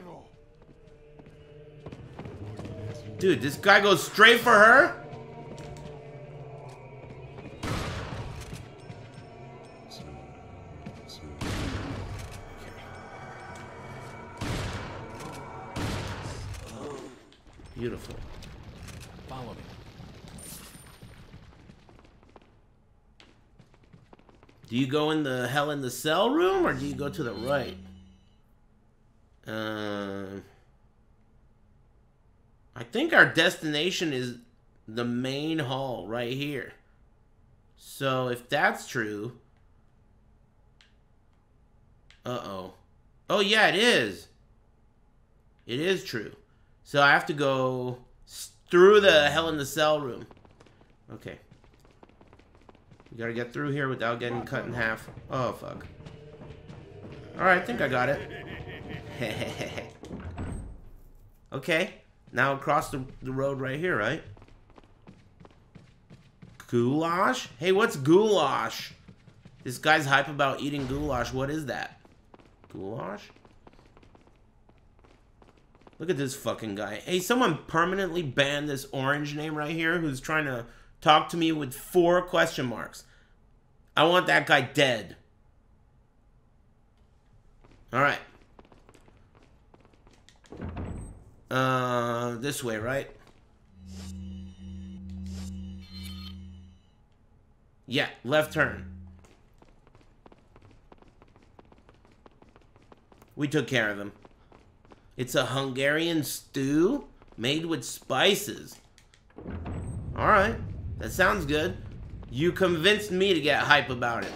Dude, this guy goes straight for her? Beautiful. Follow me. Do you go in the Hell in the Cell room or do you go to the right? Um, I think our destination is the main hall right here. So if that's true. Uh oh. Oh, yeah, it is. It is true. So I have to go through the Hell in the Cell room. Okay. We gotta get through here without getting cut in half. Oh, fuck. Alright, I think I got it. okay. Now across the, the road right here, right? Goulash? Hey, what's goulash? This guy's hype about eating goulash. What is that? Goulash? Look at this fucking guy. Hey, someone permanently banned this orange name right here who's trying to talk to me with four question marks. I want that guy dead. Alright. Uh, this way, right? Yeah, left turn. We took care of him. It's a Hungarian stew made with spices. Alright, that sounds good. You convinced me to get hype about it.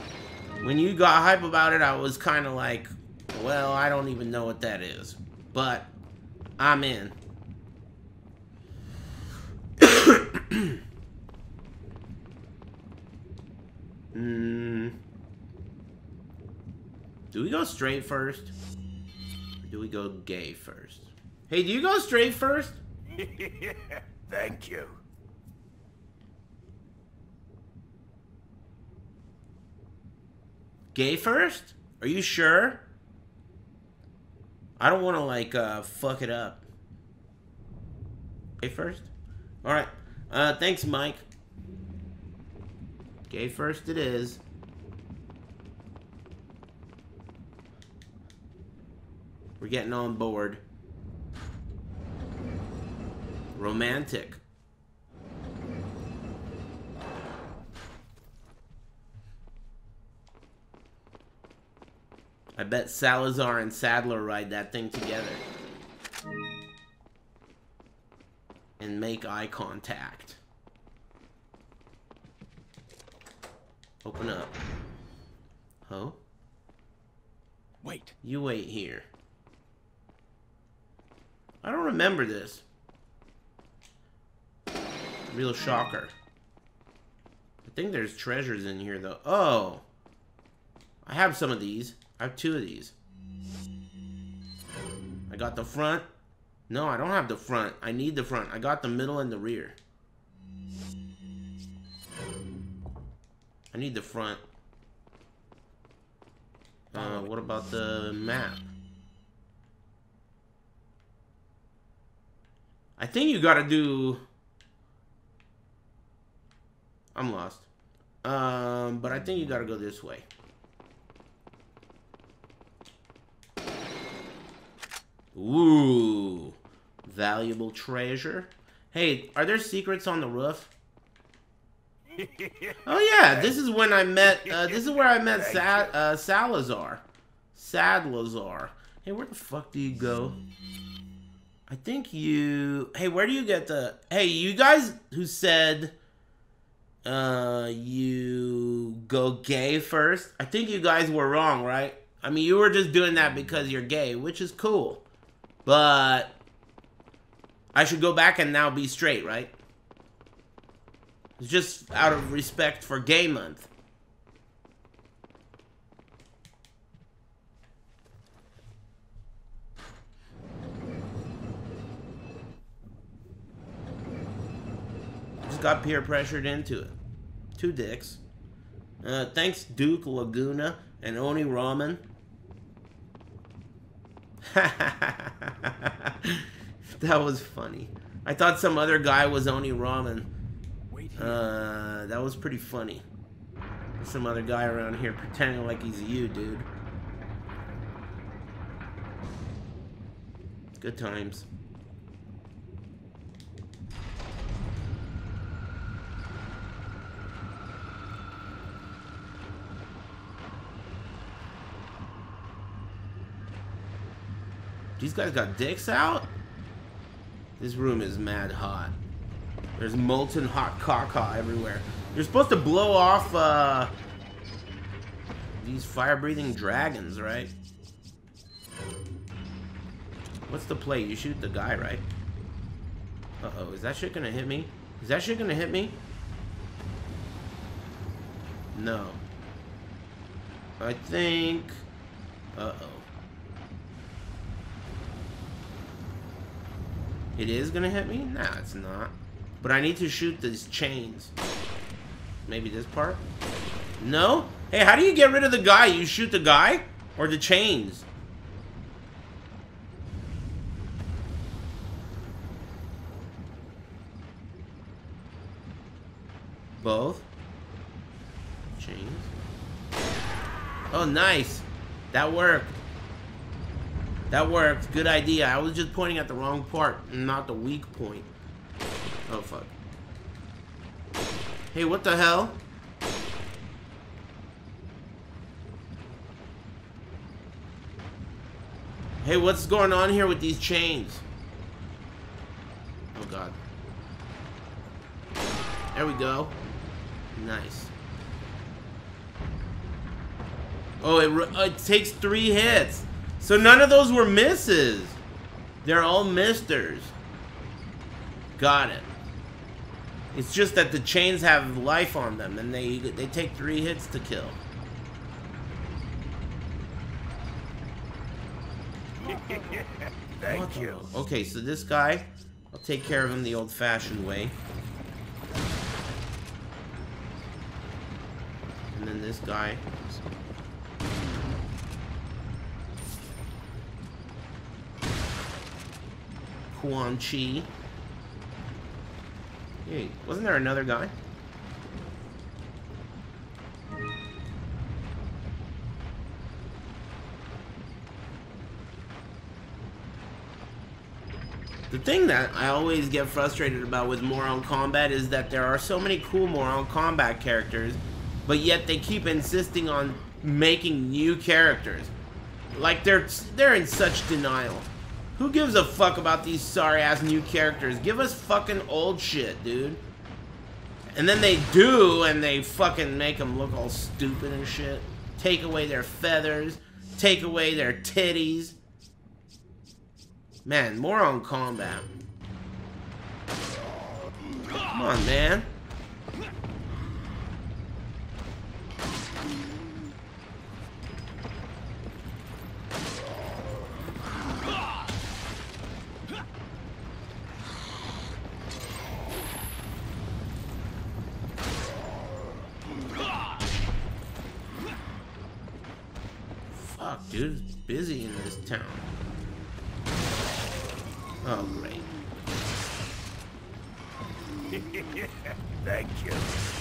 When you got hype about it, I was kind of like, well, I don't even know what that is. But, I'm in. mm. Do we go straight first? Or do we go gay first? Hey, do you go straight first? Thank you. Gay first? Are you sure? I don't want to, like, uh, fuck it up. Gay first? Alright. Uh, thanks, Mike. Gay first it is. We're getting on board. Romantic. I bet Salazar and Saddler ride that thing together. and make eye contact. Open up. Huh? Wait. You wait here. I don't remember this. Real shocker. I think there's treasures in here, though. Oh! I have some of these. I have two of these. I got the front. No, I don't have the front. I need the front. I got the middle and the rear. I need the front. Uh, what about the map? I think you gotta do... I'm lost. Um, but I think you gotta go this way. Ooh. Valuable treasure. Hey, are there secrets on the roof? Oh yeah, this is when I met. Uh, this is where I met Sa uh, Salazar. Sadlazar. Hey, where the fuck do you go? I think you. Hey, where do you get the? Hey, you guys who said uh you go gay first. I think you guys were wrong, right? I mean, you were just doing that because you're gay, which is cool. But I should go back and now be straight, right? It's just out of respect for gay month. Just got peer pressured into it. Two dicks. Uh, thanks Duke Laguna and Oni Ramen. that was funny. I thought some other guy was Oni Ramen. Uh, that was pretty funny. Some other guy around here pretending like he's you, dude. Good times. These guys got dicks out? This room is mad hot. There's molten hot caca everywhere. You're supposed to blow off uh, these fire-breathing dragons, right? What's the play? You shoot the guy, right? Uh-oh, is that shit gonna hit me? Is that shit gonna hit me? No. I think... Uh-oh. It is gonna hit me? Nah, it's not. But I need to shoot these chains. Maybe this part? No? Hey, how do you get rid of the guy? You shoot the guy? Or the chains? Both? Chains? Oh, nice. That worked. That worked. Good idea. I was just pointing at the wrong part, not the weak point. Oh, fuck. Hey, what the hell? Hey, what's going on here with these chains? Oh, God. There we go. Nice. Oh, it, it takes three hits. So none of those were misses. They're all misters. Got it. It's just that the chains have life on them, and they they take three hits to kill. Thank What the- you. Okay, so this guy, I'll take care of him the old-fashioned way. And then this guy. Quan Chi. Hey, wasn't there another guy? The thing that I always get frustrated about with Mortal Kombat is that there are so many cool Mortal Kombat characters, but yet they keep insisting on making new characters. Like they're they're in such denial. Who gives a fuck about these sorry ass new characters? Give us fucking old shit, dude. And then they do, and they fucking make them look all stupid and shit. Take away their feathers, take away their titties. Man, Mortal Kombat. Come on, man. Fuck, dude, it's busy in this town. Oh, great. Thank you.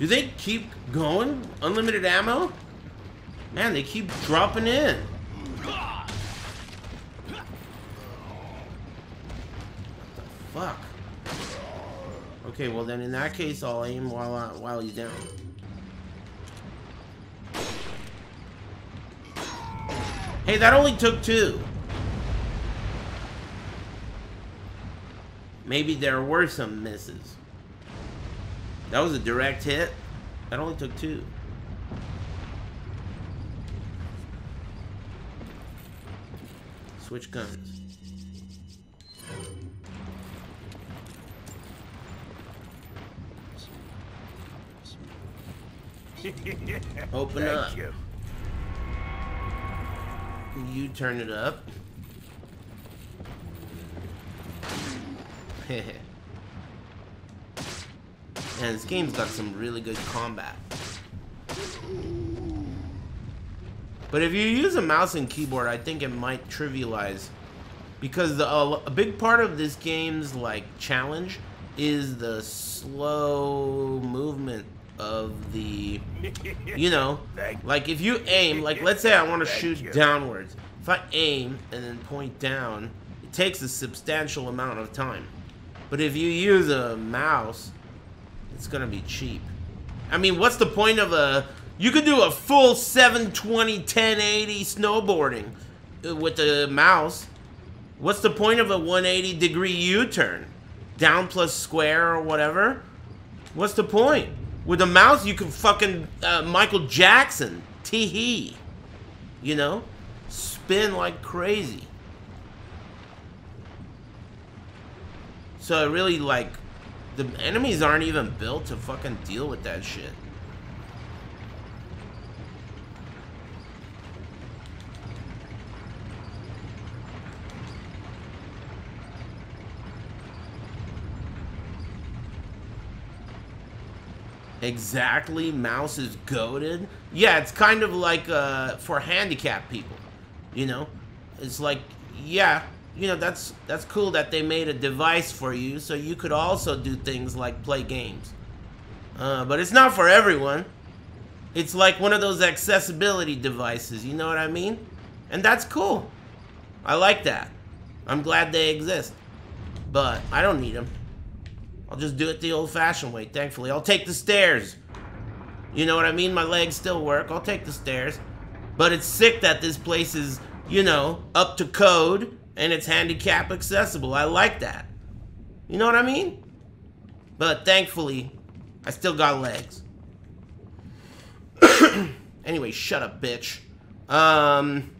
Do they keep going? Unlimited ammo? Man, they keep dropping in. What the fuck. Okay, well then in that case, I'll aim while I, while he's down. Hey, that only took two. Maybe there were some misses. That was a direct hit. That only took two. Switch guns. Open Thank up. you. You turn it up. and this game's got some really good combat. But if you use a mouse and keyboard, I think it might trivialize because the, uh, a big part of this game's like challenge is the slow movement of the you know like if you aim like let's say I want to shoot downwards. If I aim and then point down it takes a substantial amount of time. But if you use a mouse it's gonna be cheap. I mean what's the point of a you could do a full 720 1080 snowboarding uh, with the mouse. What's the point of a 180 degree U-turn? Down plus square or whatever? What's the point? With a mouse, you can fucking uh, Michael Jackson, tee hee, you know, spin like crazy. So I really like the enemies aren't even built to fucking deal with that shit. Exactly, mouse is goaded. Yeah, it's kind of like uh, for handicapped people. You know, it's like yeah, you know that's that's cool that they made a device for you so you could also do things like play games. Uh, but it's not for everyone. It's like one of those accessibility devices. You know what I mean? And that's cool. I like that. I'm glad they exist. But I don't need them. I'll just do it the old-fashioned way, thankfully. I'll take the stairs. You know what I mean? My legs still work. I'll take the stairs. But it's sick that this place is, you know, up to code and it's handicap accessible. I like that. You know what I mean? But thankfully, I still got legs. anyway, shut up, bitch. Um,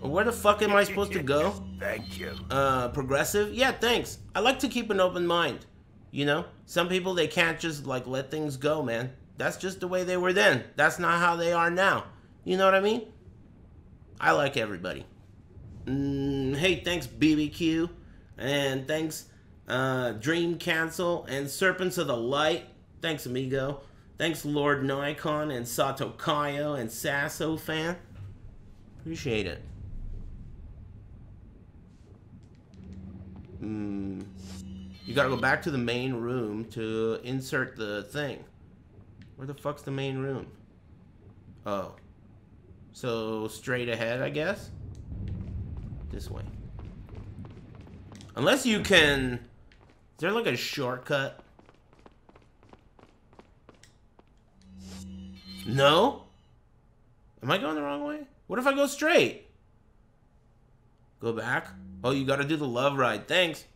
where the fuck am I supposed to go? Thank you. Uh, progressive? Yeah, thanks. I like to keep an open mind. You know, some people they can't just like let things go, man. That's just the way they were then. That's not how they are now. You know what I mean? I like everybody. Mm, hey, thanks BBQ, and thanks uh, Dream Cancel and Serpents of the Light. Thanks Amigo. Thanks Lord Nikon and Sato Kayo and Sasso fan. Appreciate it. Mm, you gotta go back to the main room to insert the thing. Where the fuck's the main room? Oh. So, straight ahead, I guess? This way. Unless you can... Is there like a shortcut? No? Am I going the wrong way? What if I go straight? Go back? Oh, you gotta do the love ride. Thanks.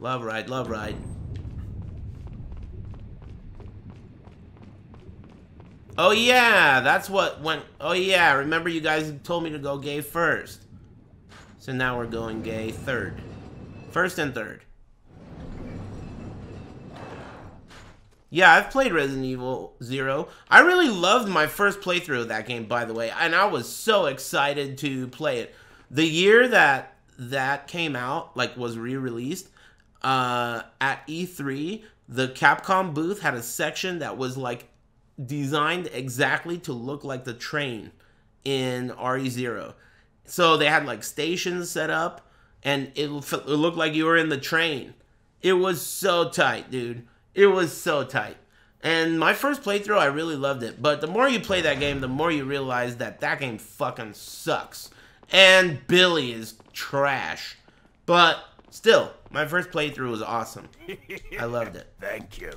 Love ride, love ride. Oh yeah, that's what went. Oh yeah, remember you guys told me to go gay first. So now we're going gay third. First and third. Yeah, I've played Resident Evil Zero. I really loved my first playthrough of that game, by the way, and I was so excited to play it. The year that that came out, like, was re-released, uh, at E3, the Capcom booth had a section that was like designed exactly to look like the train in RE0. So they had like stations set up, and it, it looked like you were in the train. It was so tight, dude. It was so tight. And my first playthrough, I really loved it. But the more you play that game, the more you realize that that game fucking sucks. And Billy is trash. But still, my first playthrough was awesome. I loved it. Thank you.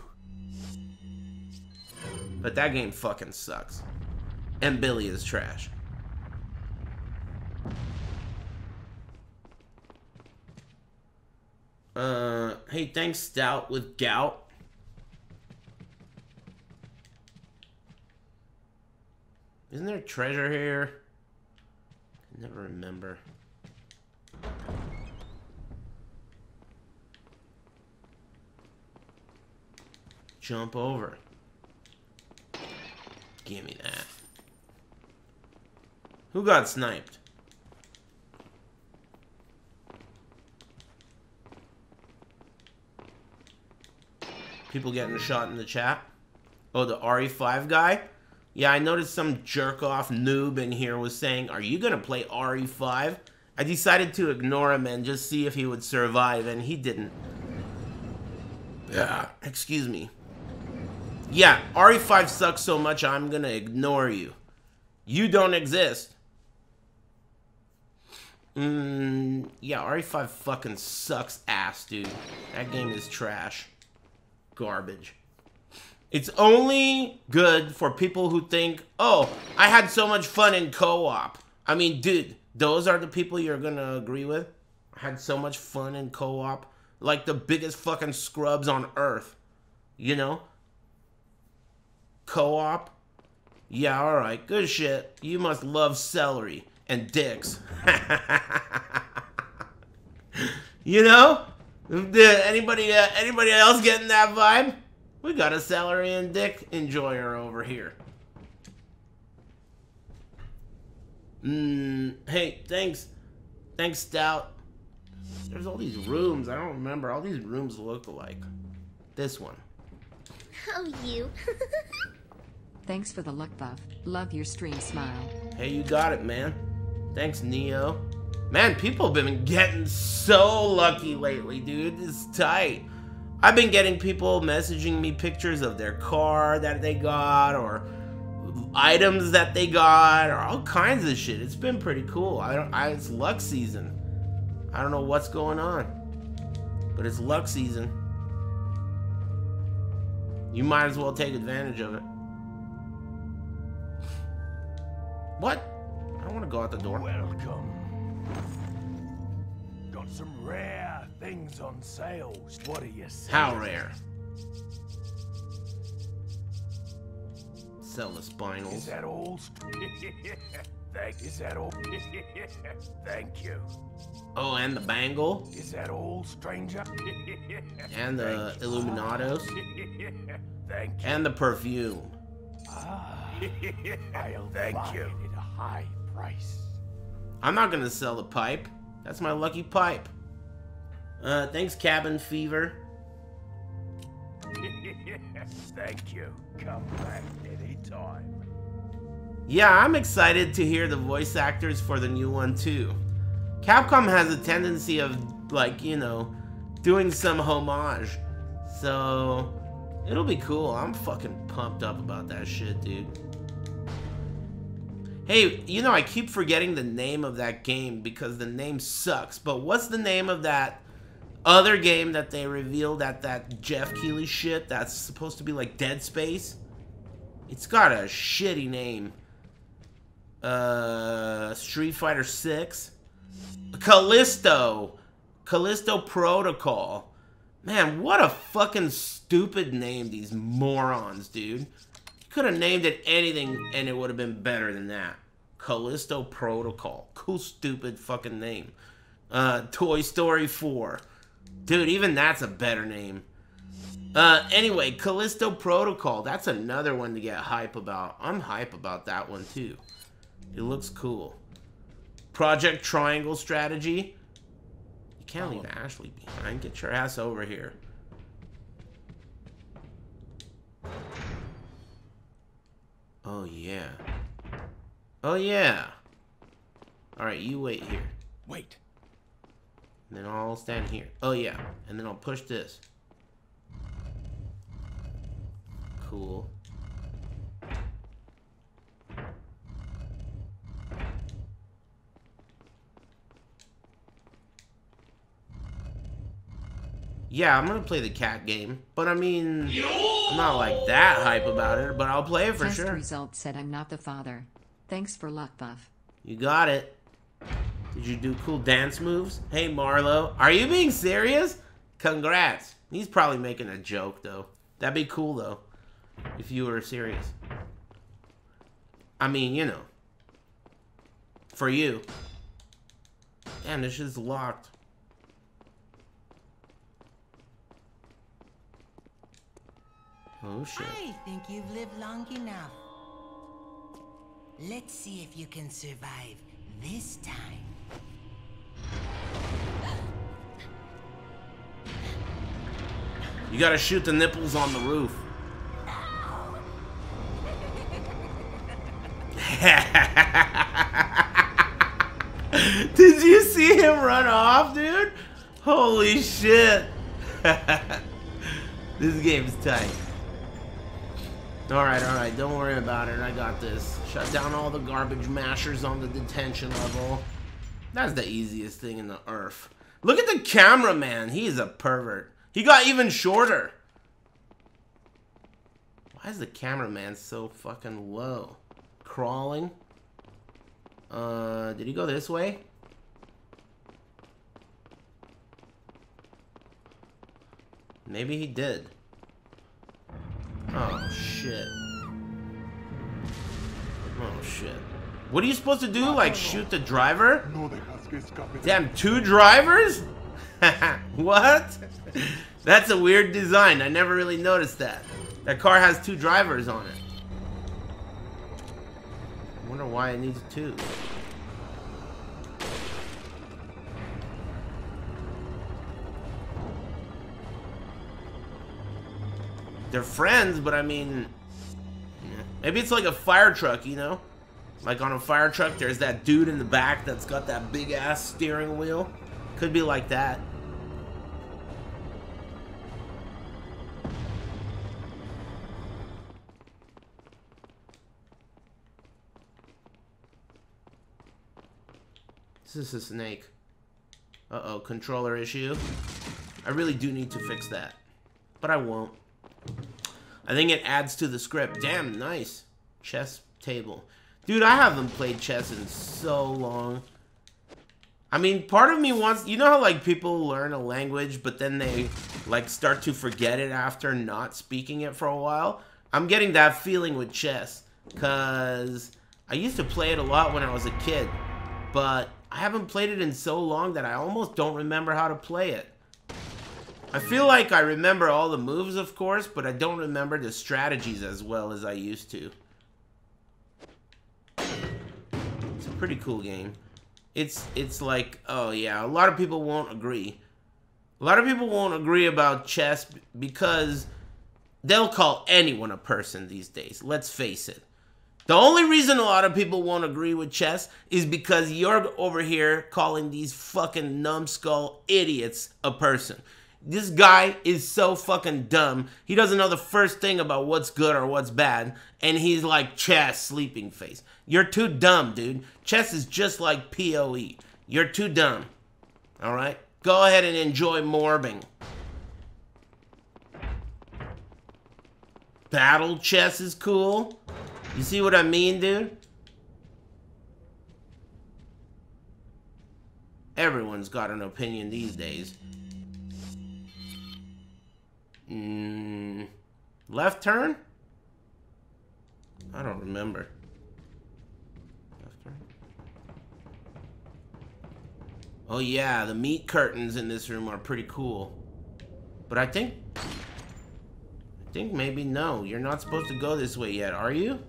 But that game fucking sucks. And Billy is trash. Uh, hey, thanks, Stout with Gout. Isn't there treasure here? I never remember. Jump over. Give me that. Who got sniped? People getting shot in the chat. Oh, the RE5 guy? Yeah, I noticed some jerk-off noob in here was saying, are you gonna play RE5? I decided to ignore him and just see if he would survive, and he didn't. Yeah, excuse me. Yeah, RE5 sucks so much I'm gonna ignore you. You don't exist. Mmm, yeah, RE5 fucking sucks ass, dude. That game is trash. Garbage. It's only good for people who think, oh, I had so much fun in co-op. I mean, dude, those are the people you're gonna agree with? I had so much fun in co-op. Like the biggest fucking scrubs on earth. You know? Co-op? Yeah, alright. Good shit. You must love celery and dicks. you know? Anybody uh, anybody else getting that vibe? We got a celery and dick enjoyer over here. Mmm, hey, thanks. Thanks, Stout. There's all these rooms. I don't remember. All these rooms look alike. This one. Oh, you. Thanks for the luck buff. Love your stream smile. Hey, you got it, man. Thanks, Neo. Man, people have been getting so lucky lately, dude. It's tight. I've been getting people messaging me pictures of their car that they got or items that they got or all kinds of shit. It's been pretty cool. I don't I it's luck season. I don't know what's going on. But it's luck season. You might as well take advantage of it. What? I don't want to go out the door. Welcome. Got some rare things on sale. What do you say? How rare? Sell the spinels. Is that all? Thank. Is that all? Thank you. Oh, and the bangle. Is that all, stranger? and the Illuminados. Thank you. And the perfume. Ah, I'll thank you. At a high price. I'm not gonna sell the pipe. That's my lucky pipe. Uh, thanks, Cabin Fever. Thank you. Come back anytime. Yeah, I'm excited to hear the voice actors for the new one too. Capcom has a tendency of, like, you know, doing some homage. So, It'll be cool. I'm fucking pumped up about that shit, dude. Hey, you know, I keep forgetting the name of that game because the name sucks. But what's the name of that other game that they revealed at that Geoff Keighley shit that's supposed to be like Dead Space? It's got a shitty name. Uh, Street Fighter 6. Callisto. Callisto Protocol. Man, what a fucking stupid name, these morons, dude. Could have named it anything and it would have been better than that. Callisto Protocol. Cool, stupid fucking name. Uh, Toy Story 4. Dude, even that's a better name. Uh, anyway, Callisto Protocol. That's another one to get hype about. I'm hype about that one too. It looks cool. Project Triangle Strategy. You can't leave Ashley behind. Get your ass over here. Oh, yeah. Oh, yeah. Alright, you wait here. Wait. And then I'll stand here. Oh, yeah. And then I'll push this. Cool. Yeah, I'm gonna play the cat game, but I mean, I'm not like that hype about it, but I'll play it for Test sure. result said I'm not the father. Thanks for luck, Buff. You got it. Did you do cool dance moves? Hey, Marlo, are you being serious? Congrats. He's probably making a joke, though. That'd be cool, though, if you were serious. I mean, you know. For you. Damn, this shit's locked. Oh, shit. I think you've lived long enough. Let's see if you can survive this time. You gotta shoot the nipples on the roof. Did you see him run off, dude? Holy shit. this game's tight. Alright, alright, don't worry about it. I got this. Shut down all the garbage mashers on the detention level. That's the easiest thing in the earth. Look at the cameraman. He is a pervert. He got even shorter. Why is the cameraman so fucking low? Crawling? Uh, did he go this way? Maybe he did. Oh, shit. Oh, shit. What are you supposed to do? Like, shoot the driver? Damn, two drivers? what? That's a weird design. I never really noticed that. That car has two drivers on it. I wonder why it needs two. They're friends, but I mean... Maybe it's like a fire truck, you know? Like on a fire truck, there's that dude in the back that's got that big ass steering wheel. Could be like that. This is a snake. Uh-oh, controller issue. I really do need to fix that. But I won't. I think it adds to the script. Damn, nice. Chess table. Dude, I haven't played chess in so long. I mean, part of me wants... You know how, like, people learn a language, but then they, like, start to forget it after not speaking it for a while? I'm getting that feeling with chess. Because I used to play it a lot when I was a kid. But I haven't played it in so long that I almost don't remember how to play it. I feel like I remember all the moves, of course, but I don't remember the strategies as well as I used to. It's a pretty cool game. It's it's like, oh yeah, a lot of people won't agree. A lot of people won't agree about chess because they'll call anyone a person these days. Let's face it. The only reason a lot of people won't agree with chess is because you're over here calling these fucking numbskull idiots a person. This guy is so fucking dumb. He doesn't know the first thing about what's good or what's bad. And he's like chess, sleeping face. You're too dumb, dude. Chess is just like PoE. You're too dumb. Alright? Go ahead and enjoy morbing. Battle chess is cool. You see what I mean, dude? Everyone's got an opinion these days. Mm, left turn? I don't remember. Left turn. Oh yeah, the meat curtains in this room are pretty cool. But I think... I think maybe no. You're not supposed to go this way yet, are you?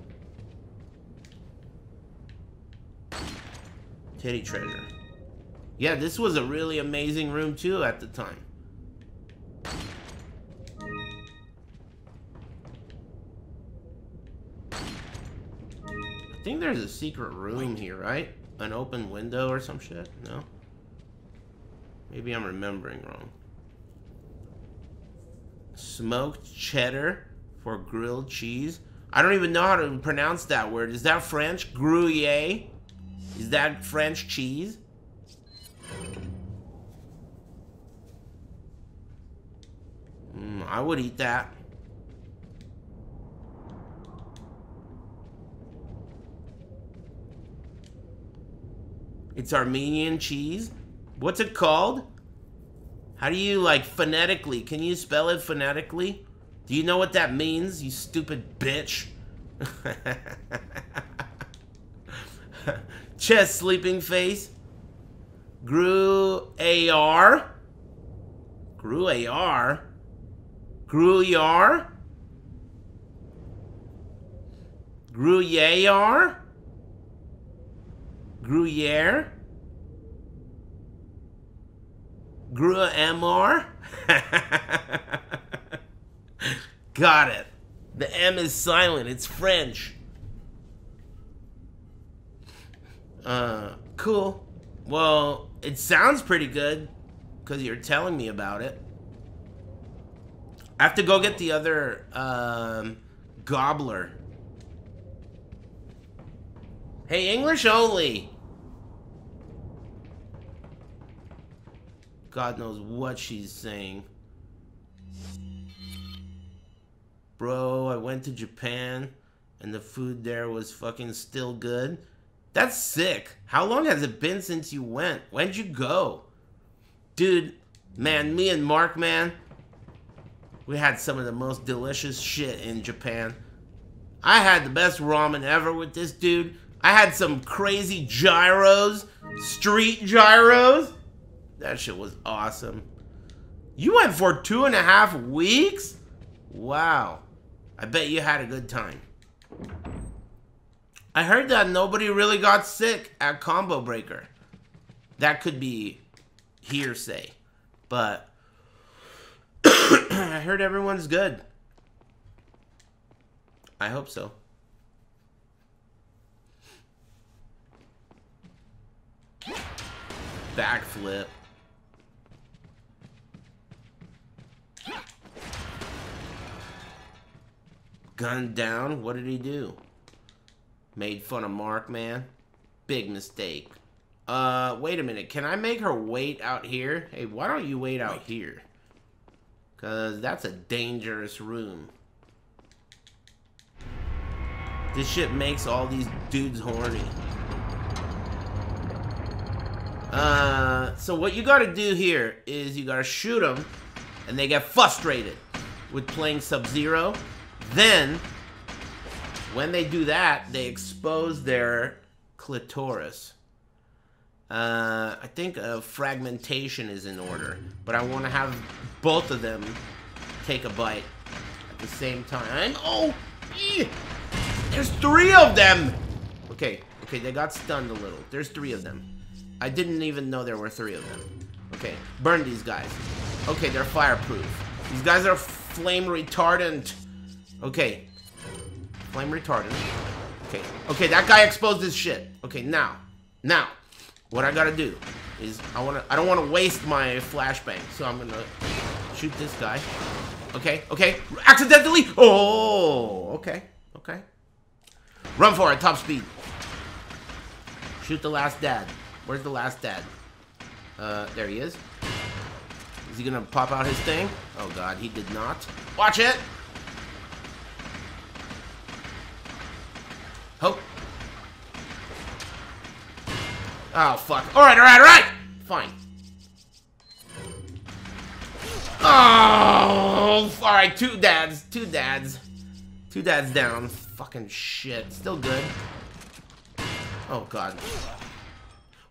Teddy treasure. Yeah, this was a really amazing room too at the time. Think there's a secret room here, right? An open window or some shit? No? Maybe I'm remembering wrong. Smoked cheddar for grilled cheese. I don't even know how to pronounce that word. Is that French? Gruyere? Is that French cheese? Mm, I would eat that. It's Armenian cheese. What's it called? How do you, like, phonetically? Can you spell it phonetically? Do you know what that means, you stupid bitch? Chest sleeping face. Gru AR. Gru AR. Gruyar? Gruyere? Gruyere? Grua MR? Got it. The M is silent. It's French. Uh, cool. Well, it sounds pretty good because you're telling me about it. I have to go get the other um, gobbler. Hey, English only. God knows what she's saying. Bro, I went to Japan and the food there was fucking still good. That's sick. How long has it been since you went? When'd you go? Dude, man, me and Mark, man, we had some of the most delicious shit in Japan. I had the best ramen ever with this dude. I had some crazy gyros, street gyros. That shit was awesome. You went for two and a half weeks? Wow. I bet you had a good time. I heard that nobody really got sick at Combo Breaker. That could be hearsay. But I heard everyone's good. I hope so. Backflip. Gunned down? What did he do? Made fun of Mark, man. Big mistake. Uh, wait a minute. Can I make her wait out here? Hey, why don't you wait out here? Because that's a dangerous room. This shit makes all these dudes horny. Uh, so what you gotta do here is you gotta shoot them, and they get frustrated with playing Sub-Zero. Then, when they do that, they expose their clitoris. Uh, I think uh, fragmentation is in order, but I want to have both of them take a bite at the same time. Oh, there's three of them. Okay, okay, they got stunned a little. There's three of them. I didn't even know there were three of them. Okay, burn these guys. Okay, they're fireproof. These guys are flame retardant. Okay, flame retardant. Okay, okay, that guy exposed his shit. Okay, now, now. What I gotta do is I wanna I don't wanna waste my flashbang, so I'm gonna shoot this guy. Okay, okay. Accidentally! Oh, okay, okay. Run for it, top speed. Shoot the last dad. Where's the last dad? Uh, there he is. Is he gonna pop out his thing? Oh god, he did not. Watch it! Hope. Oh, fuck. Alright, alright, alright! Fine. Oh, alright, two dads, two dads. Two dads down. Fucking shit. Still good. Oh, God.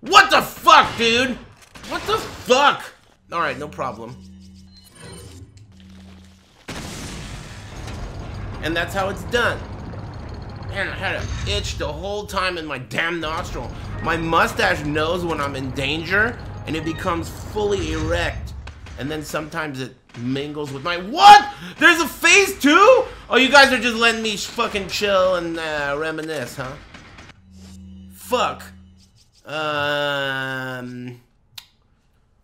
What the fuck, dude? What the fuck? Alright, no problem. And that's how it's done. Man, I had an itch the whole time in my damn nostril. My mustache knows when I'm in danger, and it becomes fully erect. And then sometimes it mingles with my- What?! There's a phase two?! Oh, you guys are just letting me fucking chill and uh, reminisce, huh? Fuck. Um...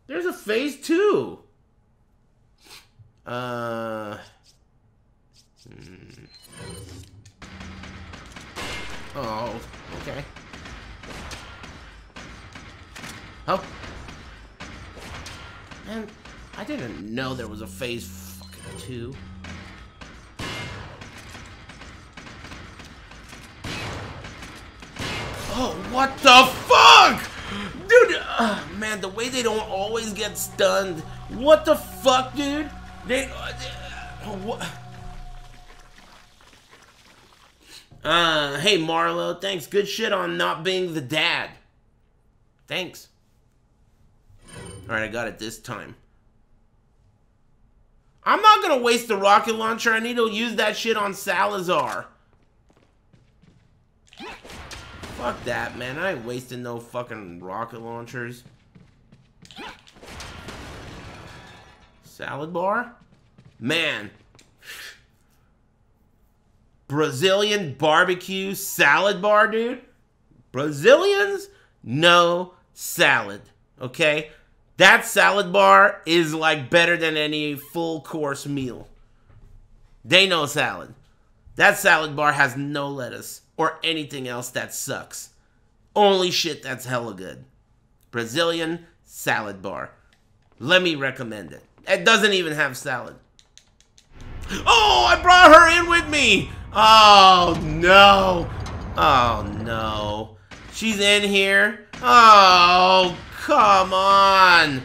There's a phase two! Uh... Oh, okay. Oh. Man, I didn't know there was a phase fucking two. Oh, what the fuck? Dude, uh, man, the way they don't always get stunned. What the fuck, dude? They, uh, they uh, what? Uh, hey Marlo, thanks. Good shit on not being the dad. Thanks. Alright, I got it this time. I'm not gonna waste the rocket launcher. I need to use that shit on Salazar. Fuck that, man. I ain't wasting no fucking rocket launchers. Salad bar? Man, Brazilian barbecue salad bar, dude. Brazilians, no salad. Okay? That salad bar is like better than any full course meal. They know salad. That salad bar has no lettuce or anything else that sucks. Only shit that's hella good. Brazilian salad bar. Let me recommend it. It doesn't even have salad. Oh, I brought her in with me. Oh, no. Oh, no. She's in here. Oh, come on.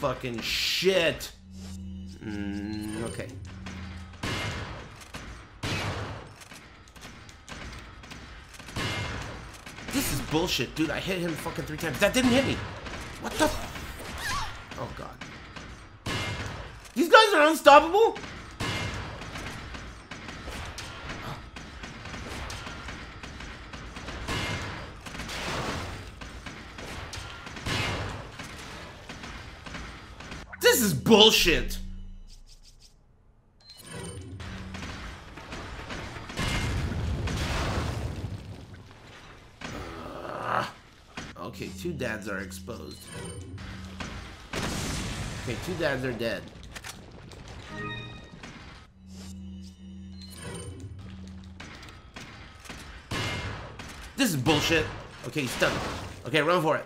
Fucking shit. Mm, okay. This is bullshit, dude. I hit him fucking three times. That didn't hit me. What the? Oh, God. These guys are unstoppable? This is bullshit. Uh, okay, two dads are exposed. Okay, two dads are dead. This is bullshit. Okay, he's stunned. Okay, run for it.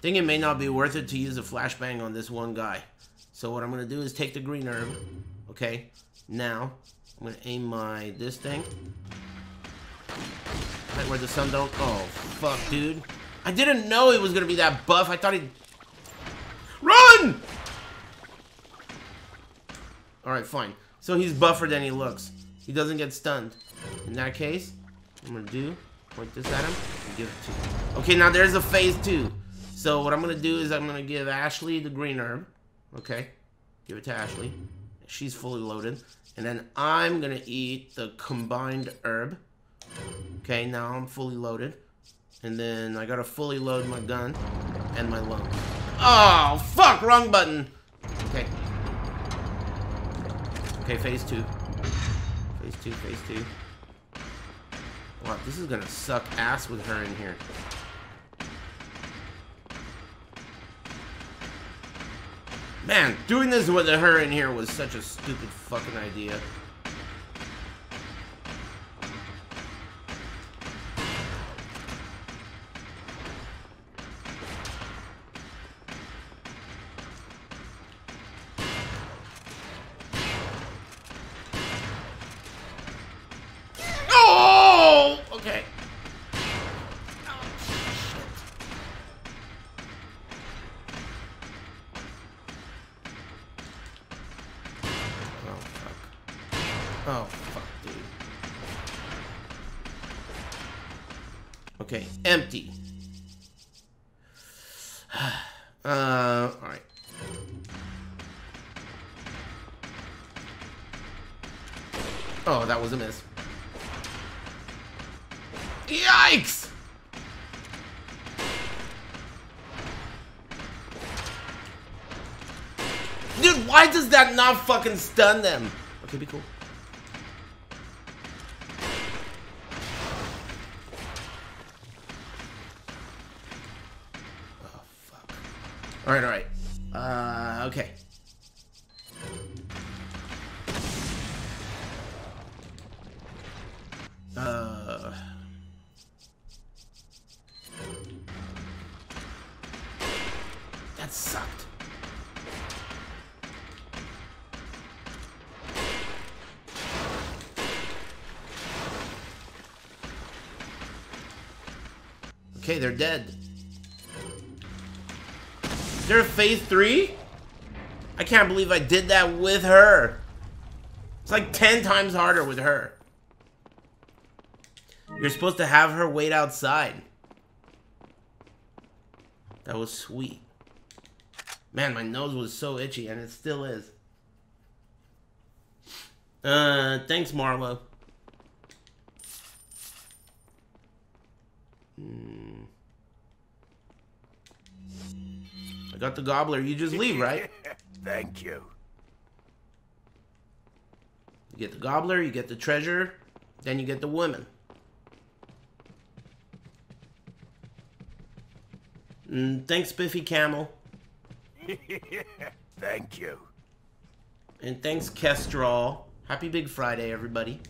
Think it may not be worth it to use a flashbang on this one guy. So what I'm gonna do is take the green herb. Okay, now I'm gonna aim my this thing. Right where the sun don't. Oh fuck, dude! I didn't know it was gonna be that buff. I thought he'd run. All right, fine. So he's buffer than he looks. He doesn't get stunned. In that case, I'm gonna do point this at him and give it to him. Okay, now there's a phase two. So what I'm gonna do is I'm gonna give Ashley the green herb. Okay, give it to Ashley. She's fully loaded, and then I'm gonna eat the combined herb. Okay, now I'm fully loaded, and then I gotta fully load my gun and my lungs. Oh fuck! Wrong button. Okay. Okay, phase two. Phase two, phase two. Wow, this is gonna suck ass with her in here. Man, doing this with her in here was such a stupid fucking idea. Fucking stun them? Okay, be cool. Dead. Is there a phase three? I can't believe I did that with her. It's like 10 times harder with her. You're supposed to have her wait outside. That was sweet. Man, my nose was so itchy, and it still is. Uh, thanks, Marlo. Got the gobbler. You just leave, right? Thank you. You get the gobbler, you get the treasure, then you get the woman. Mm, thanks, Biffy Camel. Thank you. And thanks, Kestrel. Happy Big Friday, everybody.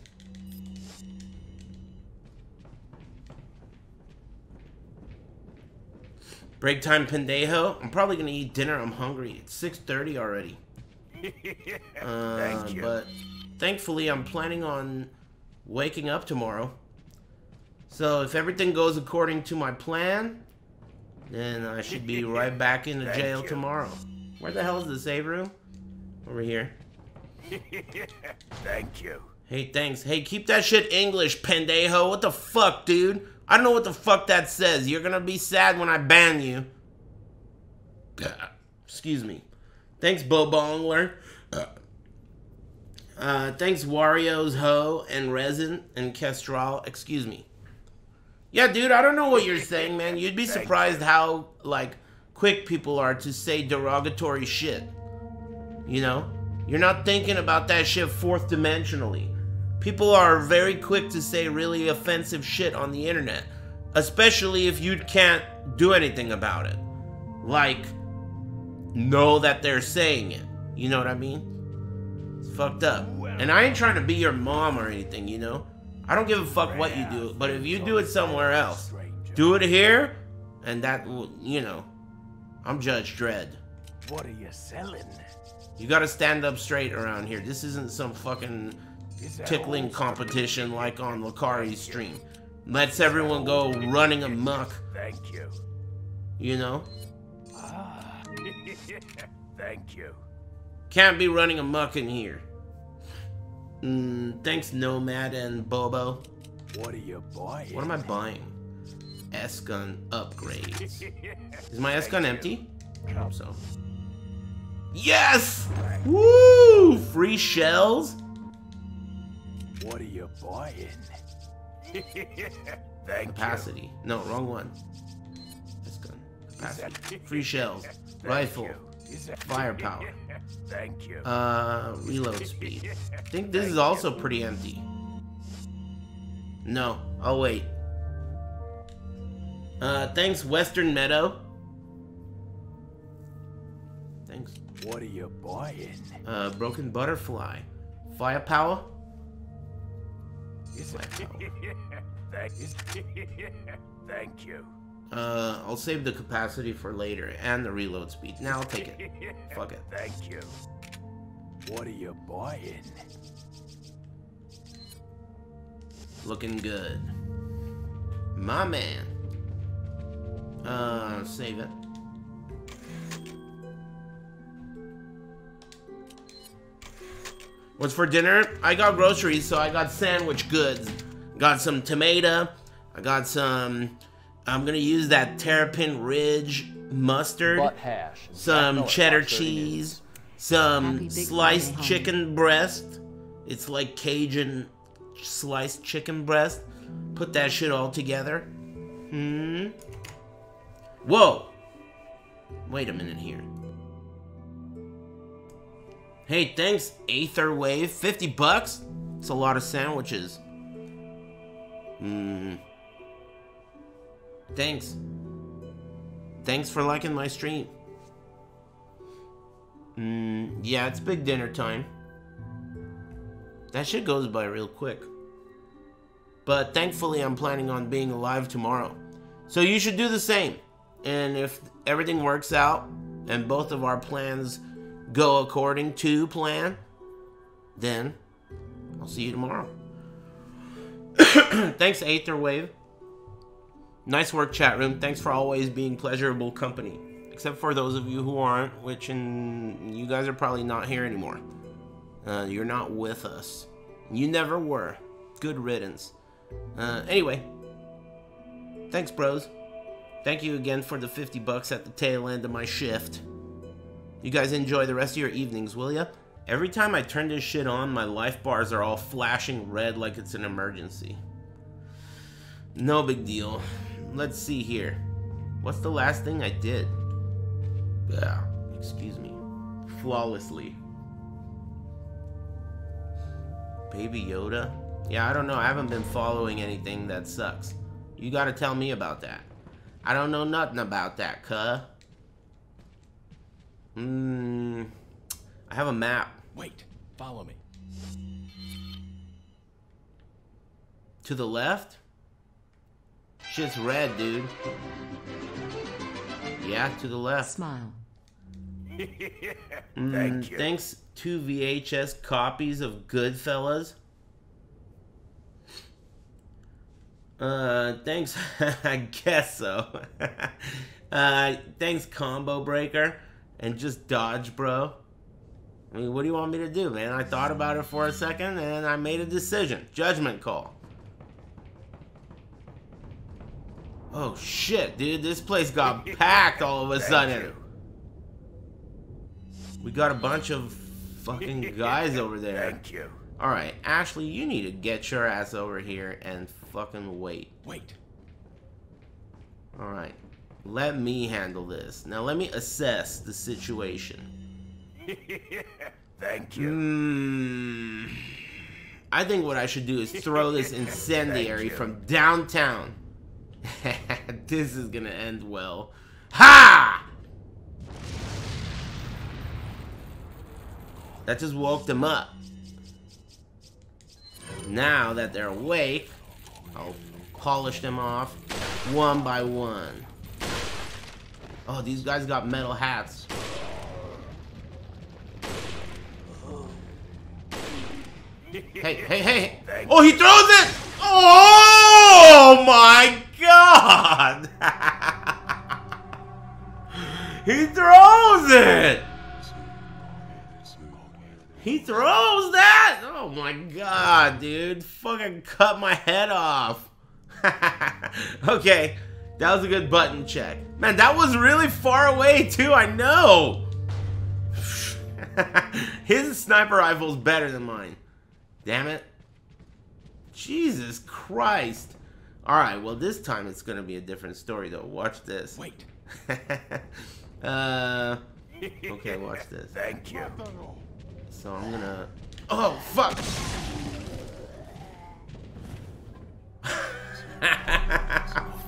Break time pendejo. I'm probably gonna eat dinner. I'm hungry. It's 6:30 already. Uh, Thank you. But thankfully, I'm planning on waking up tomorrow. So if everything goes according to my plan, then I should be right back in the jail you. tomorrow. Where the hell is the save room? Over here. Thank you. Hey, thanks. Hey, keep that shit English, pendejo. What the fuck, dude? I don't know what the fuck that says. You're gonna be sad when I ban you. Excuse me. Thanks, Bo Bongler. Uh, thanks, Wario's Ho and Resin and Kestrel. Excuse me. Yeah, dude, I don't know what you're saying, man. You'd be surprised how, like, quick people are to say derogatory shit. You know? You're not thinking about that shit fourth dimensionally. People are very quick to say really offensive shit on the internet, especially if you can't do anything about it. Like, know that they're saying it. You know what I mean? It's fucked up. And I ain't trying to be your mom or anything, you know? I don't give a fuck what you do, but if you do it somewhere else, do it here, and that will, you know, I'm Judge Dredd. What are you selling? You gotta stand up straight around here. This isn't some fucking tickling competition like on Lakari's stream. Lets everyone go running amok, Thank you. you know? Ah. Thank you. Can't be running amok in here. Mm, thanks, Nomad and Bobo. What are you buying? What am I buying? S-gun upgrades. Is my S-gun empty? I hope so. Yes! Woo! Free shells? What are you buying? Thank Capacity. No, wrong one. S-gun. Capacity. Free shells. Rifle. Firepower. Thank you. Uh, reload speed. I think this is also pretty empty. No, I'll wait. Uh, thanks, Western Meadow. Thanks, thanks. What are you buying? Uh, broken butterfly. Firepower? Thank Thank you. Uh, I'll save the capacity for later and the reload speed. Now I'll take it. Fuck it. Thank you. What are you buying? Looking good. My man. Uh, save it. What's for dinner? I got groceries, so I got sandwich goods. Got some tomato. I got some. I'm gonna use that Terrapin Ridge mustard. Butt hash. Some cheddar cheese. Some sliced Friday, chicken breast. It's like Cajun sliced chicken breast. Put that shit all together. Hmm. Whoa. Wait a minute here. Hey, thanks, Aether Wave. 50 bucks? It's a lot of sandwiches. Hmm. Thanks. Thanks for liking my stream. Hmm. Yeah, it's big dinner time. That shit goes by real quick. But thankfully, I'm planning on being alive tomorrow. So you should do the same. And if everything works out and both of our plans go according to plan, then I'll see you tomorrow. Thanks, Aether Wave. Nice work, chat room. Thanks for always being pleasurable company. Except for those of you who aren't, which and you guys are probably not here anymore. Uh, you're not with us. You never were. Good riddance. Uh, anyway, thanks, bros. Thank you again for the 50 bucks at the tail end of my shift. You guys enjoy the rest of your evenings, will ya? Every time I turn this shit on, my life bars are all flashing red like it's an emergency. No big deal. Let's see here. What's the last thing I did? Yeah, excuse me. Flawlessly. Baby Yoda? Yeah, I don't know. I haven't been following anything that sucks. You gotta tell me about that. I don't know nothing about that, cuh. Mmm. I have a map. Wait, follow me. To the left? Shit's red, dude. Yeah, to the left. Smile. Mm, Thank you. Thanks, two VHS copies of Goodfellas. Uh, thanks. I guess so. uh, thanks, Combo Breaker, and just dodge, bro. I mean, what do you want me to do, man? I thought about it for a second, and I made a decision. Judgment call. Oh shit, dude! This place got packed all of a sudden. We got a bunch of fucking guys over there. Thank you. All right, Ashley, you need to get your ass over here and fucking wait. Wait. All right, let me handle this. Now let me assess the situation. Thank you. Hmm. I think what I should do is throw this incendiary from downtown. this is gonna end well. Ha! That just woke them up. Now that they're awake, I'll polish them off one by one. Oh, these guys got metal hats. Hey, hey, hey! Oh, he throws it! Oh my god! he throws it! He throws that? Oh my god, dude. Fucking cut my head off. okay, that was a good button check. Man, that was really far away too, I know. His sniper rifle's better than mine. Damn it. Jesus Christ. Alright, well this time it's gonna be a different story though. Watch this. Wait. uh Okay, watch this. Thank you. So I'm gonna Oh fuck!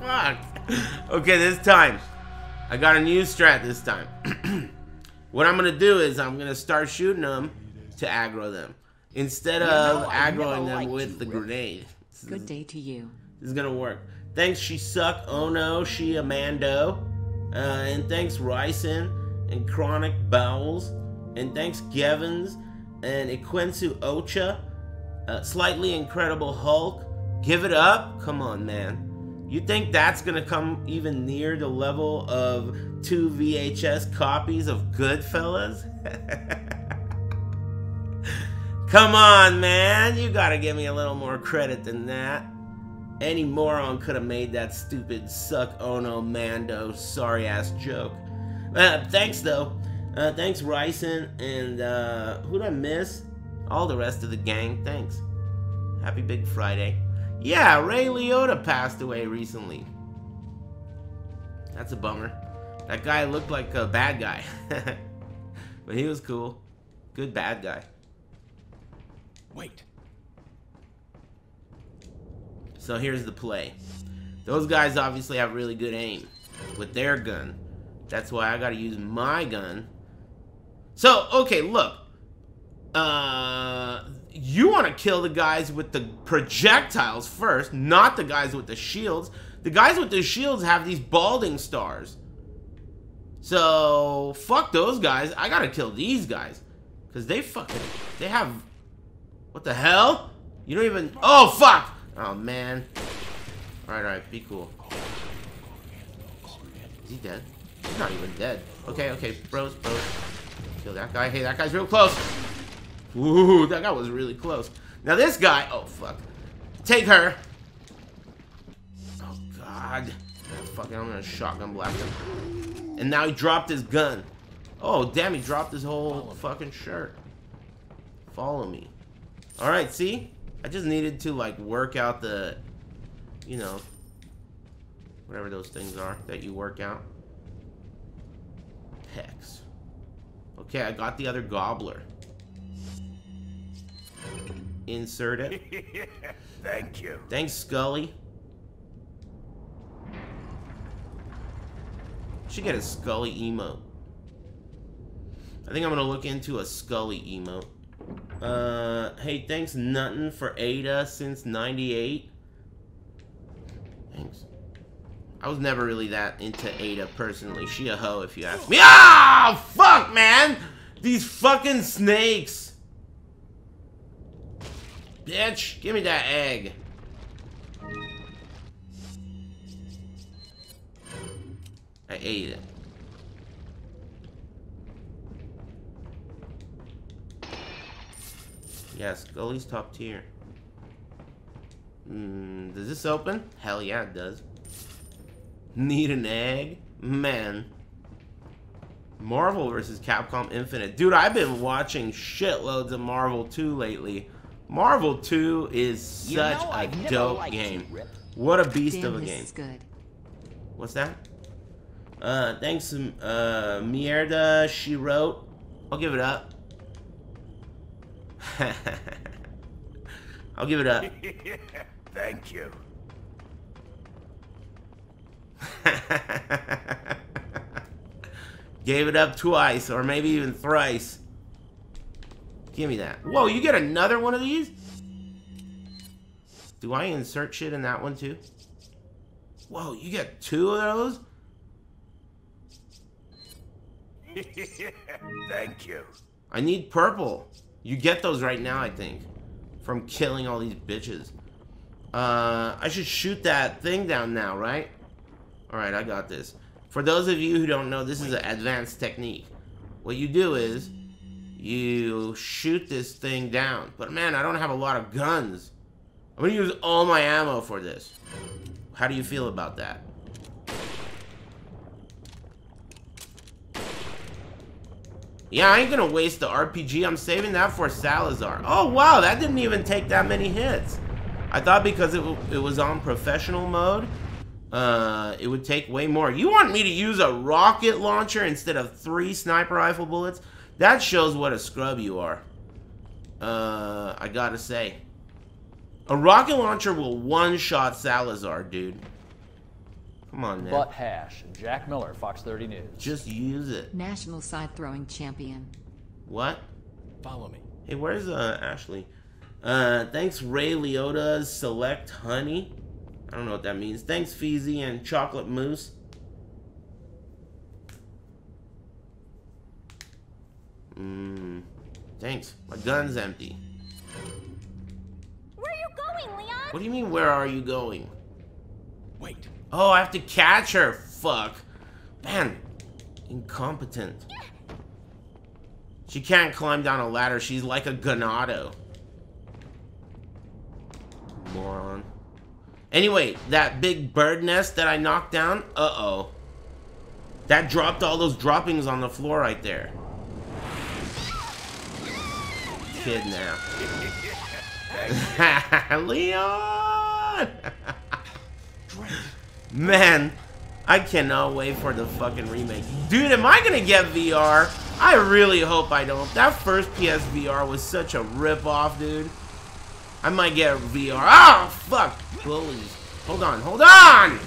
fuck! Okay, this time. I got a new strat this time. What I'm gonna do is I'm gonna start shooting them to aggro them instead You of know, I've aggroing them with the grenade. Good day to you. This is gonna work. Thanks, she suck. Oh no, she Amando. Uh, and thanks, Ryson and Chronic Bowels. And thanks, Gevins and Equensu Ocha. Uh, slightly Incredible Hulk. Give it up? Come on, man. You think that's gonna come even near the level of two VHS copies of Goodfellas? Come on, man. You gotta give me a little more credit than that. Any moron could have made that stupid suck Ono Mando sorry ass joke. Uh, thanks though. Uh, thanks Ryson and uh, who'd I miss? All the rest of the gang. Thanks. Happy Big Friday. Yeah, Ray Liotta passed away recently. That's a bummer. That guy looked like a bad guy. but he was cool. Good bad guy. Wait. So here's the play. Those guys obviously have really good aim with their gun. That's why I gotta use my gun. So, okay, look. Uh, you want to kill the guys with the projectiles first, not the guys with the shields. The guys with the shields have these balding stars. So, fuck those guys. I gotta kill these guys. Because they fucking, they have, what the hell? You don't even, oh, fuck! Oh, man. Alright, alright, be cool. Is he dead? He's not even dead. Okay, okay, bros, bros. Kill that guy. Hey, that guy's real close. Ooh, that guy was really close. Now this guy, oh, fuck. Take her. Oh, God. Fucking, I'm gonna shotgun blast him. And now he dropped his gun. Oh, damn, he dropped his whole fucking shirt. Follow me. Alright, see? I just needed to, like, work out the, you know, whatever those things are that you work out. Pecs. Okay, I got the other gobbler. Insert it. Thank you. Thanks, Scully. Should get a Scully emote. I think I'm gonna look into a Scully emote. Uh, hey, thanks Nuttin for Ada since 98. Thanks. I was never really that into Ada personally. She a hoe if you ask me. Ah, fuck, man! These fucking snakes! Bitch, give me that egg. I ate it. Yes, Gully's top tier. Mm, does this open? Hell yeah, it does. Need an egg? Man. Marvel versus Capcom Infinite. Dude, I've been watching shitloads of Marvel 2 lately. Marvel 2 is You such know, a I've never dope liked you, game. Rip. What a beast Damn, of a game. good. What's that? Uh, thanks, um, uh, Mierda, she wrote. I'll give it up. I'll give it up. Thank you. Gave it up twice, or maybe even thrice. Give me that. Whoa, you get another one of these? Do I insert shit in that one too? Whoa, you get two of those? Thank you. I need purple. You get those right now, I think. From killing all these bitches. Uh, I should shoot that thing down now, right? Alright, I got this. For those of you who don't know, this is an advanced technique. What you do is, you shoot this thing down. But man, I don't have a lot of guns. I'm gonna use all my ammo for this. How do you feel about that? Yeah, I ain't gonna waste the RPG. I'm saving that for Salazar. Oh, wow, that didn't even take that many hits. I thought because it, it was on professional mode, uh, it would take way more. You want me to use a rocket launcher instead of three sniper rifle bullets? That shows what a scrub you are. Uh, I gotta say. A rocket launcher will one-shot Salazar, dude. Come on, man. Butt hash. Jack Miller, Fox 30 News. Just use it. National side throwing champion. What? Follow me. Hey, where's uh Ashley? Uh, thanks Ray Liotta's Select Honey. I don't know what that means. Thanks Feezy and Chocolate Mousse. Mmm. Thanks. My gun's empty. Where are you going, Leon? What do you mean, where are you going? Wait. Oh, I have to catch her. Fuck. Man. Incompetent. She can't climb down a ladder. She's like a ganado. Moron. Anyway, that big bird nest that I knocked down, uh-oh. That dropped all those droppings on the floor right there. Kidnap. Leon! Man, I cannot wait for the fucking remake. Dude, am I gonna get VR? I really hope I don't. That first PSVR was such a rip-off, dude. I might get VR. Oh, fuck! Bullies. Hold on, hold on!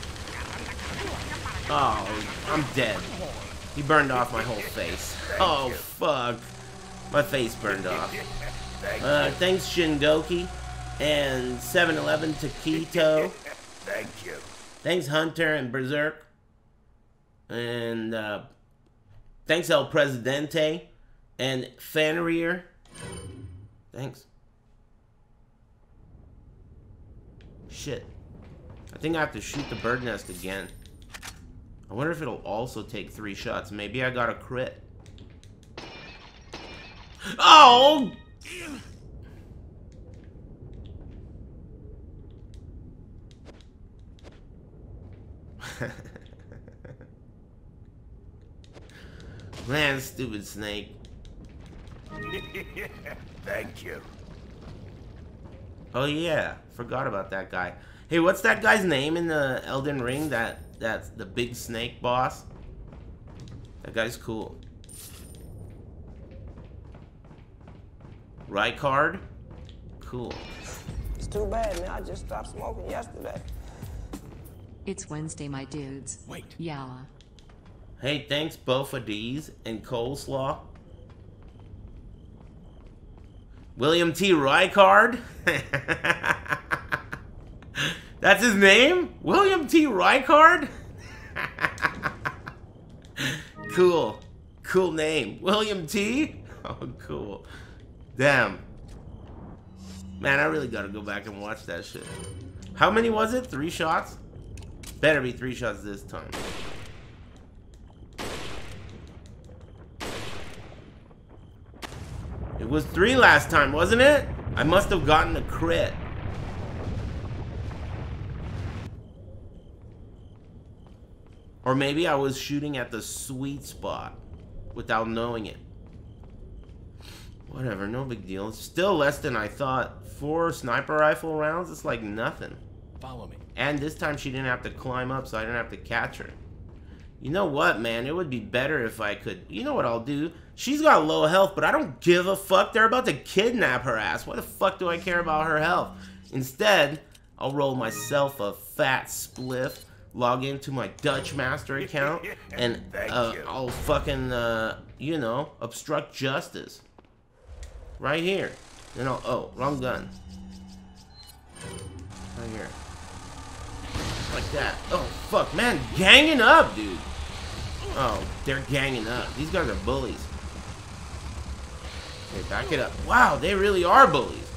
Oh, I'm dead. He burned off my whole face. Oh, fuck. My face burned off. Uh, thanks, Shingoki. And 7-Eleven Taquito. Thank you. Thanks, Hunter and Berserk. And uh, thanks, El Presidente. And Fenrir. Thanks. Shit. I think I have to shoot the bird nest again. I wonder if it'll also take three shots. Maybe I got a crit. Oh! Man, stupid snake. Thank you. Oh yeah, forgot about that guy. Hey, what's that guy's name in the Elden Ring? That that's the big snake boss. That guy's cool. Rykard? Cool. It's too bad, man. I just stopped smoking yesterday. It's Wednesday, my dudes. Wait. Yalla. Hey, thanks both of these and coleslaw. William T. Rykard? That's his name? William T. Rykard? cool. Cool name. William T? Oh, cool. Damn. Man, I really gotta go back and watch that shit. How many was it? Three shots? Better be three shots this time. It was three last time, wasn't it? I must have gotten a crit. Or maybe I was shooting at the sweet spot without knowing it. Whatever, no big deal. It's still less than I thought. Four sniper rifle rounds, it's like nothing. Follow me. And this time she didn't have to climb up, so I didn't have to catch her. You know what, man? It would be better if I could... You know what I'll do? She's got low health, but I don't give a fuck. They're about to kidnap her ass. Why the fuck do I care about her health? Instead, I'll roll myself a fat spliff, log into my Dutch Master account, and uh, I'll fucking, uh, you know, obstruct justice. Right here. You I'll... Oh, wrong gun. Right here. Like that. Oh, fuck, man. Ganging up, dude. Oh, they're ganging up. These guys are bullies. Okay, back it up. Wow, they really are bullies.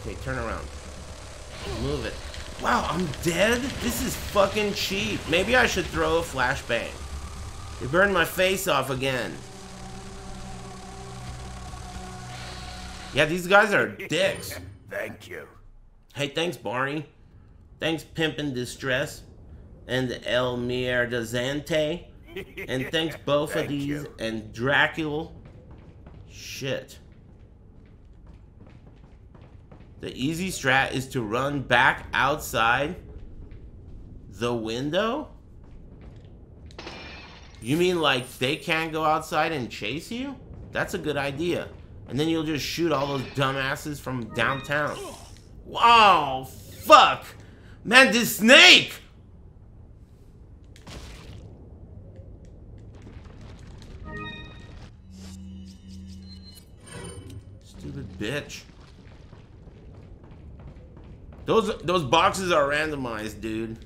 Okay, turn around. Move it. Wow, I'm dead? This is fucking cheap. Maybe I should throw a flashbang. They burned my face off again. Yeah, these guys are dicks. Thank you. Hey, thanks, Barney. Thanks, Pimpin' Distress. And El Mierdazante. And thanks, both Thank of these. you. And Dracula. Shit. The easy strat is to run back outside the window? You mean like they can't go outside and chase you? That's a good idea. And then you'll just shoot all those dumbasses from downtown. Whoa, fuck! Man, this snake! Stupid bitch. Those those boxes are randomized, dude.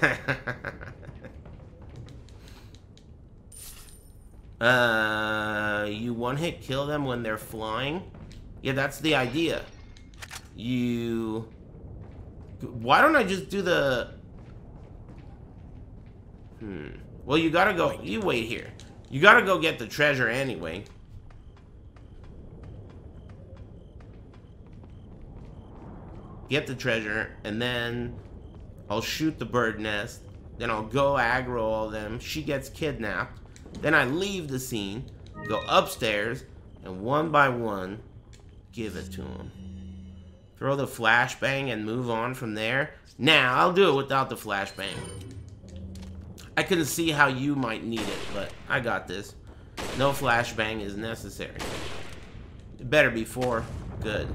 uh, you one hit kill them when they're flying. Yeah, that's the idea. You. Why don't I just do the? Hmm. Well, you gotta go. You wait here. You gotta go get the treasure anyway. Get the treasure, and then I'll shoot the bird nest. Then I'll go aggro all them. She gets kidnapped. Then I leave the scene, go upstairs, and one by one, give it to him. Throw the flashbang and move on from there. Now, I'll do it without the flashbang. I couldn't see how you might need it, but I got this. No flashbang is necessary. It better be four. Good.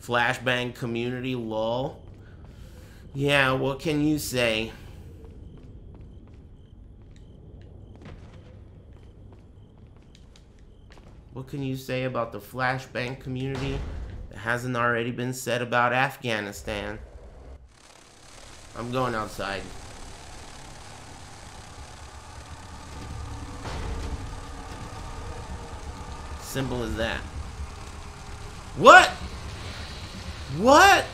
Flashbang community lol. Yeah, what can you say? What can you say about the flashbang community that hasn't already been said about Afghanistan? I'm going outside. Simple as that. What? What?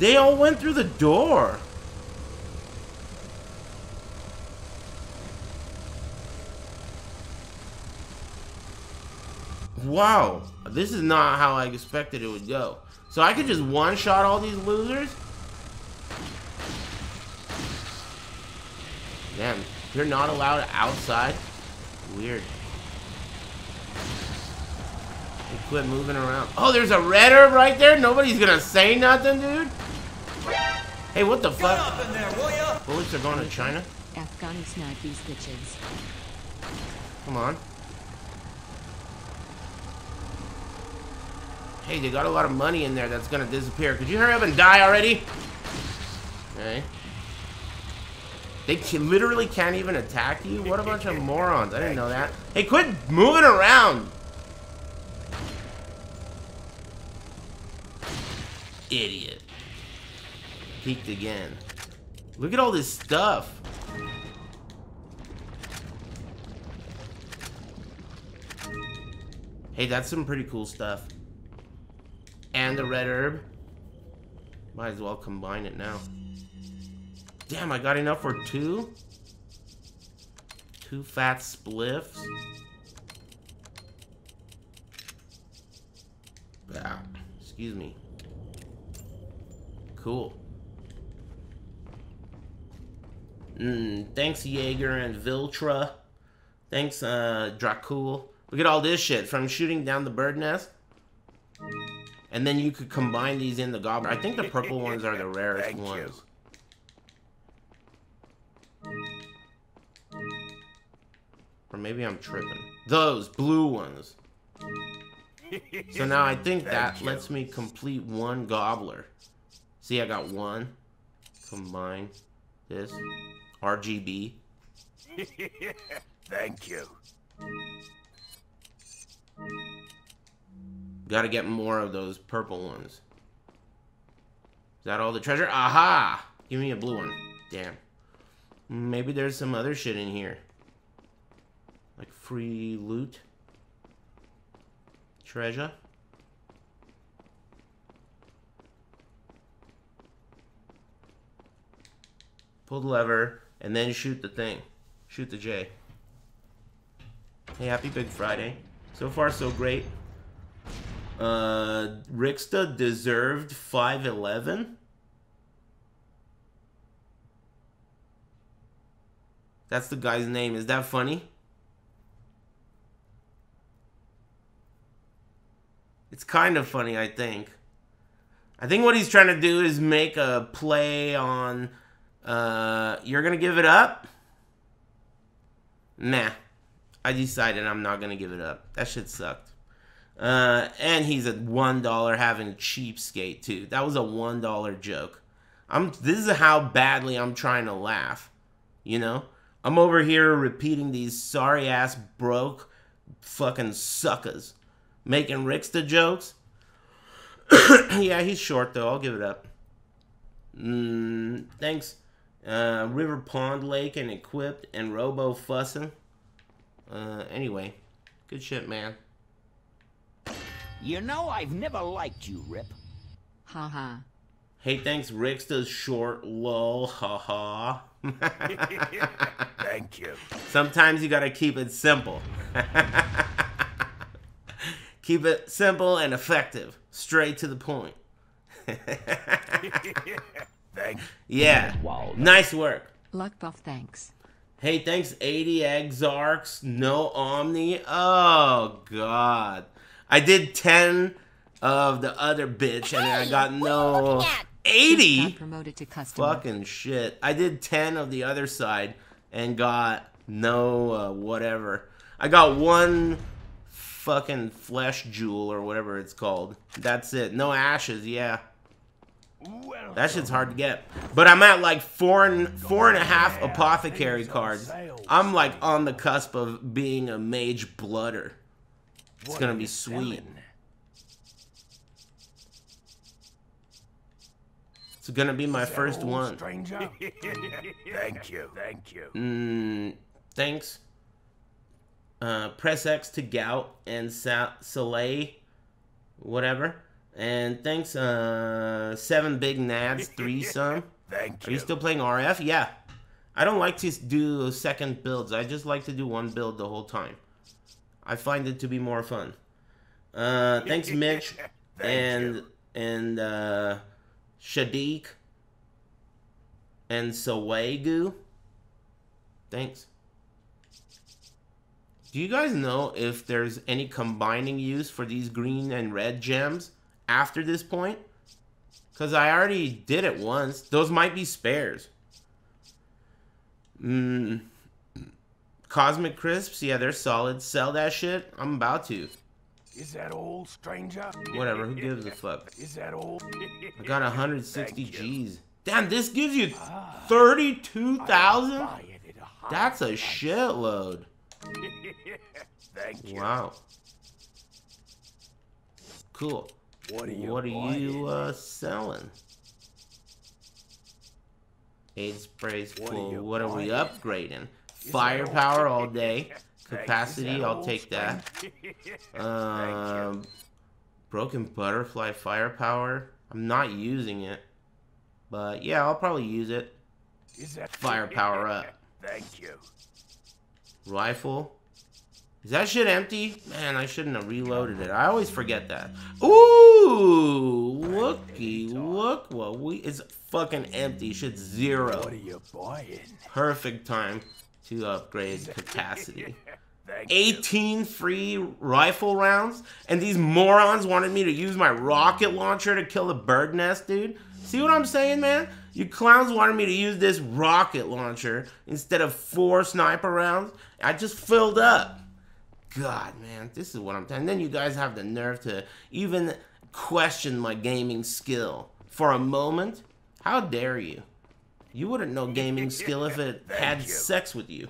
They all went through the door. Wow. This is not how I expected it would go. So I could just one-shot all these losers? Damn, you're not allowed outside? Weird. They quit moving around. Oh, there's a red herb right there? Nobody's gonna say nothing, dude? Hey, what the fuck? Bullets are going to China? Afghani snag these bitches. Come on. Hey, they got a lot of money in there that's gonna disappear. Could you hurry up and die already? Okay. They can, literally can't even attack you? What a bunch of morons. I didn't know that. Hey, quit moving around! Idiot. Peeked again. Look at all this stuff. Hey, that's some pretty cool stuff. And the red herb. Might as well combine it now. Damn, I got enough for two? Two fat spliffs? Ah, excuse me. Cool. Mm, thanks, Jaeger and Viltra. Thanks, uh, Dracul. Look at all this shit. From shooting down the bird nest. And then you could combine these in the goblin. I think the purple ones are the rarest Thank ones. Or maybe I'm tripping. Those blue ones. So now I think that lets me complete one gobbler. See, I got one. Combine this. RGB. Thank you. Gotta get more of those purple ones. Is that all the treasure? Aha! Give me a blue one. Damn. Maybe there's some other shit in here. Like free loot. Treasure. Pull the lever and then shoot the thing. Shoot the J. Hey, happy Big Friday. So far, so great. Uh, Rixta deserved 511. That's the guy's name. Is that funny? It's kind of funny, I think. I think what he's trying to do is make a play on. Uh, you're gonna give it up? Nah. I decided I'm not gonna give it up. That shit sucked. Uh, and he's at one dollar having a cheapskate too. That was a one dollar joke. I'm. This is how badly I'm trying to laugh. You know, I'm over here repeating these sorry ass broke fucking suckers. Making Rickster jokes. yeah, he's short though. I'll give it up. Mm, thanks. Uh, River Pond Lake and Equipped and Robo Fussin'. Uh, anyway, good shit, man. You know I've never liked you, Rip. Haha. Hey, thanks, Rickster's short. Lol, haha. Thank you. Sometimes you gotta keep it simple. keep it simple and effective. Straight to the point. Thank Yeah. Wow. Nice work. Luck buff thanks. Hey, thanks 80 Exarchs, no Omni. Oh god. I did 10 of the other bitch and I got no 80. Promoted to customer. Fucking shit. I did 10 of the other side and got no uh, whatever. I got one fucking flesh jewel or whatever it's called. That's it. No ashes, yeah. That shit's hard to get. But I'm at like four and four and a half apothecary cards. I'm like on the cusp of being a mage blooder. It's What gonna be you sweet. It's gonna be my Is first one. Stranger? Thank you. Thank you. Mm, thanks. Uh, press X to Gout and Sa- Soleil, whatever. And thanks, uh, Seven Big Nads threesome. Thank you. Are you you. still playing RF? Yeah. I don't like to do second builds. I just like to do one build the whole time. I find it to be more fun. Uh, thanks, Mitch. and and uh, Shadiq and Sawegu. Thanks. Do you guys know if there's any combining use for these green and red gems after this point? Because I already did it once. Those might be spares. Mm. Cosmic Crisps, yeah, they're solid. Sell that shit. I'm about to. Is that old stranger? Whatever, who gives a fuck? Is that old? I got 160 G's. Damn, this gives you 32,000? That's a shitload. Thank you. Wow. Cool. What are you What are you uh, selling? Aid sprays full. What are we upgrading? Is Firepower all day. Capacity, I'll take that. Um, broken butterfly firepower. I'm not using it, but yeah, I'll probably use it. Firepower up. Thank you. Rifle. Is that shit empty? Man, I shouldn't have reloaded it. I always forget that. Ooh, looky, look what we. It's fucking empty. Shit's zero. What are you buying? Perfect time to upgrade capacity. Thank you. 18 free rifle rounds, and these morons wanted me to use my rocket launcher to kill the bird nest, dude. See what I'm saying, man? You clowns wanted me to use this rocket launcher instead of four sniper rounds. I just filled up. God, man, this is what I'm telling. And then you guys have the nerve to even question my gaming skill for a moment. How dare you? You wouldn't know gaming skill if it had sex with you.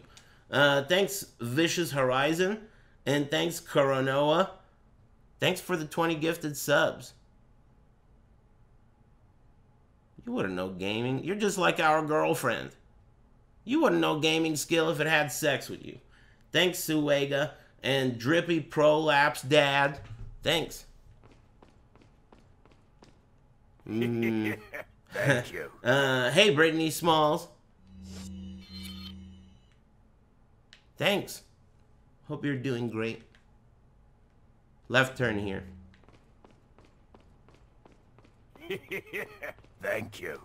Uh, thanks, Vicious Horizon. And thanks, Coronoa. Thanks for the 20 gifted subs. You wouldn't know gaming. You're just like our girlfriend. You wouldn't know gaming skill if it had sex with you. Thanks, Suega. And Drippy Prolapse Dad. Thanks. Mm. Thank you. Uh, hey, Brittany Smalls. Thanks. Hope you're doing great. Left turn here. Thank you.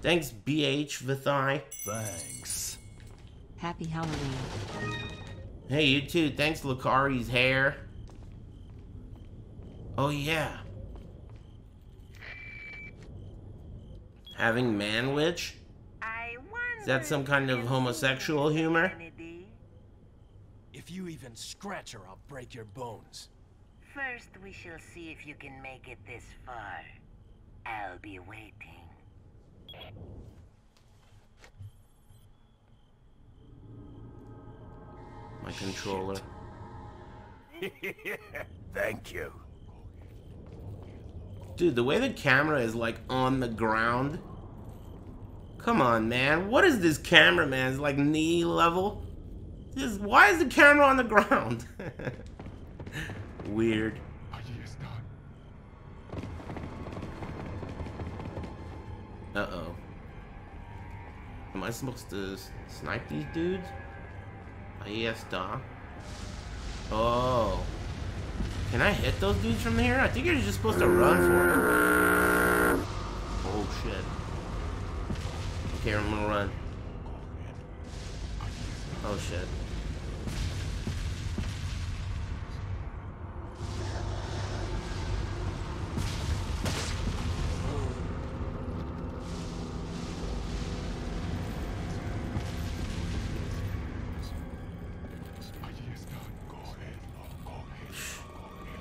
Thanks, BH Vithai. Thanks. Happy Halloween. Hey, you too. Thanks, Lucari's hair. Oh, yeah. Having manwich? Is that some kind of homosexual humor? If you even scratch her, I'll break your bones. First, we shall see if you can make it this far. I'll be waiting. My controller. Thank you. Dude, the way the camera is like on the ground. Come on, man. What is this cameraman's like knee level? This, why is the camera on the ground? Weird. Uh-oh. Am I supposed to snipe these dudes? Ahí está. Oh. Can I hit those dudes from here? I think you're just supposed to run for it. Oh, shit. Okay, I'm gonna run. Oh, shit.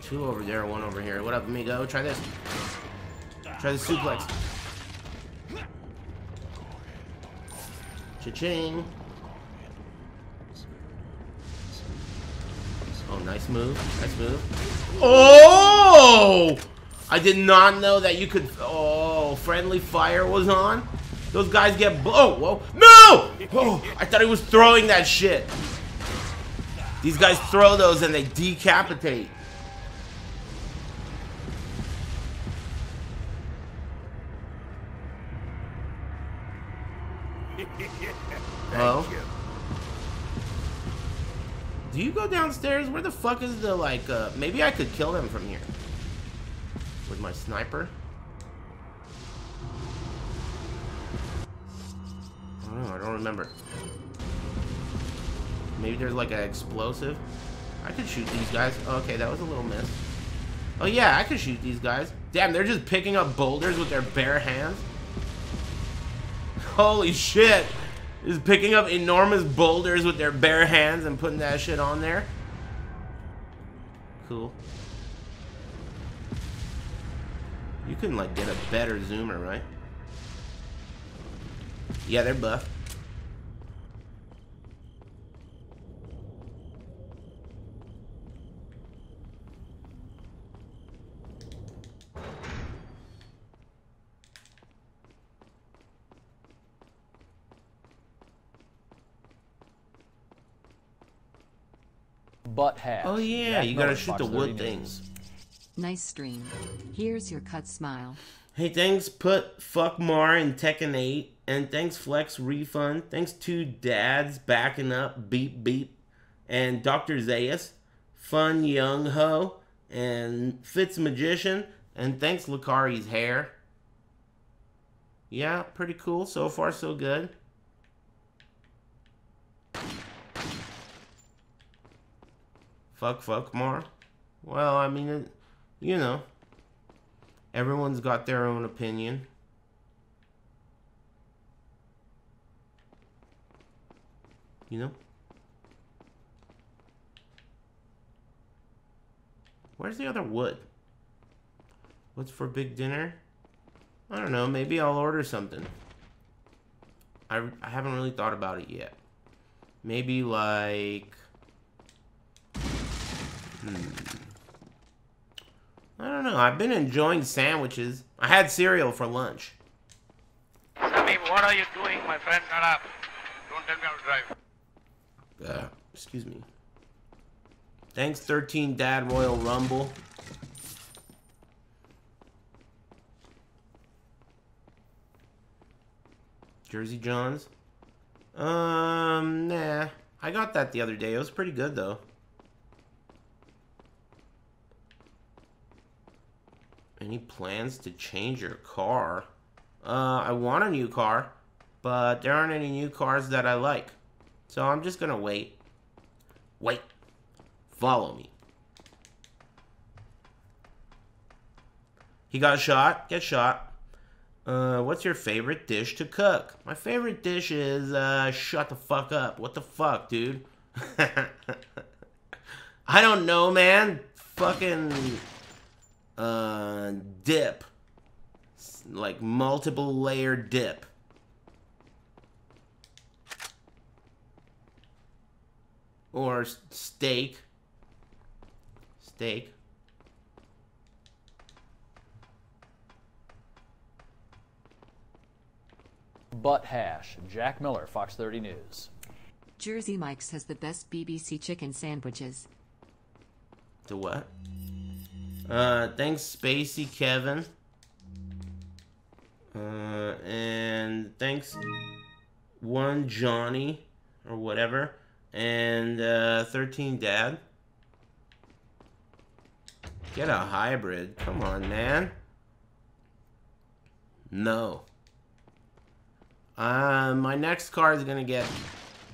Two over there, one over here. What up, amigo? Try this. Try the suplex. Cha-ching. Oh, nice move. Nice move. Oh! I did not know that you could... Oh, friendly fire was on? Those guys get... Oh, whoa. No! Oh, I thought he was throwing that shit. These guys throw those and they decapitate. You go downstairs? Where the fuck is the, like, uh... Maybe I could kill them from here. With my sniper? I don't know, I don't remember. Maybe there's, like, an explosive? I could shoot these guys. Okay, that was a little miss. Oh, yeah, I could shoot these guys. Damn, they're just picking up boulders with their bare hands? Holy shit! Just picking up enormous boulders with their bare hands and putting that shit on there. Cool. You couldn't like get a better zoomer, right? Yeah, they're buff. Butt hash. Oh yeah, Jack you gotta shoot the wood 30 things. Nice stream. Here's your cut smile. Hey, thanks Put Fuck Mar and Tekken 8. And thanks Flex Refund. Thanks to Dads backing up Beep Beep. And Dr. Zayas. Fun Young Ho. And Fitz Magician. And thanks Lucari's Hair. Yeah, pretty cool. So far, so good. Fuck, fuck more. Well, I mean, it, you know, everyone's got their own opinion. You know? Where's the other wood? What's for big dinner? I don't know. Maybe I'll order something. I, I haven't really thought about it yet. Maybe like... Hmm. I don't know. I've been enjoying sandwiches. I had cereal for lunch. What are you doing, my friend? Shut up. Don't tell me how to drive. Uh, excuse me. Thanks, 13 Dad Royal Rumble. Jersey Johns. Um, nah. I got that the other day. It was pretty good, though. Any plans to change your car? Uh, I want a new car, but there aren't any new cars that I like. So I'm just gonna wait. Wait. Follow me. He got shot. Get shot. Uh, what's your favorite dish to cook? My favorite dish is, uh, shut the fuck up. What the fuck, dude? I don't know, man. Fucking, uh, dip. Like multiple layer dip. Or steak. steak. Butt hash. Jack Miller, Fox 30 News. Jersey Mike's has the best BBC chicken sandwiches. The what? Uh, thanks, Spacey Kevin. Uh, and thanks, one Johnny, or whatever, and uh, 13 Dad. Get a hybrid. Come on, man. No. Uh, my next car is gonna get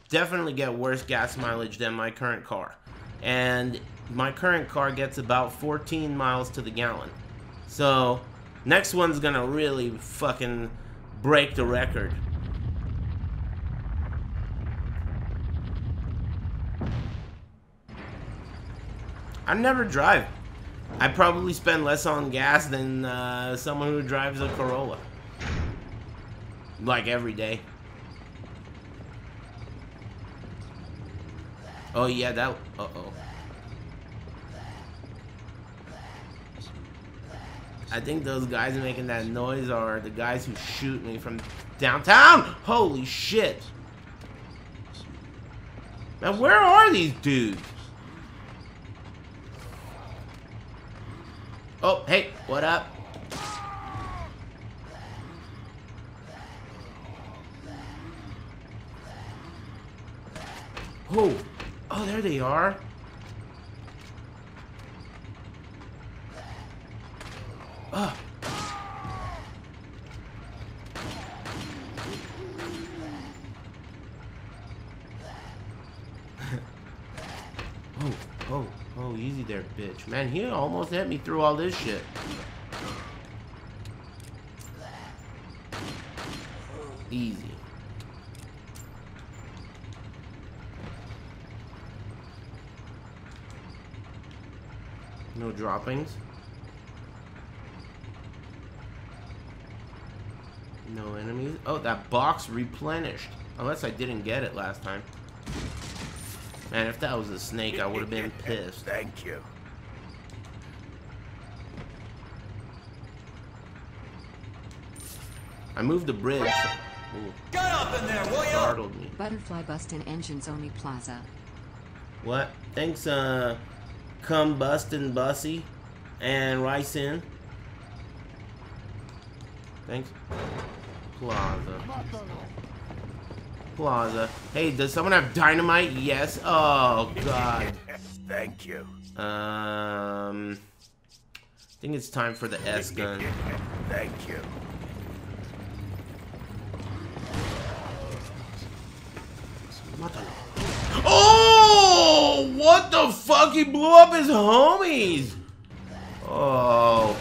definitely get worse gas mileage than my current car, and my current car gets about 14 miles to the gallon. So, next one's gonna really fucking break the record. I never drive. I probably spend less on gas than uh, someone who drives a Corolla. Like every day. Oh yeah, that. Uh oh. I think those guys making that noise are the guys who shoot me from downtown. Holy shit! Man, where are these dudes? Oh, hey, what up? Oh, oh, there they are. Ah. oh, oh, oh, easy there, bitch. Man, he almost hit me through all this shit. Easy. No droppings. No enemies. Oh, that box replenished. Unless I didn't get it last time. Man, if that was a snake, I would have been pissed. Thank you. I moved the bridge. Ooh. Get up in there, will you? Startled me. Butterfly Bustin' Engines Only Plaza. What? Thanks, uh, Come Bustin' Bussy and Rice In. Thanks. Plaza. Plaza. Hey, does someone have dynamite? Yes. Oh, God. Thank you. Um, I think it's time for the S gun. Thank you. Oh, what the fuck? He blew up his homies. Oh.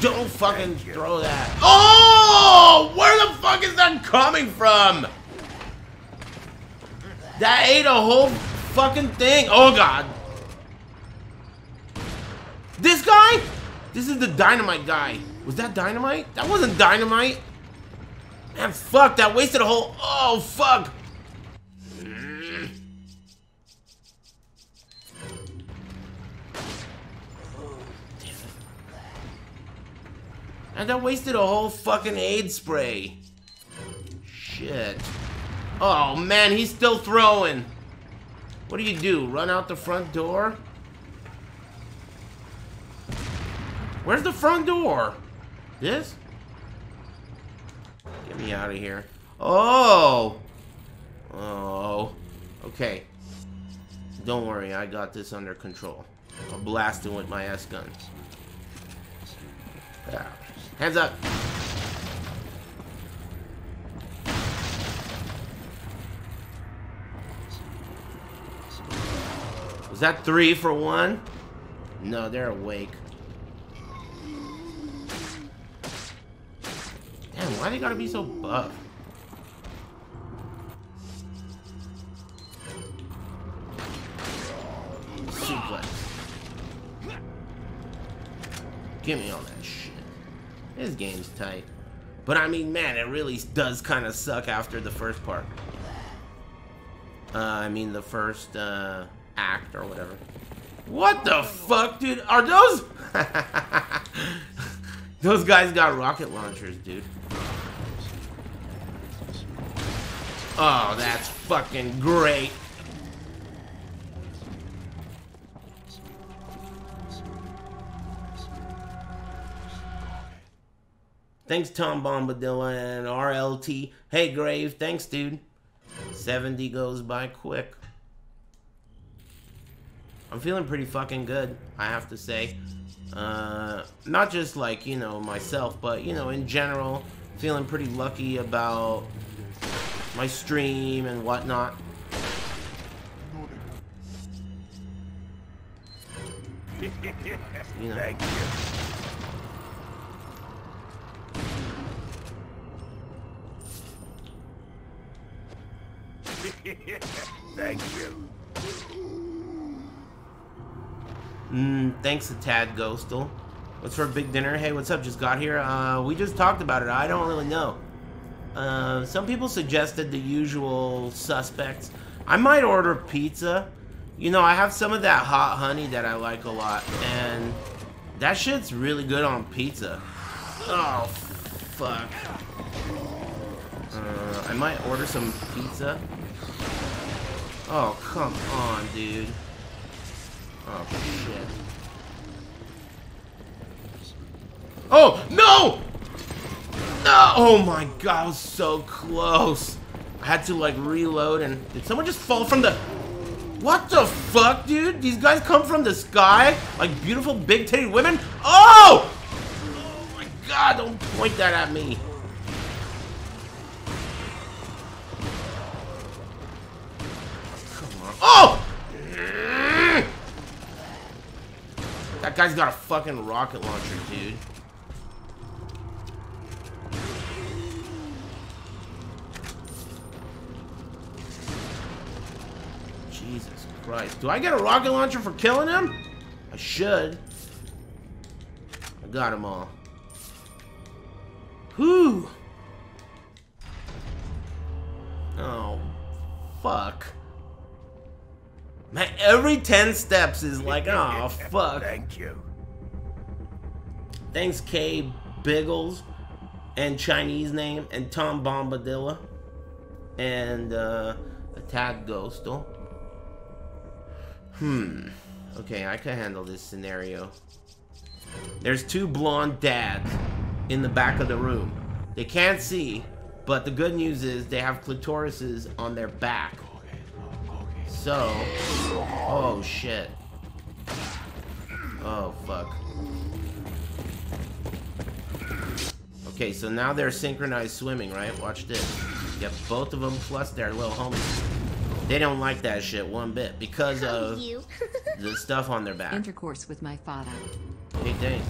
Don't fucking throw that. Oh! Where the fuck is that coming from? That ate a whole fucking thing. Oh, God. This guy? This is the dynamite guy. Was that dynamite? That wasn't dynamite. Man, fuck. That wasted a whole... Oh, fuck. And I wasted a whole fucking aid spray. Shit. Oh man, he's still throwing. What do you do? Run out the front door? Where's the front door? This? Get me out of here. Oh! Oh. Okay. Don't worry, I got this under control. I'll blast him with my S gun. Yeah. Hands up. Was that three for one? No, they're awake. Damn, why they gotta be so buff? Suplex. Give me all that shit. This game's tight. But I mean, man, it really does kind of suck after the first part. Uh, I mean, the first uh, act or whatever. What the fuck, dude? Are those... those guys got rocket launchers, dude. Oh, that's fucking great. Thanks, Tom Bombadilla and RLT. Hey, Grave. Thanks, dude. 70 goes by quick. I'm feeling pretty fucking good, I have to say. Uh, not just like, you know, myself, but, you know, in general, feeling pretty lucky about my stream and whatnot. You know. Thank you. Mm, thanks to Tad Ghostal. What's for a big dinner? Hey, what's up? Just got here. Uh, we just talked about it. I don't really know. Uh, some people suggested the usual suspects. I might order pizza. You know, I have some of that hot honey that I like a lot, and that shit's really good on pizza. Oh, fuck. Uh, I might order some pizza. Oh, come on, dude. Oh, shit. Oh, no! No! Oh my god, I was so close. I had to, like, reload and... Did someone just fall from the... What the fuck, dude? These guys come from the sky? Like beautiful big-titted women? Oh! Oh my god, don't point that at me. Oh! That guy's got a fucking rocket launcher, dude. Jesus Christ. Do I get a rocket launcher for killing him? I should. I got them all. Whew. Oh, fuck. Man, every 10 steps is like, oh, fuck. Thank you. Thanks, K. Biggles, and Chinese name, and Tom Bombadilla, and uh, Attack Ghostal. Hmm. Okay, I can handle this scenario. There's two blonde dads in the back of the room. They can't see, but the good news is they have clitorises on their back. So, oh shit. Oh fuck. Okay, so now they're synchronized swimming, right? Watch this. Get both of them plus their little homies. They don't like that shit one bit because of the stuff on their back. Intercourse with my father. Hey, thanks.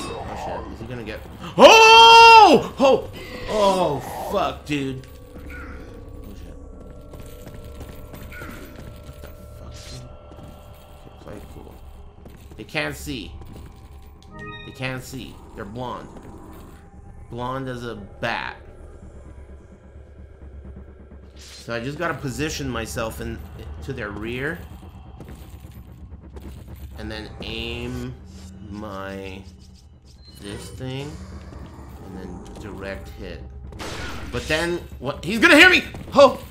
Oh shit, is he gonna get... Oh! Oh, oh! Oh, fuck, dude. Oh shit. What the fuck, dude? Play cool. They can't see. They can't see. They're blonde. Blonde as a bat. So I just gotta position myself in to their rear. And then aim my this thing direct hit. But then what he's gonna hear me! Oh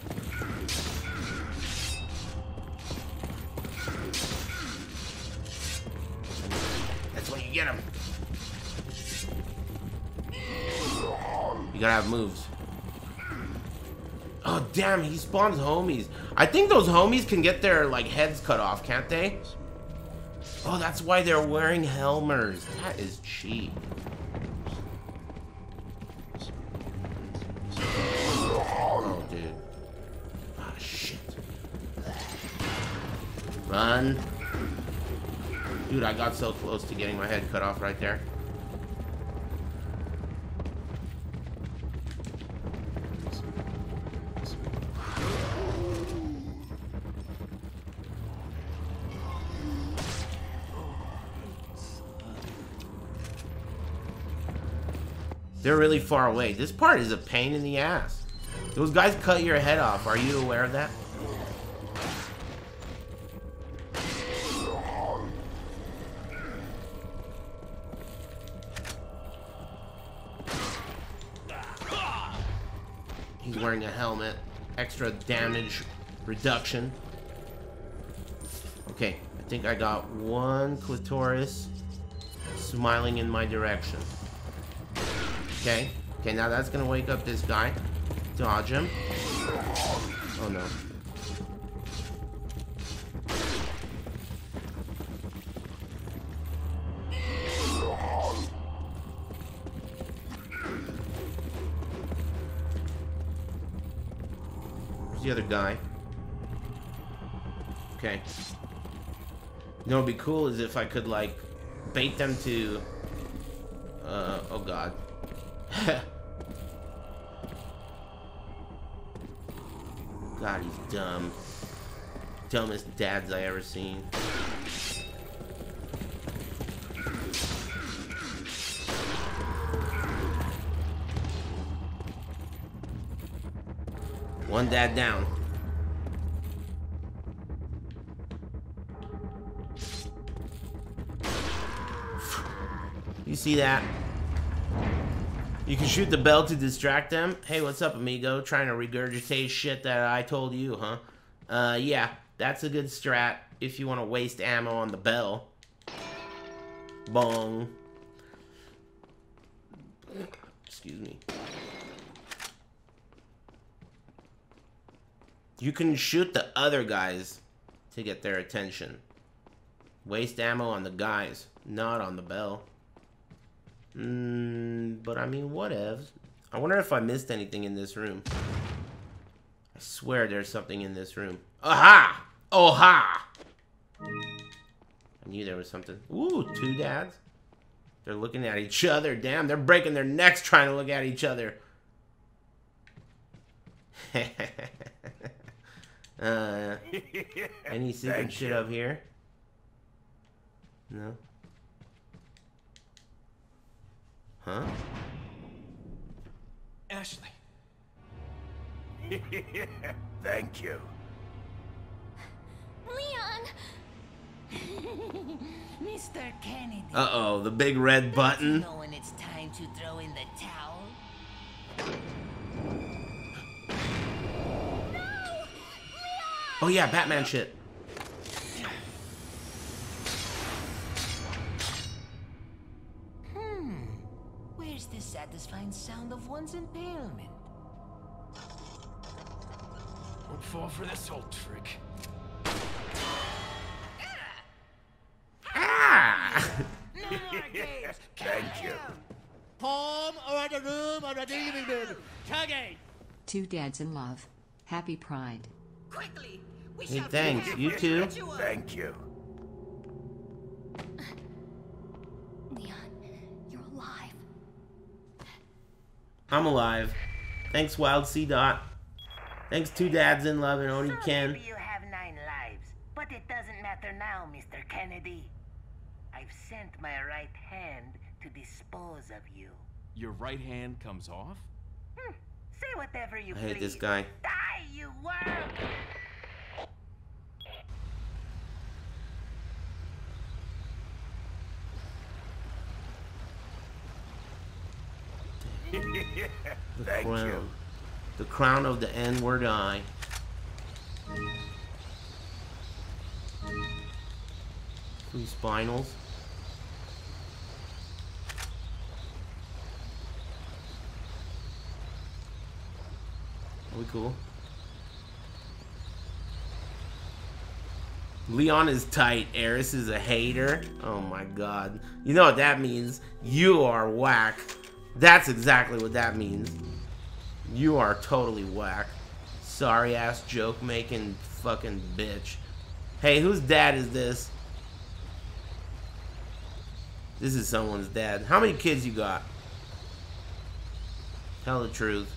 That's when you get him. You gotta have moves. Oh damn, he spawns homies. I think those homies can get their like heads cut off, can't they? Oh, that's why they're wearing helmers. That is cheap. Got so close to getting my head cut off right there. They're really far away. This part is a pain in the ass. Those guys cut your head off. Are you aware of that? Helmet. Extra damage reduction. Okay, I think I got one clitoris smiling in my direction. Okay, okay, now that's gonna wake up this guy. Dodge him. Oh no. Other guy? Okay. You know, what'd be cool is if I could like bait them to. Uh oh god. God, he's dumb. Dumbest dads I ever seen. One dad down. See that? You can shoot the bell to distract them. Hey, what's up, amigo? Trying to regurgitate shit that I told you, huh? Uh, yeah, that's a good strat if you want to waste ammo on the bell. Bong. Excuse me. You can shoot the other guys to get their attention. Waste ammo on the guys, not on the bell. Mm, but I mean, whatevs. I wonder if I missed anything in this room. I swear there's something in this room. Aha! Oha! I knew there was something. Ooh, two dads. They're looking at each other. Damn, they're breaking their necks trying to look at each other. uh, any secret shit up here? No. Huh? Ashley. Thank you. Leon! Mr. Kennedy. Uh-oh, the big red button. Know when it's time to throw in the towel? Oh yeah, Batman shit. Hmm. Where's the satisfying sound of one's impalement? Don't fall for this old trick. Ah! Thank you. Home or in the room or the evening room. Tuggy. Two dads in love. Happy Pride. Quickly! We Hey, shall thanks. You too. Thank you. I'm alive. Thanks, Wild C. Dot. Thanks, two dads in love and only So Ken. maybe you have nine lives, but it doesn't matter now, Mr. Kennedy. I've sent my right hand to dispose of you. Your right hand comes off? Hmm. Say whatever you I hate please. this guy. Die, you worm! The Thank crown. you. The crown of the N-word eye. Three spinels. Are we cool? Leon is tight. Aris is a hater. Oh my god. You know what that means? You are whack. That's exactly what that means. You are totally whack. Sorry ass joke making fucking bitch. Hey, whose dad is this? This is someone's dad. How many kids you got? Tell the truth.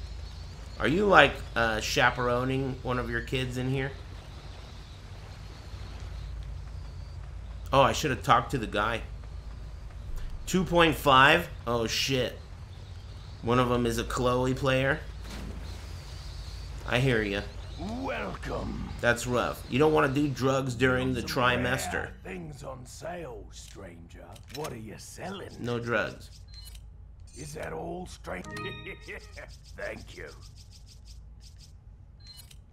Are you like uh, chaperoning one of your kids in here? Oh, I should have talked to the guy. 2.5? Oh shit. One of them is a Chloe player. I hear you. Welcome. That's rough. You don't want to do drugs during the trimester. Things on sale, stranger. What are you selling? No drugs. Is that all, stranger? Thank you.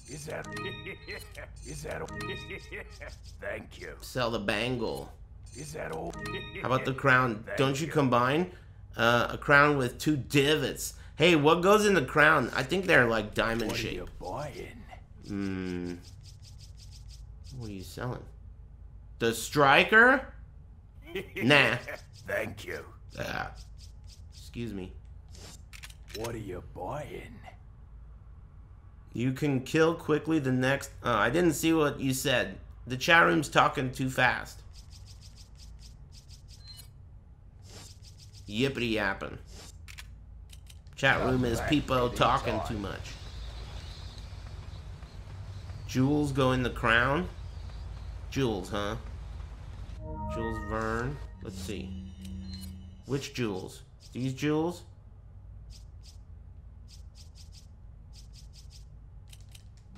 Is that? Is that? Thank you. Sell the bangle. Is that all? How about the crown? Thank Don't you combine uh, a crown with two divots? Hey, what goes in the crown? I think they're like diamond What are you buying? Hmm. What are you selling? The striker? Nah. Thank you. Ah. Excuse me. What are you buying? You can kill quickly the next. Uh, I didn't see what you said. The chat room's talking too fast. Yippity yapping. Chat room is people talking too much. Jules go in the crown. Jules, huh? Jules Verne. Let's see. Which Jules? These Jules?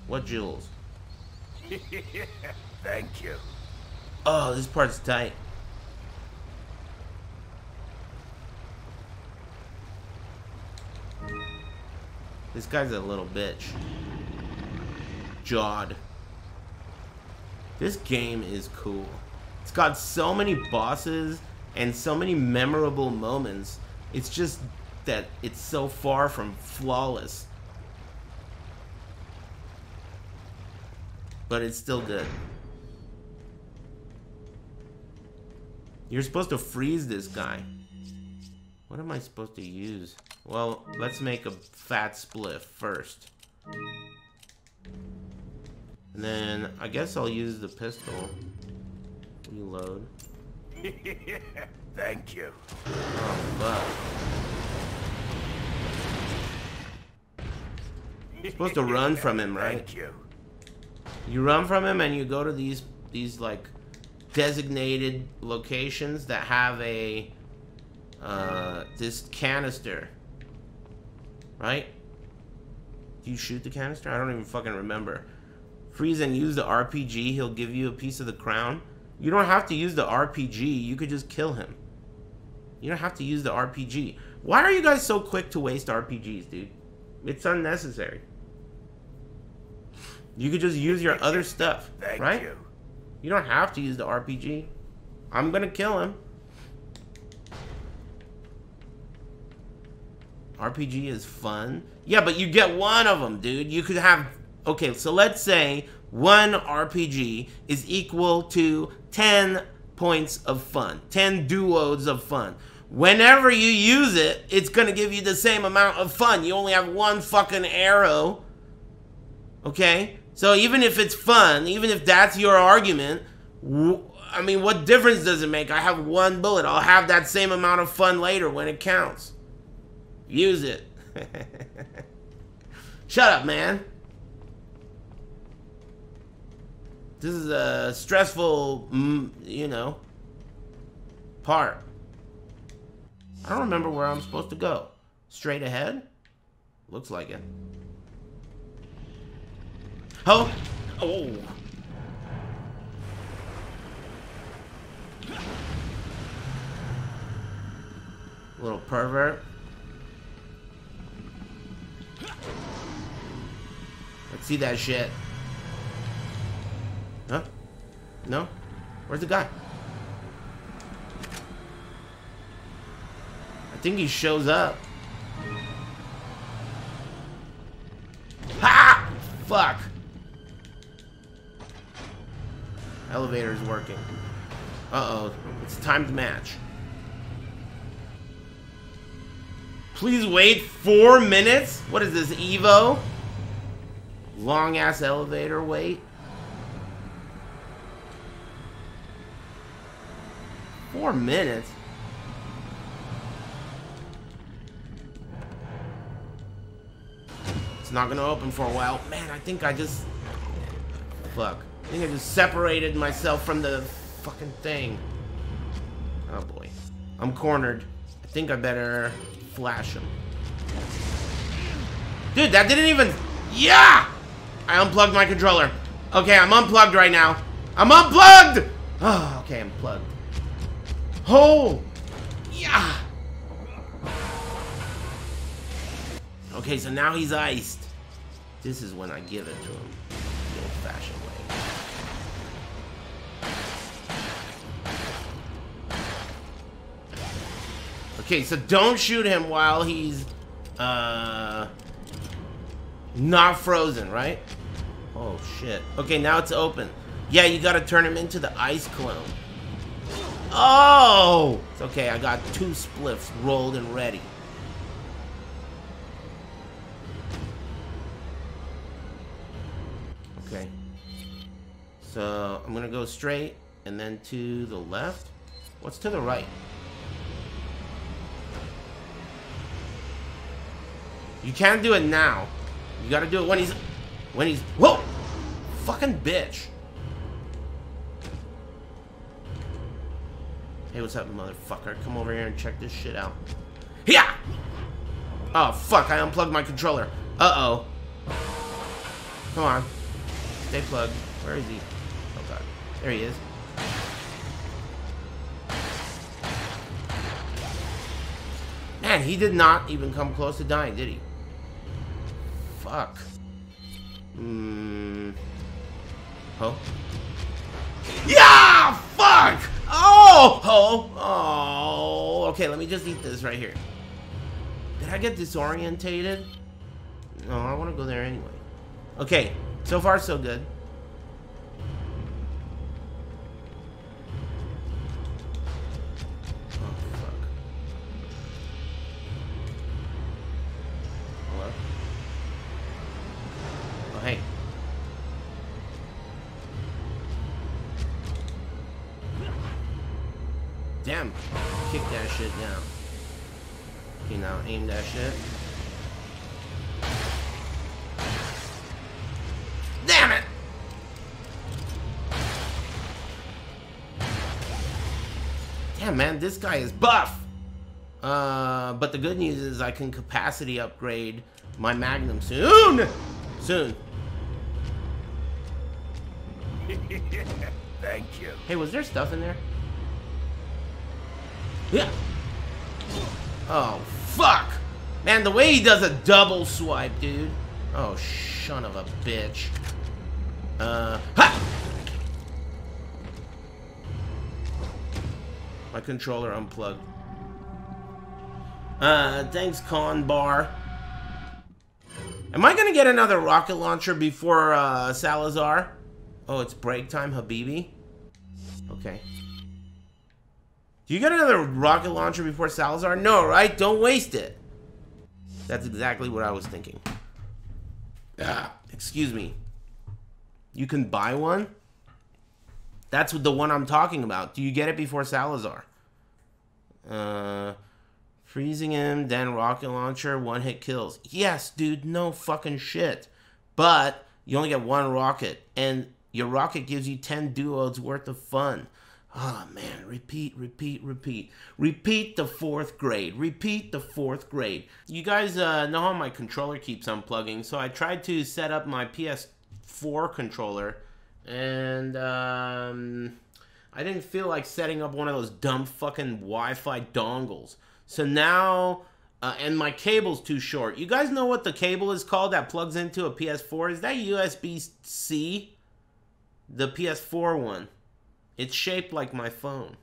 What Jules? Thank you. Oh, this part's tight. This guy's a little bitch. Jawed. This game is cool. It's got so many bosses and so many memorable moments. It's just that it's so far from flawless. But it's still good. You're supposed to freeze this guy. What am I supposed to use? Well, let's make a fat spliff first. And then I guess I'll use the pistol. Reload. Thank you. Oh, fuck. You're supposed to run from him, right? Thank you. You run from him and you go to these these like designated locations that have a uh this canister. Right? Do you shoot the canister? I don't even fucking remember. Freeze and use the RPG, he'll give you a piece of the crown. You don't have to use the RPG, you could just kill him. You don't have to use the RPG. Why are you guys so quick to waste RPGs, dude? It's unnecessary. You could just use your other stuff, Thank right? you. You don't have to use the RPG. I'm gonna kill him. RPG is fun. Yeah, but you get one of them, dude. You could have. Okay, so let's say one RPG is equal to 10 points of fun, 10 duos of fun. Whenever you use it, it's gonna give you the same amount of fun. You only have one fucking arrow. Okay? So even if it's fun, even if that's your argument, I mean, what difference does it make? I have one bullet. I'll have that same amount of fun later when it counts. Use it. Shut up, man. This is a stressful, mm, you know, part. I don't remember where I'm supposed to go. Straight ahead? Looks like it. Oh! Oh! Little pervert. Let's see that shit. Huh? No? Where's the guy? I think he shows up. Ha! Fuck. Elevator's working. Uh-oh. It's timed match. Please wait four minutes? What is this, Evo? Long ass elevator wait. Four minutes? It's not gonna open for a while. Man, I think I just... Fuck. I think I just separated myself from the fucking thing. Oh boy. I'm cornered. I think I better flash him. Dude, that didn't even... Yeah! I unplugged my controller. Okay, I'm unplugged right now. I'm unplugged! Oh, okay, I'm plugged. Oh! Yeah! Okay, so now he's iced. This is when I give it to him. The old-fashioned way. Okay, so don't shoot him while he's uh not frozen, right? Oh shit. Okay, now it's open. Yeah, you gotta turn him into the ice clone. Oh! It's okay, I got two spliffs rolled and ready. Okay. So, I'm gonna go straight and then to the left. What's to the right? You can't do it now. You gotta do it when he's... When he's... Whoa! Fucking bitch. Hey, what's up, motherfucker? Come over here and check this shit out. Yeah! Oh, fuck. I unplugged my controller. Uh-oh. Come on. Stay plugged. Where is he? Oh, God. There he is. Man, he did not even come close to dying, did he? Fuck. Hmm. Oh. Yeah! Fuck! Oh! Oh! Oh! Okay, let me just eat this right here. Did I get disorientated? No, I want to go there anyway. Okay, so far so good. Damn. Kick that shit down. Okay, now aim that shit. Damn it! Damn, man, this guy is buff! Uh, but the good news is I can capacity upgrade my Magnum soon! Soon. Thank you. Hey, was there stuff in there? Yeah. Oh, fuck! Man, the way he does a double swipe, dude. Oh, son of a bitch. Uh, ha! My controller unplugged. Uh, thanks, Con Bar. Am I gonna get another rocket launcher before, uh, Salazar? Oh, it's break time, Habibi? Okay. Do you get another rocket launcher before Salazar? No, right? Don't waste it. That's exactly what I was thinking. Ah, excuse me. You can buy one? That's the one I'm talking about. Do you get it before Salazar? Uh, freezing him, then rocket launcher, one hit kills. Yes, dude, no fucking shit. But you only get one rocket, and your rocket gives you 10 duos worth of fun. Oh man, repeat, repeat, repeat. Repeat the fourth grade. Repeat the fourth grade. You guys uh, know how my controller keeps unplugging, so I tried to set up my PS4 controller, and um, I didn't feel like setting up one of those dumb fucking Wi-Fi dongles. So now, uh, and my cable's too short. You guys know what the cable is called that plugs into a PS4? Is that USB-C? The PS4 one. It's shaped like my phone.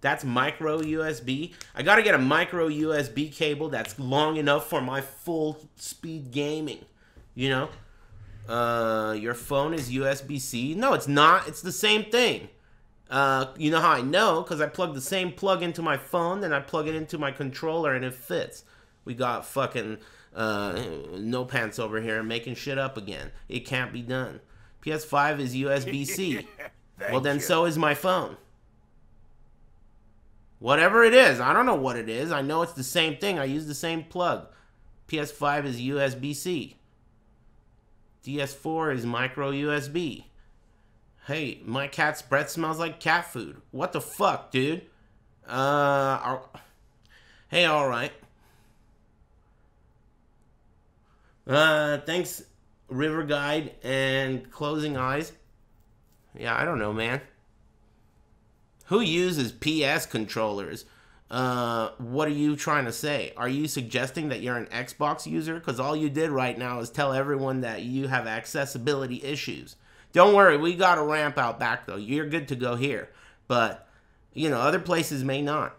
That's micro USB. I gotta get a micro USB cable that's long enough for my full speed gaming. You know? Uh, your phone is USB-C? No, it's not. It's the same thing. Uh, you know how I know? Because I plug the same plug into my phone, then I plug it into my controller, and it fits. We got fucking uh, no pants over here making shit up again. It can't be done. PS5 is USB-C. well, then you. so is my phone. Whatever it is, I don't know what it is. I know it's the same thing. I use the same plug. PS5 is USB-C. DS4 is micro USB. Hey, my cat's breath smells like cat food. What the fuck, dude? Uh, hey, all right. Uh, thanks, River Guide and Closing Eyes. Yeah, I don't know, man. Who uses PS controllers? Uh, what are you trying to say? Are you suggesting that you're an Xbox user? Because all you did right now is tell everyone that you have accessibility issues. Don't worry, we got a ramp out back though. You're good to go here. But, you know, other places may not.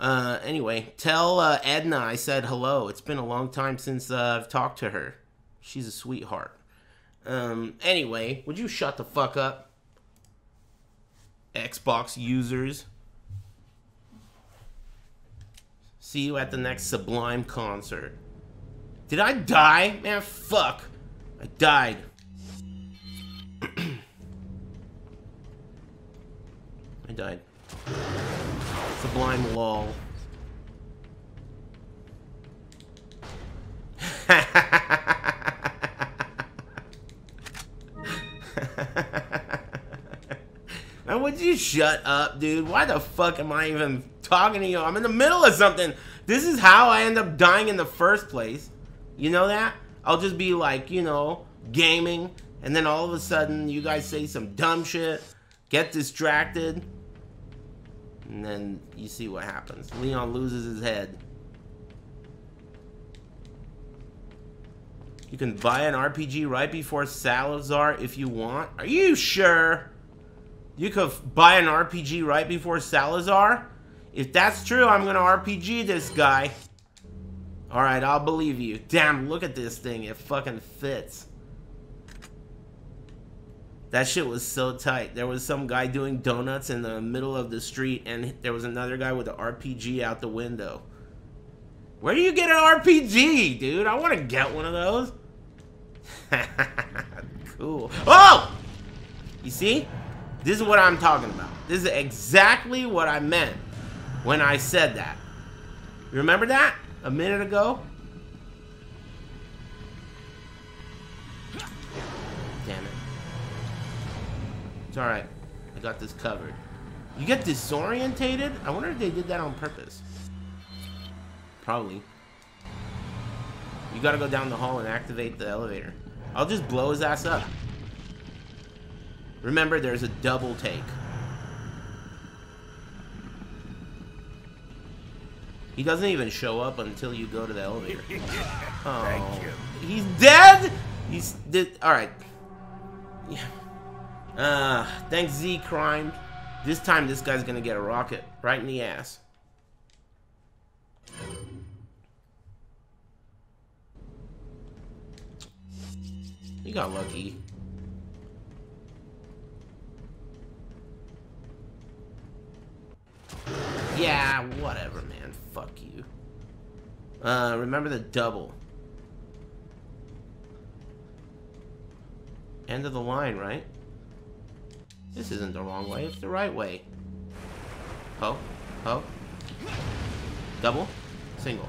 Uh, anyway, tell uh, Edna I said hello. It's been a long time since uh, I've talked to her. She's a sweetheart. Um, anyway, would you shut the fuck up? Xbox users. See you at the next Sublime concert. Did I die? Man, fuck. I died. I died. Sublime lol. you shut up, dude? Why the fuck am I even talking to you? I'm in the middle of something. This is how I end up dying in the first place. You know that? I'll just be like, you know, gaming, and then all of a sudden you guys say some dumb shit, get distracted, and then you see what happens. Leon loses his head. You can buy an RPG right before Salazar if you want. Are you sure? You could buy an RPG right before Salazar? If that's true, I'm gonna RPG this guy. Alright, I'll believe you. Damn, look at this thing. It fucking fits. That shit was so tight. There was some guy doing donuts in the middle of the street, and there was another guy with an RPG out the window. Where do you get an RPG, dude? I want to get one of those. cool. Oh! You see? This is what I'm talking about. This is exactly what I meant when I said that. You remember that? A minute ago? Damn it. It's alright. I got this covered. You get disorientated? I wonder if they did that on purpose. Probably. You gotta go down the hall and activate the elevator. I'll just blow his ass up. Remember, there's a double take. He doesn't even show up until you go to the elevator. Oh, Thank you. He's dead? He's did. Alright. Yeah. Uh, thanks Z Crime. This time this guy's gonna get a rocket right in the ass. You got lucky. Yeah, whatever, man. Fuck you. Uh, remember the double. End of the line, right? This isn't the wrong way, it's the right way. Ho, ho. Double, single.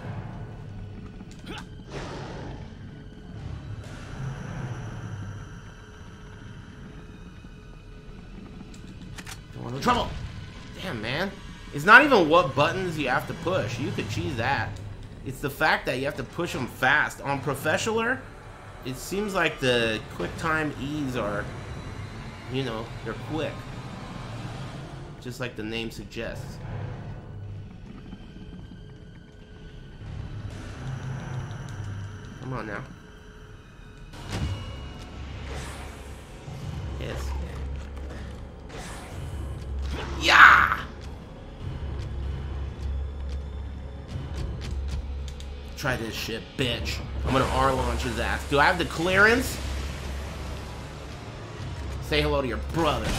Don't want no trouble. Damn, man. It's not even what buttons you have to push. You could cheese that. It's the fact that you have to push them fast. On Professionaler, it seems like the quick time E's are, you know, they're quick. Just like the name suggests. Come on now. Yes. Yeah! Try this shit, bitch. I'm gonna R launch his ass. Do I have the clearance? Say hello to your brother.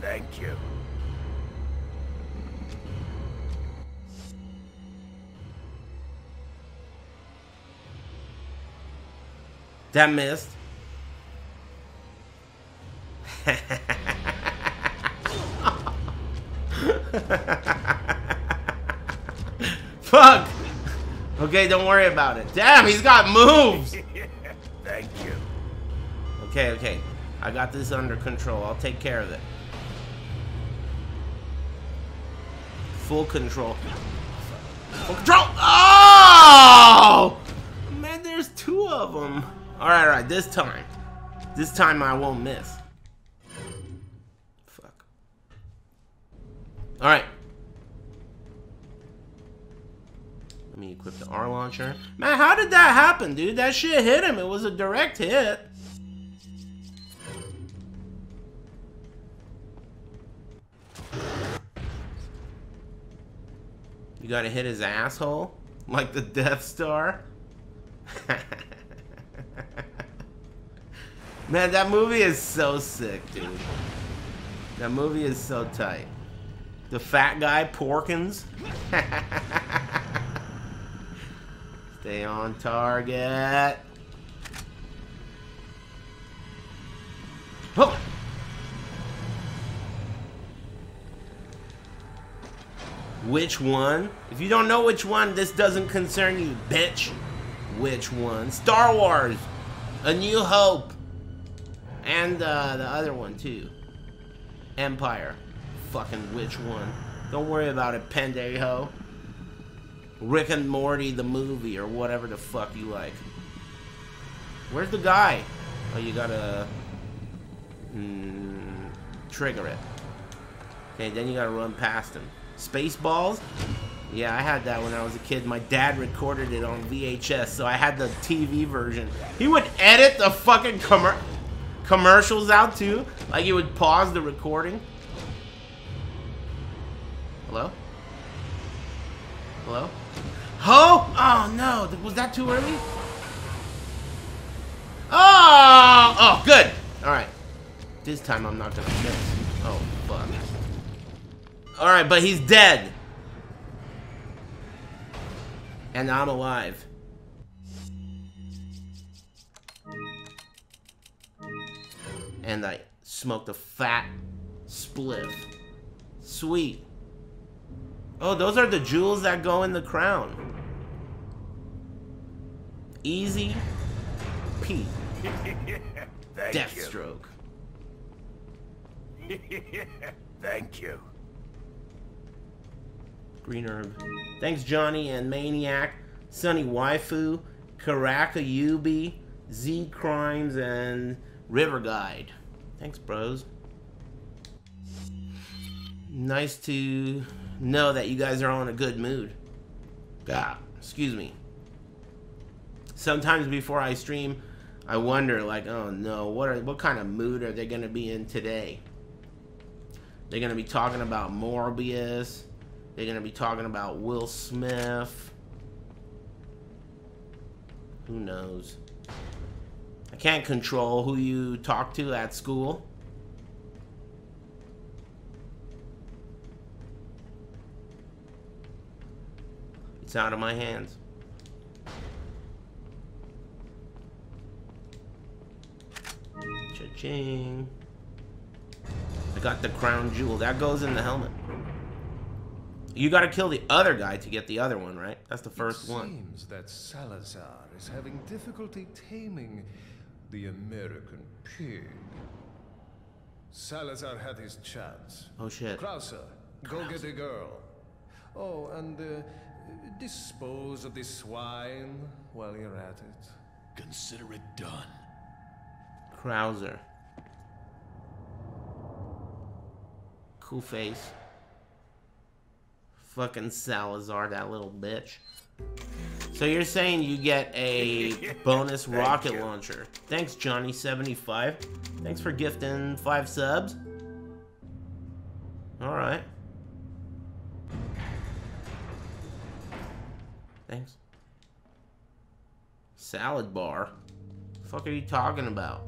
Thank you. That missed. Fuck! Okay, don't worry about it. Damn, he's got moves! Thank you. Okay, okay. I got this under control. I'll take care of it. Full control. Full control! Oh! Man, there's two of them. Alright, alright, this time. This time I won't miss. Fuck. Alright. Let me equip the R launcher. Man, how did that happen, dude? That shit hit him. It was a direct hit. You gotta hit his asshole? Like the Death Star? Man, that movie is so sick, dude. That movie is so tight. The fat guy, Porkins. Stay on target. Oh! Which one? If you don't know which one, this doesn't concern you, bitch. Which one? Star Wars. A New Hope. And uh, the other one, too. Empire. Fucking which one? Don't worry about it, pendejo. Rick and Morty the movie, or whatever the fuck you like. Where's the guy? Oh, you gotta... Mm, trigger it. Okay, then you gotta run past him. Spaceballs? Yeah, I had that when I was a kid. My dad recorded it on VHS, so I had the TV version. He would edit the fucking commer commercials out too. Like he would pause the recording. Hello? Hello? Ho! Oh no, was that too early? Oh! Oh, good! Alright. This time I'm not gonna miss. Oh, fuck. Alright, but he's dead. And I'm alive. And I smoked a fat spliff. Sweet. Oh, those are the jewels that go in the crown. Easy. P. Deathstroke. Thank you. Green herb. Thanks, Johnny and Maniac, Sunny Waifu, Karaka Yubi, Z Crimes, and River Guide. Thanks, bros. Nice to know that you guys are all in a good mood. Ah, excuse me. Sometimes before I stream, I wonder, like, oh no, what are what kind of mood are they gonna be in today? They're gonna be talking about Morbius. They're gonna be talking about Will Smith. Who knows? I can't control who you talk to at school. It's out of my hands. Cha-ching. I got the crown jewel. That goes in the helmet. You gotta kill the other guy to get the other one, right? That's the first it one. seems that Salazar is having difficulty taming the American pig. Salazar had his chance. Oh shit. Krauser, go get a girl. Oh, and uh, dispose of this swine while you're at it. Consider it done. Krauser. Cool face. Fucking Salazar, that little bitch. So you're saying you get a bonus rocket you. launcher. Thanks, Johnny75. Thanks for gifting five subs. Alright. Thanks. Salad bar? The fuck are you talking about?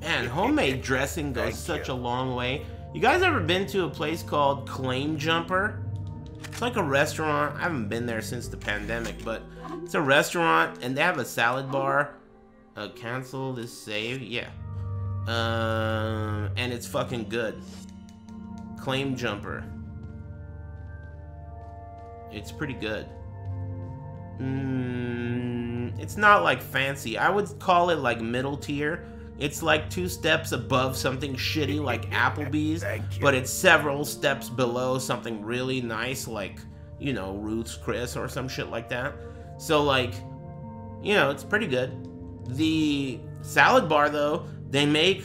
Man, homemade dressing goes such a long way. You guys ever been to a place called Claim Jumper? It's like a restaurant. I haven't been there since the pandemic, but it's a restaurant and they have a salad bar. Uh, cancel this save? Yeah. Um, and it's fucking good. Claim Jumper. It's pretty good. Mm, it's not like fancy. I would call it like middle tier. It's like two steps above something shitty like Applebee's, but it's several steps below something really nice like, you know, Ruth's Chris or some shit like that. So like, you know, it's pretty good. The salad bar, though, they make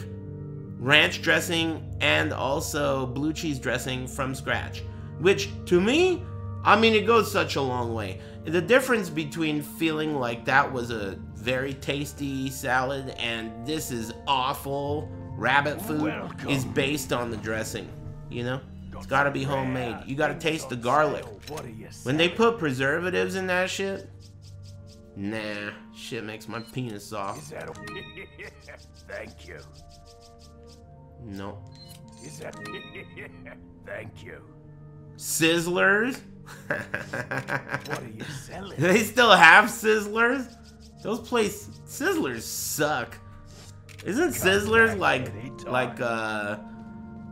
ranch dressing and also blue cheese dressing from scratch. Which, to me, I mean, it goes such a long way. The difference between feeling like that was a very tasty salad and this is awful rabbit food Welcome. is based on the dressing. You know? It's gotta be homemade. You gotta taste the garlic. What are you When they put preservatives in that shit, nah, shit makes my penis soft. Thank you. No. Is that Thank you. Sizzlers? What are you selling? Do they still have Sizzlers? Those place Sizzlers suck. Isn't Sizzlers like like uh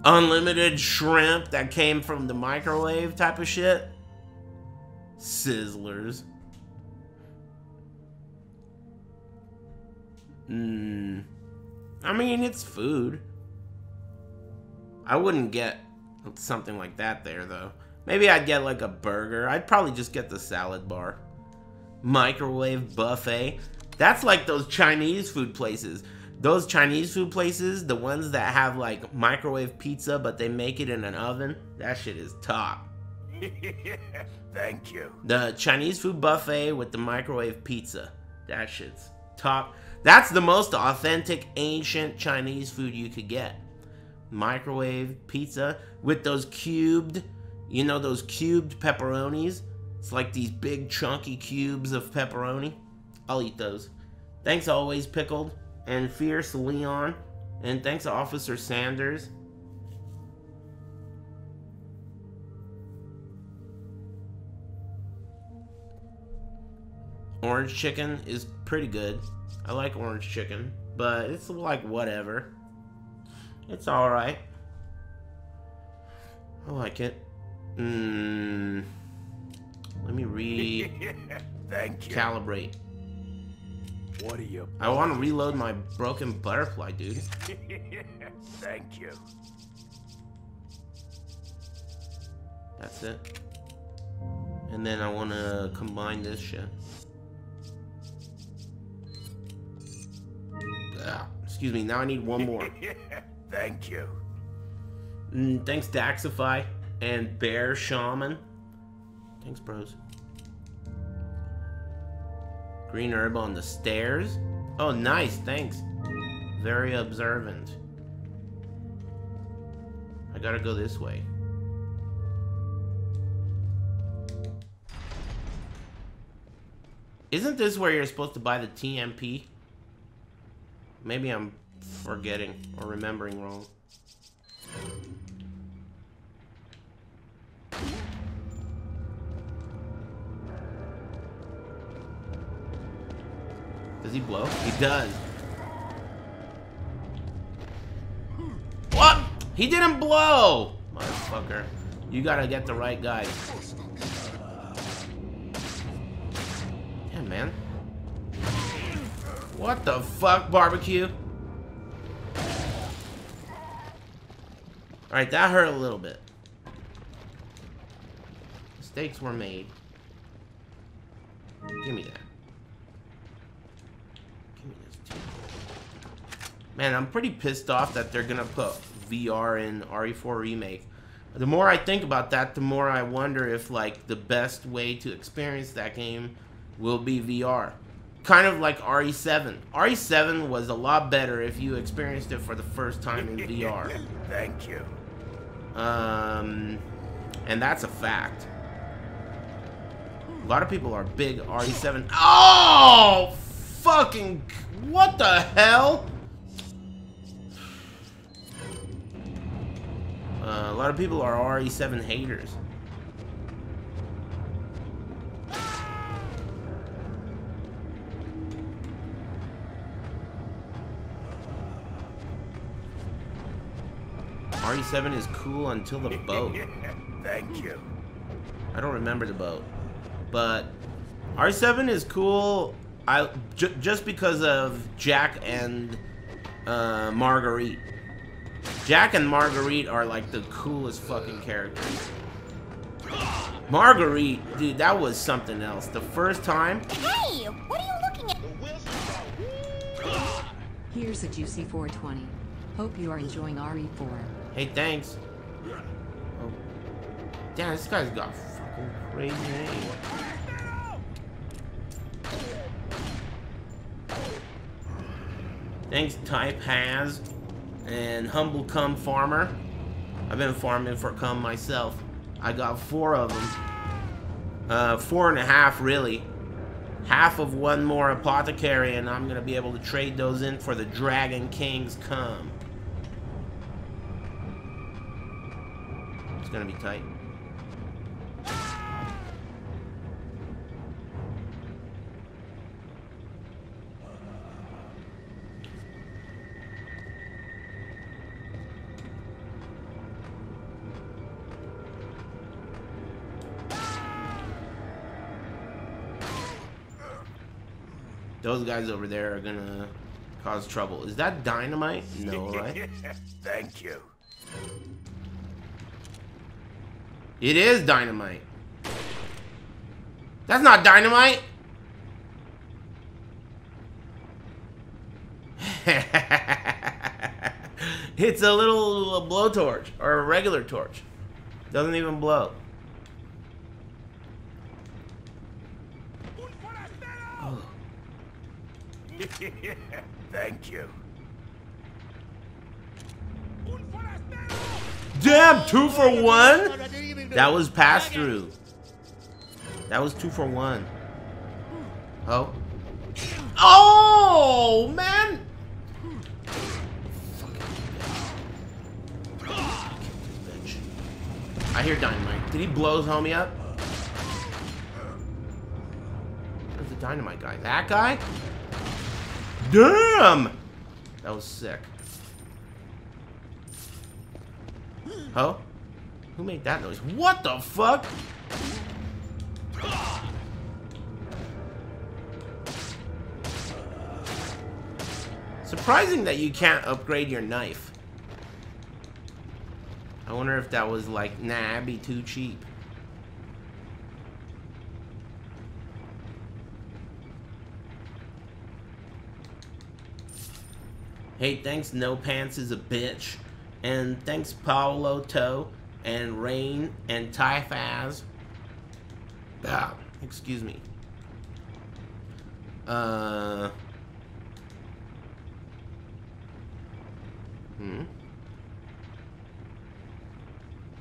unlimited shrimp that came from the microwave type of shit? Sizzlers. Hmm. I mean, it's food. I wouldn't get something like that there though. Maybe I'd get like a burger. I'd probably just get the salad bar. Microwave buffet. That's like those Chinese food places. Those Chinese food places, the ones that have like microwave pizza but they make it in an oven, that shit is top. Thank you. The Chinese food buffet with the microwave pizza. That shit's top. That's the most authentic ancient Chinese food you could get. Microwave pizza with those cubed, you know, those cubed pepperonis. It's like these big chunky cubes of pepperoni. I'll eat those. Thanks always pickled and fierce Leon. And thanks Officer Sanders. Orange chicken is pretty good. I like orange chicken, but it's like whatever. It's alright. I like it. Mm, let me re Thank you. calibrate. What are you? I want to reload my broken butterfly, dude. Thank you. That's it. And then I want to combine this shit. Ah, excuse me, now I need one more. Thank you. Mm, thanks, Daxify and Bear Shaman. Thanks, bros. Green herb on the stairs. Oh, nice. Thanks. Very observant. I gotta go this way. Isn't this where you're supposed to buy the TMP? Maybe I'm forgetting or remembering wrong. Does he blow? He does. What? He didn't blow! Motherfucker. You gotta get the right guy. Yeah, man. What the fuck, barbecue? Alright, that hurt a little bit. Mistakes were made. Give me that. Give me this too. Man, I'm pretty pissed off that they're gonna put VR in RE4 Remake. The more I think about that, the more I wonder if like the best way to experience that game will be VR. Kind of like RE7. RE7 was a lot better if you experienced it for the first time in VR. Thank you. Um, and that's a fact. A lot of people are big RE7. Oh, fucking! What the hell? Uh, a lot of people are RE7 haters. RE7 is cool until the boat. Thank you. I don't remember the boat, but R7 is cool. I j just because of Jack and uh, Marguerite. Jack and Marguerite are like the coolest fucking characters. Marguerite, dude, that was something else. The first time, Hey, what are you looking at? Here's a juicy 420. Hope you are enjoying RE4. Hey, thanks. Oh. Damn, this guy's got fucking crazy name. Thanks, Typhaz and Humble Cum Farmer. I've been farming for cum myself. I got four of them. Uh, four and a half, really. Half of one more apothecary, and I'm gonna be able to trade those in for the Dragon King's cum. It's gonna be tight. Those guys over there are gonna cause trouble. Is that dynamite? No, right? Thank you. It is dynamite. That's not dynamite. it's a little blowtorch or a regular torch. Doesn't even blow. Oh. Thank you. Damn, two for one? That was pass through. That was two for one. Oh. Oh, man! I hear dynamite. Did he blow his homie up? Where's the dynamite guy? That guy? Damn! That was sick. Oh? Who made that noise? What the fuck? Surprising that you can't upgrade your knife. I wonder if that was like, nah, it'd be too cheap. Hey, thanks No Pants is a bitch. And thanks Paolo Toe and Rain and Typhaz. Ah, excuse me. Uh. Hmm.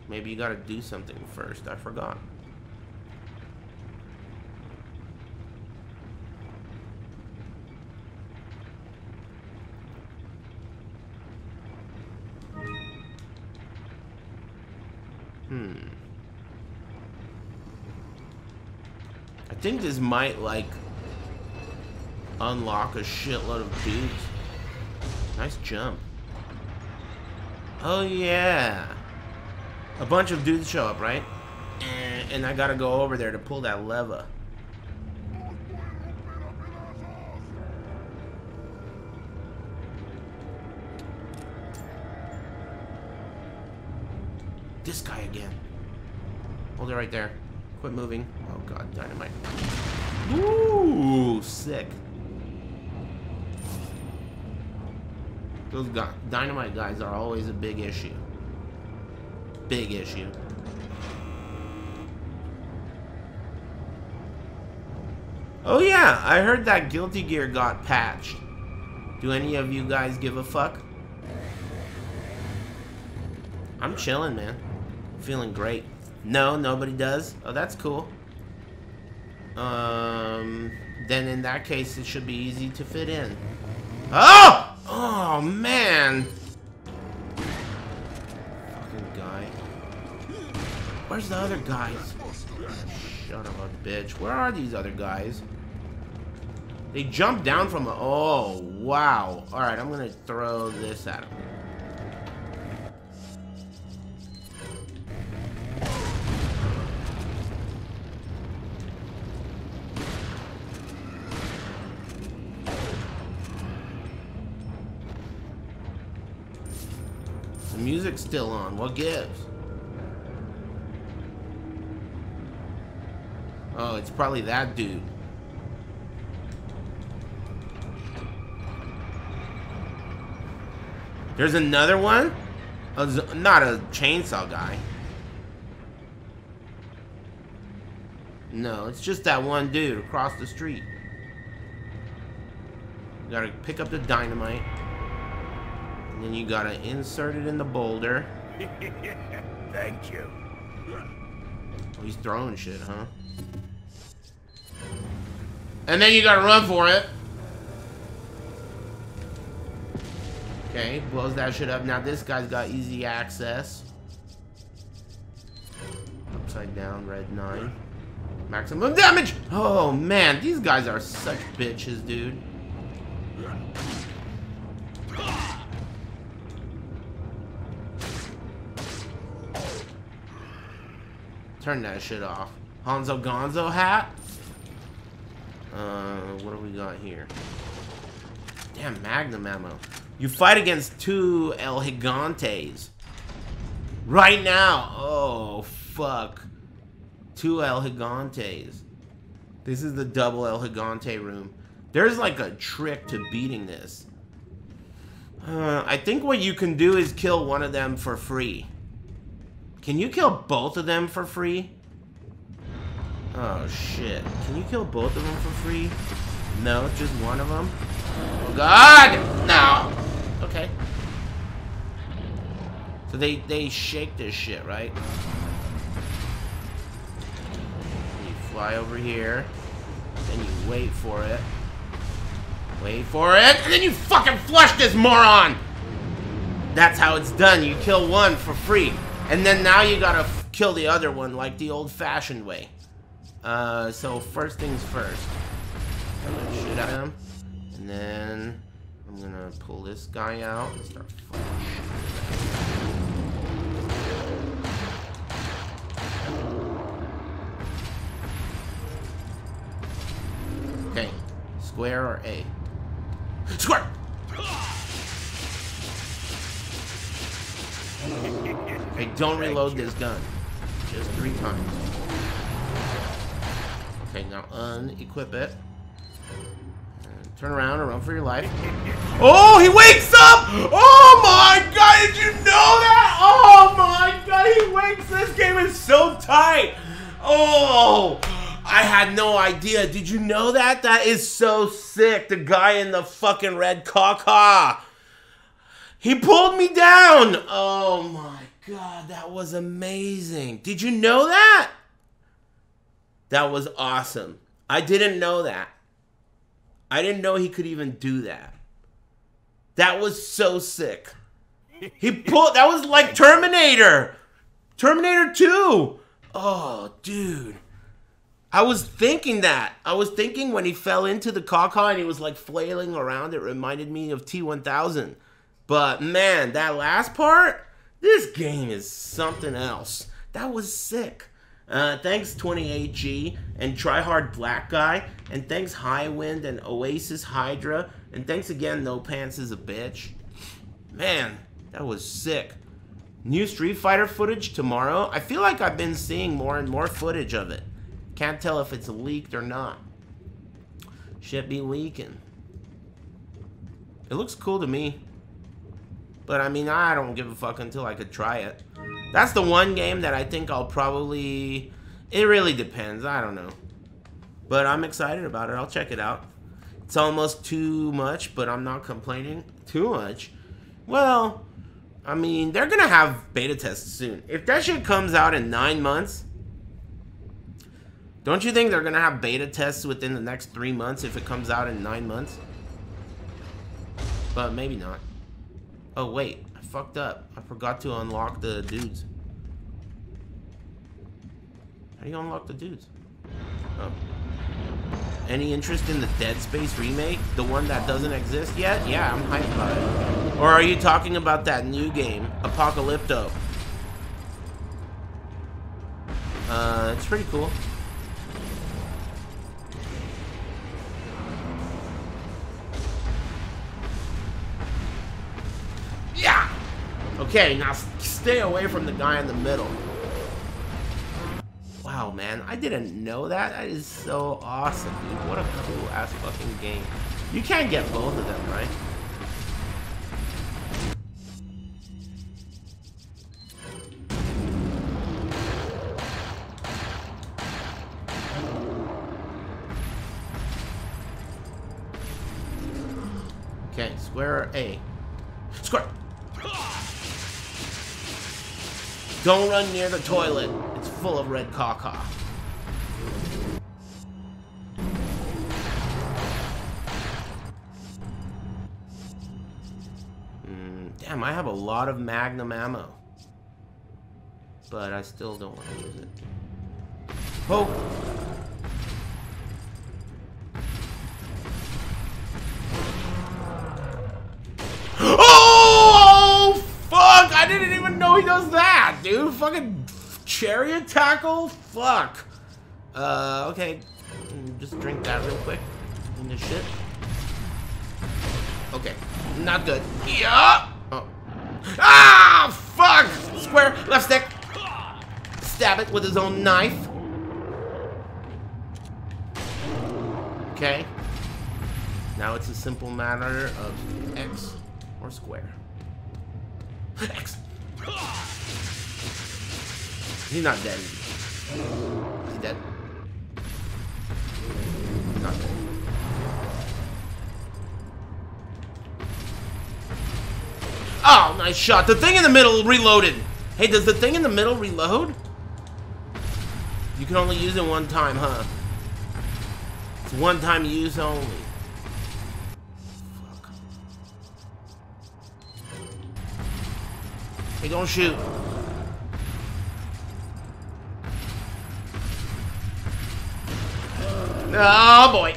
Maybe you gotta do something first. I forgot. Hmm. I think this might, like, unlock a shitload of dudes. Nice jump. Oh, yeah. A bunch of dudes show up, right? And, and I gotta go over there to pull that lever. Right there. Quit moving. Oh god, dynamite. Ooh, sick. Those dynamite guys are always a big issue. Big issue. Oh yeah, I heard that Guilty Gear got patched. Do any of you guys give a fuck? I'm chilling, man. Feeling great. No, nobody does. Oh, that's cool. Um, then in that case, it should be easy to fit in. Oh! Oh, man! Fucking guy. Where's the other guys? Shut up, bitch. Where are these other guys? They jumped down from a... Oh, wow. Alright, I'm gonna throw this at them. Still on. What gives? Oh, it's probably that dude. There's another one? Not a chainsaw guy. No, it's just that one dude across the street. Gotta pick up the dynamite. And then you gotta insert it in the boulder. Thank you. He's throwing shit, huh? And then you gotta run for it. Okay, blows that shit up. Now this guy's got easy access. Upside down, red 9. Maximum damage! Oh man, these guys are such bitches, dude. Turn that shit off. Hanzo Gonzo hat? Uh, what do we got here? Damn, Magnum ammo. You fight against two El Gigantes. Right now. Oh, fuck. Two El Gigantes. This is the double El Gigante room. There's like a trick to beating this. Uh, I think what you can do is kill one of them for free. Can you kill both of them for free? Oh, shit. Can you kill both of them for free? No, just one of them? Oh, God! No! Okay. So they, they shake this shit, right? You fly over here. Then you wait for it. Wait for it, and then you fucking flush this moron! That's how it's done. You kill one for free. And then now you gotta kill the other one like the old-fashioned way. Uh, so first things first. I'm gonna shoot at him. And then I'm gonna pull this guy out and start Okay. Square or A? Square! Okay, don't reload this gun. Just three times. Okay, now unequip it. And turn around and run for your life. Oh, he wakes up! Oh my god, did you know that? Oh my god, he wakes. This game is so tight. Oh, I had no idea. Did you know that? That is so sick. The guy in the fucking red caca. He pulled me down. Oh my god, that was amazing. Did you know that? That was awesome. I didn't know that. I didn't know he could even do that. That was so sick. He pulled that was like Terminator. Terminator 2. Oh, dude. I was thinking that. I was thinking when he fell into the caca and he was like flailing around, it reminded me of T1000. But man, that last part, this game is something else. That was sick. Uh, thanks 28G and Tryhard Black Guy, and thanks Highwind and Oasis Hydra, and thanks again No Pants is a bitch. Man, that was sick. New Street Fighter footage tomorrow. I feel like I've been seeing more and more footage of it. Can't tell if it's leaked or not. Should be leaking. It looks cool to me. But I mean, I don't give a fuck until I could try it. That's the one game that I think I'll probably... It really depends. I don't know. But I'm excited about it. I'll check it out. It's almost too much, but I'm not complaining. Too much? Well, I mean, they're going to have beta tests soon. If that shit comes out in nine months, don't you think they're going to have beta tests within the next three months if it comes out in nine months? But maybe not. Oh, wait. I fucked up. I forgot to unlock the dudes. How do you unlock the dudes? Oh. Any interest in the Dead Space remake? The one that doesn't exist yet? Yeah, I'm hyped about it. Or are you talking about that new game, Apocalypto? Uh, it's pretty cool. Yeah! Okay, now stay away from the guy in the middle. Wow, man, I didn't know that. That is so awesome, dude. What a cool-ass fucking game. You can't get both of them, right? Okay, square A. Square! Don't run near the toilet. It's full of red caca. Mm, damn, I have a lot of magnum ammo. But I still don't want to use it. Oh! Oh, fuck! I didn't even know he does that, dude. Fucking chariot tackle? Fuck. Uh, okay. Just drink that real quick. In this shit. Okay. Not good. Yeah! Oh. Ah! Fuck! Square, left stick. Stab it with his own knife. Okay. Now it's a simple matter of X or square. He's not dead. Is he dead? Not dead. Oh, nice shot. The thing in the middle reloaded. Hey, does the thing in the middle reload? You can only use it one time, huh? It's one time use only. Don't shoot. Oh boy.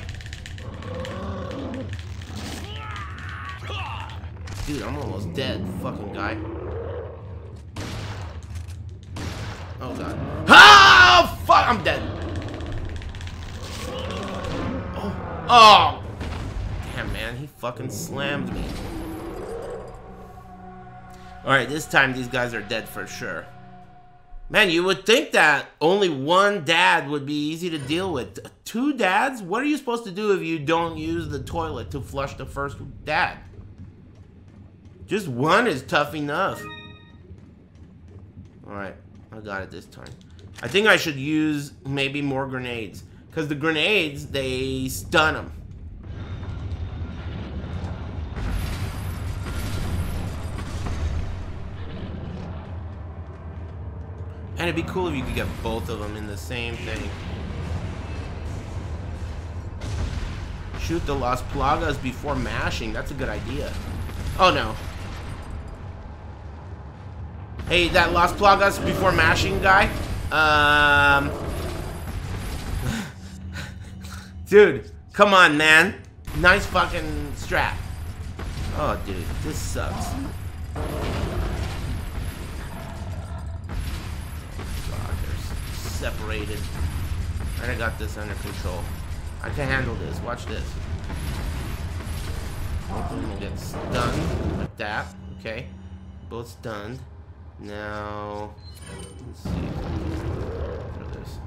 Dude, I'm almost dead, fucking guy. Oh god. Ah! Fuck! I'm dead. Oh. Oh! Damn, man. He fucking slammed me. Alright, this time these guys are dead for sure. Man, you would think that only one dad would be easy to deal with. Two dads? What are you supposed to do if you don't use the toilet to flush the first dad? Just one is tough enough. Alright, I got it this time. I think I should use maybe more grenades. Because the grenades, they stun them. And it'd be cool if you could get both of them in the same thing. Shoot the Las Plagas before mashing. That's a good idea. Oh no. Hey, that Las Plagas before mashing guy. Um. dude, come on, man. Nice fucking strap. Oh, dude, this sucks. God, they're. I got this under control. I can handle this. Watch this. Will get stunned like that. Okay. Both stunned. Now, let's see. Throw this.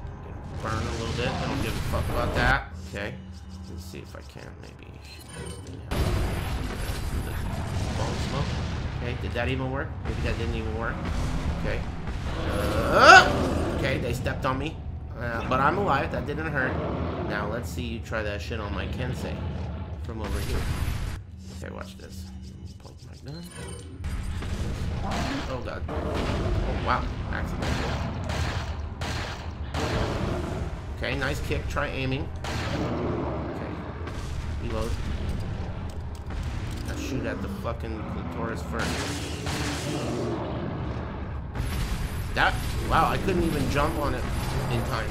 Burn a little bit. I don't give a fuck about that. Okay. Let's see if I can maybe. Okay, did that even work? Maybe that didn't even work. Okay. Uh, okay, they stepped on me. Uh, but I'm alive. That didn't hurt. Now let's see you try that shit on my Kensei from over here. Okay, watch this. Point my gun. Oh god. Oh wow. Okay, nice kick. Try aiming. Okay. Reload. Let's shoot at the fucking clitoris first. That wow, I couldn't even jump on it in time.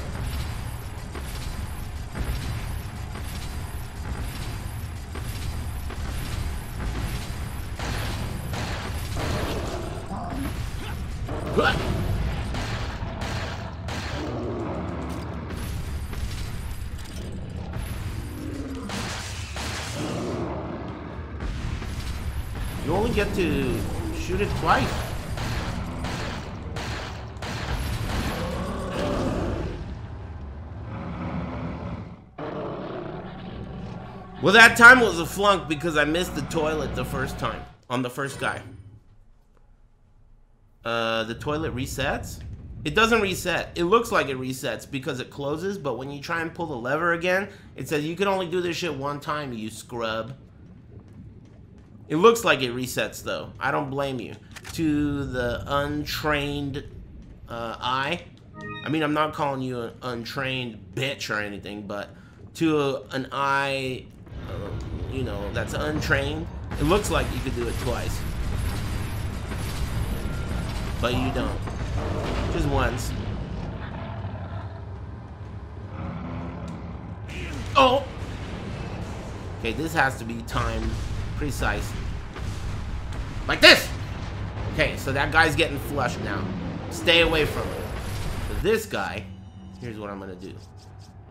You only get to shoot it twice. Well, that time was a flunk because I missed the toilet the first time on the first guy. Uh, the toilet resets? It doesn't reset. It looks like it resets because it closes, but when you try and pull the lever again, it says you can only do this shit one time, you scrub. It looks like it resets though. I don't blame you. To the untrained uh, eye, I mean, I'm not calling you an untrained bitch or anything, but to an eye, uh, you know, that's untrained, it looks like you could do it twice. But you don't. Just once. Oh! Okay, this has to be timed precise. Like this! Okay, so that guy's getting flushed now. Stay away from him. So this guy, here's what I'm gonna do.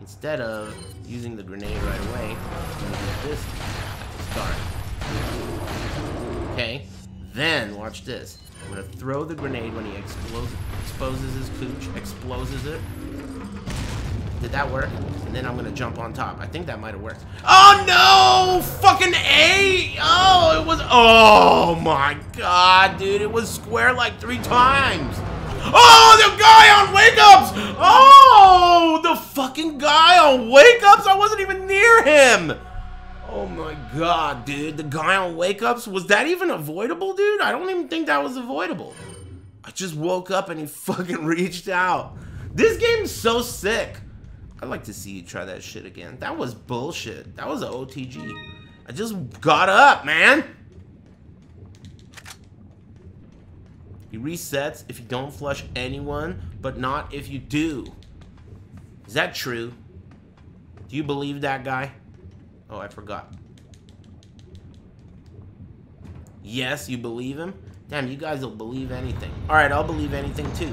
Instead of using the grenade right away, this start. Okay, then watch this. I'm gonna throw the grenade when he explodes, exposes his cooch, exploses it. Did that work? And then I'm gonna jump on top. I think that might have worked. Oh no! Fucking A! Oh, it was. Oh my god, dude! It was square like three times. Oh, the guy on wake ups! Oh, the fucking guy on wake ups! I wasn't even near him. Oh my god, dude. The guy on wake ups, was that even avoidable, dude? I don't even think that was avoidable. I just woke up and he fucking reached out. This game's so sick. I'd like to see you try that shit again. That was bullshit. That was an OTG. I just got up, man. He resets if you don't flush anyone, but not if you do. Is that true? Do you believe that guy? Oh, I forgot. Yes, you believe him? Damn, you guys will believe anything. Alright, I'll believe anything too.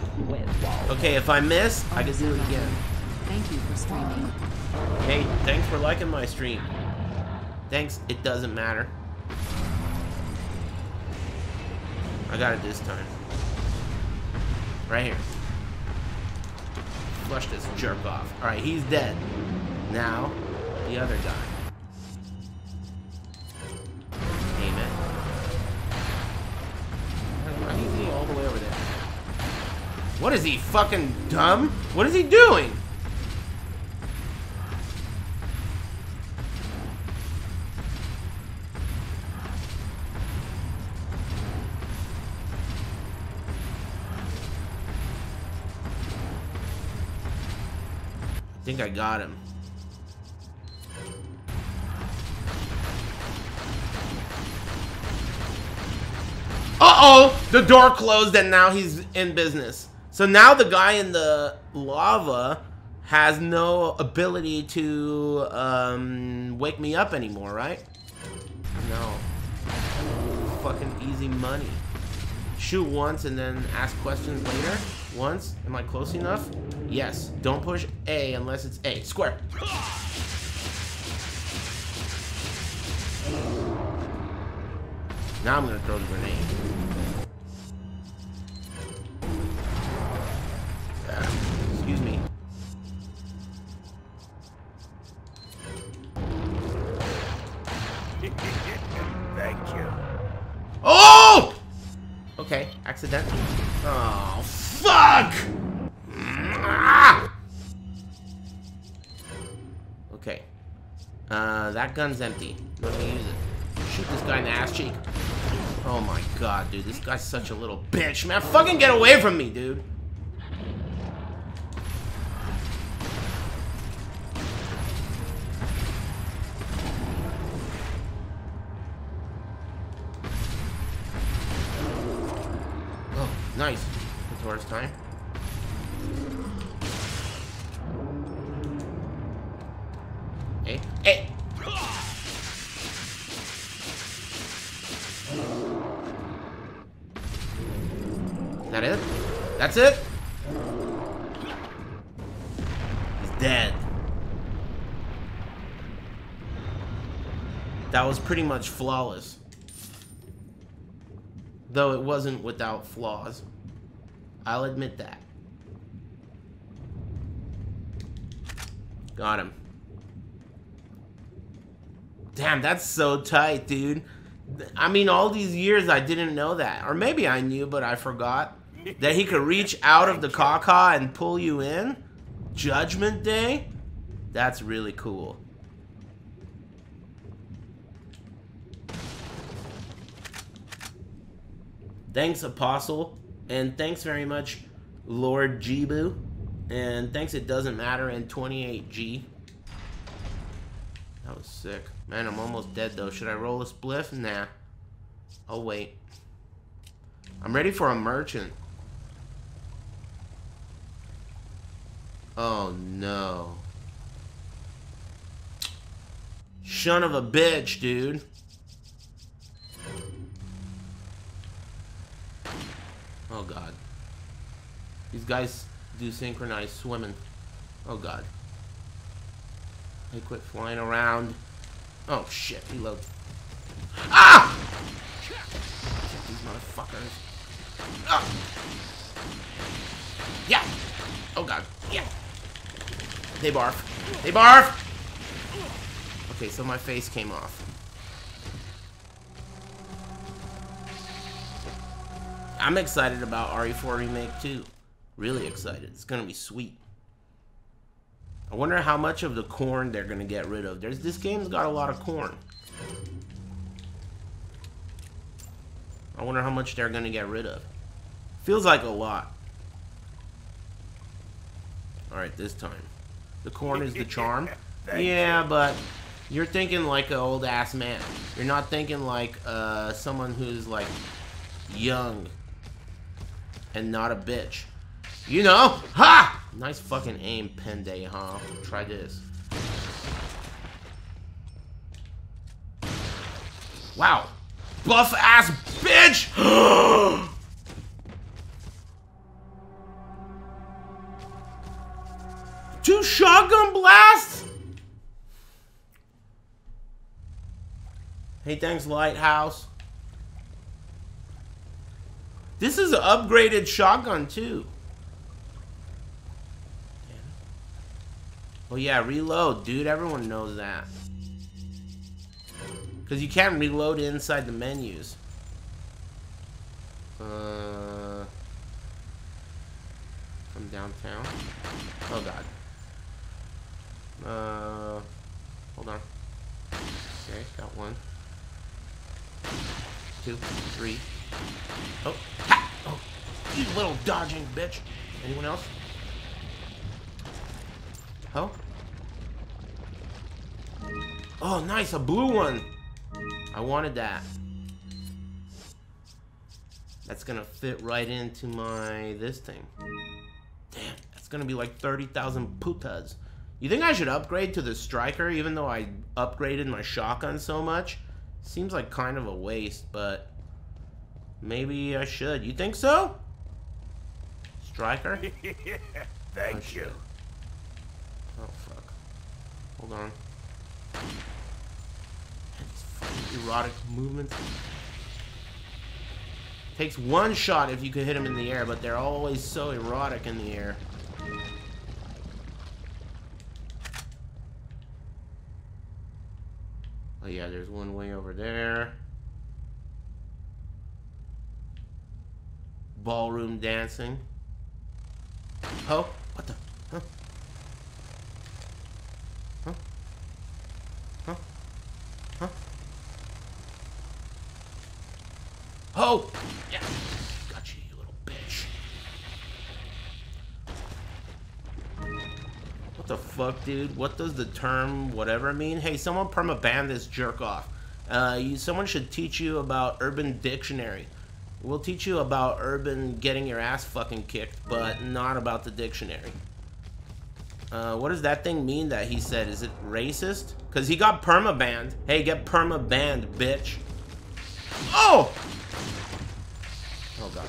Okay, if I miss, I can do it again. Thank you for streaming. Hey, thanks for liking my stream. Thanks, it doesn't matter. I got it this time. Right here. Flush this jerk off. Alright, he's dead. Now, the other guy. He all the way over there? What is he, fucking dumb? What is he doing? Think I got him. Uh-oh! The door closed and now he's in business. So now the guy in the lava has no ability to um, wake me up anymore, right? No. Fucking easy money. Shoot once and then ask questions later? Once? Am I close enough? Yes. Don't push A unless it's A. Square. Now I'm gonna throw the grenade. Uh, excuse me. Thank you. Oh! Okay, accidentally. Oh, fuck! Okay. Uh, that gun's empty. Let me use it. Shoot this guy in the ass cheek. Oh my god, dude. This guy's such a little bitch, man. Fucking get away from me, dude. Pretty much flawless. Though it wasn't without flaws. I'll admit that. Got him. Damn, that's so tight, dude. I mean, all these years I didn't know that. Or maybe I knew, but I forgot. That he could reach out of the caca and pull you in? Judgment Day? That's really cool. Thanks, Apostle. And thanks very much, Lord Jibu. And thanks, It Doesn't Matter, and 28G. That was sick. Man, I'm almost dead, though. Should I roll a spliff? Nah. I'll wait. I'm ready for a merchant. Oh, no. Son of a bitch, dude. Oh, God. These guys do synchronized swimming. Oh, God. They quit flying around. Oh, shit. He Reload. Ah! Shit, these motherfuckers. Ah! Yeah! Oh, God. Yeah! They barf. They barf! Okay, so my face came off. I'm excited about RE4 Remake too. Really excited. It's gonna be sweet. I wonder how much of the corn they're gonna get rid of. There's this game's got a lot of corn. I wonder how much they're gonna get rid of. Feels like a lot. Alright, this time. The corn is the charm. yeah, but you're thinking like an old ass man. You're not thinking like uh, someone who's like young and not a bitch. You know? Ha! Nice fucking aim, Pende, huh? Try this. Wow. Buff ass bitch! Two shotgun blasts? Hey, thanks, Lighthouse. This is an upgraded shotgun, too. Oh, yeah, reload, dude. Everyone knows that. Because you can't reload inside the menus. Uh, from downtown. Oh, God. Uh, hold on. Okay, got one. Two, three. Oh, ha! Oh, you little dodging bitch. Anyone else? Oh? Oh, nice, a blue one. I wanted that. That's gonna fit right into my this thing. Damn, that's gonna be like 30,000 putas. You think I should upgrade to the striker even though I upgraded my shotgun so much? Seems like kind of a waste, but maybe I should. You think so? Striker? Thank Oh, you. Oh, fuck. Hold on. Erotic movements. Takes one shot if you could hit them in the air, but they're always so erotic in the air. Oh yeah, there's one way over there. Ballroom dancing. Oh, what the? Huh? Huh? Huh? Huh? Oh! Yeah! Got you, you little bitch. What the fuck, dude? What does the term whatever mean? Hey, someone perma-ban this jerk off. Uh, you, someone should teach you about Urban Dictionary. We'll teach you about urban getting your ass fucking kicked, but not about the dictionary. Uh, what does that thing mean that he said? Is it racist? Because he got perma-banned. Hey, get perma-banned, bitch. Oh! Oh, God.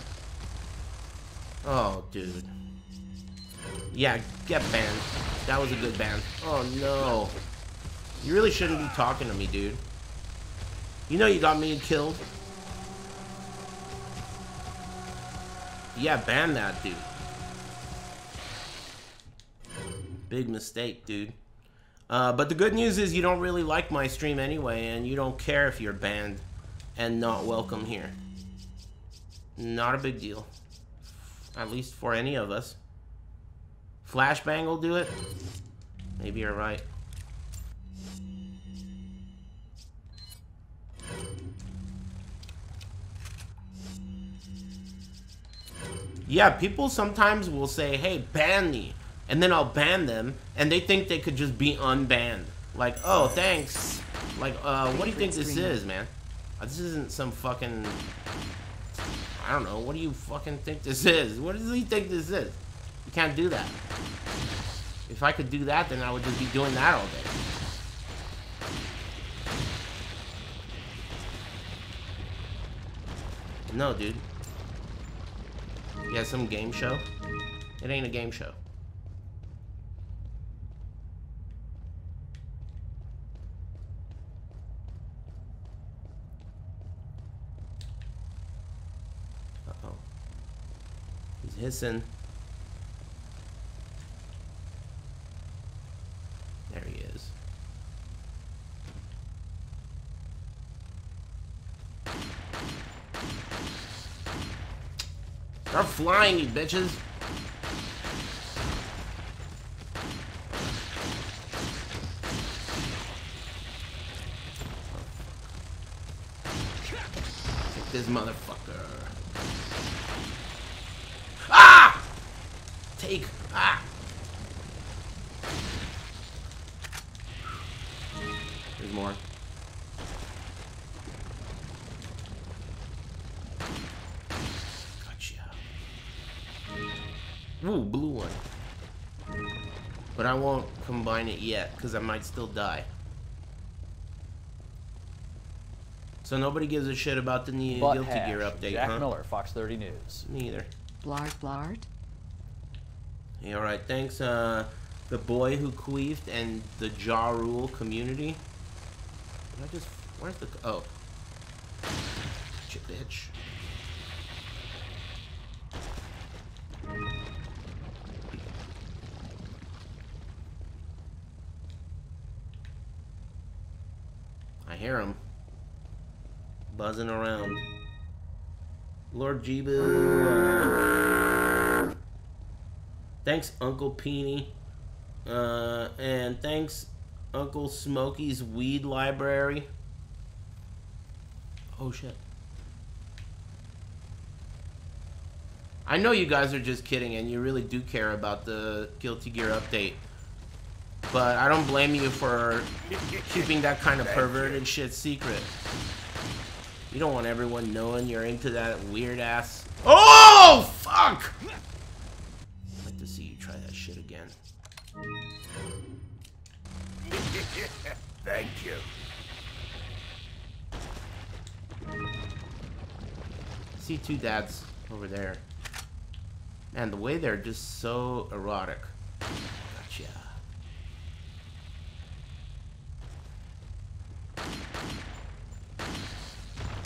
Oh, dude. Yeah, get banned. That was a good ban. Oh, no. You really shouldn't be talking to me, dude. You know you got me killed. Yeah, ban that dude. Big mistake, dude. Uh, but the good news is you don't really like my stream anyway, and you don't care if you're banned and not welcome here. Not a big deal. At least for any of us. Flashbang will do it? Maybe you're right. Yeah, people sometimes will say, "Hey, ban me," and then I'll ban them, and they think they could just be unbanned. Like, oh, thanks. Like, uh, what do you think this is, man? Uh, This isn't some fucking. I don't know. What do you fucking think this is? What does he think this is? You can't do that. If I could do that, then I would just be doing that all day. No, dude. Yeah, some game show. It ain't a game show. Uh-oh. He's hissing. There he is. Start flying, you bitches. Take this motherfucker. Ah! Take. Ah! There's more. Ooh, blue one. But I won't combine it yet, because I might still die. So nobody gives a shit about the new Butt Guilty hash. Gear update, Jack huh? Miller, Fox 30 News. Neither. either. Blard, blard. Yeah, all right. Thanks, uh, the boy who queefed and the Jaw Rule community. Did I just? Where's the? Oh, Shit, bitch. Hear him buzzing around. Lord Jibu. uh, thanks, Uncle Peony. Uh, and thanks, Uncle Smokey's Weed Library. Oh, shit. I know you guys are just kidding and you really do care about the Guilty Gear update. But I don't blame you for keeping that kind of perverted shit secret. You don't want everyone knowing you're into that weird ass. Oh, fuck! I'd like to see you try that shit again. Thank you. See two dads over there. Man, the way they're just so erotic. Gotcha.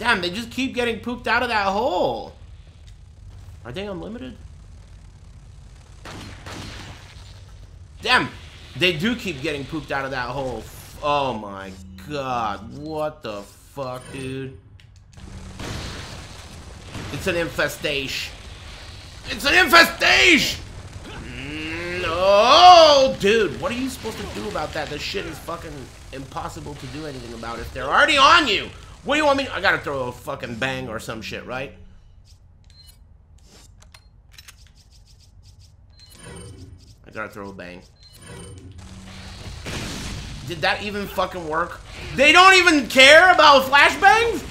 Damn, they just keep getting pooped out of that hole. Are they unlimited? Damn, they do keep getting pooped out of that hole. Oh my god, what the fuck, dude? It's an infestation. It's an infestation! Mm, Oh, dude, what are you supposed to do about that? This shit is fucking impossible to do anything about if they're already on you. What do you want me? I gotta throw a fucking bang or some shit, right? I gotta throw a bang. Did that even fucking work? They don't even care about flashbangs?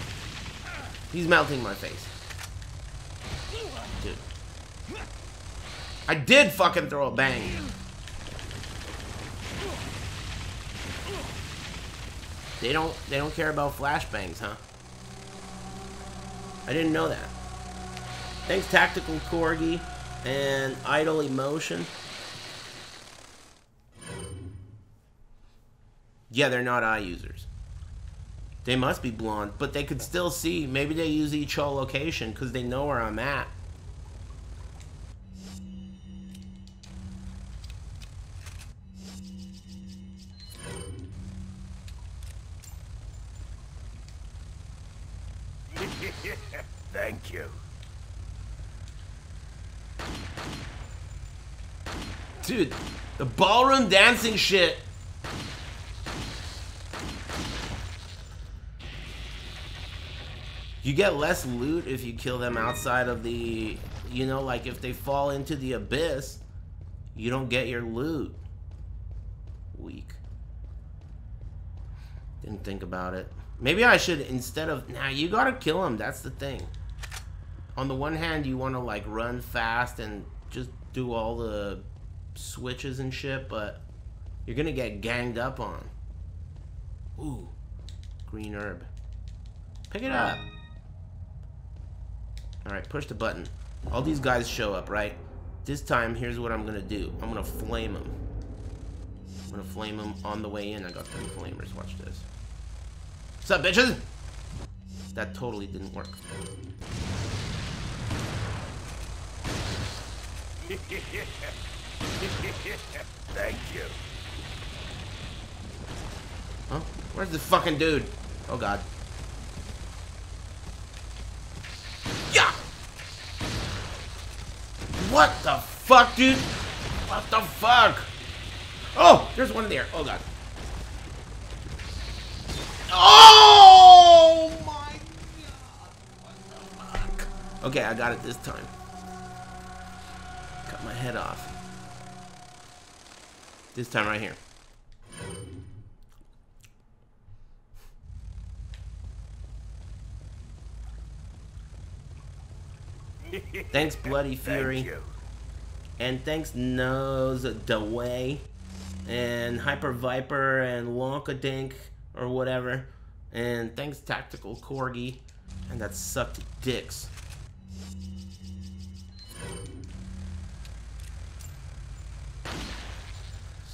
He's melting my face. Dude. I did fucking throw a bang. They don't they don't care about flashbangs, huh? I didn't know that. Thanks Tactical Corgi and Idle Emotion. Yeah, they're not eye users. They must be blonde, but they could still see. Maybe they use each location because they know where I'm at. Thank you. Dude, the ballroom dancing shit. You get less loot if you kill them outside of the you know, like if they fall into the abyss, you don't get your loot. Weak. Didn't think about it. Maybe I should, instead of, nah, you gotta kill him, that's the thing. On the one hand, you wanna like run fast and just do all the switches and shit, but you're gonna get ganged up on. Ooh, green herb. Pick it up. Alright, push the button. All these guys show up, right? This time, here's what I'm gonna do. I'm gonna flame them. I'm gonna flame them on the way in. I got three flamers. Watch this. What's up, bitches? That totally didn't work. Thank you. Huh? Where's the fucking dude? Oh god. Yeah! What the fuck, dude? What the fuck? Oh, there's one there. Oh god. Oh my god. What the fuck? Okay, I got it this time. Cut my head off. This time right here. Thanks, Bloody Fury. Thank. And thanks, Nose Daway. And Hyper Viper and Wonka Dink or whatever. And thanks, Tactical Corgi. And that sucked dicks.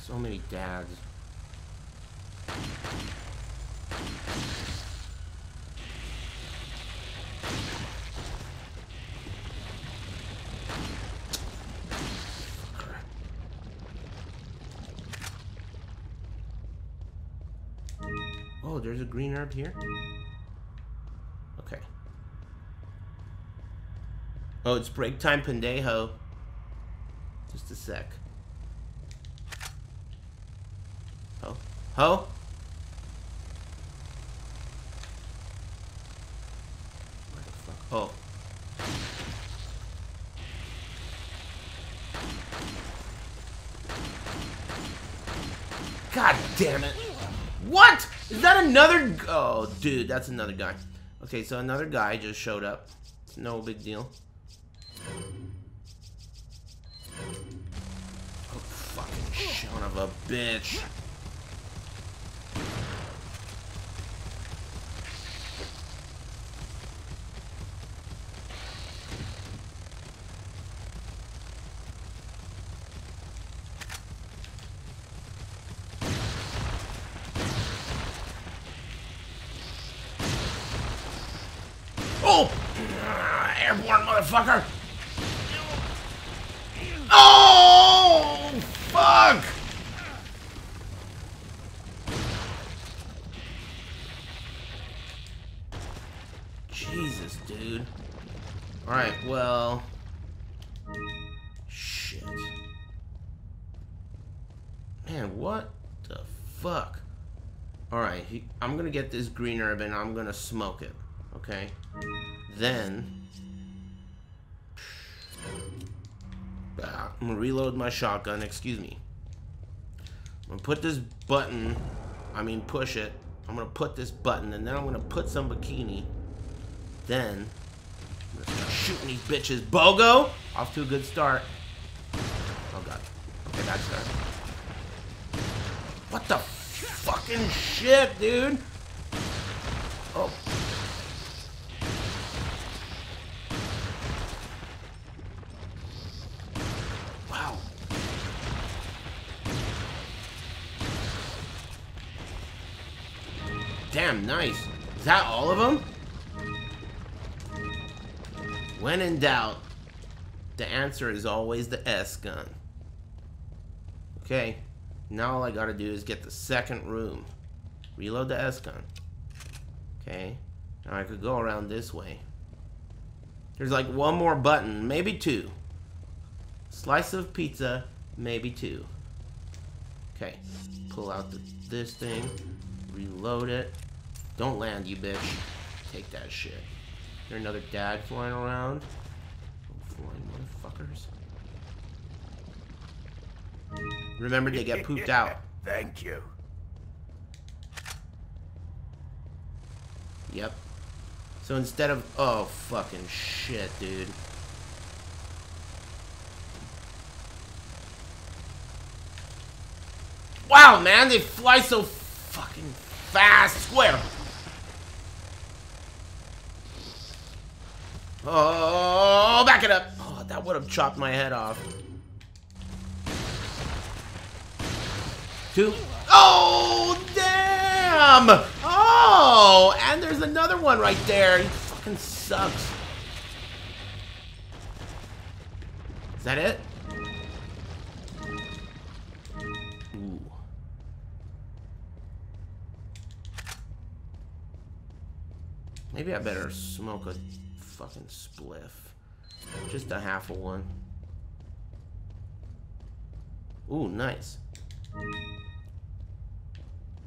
So many dads. Oh, there's a green herb here? Okay. Oh, it's break time pendejo. Just a sec. Fuck? Oh. God damn it. What? Is that another? Oh, dude, that's another guy. Okay, so another guy just showed up. No big deal. Oh, fucking son of a bitch. Gonna get this green herb and I'm gonna smoke it. Okay? Then... Ah, I'm gonna reload my shotgun, excuse me. I'm gonna put this button, I mean push it. I'm gonna put this button and then I'm gonna put some bikini. Then, I'm gonna start shooting these bitches. Bogo! Off to a good start. Oh god. Okay, bad start. What the fucking shit, dude? Oh. Wow. Damn, nice. Is that all of them? When in doubt, the answer is always the S gun. Okay, now all I gotta do is get the second room. Reload the S gun. Okay, now I could go around this way. There's like one more button, maybe two. Slice of pizza, maybe two. Okay, pull out the, this thing, reload it. Don't land, you bitch. Take that shit. There another dad flying around? Flying motherfuckers. Remember, to get pooped out. Thank you. Yep. So instead of... Oh, fucking shit, dude. Wow, man, they fly so fucking fast. Square. Oh, back it up. Oh, that would have chopped my head off. Two. Oh, damn! Oh, and there's another one right there. He fucking sucks. Is that it? Ooh. Maybe I better smoke a fucking spliff. Just a half of one. Ooh, nice.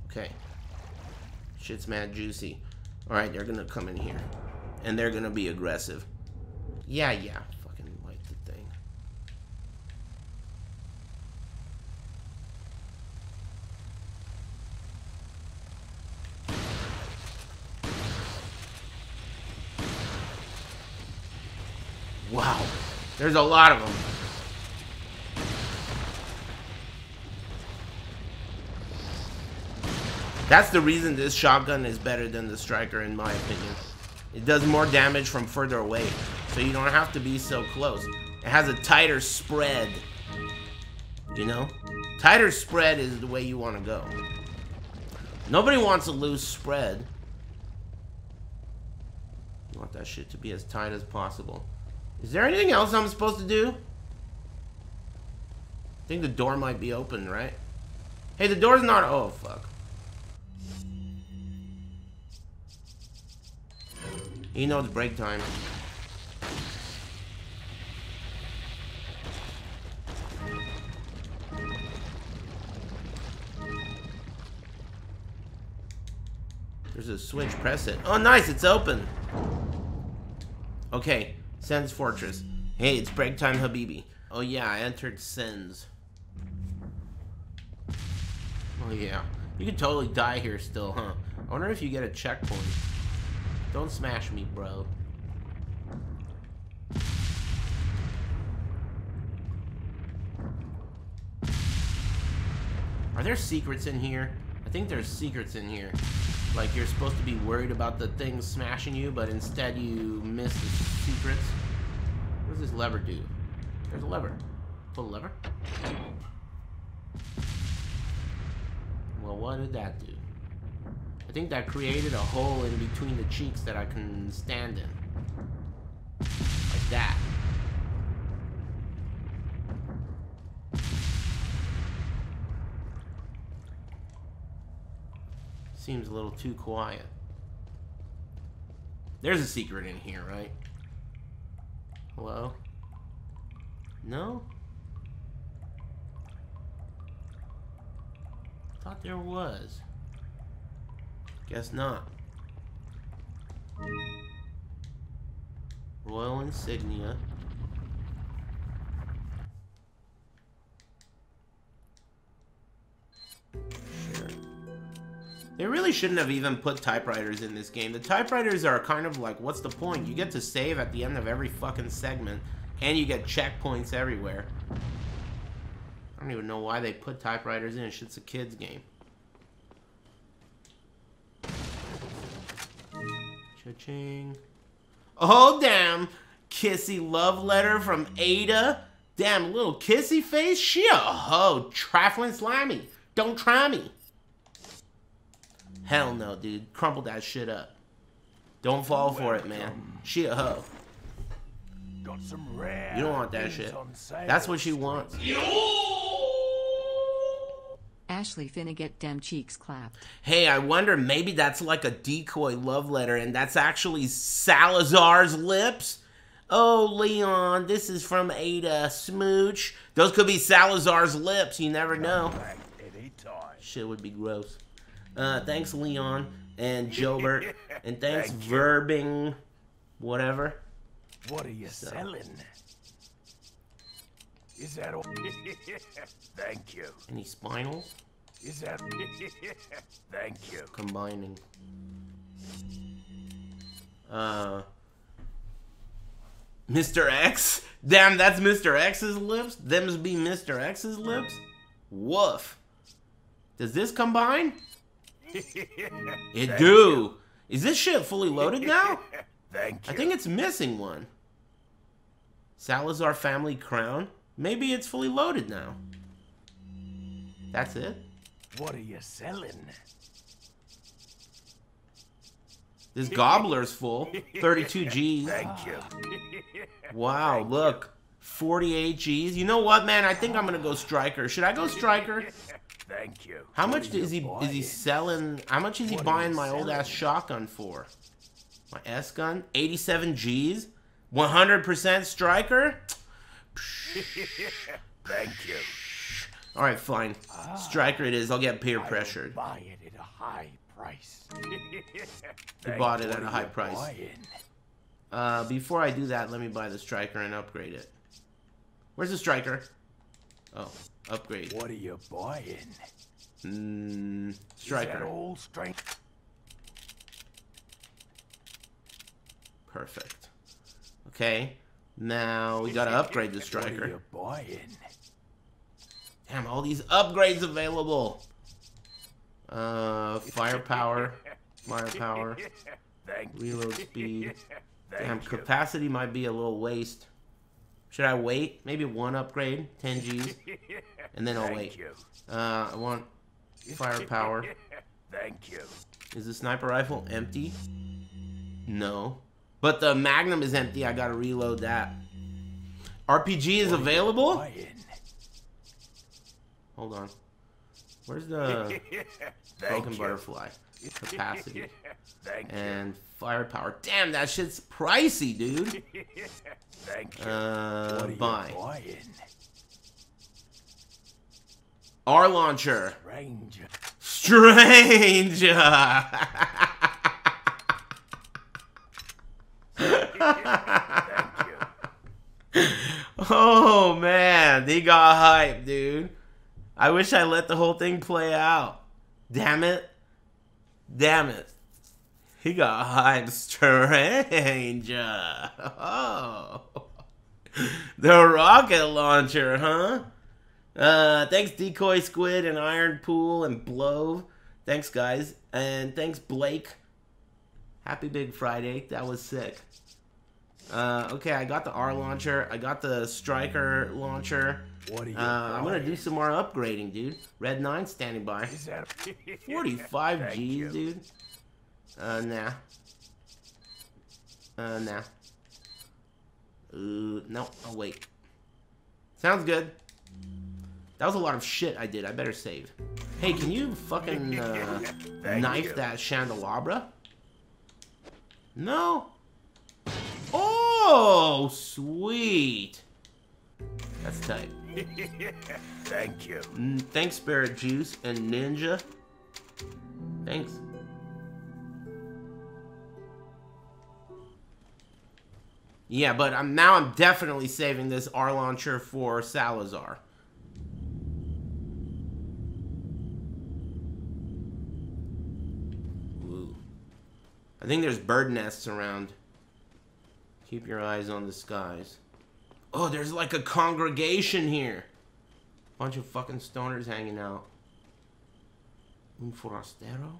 Okay. Shit's mad juicy. Alright, they're gonna come in here. And they're gonna be aggressive. Yeah, yeah. Fucking like the thing. Wow. There's a lot of them. That's the reason this shotgun is better than the striker in my opinion. It does more damage from further away, so you don't have to be so close. It has a tighter spread. You know? Tighter spread is the way you want to go. Nobody wants a loose spread. You want that shit to be as tight as possible. Is there anything else I'm supposed to do? I think the door might be open, right? Hey, the door's not... Oh, fuck. You know it's break time. There's a switch, press it. Oh, nice, it's open. Okay, Sen's Fortress. Hey, it's break time, Habibi. Oh yeah, I entered Sen's. Oh yeah. You could totally die here still, huh? I wonder if you get a checkpoint. Don't smash me, bro. Are there secrets in here? I think there's secrets in here. Like you're supposed to be worried about the things smashing you, but instead you miss the secrets. What does this lever do? There's a lever. Pull the lever. Well, what did that do? I think that created a hole in between the cheeks that I can stand in. Like that. Seems a little too quiet. There's a secret in here, right? Hello? No? Thought there was. Guess not. Royal insignia. Sure. They really shouldn't have even put typewriters in this game. The typewriters are kind of like, what's the point? You get to save at the end of every fucking segment, and you get checkpoints everywhere. I don't even know why they put typewriters in. It's a kid's game. Cha-ching. Oh, damn. Kissy love letter from Ada. Damn, little kissy face. She a hoe. Trifling slimy. Don't try me. Hell no, dude. Crumple that shit up. Don't fall for it, man. She a hoe. Got some rare You don't want that shit. on sale. That's what she wants. Ashley finna get dem cheeks clapped. Hey, I wonder maybe that's like a decoy love letter and that's actually Salazar's lips? Oh, Leon, this is from Ada Smooch. Those could be Salazar's lips. You never know. Shit would be gross. Uh, thanks, Leon and Jobert. and thanks, Thank. Verbing, whatever. What are you So- selling? Is that all? Thank you. Any spinels? Is that? Thank you. Combining. Uh. Mr. X? Damn, that's Mr. X's lips? Them's be Mr. X's lips? Woof. Does this combine? It Thank do. Is this shit fully loaded now? Thank you. I think it's missing one. Salazar family crown? Maybe it's fully loaded now. That's it? What are you selling? This gobbler's full. 32 G's. Thank you. Wow, look. 48 G's. You know what, man? I think I'm gonna go striker. Should I go striker? Thank you. How much is he is he selling? How much is he What buying my old ass shotgun for? My S gun, 87 G's, 100% striker. Thank you. All right, fine. Striker it is. I'll get peer pressured. Buy it at a high price. He bought it at a high price. Uh, before I do that, let me buy the striker and upgrade it. Where's the striker? Oh, upgrade. What are you buying? Mm, striker. old strength? Perfect. Okay. Now we gotta upgrade the striker. Damn, all these upgrades available. Uh, firepower, firepower, Thank reload speed. Damn, capacity might be a little waste. Should I wait? Maybe one upgrade, 10 G's, and then I'll wait. Uh, I want firepower. Thank you. Is the sniper rifle empty? No. But the magnum is empty. I gotta reload that. RPG is available? Hold on. Where's the broken butterfly? Capacity. And firepower. Damn, that shit's pricey, dude. Thank you. Uh, are you Stranger. buying? R launcher. Ranger. Strange. oh man, he got hype, dude. I wish I let the whole thing play out. Damn it. Damn it. He got hype strange. Oh. The rocket launcher, huh? Uh, thanks Decoy Squid and Iron Pool and Blove. Thanks guys. And thanks Blake. Happy Big Friday. That was sick. Uh, okay, I got the R launcher. I got the Striker launcher. What are you Uh, I'm gonna do some more upgrading, dude. Red 9 standing by. 45 G's, dude. Uh, nah. Uh, nah. Uh, no. Oh, wait. Sounds good. That was a lot of shit I did. I better save. Hey, can you fucking uh, knife you. that chandelabra? No. Oh, sweet. That's tight. Thank you. Mm, thanks, Spirit Juice and Ninja. Thanks. Yeah, but I'm now I'm definitely saving this R launcher for Salazar. Ooh. I think there's bird nests around. Keep your eyes on the skies. Oh, there's like a congregation here. Bunch of fucking stoners hanging out. Un forastero?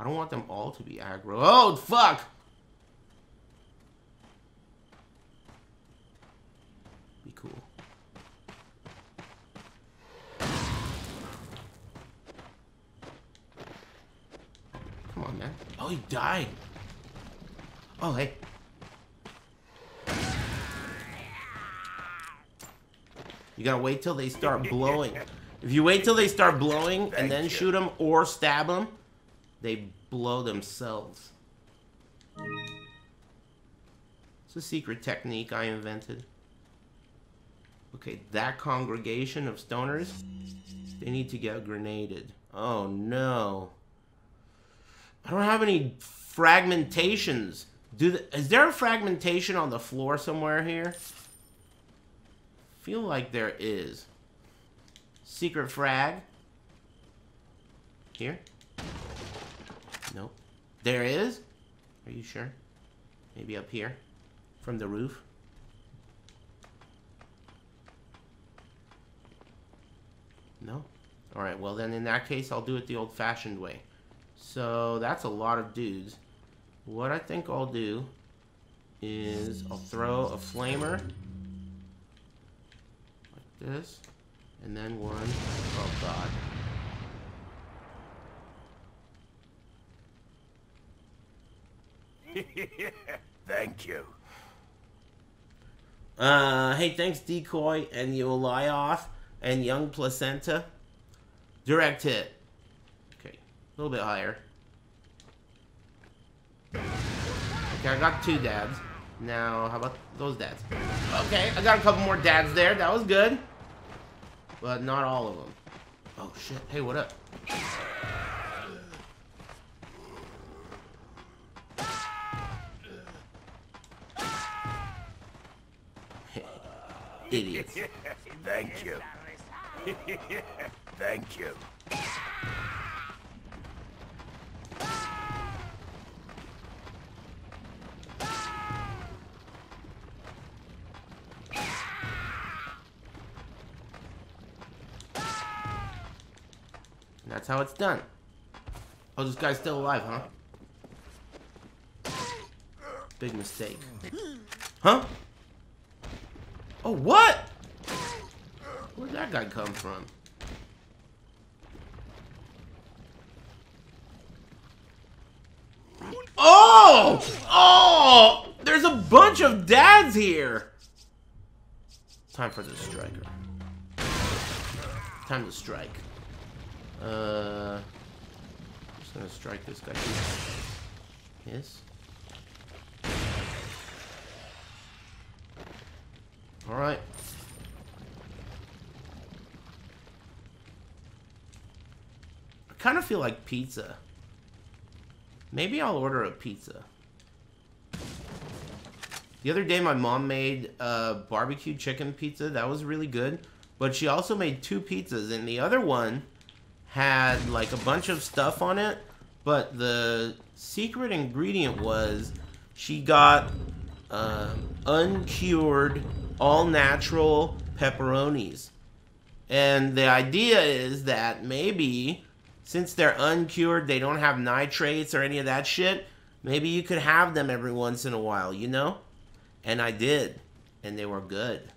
I don't want them all to be aggro. Oh, fuck! Be cool. Come on, man. Oh, he died. Oh, hey. You gotta wait till they start blowing. If you wait till they start blowing and then shoot them or stab them, they blow themselves. It's a secret technique I invented. Okay, that congregation of stoners, they need to get grenaded. Oh no. I don't have any fragmentations. Do the, is there a fragmentation on the floor somewhere here? feel like there is. Secret frag. Here? Nope. There is? Are you sure? Maybe up here? From the roof? No? Alright, well then in that case I'll do it the old-fashioned way. So that's a lot of dudes. What I think I'll do is I'll throw a flamer like this and then one oh god Thank you. Uh, hey, thanks Decoy and Ulioth and Young Placenta. Direct hit. Okay, a little bit higher. Okay, I got two dabs. Now, how about those dads? Okay, I got a couple more dads there. That was good. But not all of them. Oh, shit. Hey, what up? Idiots. Thank you. Thank you. That's how it's done. Oh, this guy's still alive, huh? Big mistake. Huh? Oh, what? Where'd that guy come from? Oh! Oh! There's a bunch of dads here! Time for the striker. Time to strike. Uh, just gonna strike this guy. Yes. All right. I kind of feel like pizza. Maybe I'll order a pizza. The other day, my mom made a barbecue chicken pizza. That was really good. But she also made two pizzas, and the other one had like a bunch of stuff on it. But the secret ingredient was she got um, uncured, all natural pepperonis. And the idea is that maybe since they're uncured, they don't have nitrates or any of that shit, maybe you could have them every once in a while, you know? And I did. And they were good.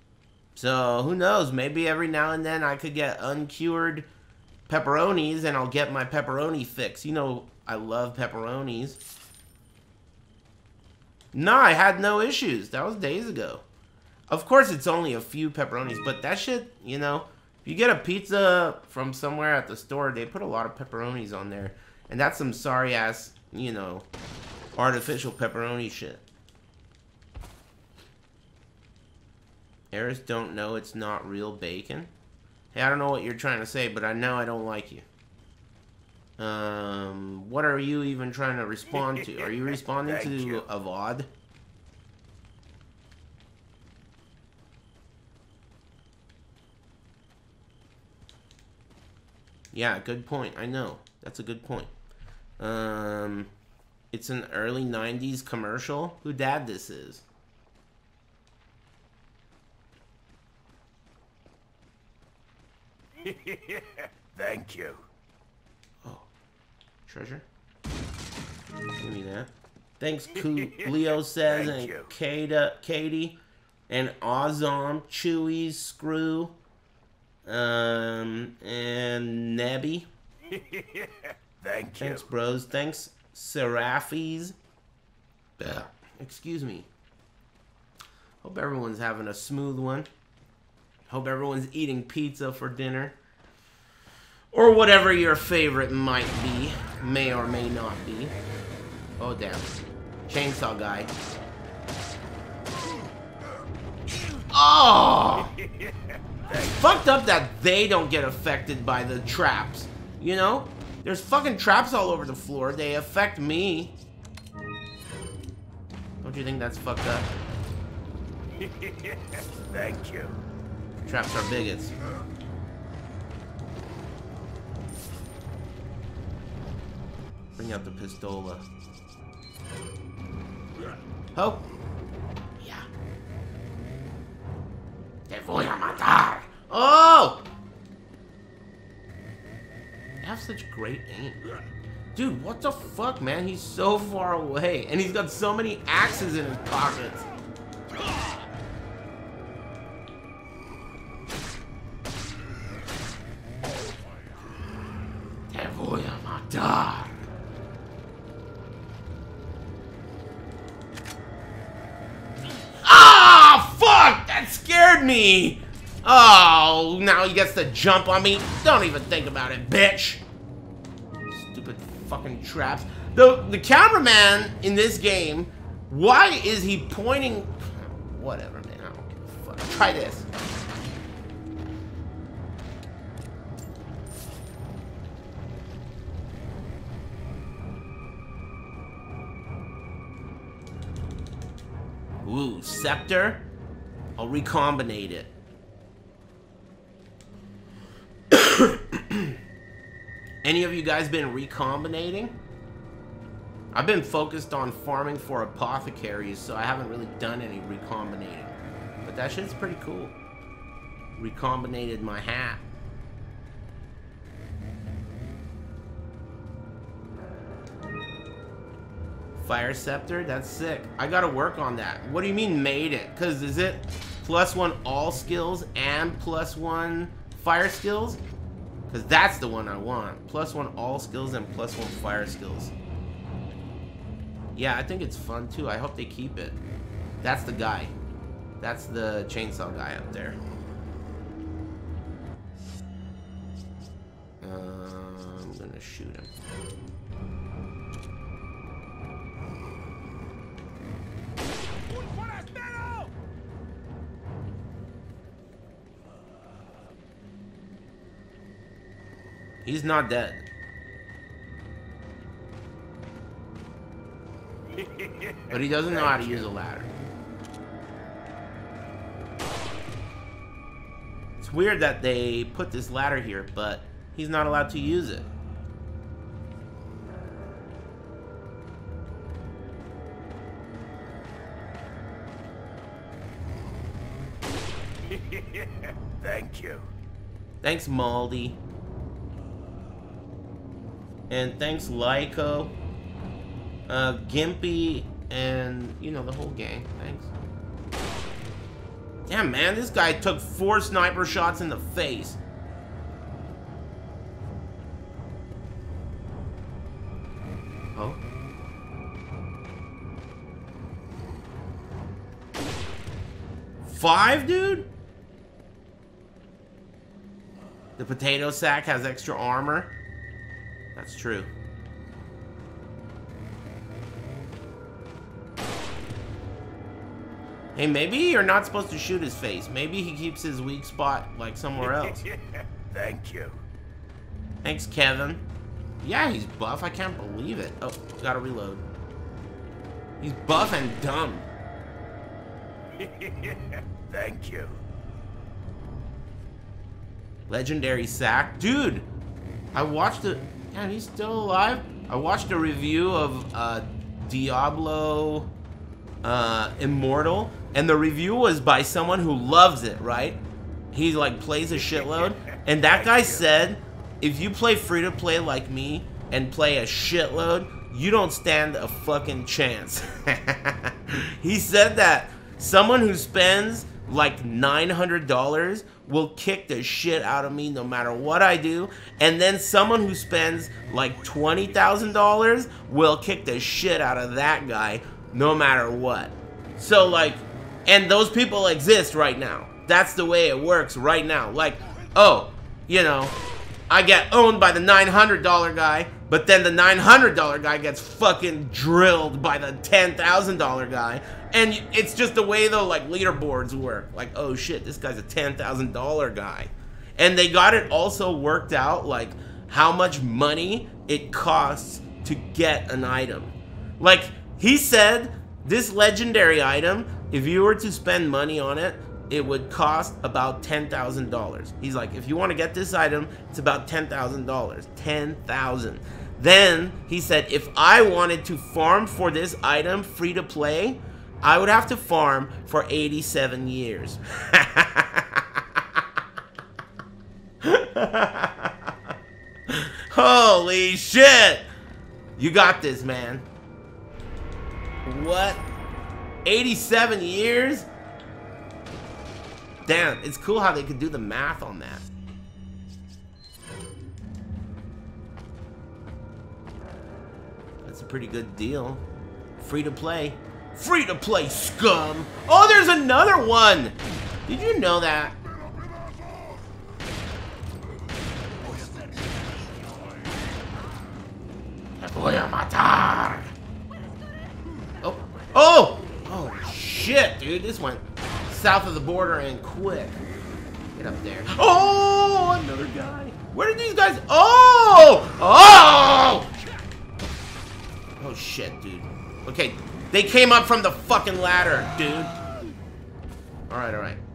So who knows? Maybe every now and then I could get uncured pepperonis and I'll get my pepperoni fix. You know, I love pepperonis. No, I had no issues. That was days ago. Of course, it's only a few pepperonis, but that shit, you know, if you get a pizza from somewhere at the store, they put a lot of pepperonis on there. And that's some sorry ass, you know, artificial pepperoni shit. Aris don't know it's not real bacon. Hey, I don't know what you're trying to say, but I know I don't like you. Um, what are you even trying to respond to? Are you responding to you. Avad? Yeah, good point. I know. That's a good point. Um, it's an early 90s commercial. Who dad this is? Thank you. Oh, treasure? Give me that. Thanks, Ku- Leo says, Thank and you. Kada, Katie, and Ozom, Chewy, Screw, um, and Nebby. Thank you. Thanks, you. bros. Thanks, Seraphies. Excuse me. Hope everyone's having a smooth one. Hope everyone's eating pizza for dinner. Or whatever your favorite might be. May or may not be. Oh, damn. Chainsaw guy. Oh! Fucked up that they don't get affected by the traps. You know? There's fucking traps all over the floor. They affect me. Don't you think that's fucked up? Thank you. Traps are bigots. Bring out the pistola. Oh! Yeah. Te voy a matar! Oh! They have such great aim. Dude, what the fuck, man? He's so far away. And he's got so many axes in his pockets. A matar. Ah, fuck! That scared me! Oh, now he gets to jump on me. Don't even think about it, bitch. Stupid fucking traps. The the cameraman in this game, why is he pointing? Whatever, man. I don't give a fuck. Try this. Ooh, scepter. I'll recombinate it. Any of you guys been recombinating? I've been focused on farming for apothecaries, so I haven't really done any recombinating. But that shit's pretty cool. Recombinated my hat. Fire Scepter? That's sick. I gotta work on that. What do you mean made it? Cause is it plus one all skills and plus one fire skills? Cause that's the one I want. Plus one all skills and plus one fire skills. Yeah, I think it's fun too. I hope they keep it. That's the guy. That's the chainsaw guy up there. Uh, I'm gonna shoot him. He's not dead. But he doesn't know how to use a ladder. It's weird that they put this ladder here, but he's not allowed to use it. Thank you. Thanks, Maldy. And thanks, Lyco, uh, Gimpy, and, you know, the whole gang. Thanks. Damn, man, this guy took four sniper shots in the face. Oh? Five, dude? The potato sack has extra armor. That's true. Hey, maybe you're not supposed to shoot his face. Maybe he keeps his weak spot, like, somewhere else. Thank you. Thanks, Kevin. Yeah, he's buff. I can't believe it. Oh, gotta reload. He's buff and dumb. Thank you. Legendary sack. Dude, I watched it. Damn, he's still alive? I watched a review of uh, Diablo uh, Immortal, and the review was by someone who loves it, right? He like plays a shitload, and that guy said, if you play free to play like me and play a shitload, you don't stand a fucking chance. he said that someone who spends like $900 will kick the shit out of me no matter what I do. And then someone who spends like $20,000 will kick the shit out of that guy no matter what. So like, and those people exist right now. That's the way it works right now. Like, oh, you know, I get owned by the $900 guy, but then the $900 guy gets fucking drilled by the $10,000 guy. And it's just the way the like leaderboards work. Like, oh shit, this guy's a $10,000 guy. And they got it also worked out like how much money it costs to get an item. Like he said, this legendary item, if you were to spend money on it, it would cost about $10,000. He's like, if you want to get this item, it's about $10,000. 10,000. Then he said, if I wanted to farm for this item free to play, I would have to farm for 87 years. Holy shit! You got this, man. What? 87 years? Damn, it's cool how they could do the math on that. That's a pretty good deal. Free to play. Free to play, scum! Oh, there's another one! Did you know that? Oh, oh! Oh, shit, dude. This went south of the border and quick. Get up there. Oh, another guy. Where did these guys? Oh! Oh! Oh, shit, dude. Okay, they came up from the fucking ladder, dude. Alright, alright. Oh.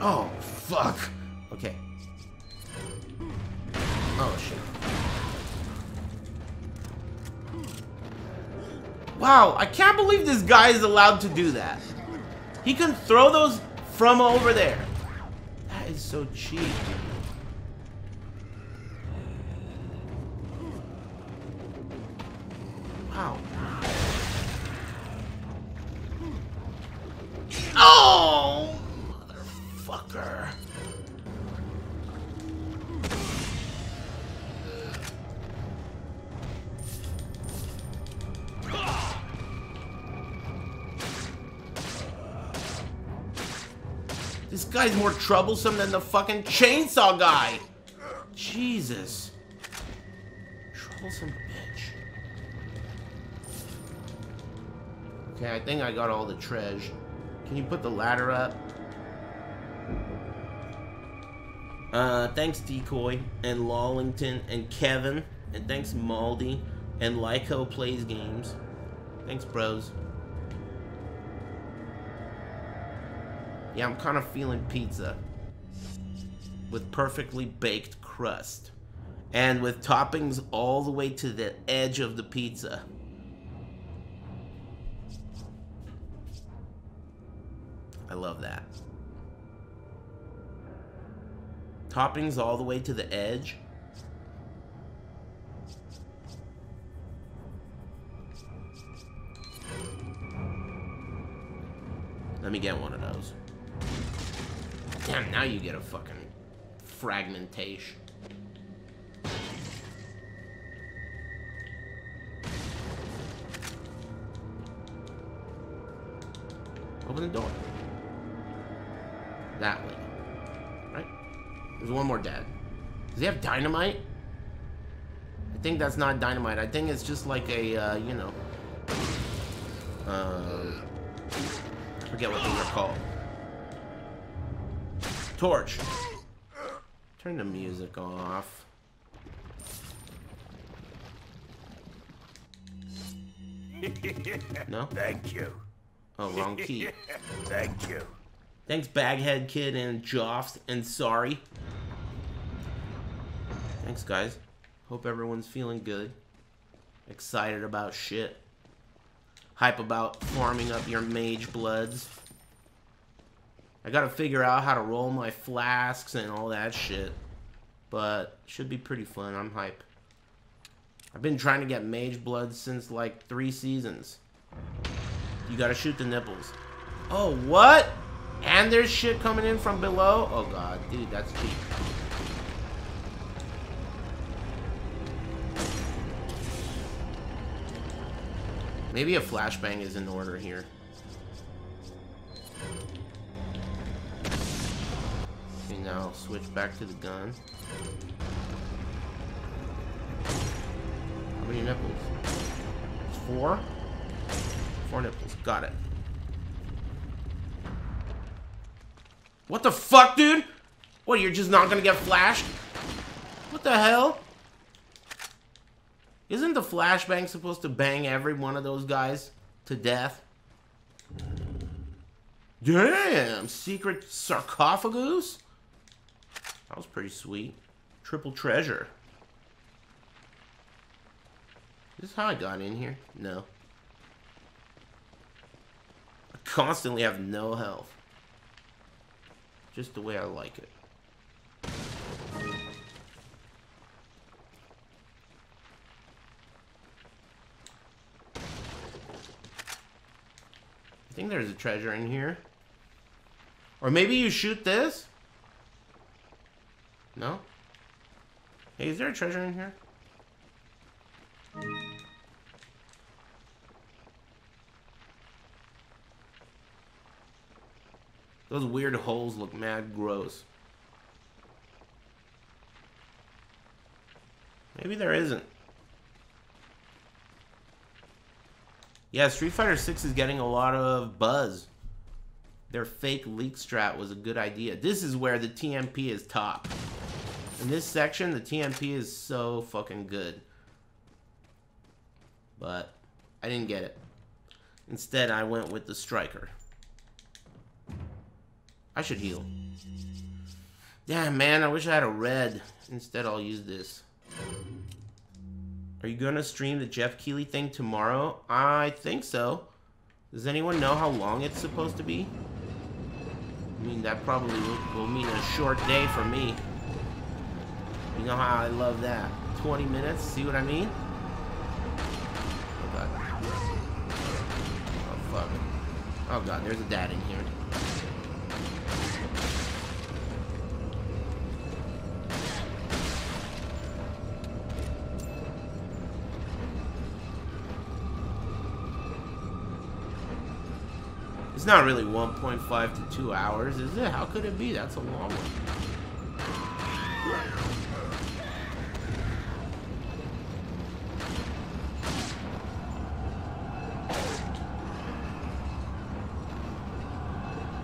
Oh, fuck. Okay. Oh, shit. Wow, I can't believe this guy is allowed to do that. He can throw those from over there. That is so cheap. Wow. Oh! This guy's more troublesome than the fucking chainsaw guy. Jesus. Troublesome bitch. Okay, I think I got all the treasure. Can you put the ladder up? Uh, thanks Decoy and Lawlington and Kevin and thanks Maldy and Lyco plays games. Thanks, bros. Yeah, I'm kind of feeling pizza with perfectly baked crust and with toppings all the way to the edge of the pizza. I love that. Toppings all the way to the edge. Let me get one of those. Damn, now you get a fucking fragmentation. Open the door. That way. There's one more dead. Does he have dynamite? I think that's not dynamite. I think it's just like a, uh, you know... Uh, I forget what these are called. Torch. Turn the music off. No? Thank you. Oh, wrong key. Thank you. Thanks, Baghead Kid and Joffs and sorry. Thanks, guys. Hope everyone's feeling good. Excited about shit. Hype about farming up your Magebloods. I gotta figure out how to roll my flasks and all that shit. But, should be pretty fun. I'm hype. I've been trying to get Mageblood since like three seasons. You gotta shoot the nipples. Oh, what? And there's shit coming in from below? Oh god, dude, that's cheap. Maybe a flashbang is in order here. Okay, now I'll switch back to the gun. How many nipples? Four? Four nipples. Got it. What the fuck, dude? What, you're just not gonna get flashed? What the hell? Isn't the flashbang supposed to bang every one of those guys to death? Damn, secret sarcophagus? That was pretty sweet. Triple treasure. Is this how I got in here? No. I constantly have no health. Just the way I like it. I think there's a treasure in here. Or maybe you shoot this? No? Hey, is there a treasure in here? Those weird holes look mad gross. Maybe there isn't. Yeah, Street Fighter 6 is getting a lot of buzz. Their fake leak strat was a good idea. This is where the TMP is top. In this section, the TMP is so fucking good. But I didn't get it. Instead, I went with the striker. I should heal. Damn, man, I wish I had a red. Instead, I'll use this. Are you gonna stream the Geoff Keighley thing tomorrow? I think so. Does anyone know how long it's supposed to be? I mean, that probably will, will mean a short day for me. You know how I love that. 20 minutes, see what I mean? Oh god. Oh fuck. Oh god, there's a dad in here. It's not really 1.5 to 2 hours, is it? How could it be? That's a long one.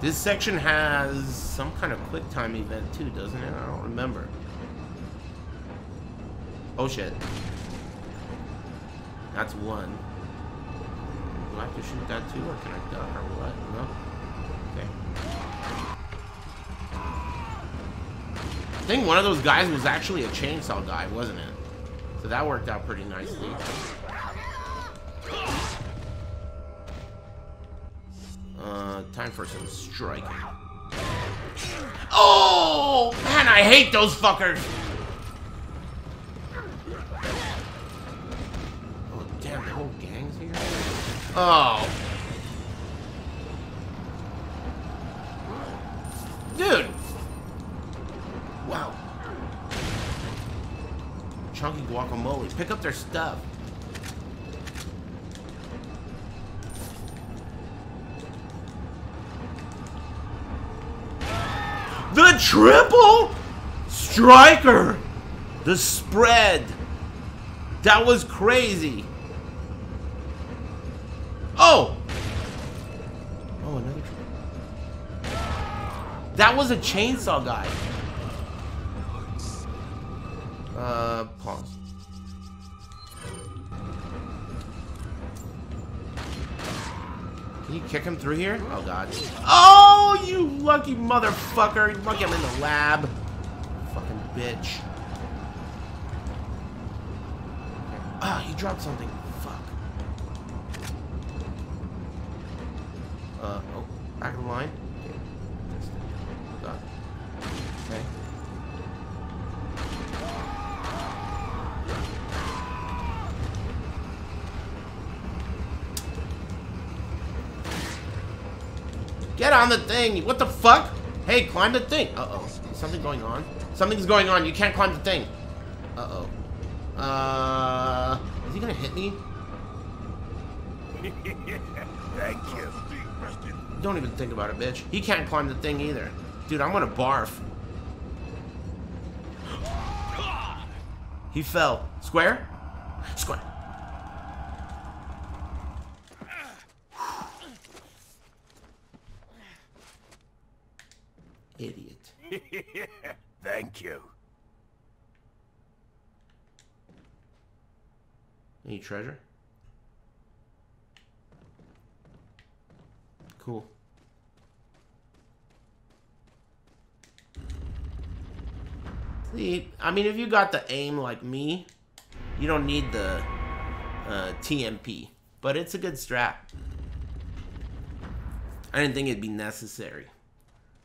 This section has some kind of quick time event too, doesn't it? I don't remember. Oh shit. That's one. Do I have to shoot that too, or can I duck, or what? Okay. I think one of those guys was actually a chainsaw guy, wasn't it? So that worked out pretty nicely. Uh, time for some striking. Oh, man, I hate those fuckers! Oh, damn, the whole gang's here? Oh. Dude! Wow. Chunky guacamole. Pick up their stuff. The triple striker. The spread. That was crazy. Oh. Oh, That was a chainsaw guy. Uh, pause. Can you kick him through here? Oh god. Oh, you lucky motherfucker! You lucky I'm in the lab. Fucking bitch. Ah, he dropped something. Fuck. Uh, oh, back of the line. Get on the thing! What the fuck? Hey, climb the thing! Uh-oh. Is something going on? Something's going on. You can't climb the thing. Uh-oh. Uh... Is he gonna hit me? Thank you. Don't even think about it, bitch. He can't climb the thing either. Dude, I'm gonna barf. He fell. Square? Square. Idiot. Thank you. Any treasure? Cool. See, I mean, if you got the aim like me, you don't need the uh, TMP. But it's a good strap. I didn't think it'd be necessary.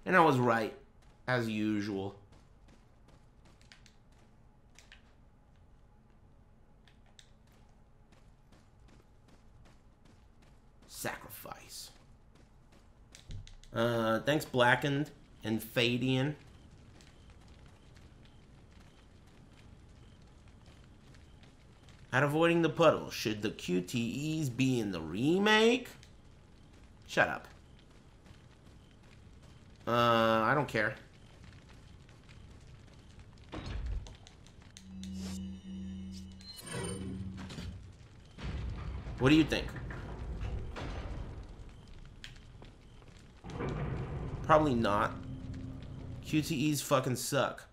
And I was right, as usual. Sacrifice. Uh, thanks, Blackened and Fadian. At avoiding the puddle, should the QTEs be in the remake? Shut up. Uh, I don't care. What do you think? Probably not. QTEs fucking suck.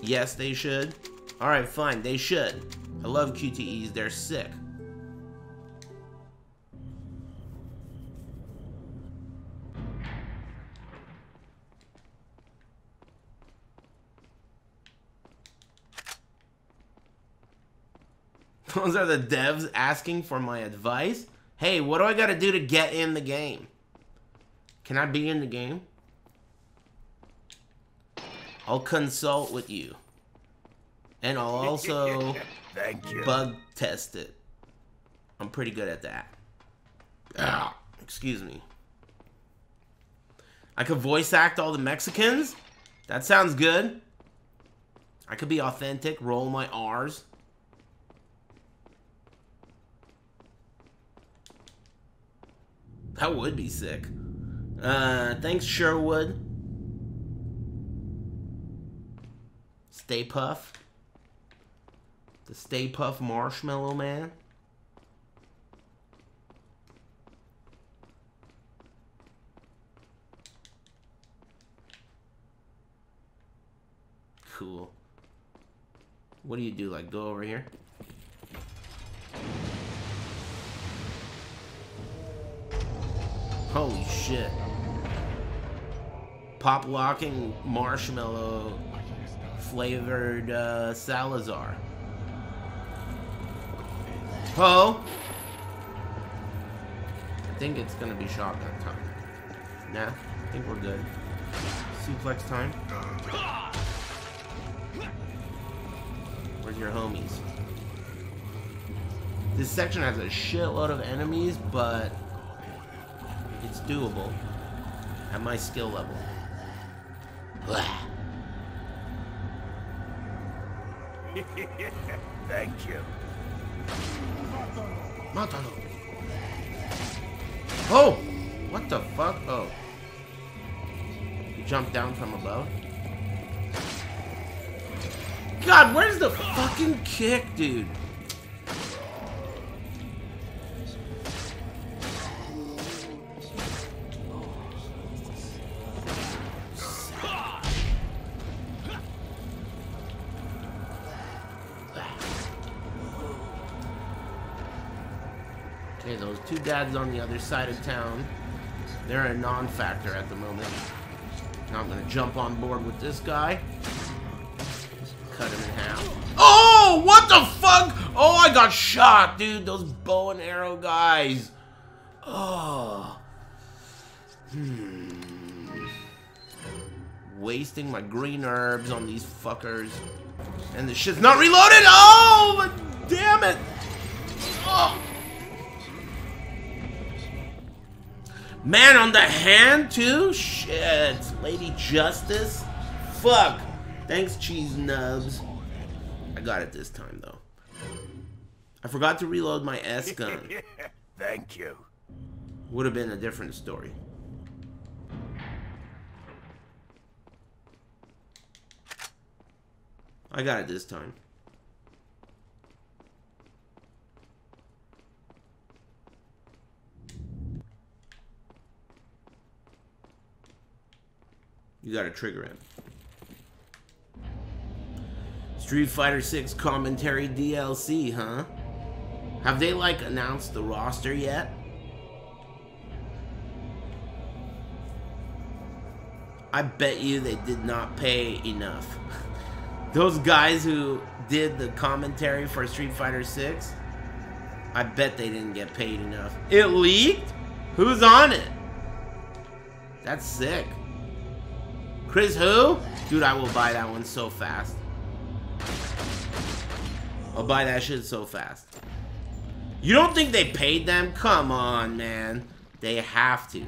Yes, they should. Alright, fine, they should. I love QTEs, they're sick. Those are the devs asking for my advice? Hey, what do I gotta do to get in the game? Can I be in the game? I'll consult with you. And I'll also bug test it. I'm pretty good at that. Ah, excuse me. I could voice act all the Mexicans? That sounds good. I could be authentic, roll my R's. That would be sick. Uh, thanks, Sherwood. Stay Puff. The Stay Puff Marshmallow Man. Cool. What do you do? Like, go over here? Holy shit. Pop locking marshmallow flavored uh, Salazar. Oh! I think it's gonna be shotgun time. Nah, I think we're good. Suplex time. Where's your homies? This section has a shitload of enemies, but it's doable at my skill level. Thank you. Matalo. Oh! What the fuck? Oh. You jumped down from above? God, where's the fucking kick, dude? On the other side of town, they're a non-factor at the moment. Now I'm gonna jump on board with this guy. Cut him in half. Oh, what the fuck? Oh, I got shot, dude. Those bow and arrow guys. Oh. Hmm. Wasting my green herbs on these fuckers. And the shit's not reloaded. Oh, damn it. Oh. Man on the hand too? Shit. Lady Justice? Fuck. Thanks, cheese nubs. I got it this time though. I forgot to reload my S gun. Thank you. Would have been a different story. I got it this time. You gotta trigger him. Street Fighter 6 commentary DLC, huh? Have they like announced the roster yet? I bet you they did not pay enough. Those guys who did the commentary for Street Fighter 6, I bet they didn't get paid enough. It leaked? Who's on it? That's sick. Chris who? Dude, I will buy that one so fast. I'll buy that shit so fast. You don't think they paid them? Come on, man. They have to.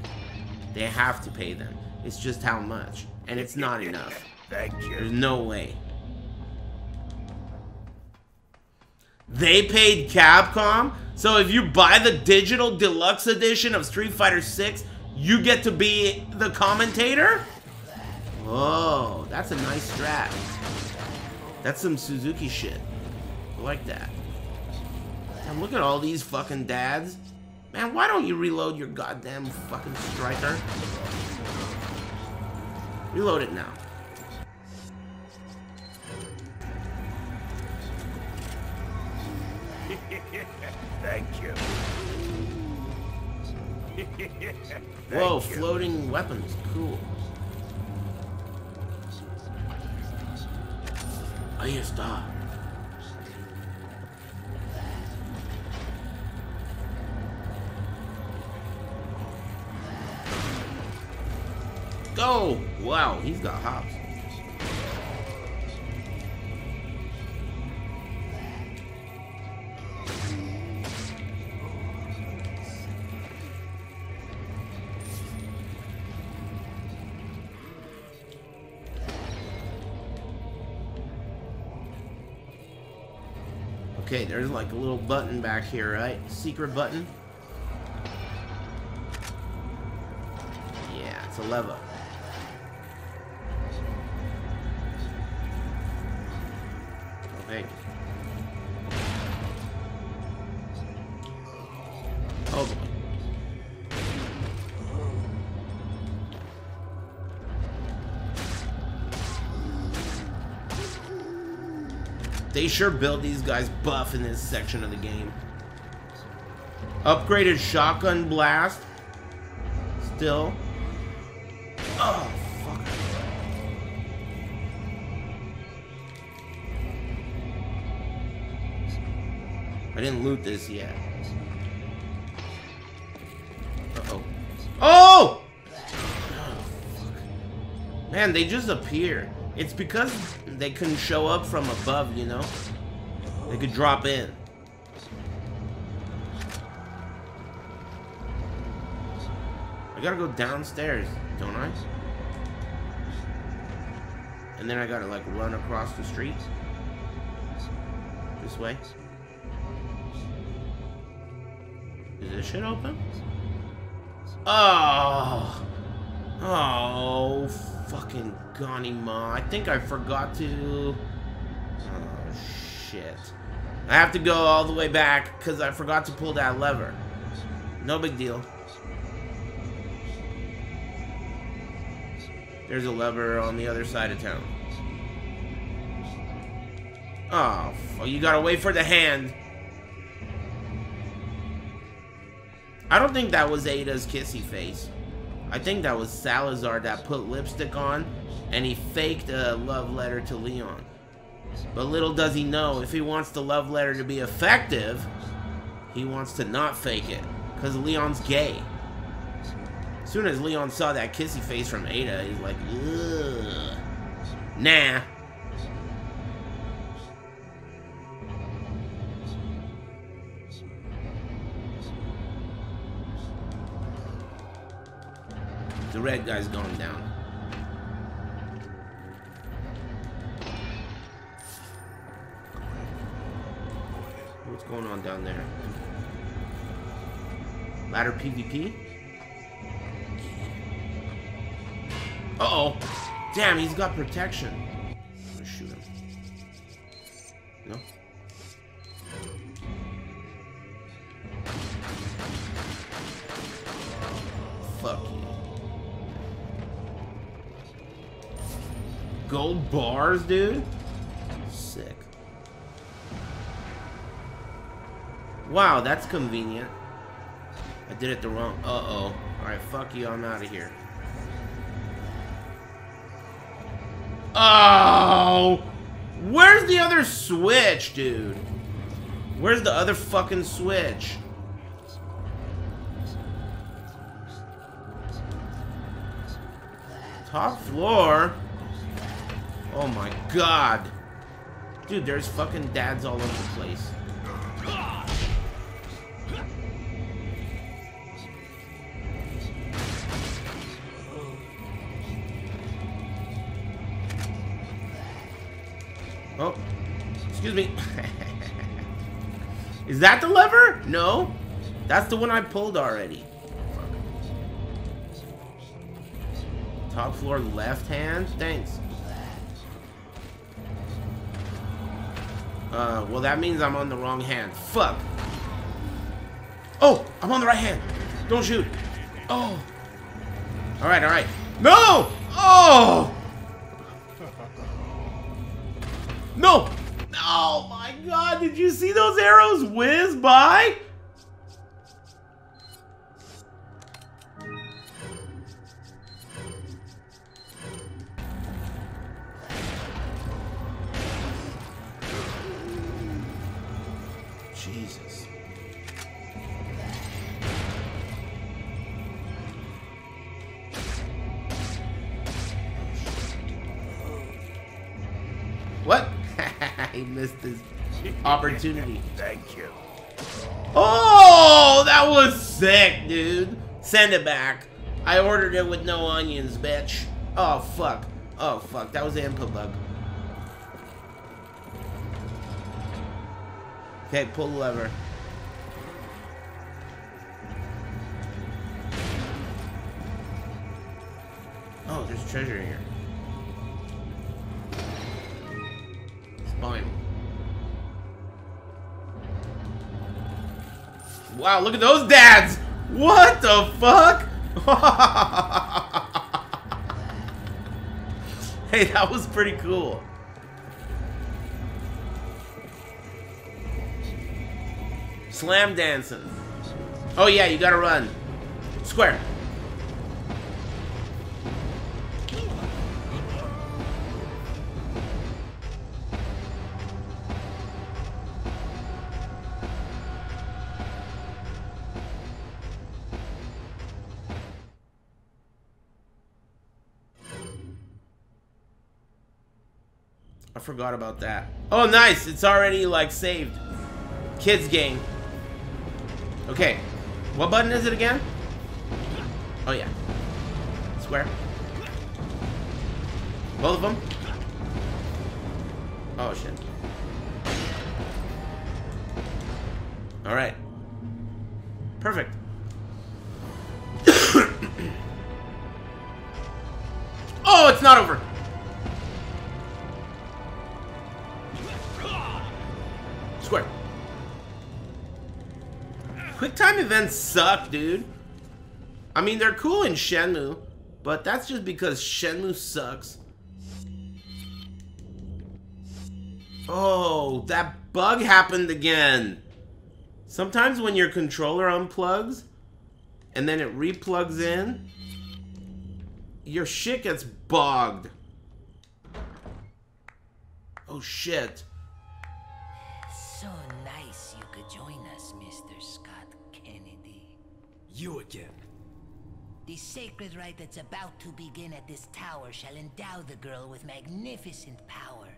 They have to pay them. It's just how much. And it's not enough. Thank you. There's no way. They paid Capcom? So if you buy the digital deluxe edition of Street Fighter 6, you get to be the commentator? Oh, that's a nice strat. That's some Suzuki shit. I like that. And look at all these fucking dads. Man, why don't you reload your goddamn fucking striker? Reload it now. Thank you. Whoa, Thank you. floating weapons. Cool. Ahí está. Go! Wow, he's got hops. Okay, there's like a little button back here, right? Secret button. Yeah, it's a lever. Okay. Oh boy. They sure build these guys buff in this section of the game. Upgraded shotgun blast. Still. Oh, fuck. I didn't loot this yet. Uh-oh. Oh! oh Man, they just appear. It's because they couldn't show up from above, you know? They could drop in. I gotta go downstairs, don't I? And then I gotta like run across the street. This way. Is this shit open? Oh! Oh, fucking Ganima. I think I forgot to... Oh, shit. I have to go all the way back because I forgot to pull that lever. No big deal. There's a lever on the other side of town. Oh, f- you gotta wait for the hand. I don't think that was Ada's kissy face. I think that was Salazar that put lipstick on and he faked a love letter to Leon. But little does he know, if he wants the love letter to be effective, he wants to not fake it. Because Leon's gay. As soon as Leon saw that kissy face from Ada, he's like, ugh. Nah. The red guy's going down. What's going on down there? Ladder PvP? Uh-oh. Damn, he's got protection. Gold bars, dude? Sick. Wow, that's convenient. I did it the wrong... Uh-oh. Alright, fuck you, I'm out of here. Oh! Where's the other switch, dude? Where's the other fucking switch? Top floor? Oh my god. Dude, there's fucking dads all over the place. Oh, excuse me. Is that the lever? No. That's the one I pulled already. Top floor left hand? Thanks. Uh, well that means I'm on the wrong hand. Fuck. Oh, I'm on the right hand. Don't shoot. Oh. Alright, alright. No! Oh! No! Oh my god, did you see those arrows whiz by? He missed his opportunity. Thank you. Oh, that was sick, dude. Send it back. I ordered it with no onions, bitch. Oh, fuck. Oh, fuck. That was the input bug. Okay, pull the lever. Oh, there's treasure here. Spine. Wow, look at those dads! What the fuck? hey, that was pretty cool. Slam dancing. Oh yeah, you gotta run. Square. Forgot about that. Oh, nice. It's already, like, saved. Kids game. Okay. What button is it again? Oh, yeah. Square. Both of them? Oh, shit. Alright. Perfect. oh, it's not over. Square. Quick time events suck, dude. I mean, they're cool in Shenmue, but that's just because Shenmue sucks. Oh, that bug happened again. Sometimes when your controller unplugs and then it replugs in, your shit gets bogged. Oh shit. You again. The sacred rite that's about to begin at this tower shall endow the girl with magnificent power.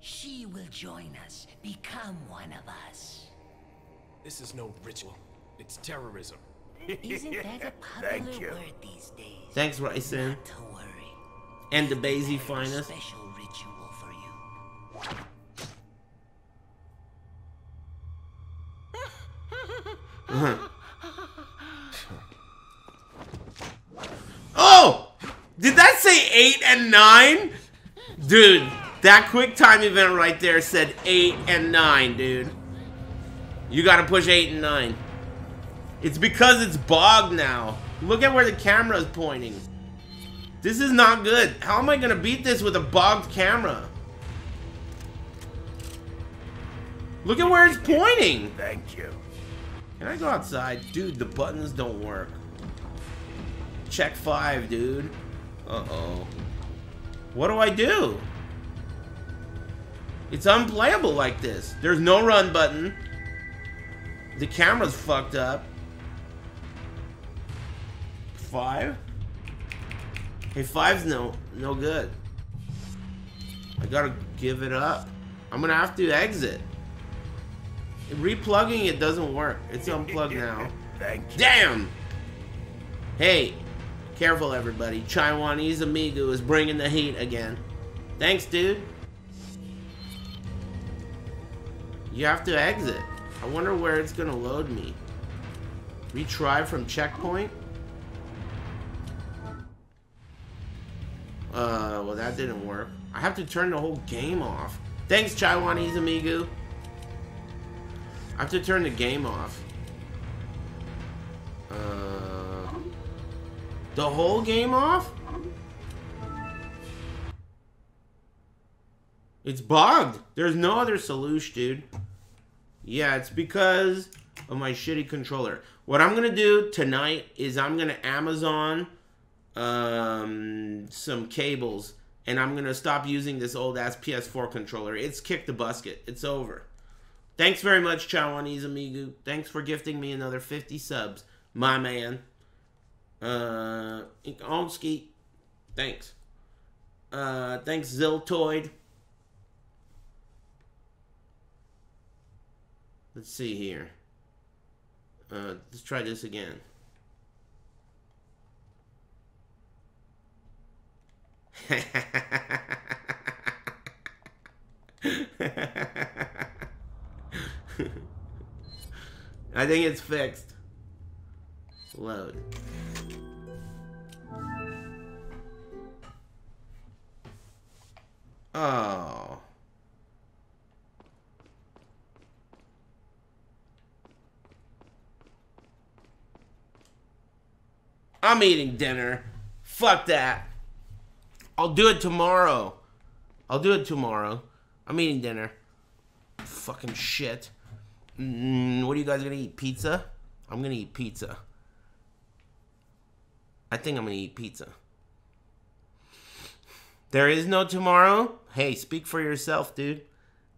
She will join us, become one of us. This is no ritual. It's terrorism. Isn't that a Thank popular you. word these days? Thanks, Ryson. Not to worry. And the Basie I have a finest. special ritual for you. Oh! Did that say 8 and 9? Dude, that quick time event right there said 8 and 9, dude. You gotta push 8 and 9. It's because it's bogged now. Look at where the camera is pointing. This is not good. How am I gonna beat this with a bogged camera? Look at where it's pointing. Thank you. Can I go outside? Dude, the buttons don't work. Check five, dude. Uh-oh. What do I do? It's unplayable like this. There's no run button. The camera's fucked up. Five? Hey, five's no no good. I gotta give it up. I'm gonna have to exit. Replugging it doesn't work. It's unplugged now. Thank you. Damn! Hey, careful everybody. Taiwanese Amigo is bringing the heat again. Thanks, dude. You have to exit. I wonder where it's gonna load me. Retry from checkpoint? Uh, well that didn't work. I have to turn the whole game off. Thanks, Taiwanese Amigo. I have to turn the game off. Uh, the whole game off? It's bugged. There's no other solution, dude. Yeah, it's because of my shitty controller. What I'm gonna do tonight is I'm gonna Amazon um, some cables, and I'm gonna stop using this old ass PS4 controller. It's kicked the busket. It's over. Thanks very much, Taiwanese Amigo. Thanks for gifting me another 50 subs, my man. Uh, Onski, thanks. Uh, thanks, Ziltoid. Let's see here. Uh, let's try this again. I think it's fixed. Load. Oh. I'm eating dinner. Fuck that. I'll do it tomorrow. I'll do it tomorrow. I'm eating dinner. Fucking shit. Mm, what are you guys gonna eat? Pizza? I'm gonna eat pizza. I think I'm gonna eat pizza. There is no tomorrow? Hey, speak for yourself, dude.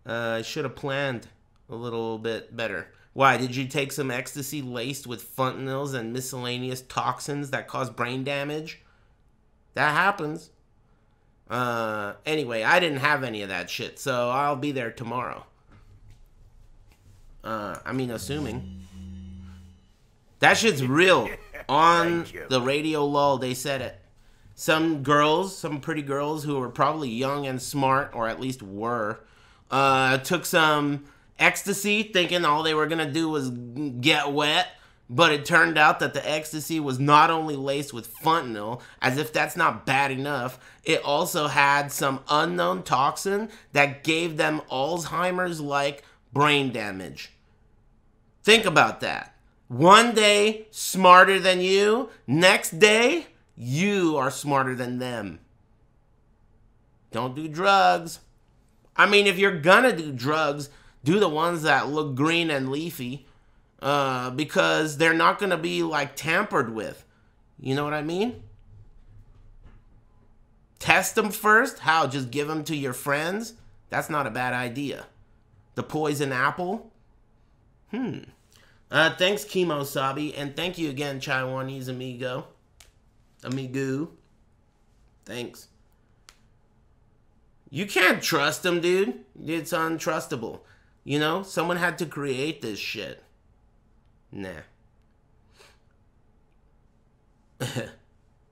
Uh, I should have planned a little bit better. Why, did you take some ecstasy laced with fentanyls and miscellaneous toxins that cause brain damage? That happens. Uh, anyway, I didn't have any of that shit, so I'll be there tomorrow. Uh, I mean, assuming. That shit's real. On the radio lull, they said it. Some girls, some pretty girls who were probably young and smart, or at least were, uh, took some ecstasy thinking all they were gonna do was get wet. But it turned out that the ecstasy was not only laced with fentanyl, as if that's not bad enough, it also had some unknown toxin that gave them Alzheimer's like brain damage. Think about that. One day, smarter than you, next day, you are smarter than them. Don't do drugs. I mean, if you're gonna do drugs, do the ones that look green and leafy uh, because they're not to be like tampered with. You know what I mean? Test them first. How? Just give them to your friends? That's not a bad idea. The poison apple? Hmm. Uh, thanks, Chemo Sabi, and thank you again, Taiwanese amigo. Amigo. Thanks. You can't trust them, dude. It's untrustable. You know, someone had to create this shit. Nah.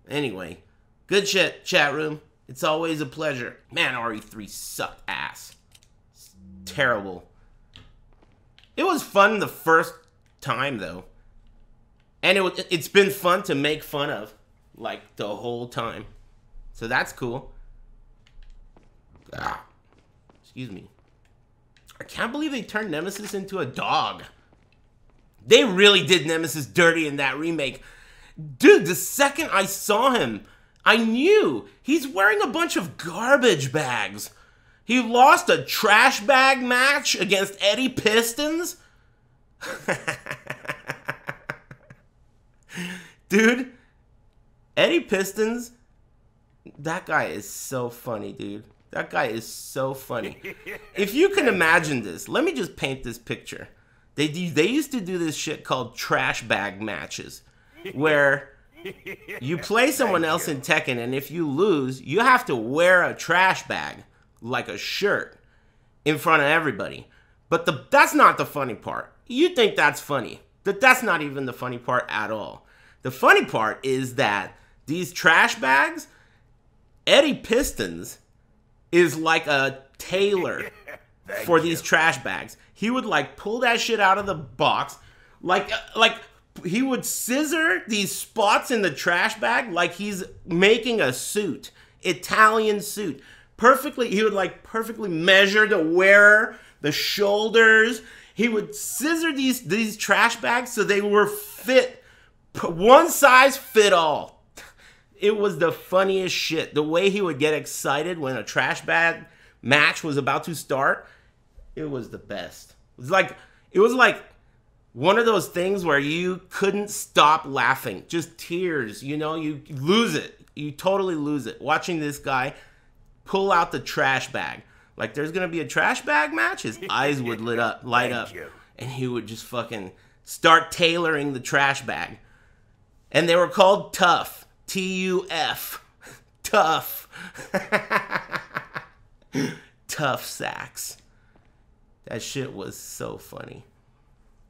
anyway, good shit, chat room. It's always a pleasure. Man, RE3 sucked ass. It's terrible. It was fun the first time though. And it it's been fun to make fun of like the whole time. So that's cool. Ah. Excuse me. I can't believe they turned Nemesis into a dog. They really did Nemesis dirty in that remake. Dude, the second I saw him, I knew he's wearing a bunch of garbage bags. He lost a trash bag match against Eddie Pistons. dude, Eddie Pistons, that guy is so funny, dude. That guy is so funny. if you can imagine this, let me just paint this picture. They do, they used to do this shit called trash bag matches, where you play someone else in Tekken, and if you lose, you have to wear a trash bag like a shirt in front of everybody. But the that's not the funny part. You think that's funny. But that's not even the funny part at all. The funny part is that these trash bags, Eddie Pistons is like a tailor for these trash bags. He would like pull that shit out of the box, like uh, like he would scissor these spots in the trash bag like he's making a suit, Italian suit. Perfectly, he would like perfectly measure the wearer, the shoulders. He would scissor these these trash bags so they were fit, one size fit all. It was the funniest shit. The way he would get excited when a trash bag match was about to start, it was the best. It was like it was like one of those things where you couldn't stop laughing. Just tears, you know, you lose it. You totally lose it. Watching this guy pull out the trash bag. Like there's gonna be a trash bag match, his eyes would lit up light up. you. And he would just fucking start tailoring the trash bag. And they were called tough. T U F. Tough. tough sacks. That shit was so funny.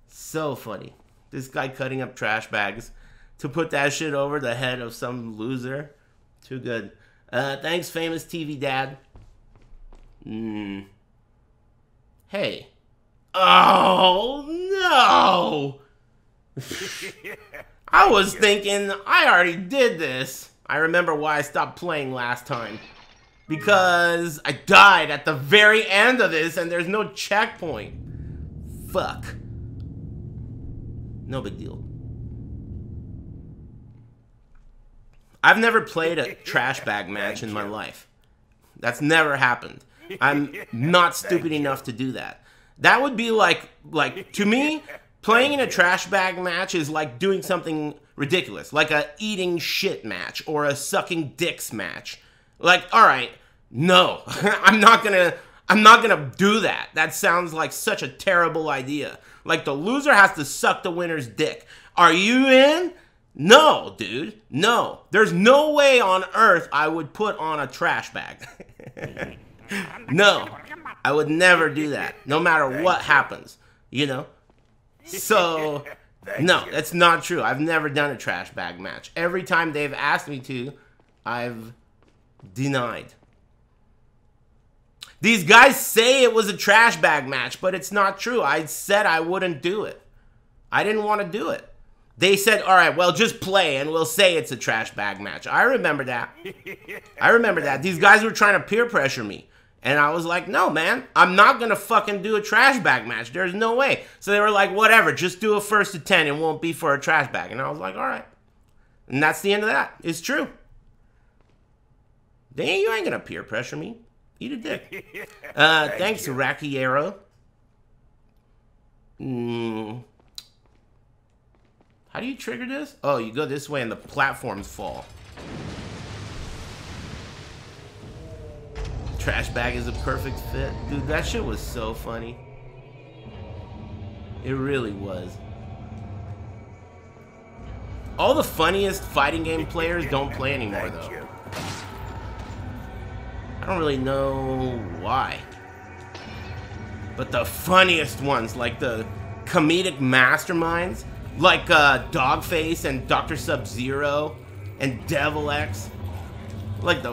So funny. This guy cutting up trash bags to put that shit over the head of some loser. Too good. Uh, thanks, famous TV dad. Mm. Hey. Oh, no! I was thinking I already did this. I remember why I stopped playing last time. Because I died at the very end of this and there's no checkpoint. Fuck. No big deal. I've never played a trash bag match in my life. That's never happened. I'm not stupid enough to do that. That would be like like to me playing in a trash bag match is like doing something ridiculous, like a eating shit match or a sucking dicks match. Like, all right, no, I'm not gonna, I'm not gonna do that. That sounds like such a terrible idea. Like the loser has to suck the winner's dick. Are you in? No, dude. No. There's no way on earth I would put on a trash bag. No. I would never do that, no matter what happens, you know? So, no, that's not true. I've never done a trash bag match. Every time they've asked me to, I've denied. These guys say it was a trash bag match, but it's not true. I said I wouldn't do it. I didn't want to do it. They said, all right, well, just play and we'll say it's a trash bag match. I remember that. I remember that. These guys were trying to peer pressure me. And I was like, no, man, I'm not going to fucking do a trash bag match. There's no way. So they were like, whatever, just do a first to 10. It won't be for a trash bag. And I was like, all right. And that's the end of that. It's true. They, you ain't going to peer pressure me. Eat a dick. Uh, thanks, Racky Arrow. Mm. How do you trigger this? Oh, you go this way and the platforms fall. Trash bag is a perfect fit. Dude, that shit was so funny. It really was. All the funniest fighting game players don't play anymore, though. I don't really know why. But the funniest ones, like the comedic masterminds, like uh, Dogface and Dr. Sub-Zero and Devil X, like the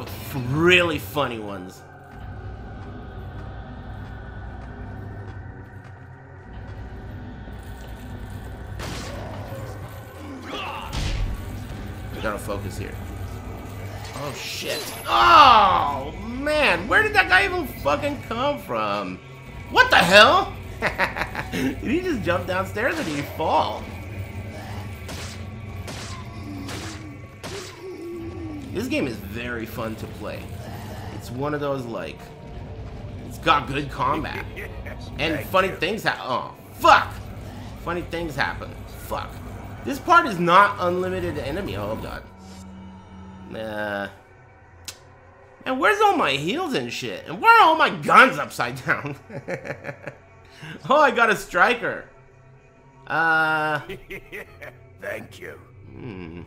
really funny ones. I gotta focus here. Oh shit. Oh man, where did that guy even fucking come from? What the hell? did he just jump downstairs or did he fall? This game is very fun to play. It's one of those, like, it's got good combat. And funny things happen. Oh, fuck! Funny things happen. Fuck. This part is not unlimited enemy. Oh, God. Nah. And where's all my heals and shit? And where are all my guns upside down? oh, I got a striker. Uh. Thank you. Hmm.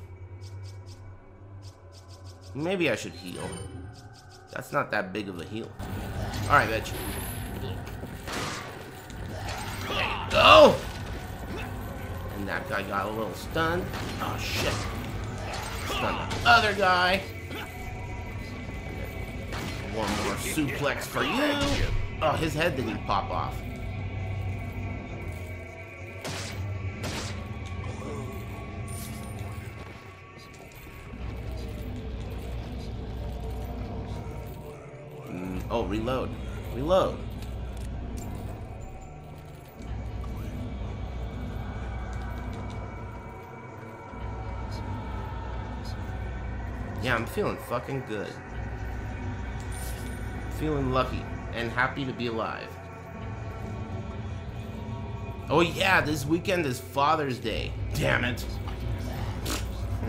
Maybe I should heal. That's not that big of a heal. Alright, bitch. There you go! And that guy got a little stunned. Oh, shit. Stun the other guy. One more suplex for you. Oh, his head didn't pop off. Mm, oh, reload. Reload. Yeah, I'm feeling fucking good. Feeling lucky and happy to be alive. Oh yeah, this weekend is Father's Day. Damn it.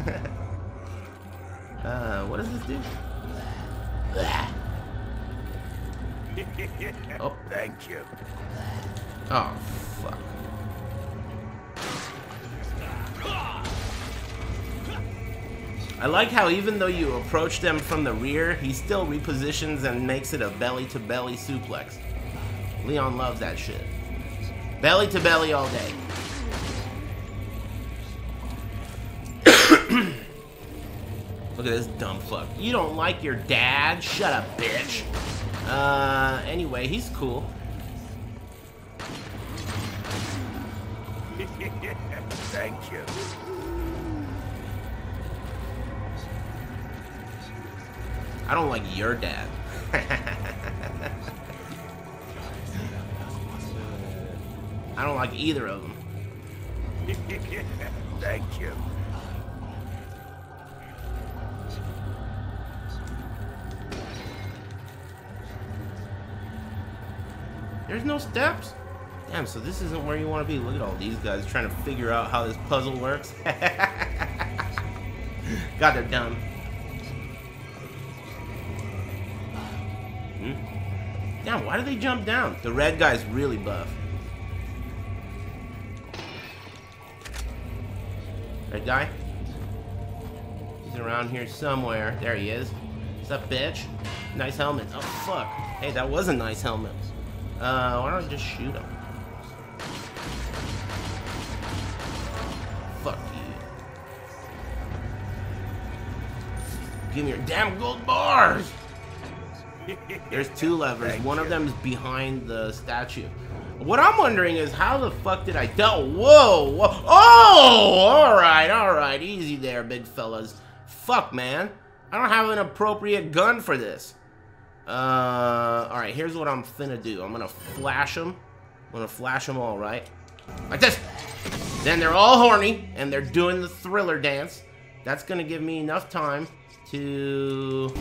uh, what does this do? oh, thank you. Oh, fuck. I like how even though you approach them from the rear, he still repositions and makes it a belly-to-belly suplex. Leon loves that shit. Belly to belly all day. Look at this dumb fuck. You don't like your dad? Shut up, bitch. Uh, anyway, he's cool. Thank you. I don't like your dad. I don't like either of them. Thank you. There's no steps? Damn, so this isn't where you want to be. Look at all these guys trying to figure out how this puzzle works. God, they're dumb. Damn, why do they jump down? The red guy's really buff. Red guy? He's around here somewhere. There he is. What's up, bitch? Nice helmet. Oh, fuck. Hey, that was a nice helmet. Uh, why don't I just shoot him? Fuck you. Give me your damn gold bars! There's two levers. One of them is behind the statue. What I'm wondering is how the fuck did I do- Whoa! whoa. Oh! Alright, alright. Easy there, big fellas. Fuck, man. I don't have an appropriate gun for this. Uh, alright, here's what I'm finna do. I'm gonna flash them. I'm gonna flash them all, right? Like this! Then they're all horny, and they're doing the thriller dance. That's gonna give me enough time to...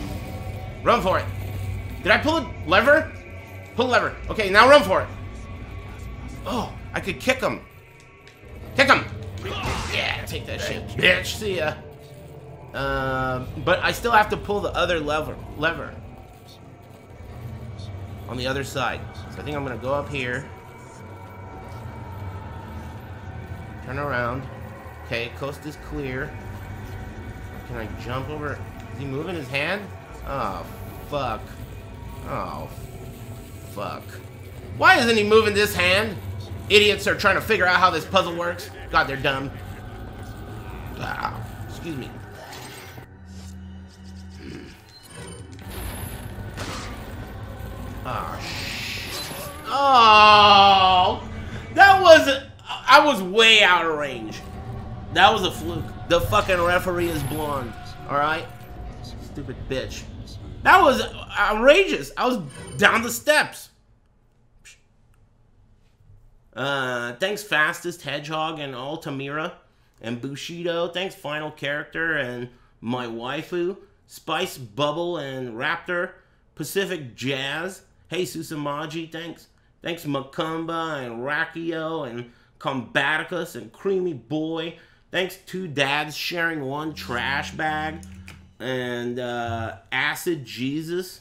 Run for it! Did I pull a lever? Pull a lever. Okay, now run for it. Oh, I could kick him. Kick him! Yeah, take that shit, bitch. See ya. Um, but I still have to pull the other lever. Lever. On the other side. So I think I'm gonna go up here. Turn around. Okay, coast is clear. Can I jump over? Is he moving his hand? Oh, fuck. Oh, fuck. Why isn't he moving this hand? Idiots are trying to figure out how this puzzle works. God, they're dumb. Ah, excuse me. Oh, oh, that was, I was way out of range. That was a fluke. The fucking referee is blonde. All right, stupid bitch. That was outrageous. I was down the steps. Uh, thanks Fastest Hedgehog and Altamira and Bushido. Thanks Final Character and my waifu. Spice Bubble and Raptor, Pacific Jazz. Hey, Susamaji, thanks. Thanks, Macumba and Rakio and Combaticus and Creamy Boy. Thanks, two dads sharing one trash bag. And uh, Acid Jesus.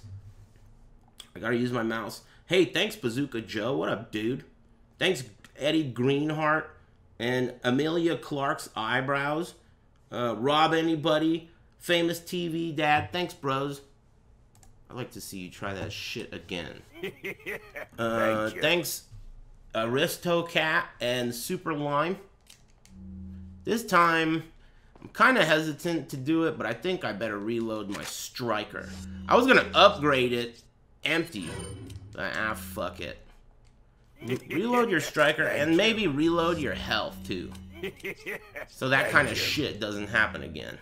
I gotta use my mouse. Hey, thanks, Bazooka Joe. What up, dude? Thanks, Eddie Greenheart and Amelia Clark's eyebrows. Uh, Rob Anybody, famous TV dad. Thanks, bros. I'd like to see you try that shit again. Uh, Thank thanks, Aristo Cat and Super Lime. This time, I'm kind of hesitant to do it, but I think I better reload my striker. I was gonna upgrade it empty, but ah, fuck it. Reload your striker and maybe reload your health too. So that kind of shit doesn't happen again.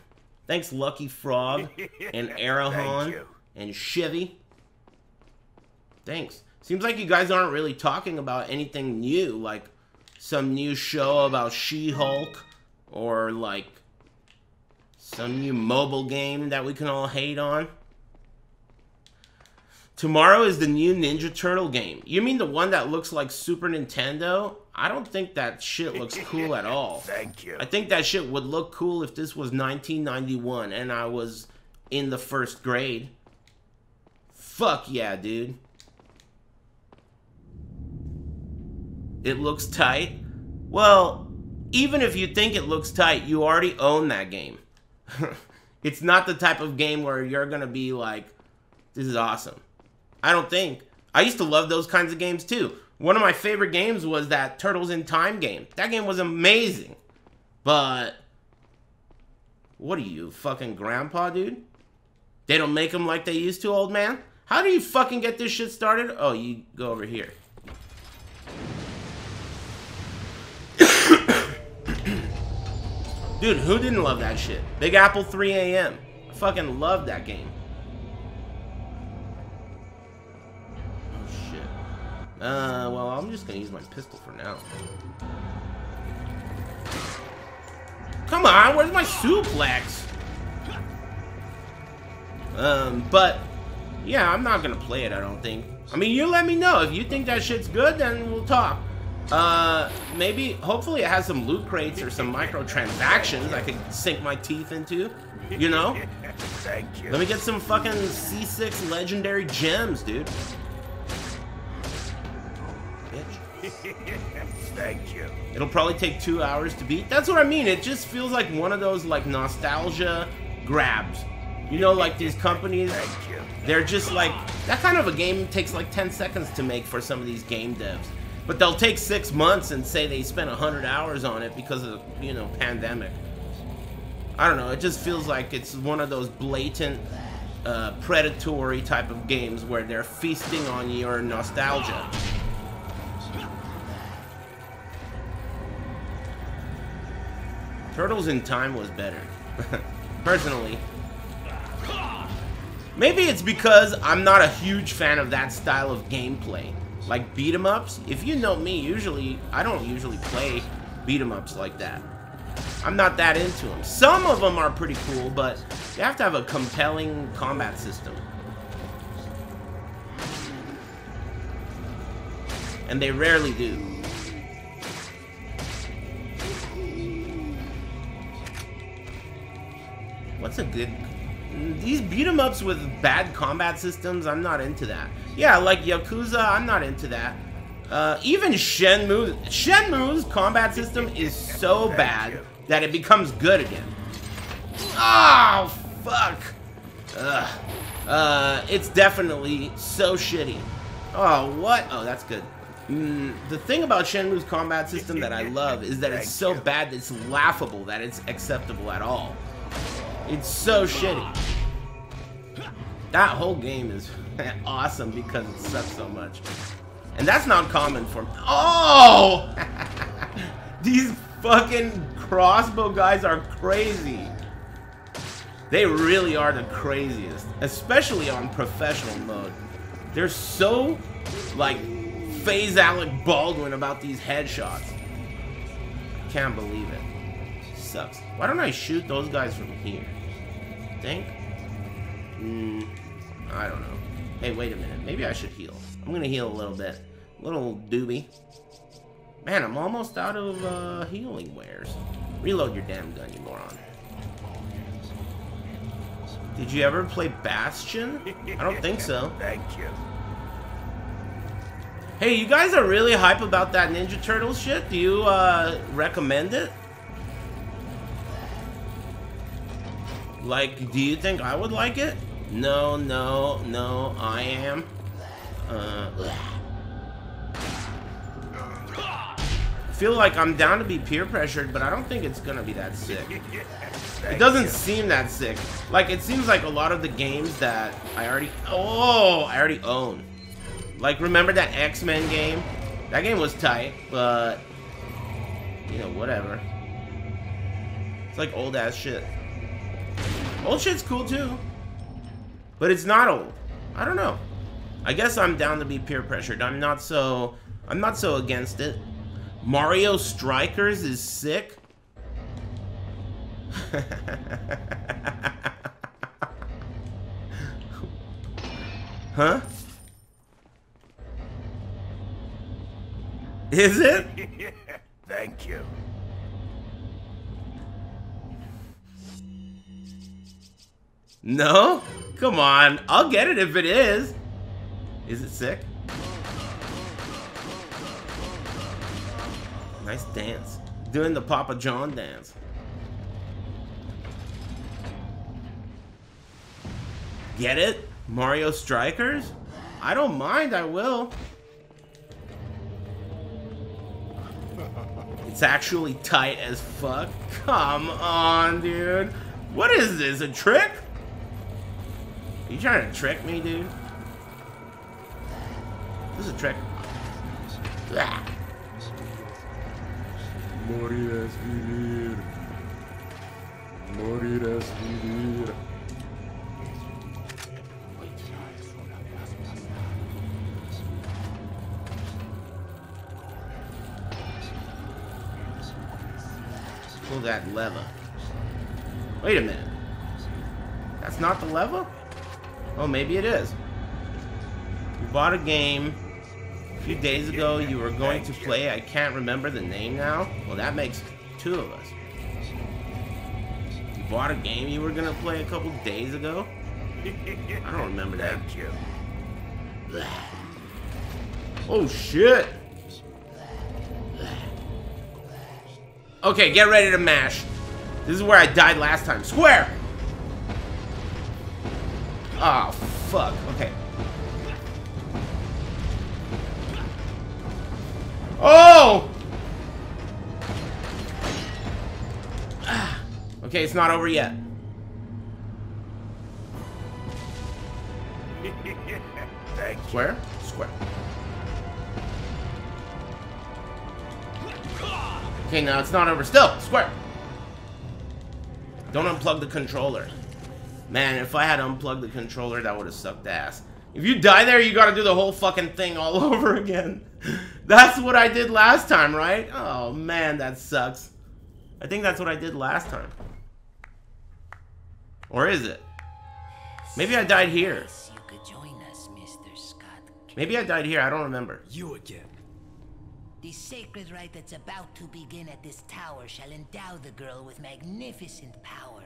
Thanks, Lucky Frog and Arahon and Chevy. Thanks. Seems like you guys aren't really talking about anything new, like some new show about She-Hulk or like some new mobile game that we can all hate on. Tomorrow is the new Ninja Turtle game. You mean the one that looks like Super Nintendo? I don't think that shit looks cool at all. Thank you. I think that shit would look cool if this was 1991 and I was in the first grade. Fuck yeah, dude. It looks tight. Well, even if you think it looks tight, you already own that game. it's not the type of game where you're gonna be like, this is awesome. I don't think. I used to love those kinds of games too. One of my favorite games was that Turtles in Time game. That game was amazing. But what are you, fucking grandpa, dude? They don't make them like they used to, old man? How do you fucking get this shit started? Oh, you go over here. Dude, who didn't love that shit? Big Apple 3 AM. I fucking loved that game. Oh shit. Uh, well, I'm just gonna use my pistol for now. Come on, where's my suplex? Um, but yeah, I'm not gonna play it. I don't think. I mean, you let me know if you think that shit's good, then we'll talk. Uh, maybe, hopefully, it has some loot crates or some microtransactions I could sink my teeth into. You know? Thank you. Let me get some fucking C6 legendary gems, dude. Thank you. It'll probably take two hours to beat. That's what I mean. It just feels like one of those like nostalgia grabs. You know, like these companies, they're just like that kind of a game takes like 10 seconds to make for some of these game devs. But they'll take six months and say they spent 100 hours on it because of, you know, pandemic. I don't know. It just feels like it's one of those blatant, uh, predatory type of games where they're feasting on your nostalgia. Turtles in Time was better. Personally. Maybe it's because I'm not a huge fan of that style of gameplay. Like beat 'em ups. If you know me, usually I don't usually play beat 'em ups like that. I'm not that into them. Some of them are pretty cool, but you have to have a compelling combat system. And they rarely do. What's a good... These beat 'em ups with bad combat systems, I'm not into that. Yeah, like Yakuza, I'm not into that. Uh, even Shenmue... Shenmue's combat system is so bad that it becomes good again. Oh, fuck! Ugh. Uh, it's definitely so shitty. Oh, what? Oh, that's good. Mm, the thing about Shenmue's combat system that I love is that it's so bad that it's laughable that it's acceptable at all. It's so shitty. That whole game is awesome because it sucks so much. And that's not common for me. Oh! These fucking crossbow guys are crazy. They really are the craziest, especially on professional mode. They're so, like, phase Alec Baldwin about these headshots. Can't believe it. Sucks. Why don't I shoot those guys from here? Think? Hmm. I don't know. Hey, wait a minute. Maybe I should heal. I'm gonna heal a little bit. Little doobie. Man, I'm almost out of uh, healing wares. Reload your damn gun, you moron. Did you ever play Bastion? I don't think so. Thank you. Hey, you guys are really hype about that Ninja Turtle shit. Do you uh, recommend it? Like, do you think I would like it? No, no, no, I am. Uh, feel like I'm down to be peer pressured, but I don't think it's gonna be that sick. It doesn't seem that sick. Like, it seems like a lot of the games that I already... Oh, I already own. Like, remember that X-Men game? That game was tight, but... You know, whatever. It's like old-ass shit. Old shit's cool, too. But it's not old. I don't know. I guess I'm down to be peer pressured. I'm not so... I'm not so against it. Mario Strikers is sick. huh? Is it? Thank you. No? Come on. I'll get it if it is. Is it sick? Nice dance. Doing the Papa John dance. Get it? Mario Strikers? I don't mind, I will. It's actually tight as fuck. Come on, dude. What is this, a trick? Are you trying to trick me, dude? This is a trick. Ah. Morir vivir. Morir es vivir. Pull that lever. Wait a minute. That's not the lever? Oh, maybe it is. You bought a game a few days ago you were going to play. I can't remember the name now. Well, that makes two of us. You bought a game you were going to play a couple days ago? I don't remember that. Oh, shit. Okay, get ready to mash. This is where I died last time. Square! Oh, fuck. Okay. Oh! Ah. Okay, it's not over yet. Square? Square. Okay, now it's not over. Still, square. Don't unplug the controller. Man, if I had unplugged the controller, that would have sucked ass. If you die there, you gotta do the whole fucking thing all over again. That's what I did last time, right? Oh, man, that sucks. I think that's what I did last time. Or is it? Maybe I died here. You could join us, Mr. Scott. Maybe I died here. I don't remember. You again. The sacred rite that's about to begin at this tower shall endow the girl with magnificent power.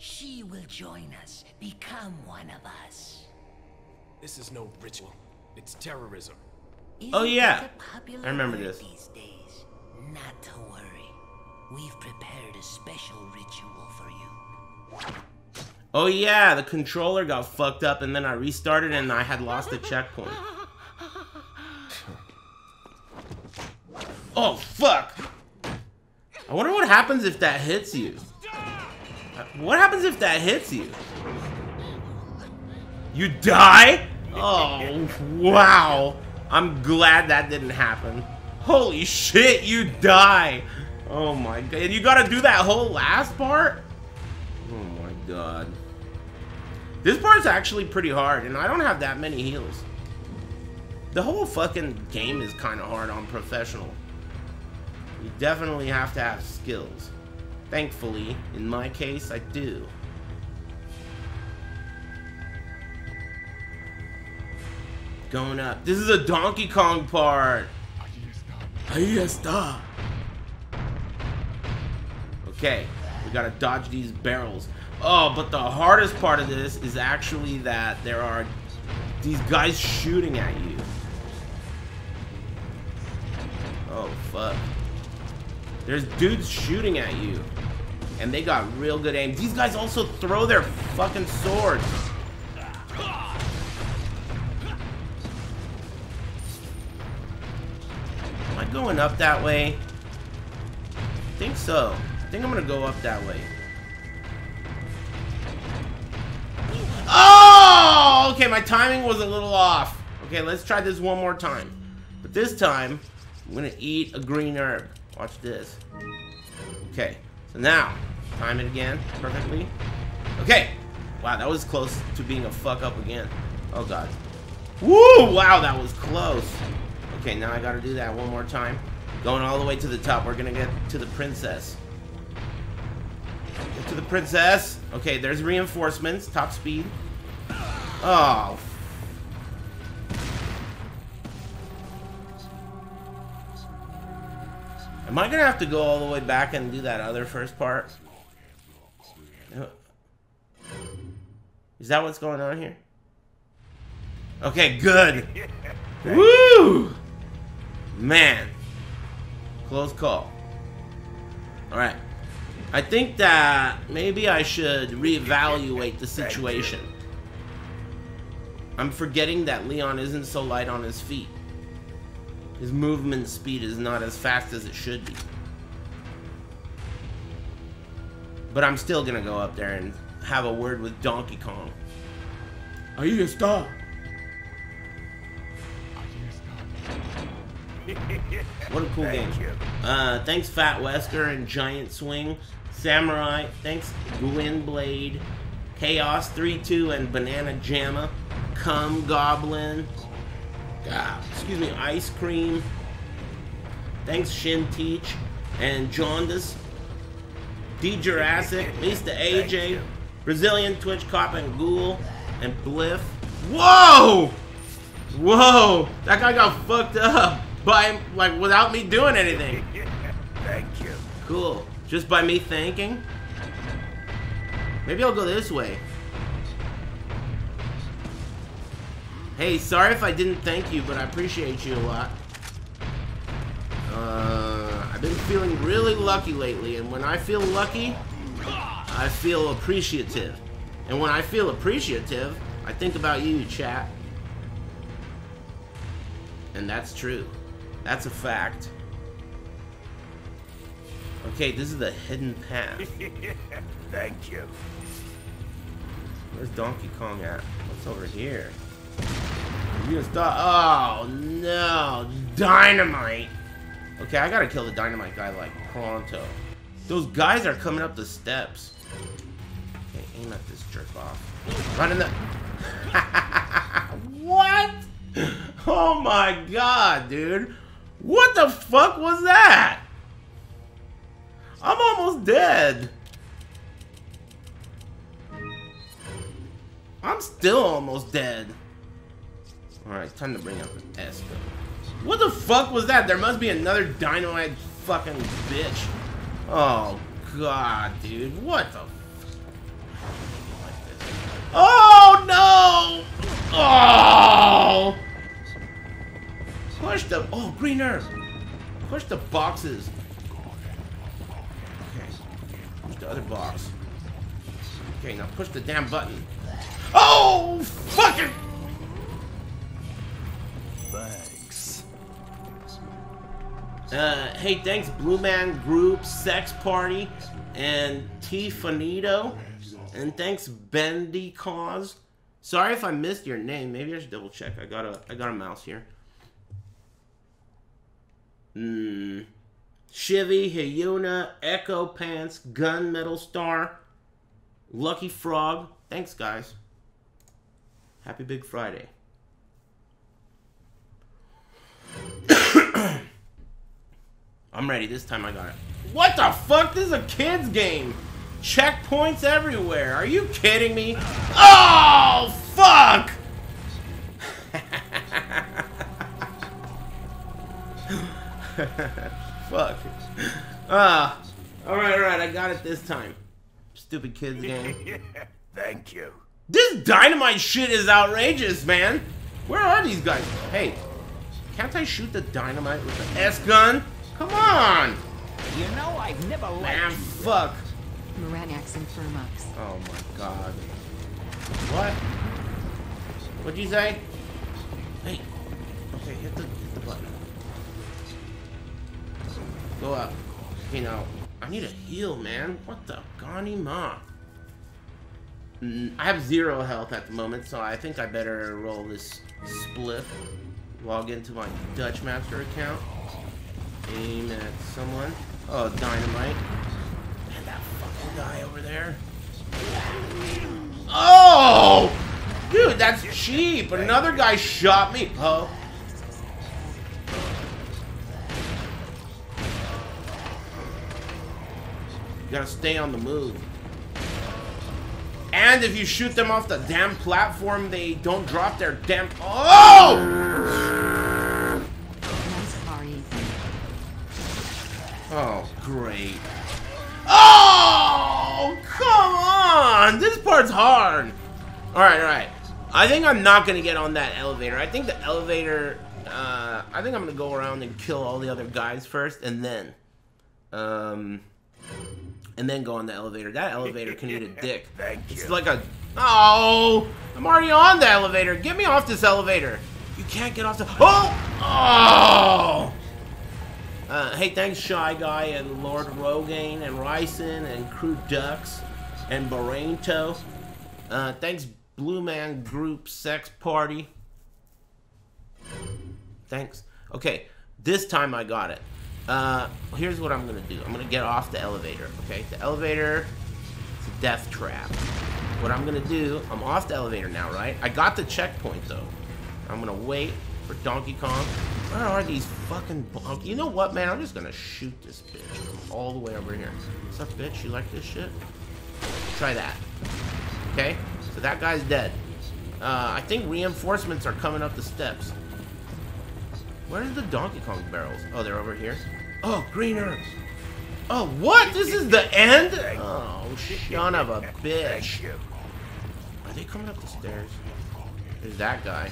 She will join us, become one of us. This is no ritual. It's terrorism. Oh, Isn't yeah. popular I remember this. These days. Not to worry. We've prepared a special ritual for you. Oh yeah, the controller got fucked up and then I restarted and I had lost the checkpoint. Oh fuck! I wonder what happens if that hits you. What happens if that hits you? You die? Oh wow! I'm glad that didn't happen. Holy shit, you die! Oh my god, and you gotta do that whole last part? Oh my god. This part's actually pretty hard, and I don't have that many heals. The whole fucking game is kind of hard on professional. You definitely have to have skills. Thankfully, in my case, I do. Going up. This is a Donkey Kong part! Ahí está! Okay, we gotta dodge these barrels. Oh, but the hardest part of this is actually that there are these guys shooting at you. Oh, fuck. There's dudes shooting at you. And they got real good aim. These guys also throw their fucking swords. Am I going up that way? I think so. I think I'm gonna go up that way. Oh! Okay, my timing was a little off. Okay, let's try this one more time. But this time, I'm gonna eat a green herb. Watch this. Okay, so now, time it again perfectly. Okay. Wow, that was close to being a fuck up again. Oh god. Woo! Wow, that was close. Okay, now I gotta do that one more time. Going all the way to the top. We're gonna get to the princess. Get to the princess. Okay, there's reinforcements. Top speed. Oh. Am I gonna have to go all the way back and do that other first part? Is that what's going on here? Okay, good. Woo! Man. Close call. Alright. I think that maybe I should reevaluate the situation. I'm forgetting that Leon isn't so light on his feet. His movement speed is not as fast as it should be. But I'm still gonna go up there and have a word with Donkey Kong. Ahí está. What a cool game. Uh, thanks Fat Wesker and Giant Swing. Samurai. Thanks Gwyn Blade. Chaos 3-2 and Banana Jamma. Come Goblin. Ah, excuse me, Ice Cream. Thanks Shin Teach and Jaundice. D Jurassic, Mr. AJ, Brazilian Twitch Cop and Ghoul, and Bliff. Whoa! Whoa! That guy got fucked up by like without me doing anything. Thank you. Cool. Just by me thanking? Maybe I'll go this way. Hey, sorry if I didn't thank you, but I appreciate you a lot. Uh, I've been feeling really lucky lately, and when I feel lucky, I feel appreciative. And when I feel appreciative, I think about you, chat. And that's true. That's a fact. Okay, this is the hidden path. Thank you. Where's Donkey Kong at? What's over here? You gonna stop? Oh no, dynamite. Okay, I gotta kill the dynamite guy like pronto. Those guys are coming up the steps. Okay, aim at this jerk off. Run in the. what? Oh my god, dude. What the fuck was that? I'm almost dead. I'm still almost dead. Alright, time to bring up the Esco. What the fuck was that? There must be another dynamite fucking bitch. Oh god, dude. What the Oh no! Oh! Push the oh green herb. Push the boxes. Okay. Push the other box. Okay, now push the damn button. Oh fucking Uh, hey, thanks Blue Man Group, Sex Party, and T Finito. And thanks Bendy Cause. Sorry if I missed your name. Maybe I should double check. I got a I got a mouse here. Hmm. Shivy, Hyuna, Echo Pants, Gunmetal Star, Lucky Frog. Thanks, guys. Happy Big Friday. I'm ready. This time I got it. What the fuck? This is a kid's game. Checkpoints everywhere. Are you kidding me? Oh, fuck! fuck. Ah. Uh, alright, alright. I got it this time. Stupid kids game. Thank you. This dynamite shit is outrageous, man. Where are these guys? Hey, can't I shoot the dynamite with the S-gun? Come on! You know I've never liked Man, you. fuck. Moranax and Firmux. Oh my god. What? What'd you say? Hey. Okay, hit the hit the button. Go up. You know, I need a heal, man. What the Gani Ma? I have zero health at the moment, so I think I better roll this spliff. Log into my Dutch Master account. Aim at someone. Oh, dynamite. And that fucking guy over there. Oh! Dude, that's cheap. Another guy shot me. Oh. You gotta stay on the move. And if you shoot them off the damn platform, they don't drop their damn. Oh! Oh, great. Oh, come on! This part's hard. All right, all right. I think I'm not gonna get on that elevator. I think the elevator. Uh, I think I'm gonna go around and kill all the other guys first, and then, um, and then go on the elevator. That elevator can eat a dick. Thank you. It's like a. Oh, I'm already on the elevator. Get me off this elevator. You can't get off the. Oh! Oh! Uh, hey, thanks Shy Guy and Lord Rogaine and Ryson and Crew Ducks and Barento. Uh, thanks Blue Man Group Sex Party. Thanks. Okay, this time I got it. Uh, here's what I'm gonna do. I'm gonna get off the elevator. Okay, the elevator is a death trap. What I'm gonna do, I'm off the elevator now, right? I got the checkpoint though. I'm gonna wait for Donkey Kong. Where are these fucking bonk? You know what, man? I'm just gonna shoot this bitch from all the way over here. What's up, bitch? You like this shit? Try that. Okay? So that guy's dead. Uh, I think reinforcements are coming up the steps. Where are the Donkey Kong barrels? Oh, they're over here. Oh, green herbs. Oh, what? This is the end? Oh, son of a bitch. Are they coming up the stairs? There's that guy.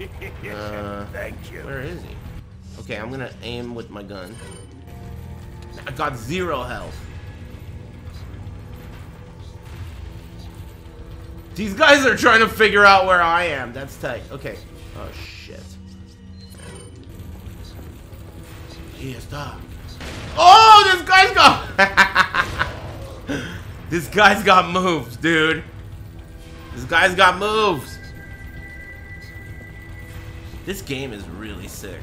Uh, Thank you. Where is he? Okay, I'm gonna aim with my gun. I got zero health. These guys are trying to figure out where I am. That's tight. Okay. Oh shit. Here, stop. Oh, this guy's got. this guy's got moves, dude. This guy's got moves. This game is really sick.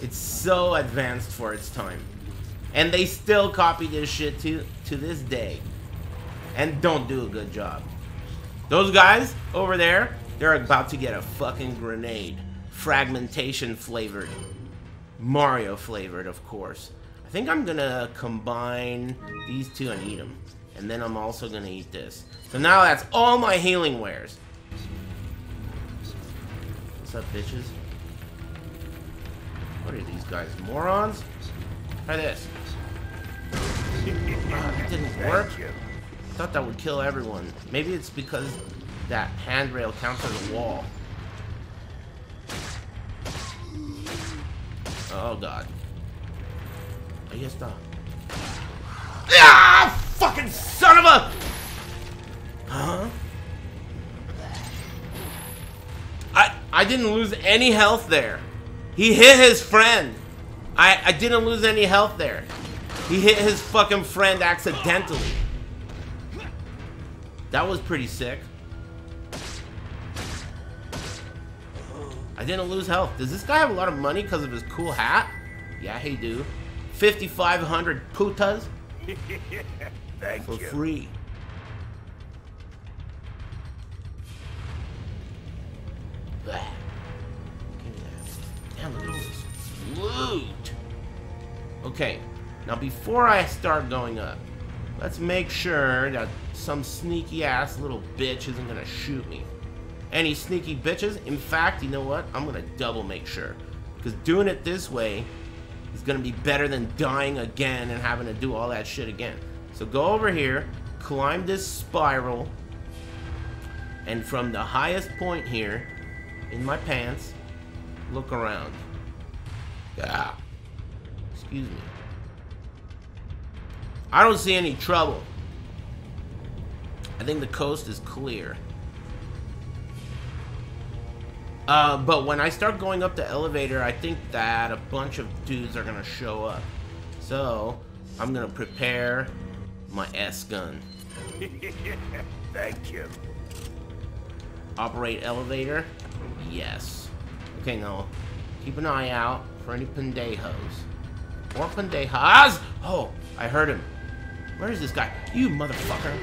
It's so advanced for its time. And they still copy this shit to to this day. And don't do a good job. Those guys over there, they're about to get a fucking grenade. Fragmentation flavored. Mario flavored, of course. I think I'm gonna combine these two and eat them. And then I'm also gonna eat this. So now that's all my healing wares. What's up, bitches? What are these guys, morons? Try this. That didn't work. I thought that would kill everyone. Maybe it's because that handrail counts as a wall. Oh god. I guess not. Ah! Fucking son of a! Huh? I didn't lose any health there. He hit his friend. I I didn't lose any health there. He hit his fucking friend accidentally. That was pretty sick. I didn't lose health. Does this guy have a lot of money because of his cool hat? Yeah, he do. 5,500 putas Thank for you. free. Give me that. Damn, look at all this loot. Okay, now before I start going up, let's make sure that some sneaky ass little bitch isn't gonna shoot me. any sneaky bitches. In fact, you know what? I'm gonna double make sure. Because doing it this way is gonna be better than dying again and having to do all that shit again. So go over here, climb this spiral, and from the highest point here, in my pants, look around. Yeah. Excuse me. I don't see any trouble. I think the coast is clear. Uh, but when I start going up the elevator, I think that a bunch of dudes are gonna show up. So, I'm gonna prepare my S gun. Thank you. Operate elevator? Yes. Okay, now, keep an eye out for any pendejos. Or pendejas! Oh, I heard him. Where is this guy? You motherfucker.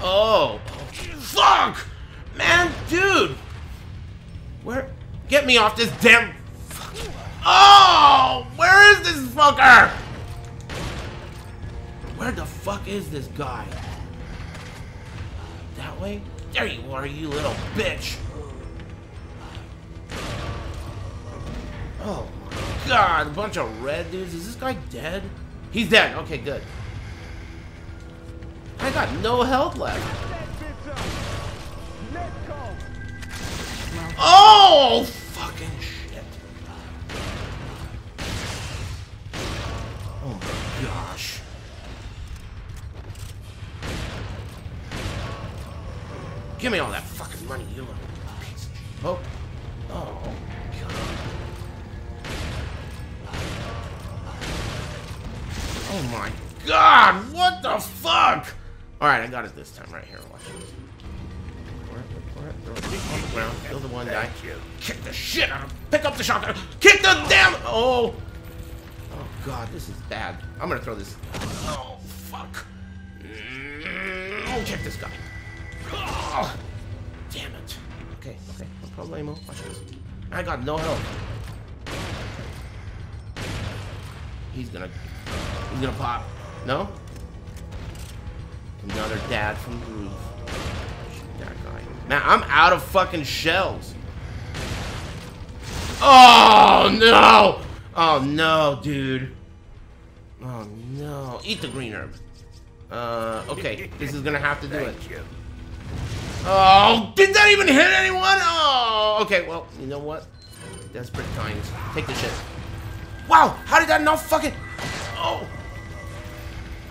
Oh, fuck! Man, dude! Where? Get me off this damn... Oh! Where is this fucker? Where the fuck is this guy? Way? There you are, you little bitch! Oh my god, a bunch of red dudes. Is this guy dead? He's dead. Okay, good. I got no health left. Oh, fucking shit. Oh my gosh. Give me all that fucking money, you little piece. Oh. Oh, God. Oh my god, what the fuck? Alright, I got it this time right here. Watch this. Pour it, pour it, throw it on the ground, kill the one guy. Kick the shit out of him. Pick up the shotgun. Kick the damn. Oh. Oh god, this is bad. I'm gonna throw this. Oh fuck. Mm, kick this guy. Oh, damn it. Okay, okay, no problemo. Watch this. I got no help. He's gonna He's gonna pop. No? Another dad from the roof. Shoot that guy. Man, I'm out of fucking shells. Oh no! Oh no, dude. Oh no. Eat the green herb. Uh, okay. This is gonna have to do it. Oh, did that even hit anyone? Oh, okay. Well, you know what? Desperate times. Take the shit. Wow, how did that not fucking... Oh.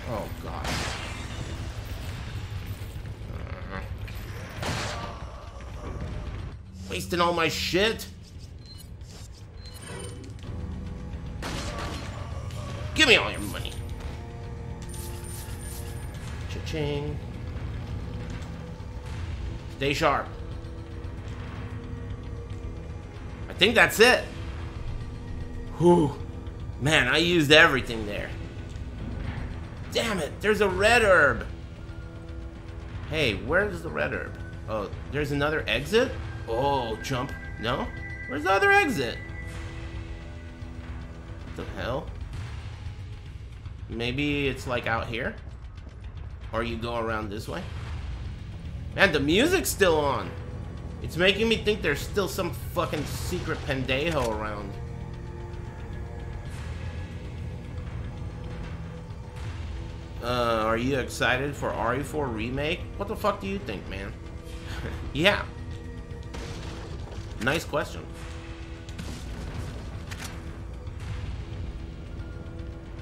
Oh, God. Wasting all my shit? Give me all your money. Cha-ching. Stay sharp. I think that's it. Whew. Man, I used everything there. Damn it, there's a red herb. Hey, where's the red herb? Oh, there's another exit? Oh, jump. No? Where's the other exit? What the hell? Maybe it's like out here? Or you go around this way? Man, the music's still on. It's making me think there's still some fucking secret pendejo around. Uh, are you excited for RE4 Remake? What the fuck do you think, man? yeah. Nice question.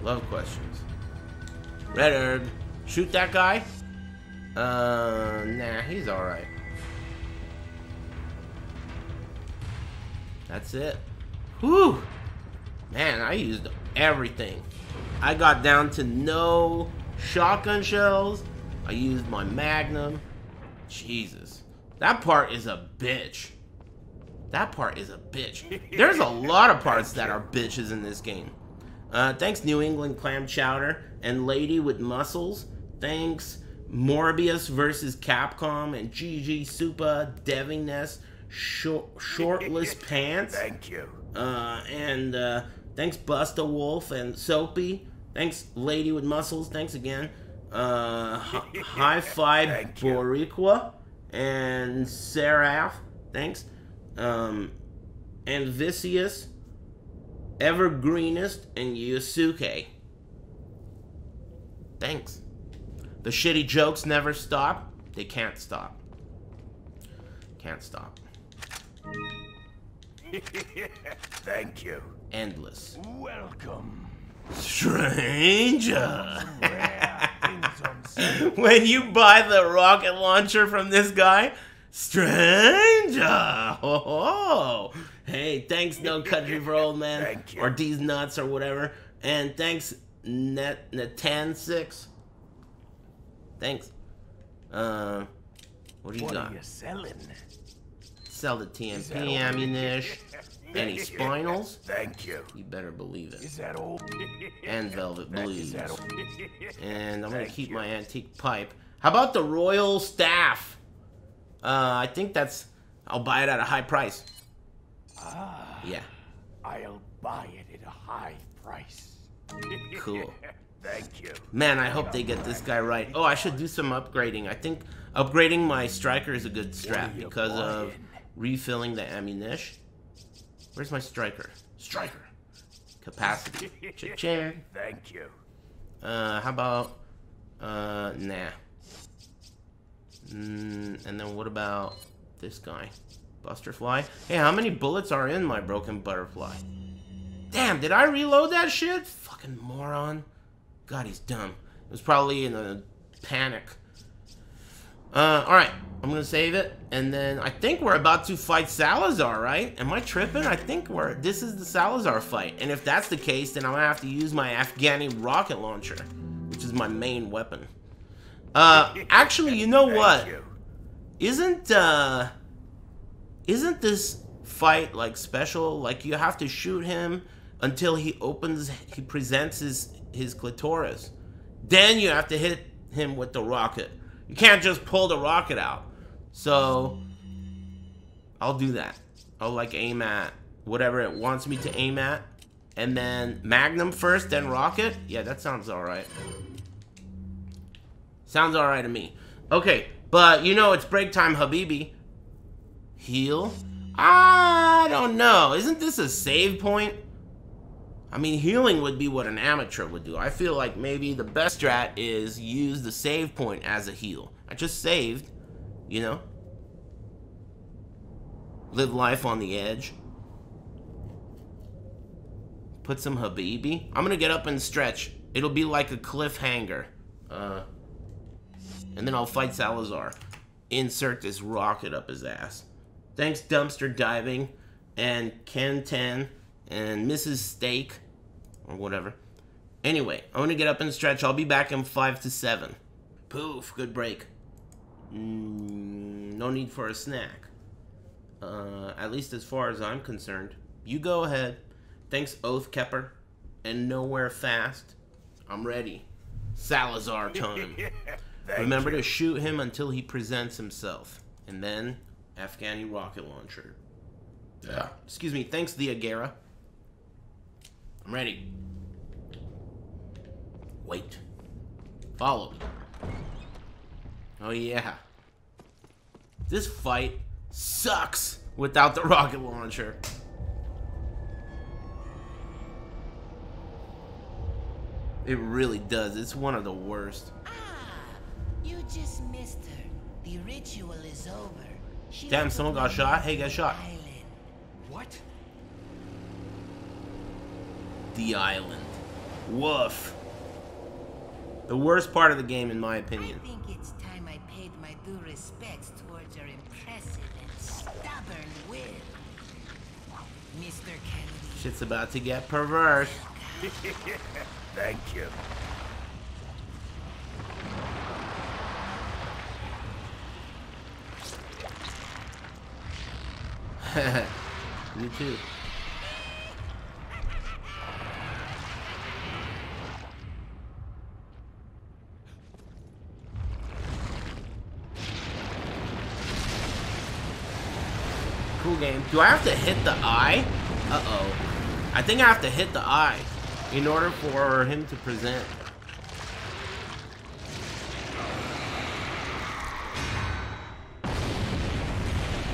Love questions. Red herb. Shoot that guy? Uh, nah, he's alright. That's it. Whew! Man, I used everything. I got down to no shotgun shells. I used my magnum. Jesus. That part is a bitch. That part is a bitch. There's a lot of parts that are bitches in this game. Uh, thanks New England Clam Chowder and Lady with Muscles. Thanks Morbius versus Capcom and GG Super Devingness short, Shortless Pants. Thank you. Uh, and uh, thanks Busta Wolf and Soapy. Thanks Lady with Muscles. Thanks again. uh, Hi- Hi-Fi Boriqua and Seraph, thanks, um, and Vicious, Evergreenest, and Yusuke. Thanks. The shitty jokes never stop. They can't stop. Can't stop. Thank you. Endless. Welcome. Stranger. when you buy the rocket launcher from this guy, stranger. Oh, hey, thanks, No Country for Old you. or D's Nuts, or whatever, and thanks, Net Natan Six. Thanks. Uh, what do you what got? are you selling? Sell the TMP ammunition. Any spinels? Thank you. You better believe it. Is that all? and Velvet Blues. is that all? And I'm gonna Thank keep you. my antique pipe. How about the Royal Staff? Uh, I think that's. I'll buy it at a high price. Ah, Yeah, I'll buy it at a high price. cool. Thank you. Man, I hope they get this guy right. Oh, I should do some upgrading. I think upgrading my striker is a good strat because of refilling the ammunition. Where's my striker? Striker. Capacity. Cha-ching. Thank you. Uh, how about, uh, nah. Mm, and then what about this guy? Busterfly? Hey, how many bullets are in my broken butterfly? Damn, did I reload that shit? Fucking moron. God, he's dumb. It was probably in a panic. Uh, alright. I'm gonna save it. And then I think we're about to fight Salazar, right? Am I tripping? I think we're... This is the Salazar fight. And if that's the case, then I'm gonna have to use my Afghani rocket launcher. Which is my main weapon. Uh, actually, you know what? Isn't, uh... Isn't this fight, like, special? Like, you have to shoot him until he opens... He presents his, his clitoris. Then you have to hit him with the rocket. You can't just pull the rocket out. So, I'll do that. I'll like aim at whatever it wants me to aim at. And then Magnum first, then rocket. Yeah, that sounds alright. Sounds alright to me. Okay, but you know it's break time, Habibi. Heal? I don't know. Isn't this a save point? I mean, healing would be what an amateur would do. I feel like maybe the best strat is use the save point as a heal. I just saved, you know? Live life on the edge. Put some Habibi. I'm gonna get up and stretch. It'll be like a cliffhanger. Uh, and then I'll fight Salazar. Insert this rocket up his ass. Thanks, Dumpster Diving, and Ken 10, and Mrs. Steak, or whatever. Anyway, I'm gonna get up and stretch. I'll be back in 5 to 7. Poof, good break. Mm, no need for a snack. Uh, at least as far as I'm concerned. You go ahead. Thanks, Oath Kepper. And nowhere fast. I'm ready. Salazar time. Remember you. to shoot him until he presents himself. And then, Afghani rocket launcher. Yeah. Excuse me. Thanks, the Agera. I'm ready. Wait. Follow me. Oh, yeah. This fight sucks without the rocket launcher. It really does. It's one of the worst. Ah, You just missed her. The ritual is over. She Damn, someone got shot. Hey, got shot. island. What? The island. Woof. The worst part of the game, in my opinion. I think it's time I paid my due respects towards your impressive and stubborn will. Mr. Kennedy. Shit's about to get perverse. Thank you. Me too. game. Do I have to hit the eye? Uh-oh. I think I have to hit the eye in order for him to present.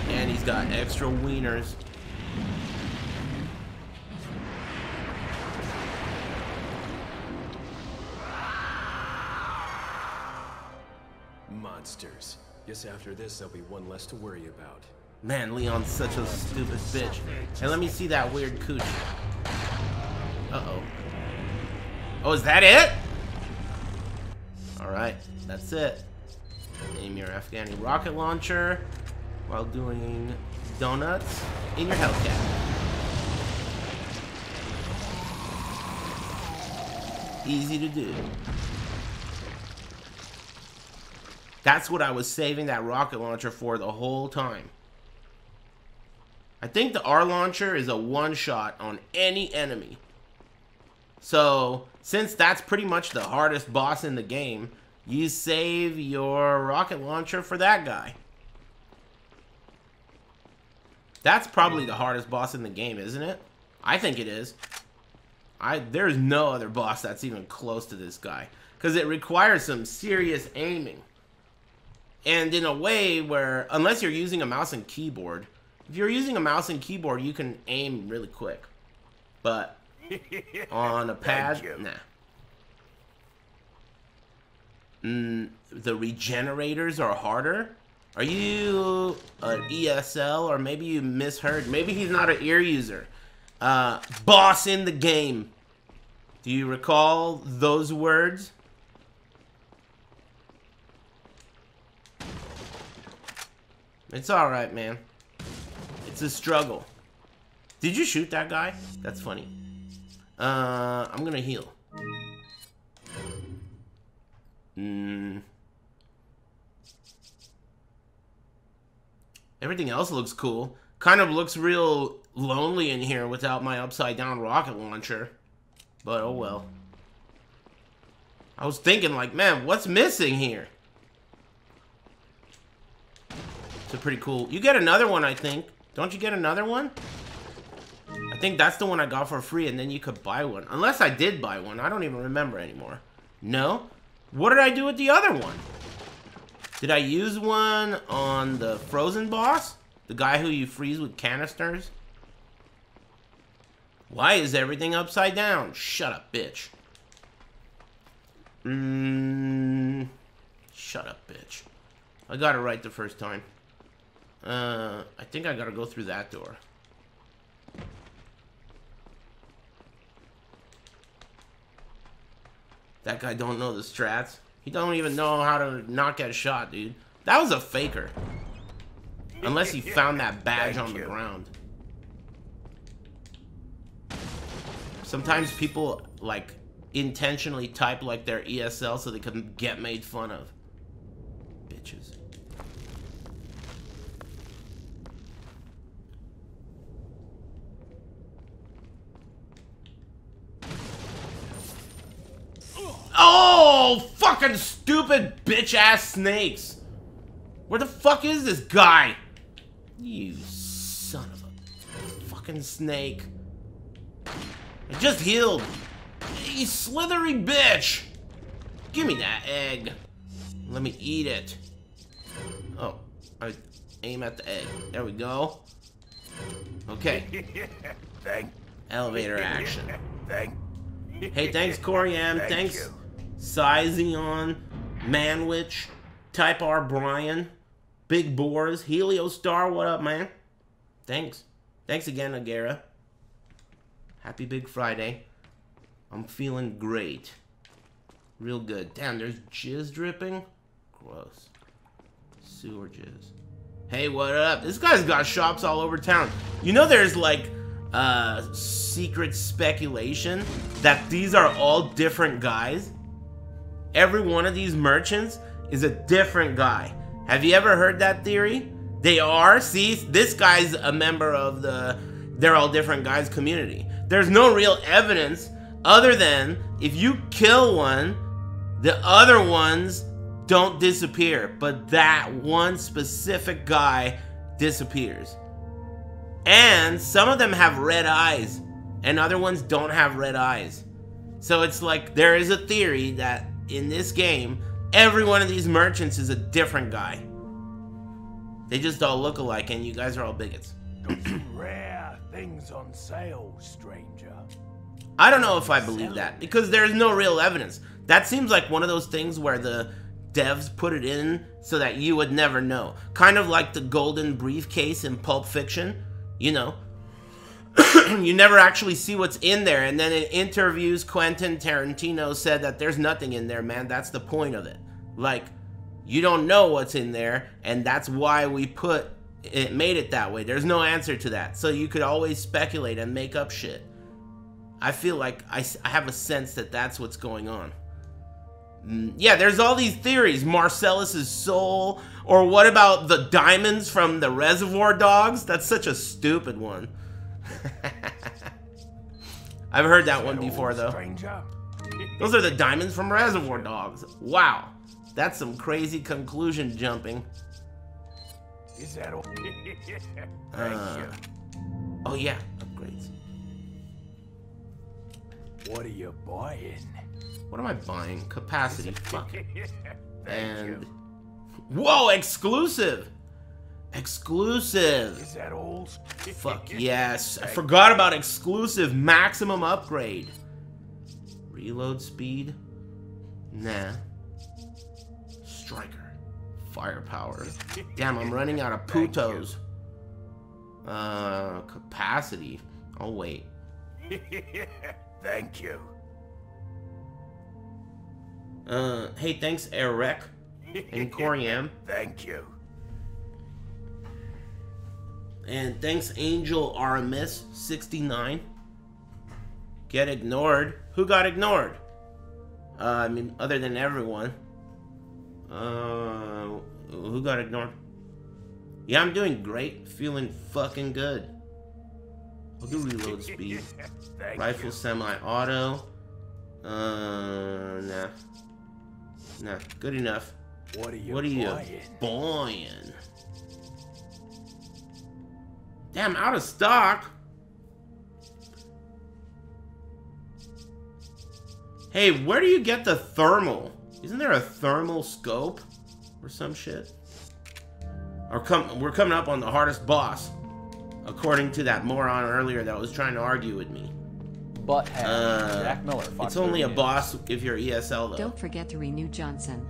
And he's got extra wieners. Monsters. Guess after this, there'll be one less to worry about. Man, Leon's such a stupid bitch. And let me see that weird cooch. Uh-oh. Oh, is that it? Alright, that's it. Aim your Afghani rocket launcher while doing donuts in your Hellcat. Easy to do. That's what I was saving that rocket launcher for the whole time. I think the R launcher is a one shot on any enemy. So, since that's pretty much the hardest boss in the game, you save your rocket launcher for that guy. That's probably the hardest boss in the game, isn't it? I think it is. I There's no other boss that's even close to this guy. Because it requires some serious aiming. And in a way where, unless you're using a mouse and keyboard, if you're using a mouse and keyboard, you can aim really quick. But on a pad, nah. Mm, the regenerators are harder. Are you an ESL or maybe you misheard? Maybe he's not an ear user. Uh, boss in the game. Do you recall those words? It's alright, man. It's a struggle. Did you shoot that guy? That's funny. Uh, I'm gonna heal. Hmm. Everything else looks cool. Kind of looks real lonely in here without my upside down rocket launcher. But oh well. I was thinking like, man, what's missing here? It's a pretty cool. You get another one, I think. Don't you get another one? I think that's the one I got for free, and then you could buy one. Unless I did buy one. I don't even remember anymore. No? What did I do with the other one? Did I use one on the frozen boss? The guy who you freeze with canisters? Why is everything upside down? Shut up, bitch. Mmm. Shut up, bitch. I got it right the first time. Uh, I think I gotta go through that door. That guy don't know the strats. He don't even know how to not get a shot, dude. That was a faker. Unless he found that badge on the ground. Sometimes people, like, intentionally type, like, their ESL so they can get made fun of. Bitches. Oh, fucking stupid bitch ass snakes. Where the fuck is this guy? You son of a fucking snake. I just healed. You slithery bitch. Give me that egg. Let me eat it. Oh, I aim at the egg. There we go. Okay. Thank. Elevator action. Thank. Hey, thanks, Coriam. Thank thanks, you. Sizeon, Manwich, Type R Brian, Big Boars, Helio Star. What up, man? Thanks. Thanks again, Agera. Happy Big Friday. I'm feeling great. Real good. Damn, there's jizz dripping. Gross. Sewer jizz. Hey, what up? This guy's got shops all over town. You know there's like uh secret speculation that these are all different guys? Every one of these merchants is a different guy. Have you ever heard that theory? They are. See, this guy's a member of the they're all different guys community. There's no real evidence other than if you kill one, the other ones don't disappear, but that one specific guy disappears. And some of them have red eyes, and other ones don't have red eyes. So it's like there is a theory that in this game, every one of these merchants is a different guy. They just all look alike, and you guys are all bigots. Got some rare things on sale, stranger. I don't know if I believe that because there's no real evidence. That seems like one of those things where the devs put it in so that you would never know. Kind of like the golden briefcase in Pulp Fiction, you know. you never actually see what's in there, and then in interviews, Quentin Tarantino said that there's nothing in there, man. That's the point of it. Like, you don't know what's in there, and that's why we put it made it that way. There's no answer to that. So you could always speculate and make up shit. I feel like I, I have a sense that that's what's going on. Mm, yeah, there's all these theories. Marcellus's soul, or what about the diamonds from the Reservoir Dogs? That's such a stupid one. I've heard that one before though. Those are the diamonds from Reservoir Dogs. Wow, that's some crazy conclusion jumping. Is that all? Thank Uh, you. oh yeah, upgrades. What are you buying? What am I buying? Capacity. Fuck. and you. whoa, exclusive. Exclusive. Is that all? Fuck yes. I forgot about exclusive maximum upgrade. Reload speed? Nah. Striker. Firepower. Damn, I'm running out of putos. Uh, capacity. I'll wait. Thank you. Uh, hey, thanks, Eric and Coriam. Thank you. And thanks, Angel Aramis 69. Get ignored. Who got ignored? Uh, I mean, other than everyone. Uh, who got ignored? Yeah, I'm doing great. Feeling fucking good. I'll do reload speed. Rifle you. semi-auto. Uh, nah. Nah, good enough. What are you What are you buying? buying? Damn, out of stock. Hey, where do you get the thermal? Isn't there a thermal scope or some shit? Or come, we're coming up on the hardest boss, according to that moron earlier that was trying to argue with me. Butthead. Uh, Jack Miller. Fox it's only a 30 boss if you're ESL though. Don't forget to renew Johnson.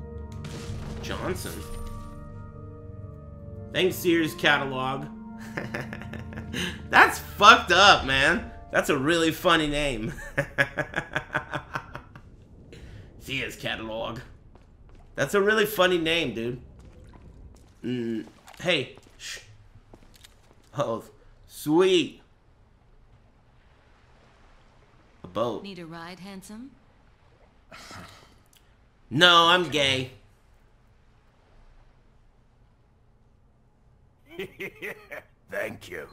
Johnson. Thanks, Sears catalog. That's fucked up, man. That's a really funny name. Sears catalog. That's a really funny name, dude. Mm, hey, shh. Oh, sweet. A boat. Need a ride, handsome? No, I'm gay. Thank you.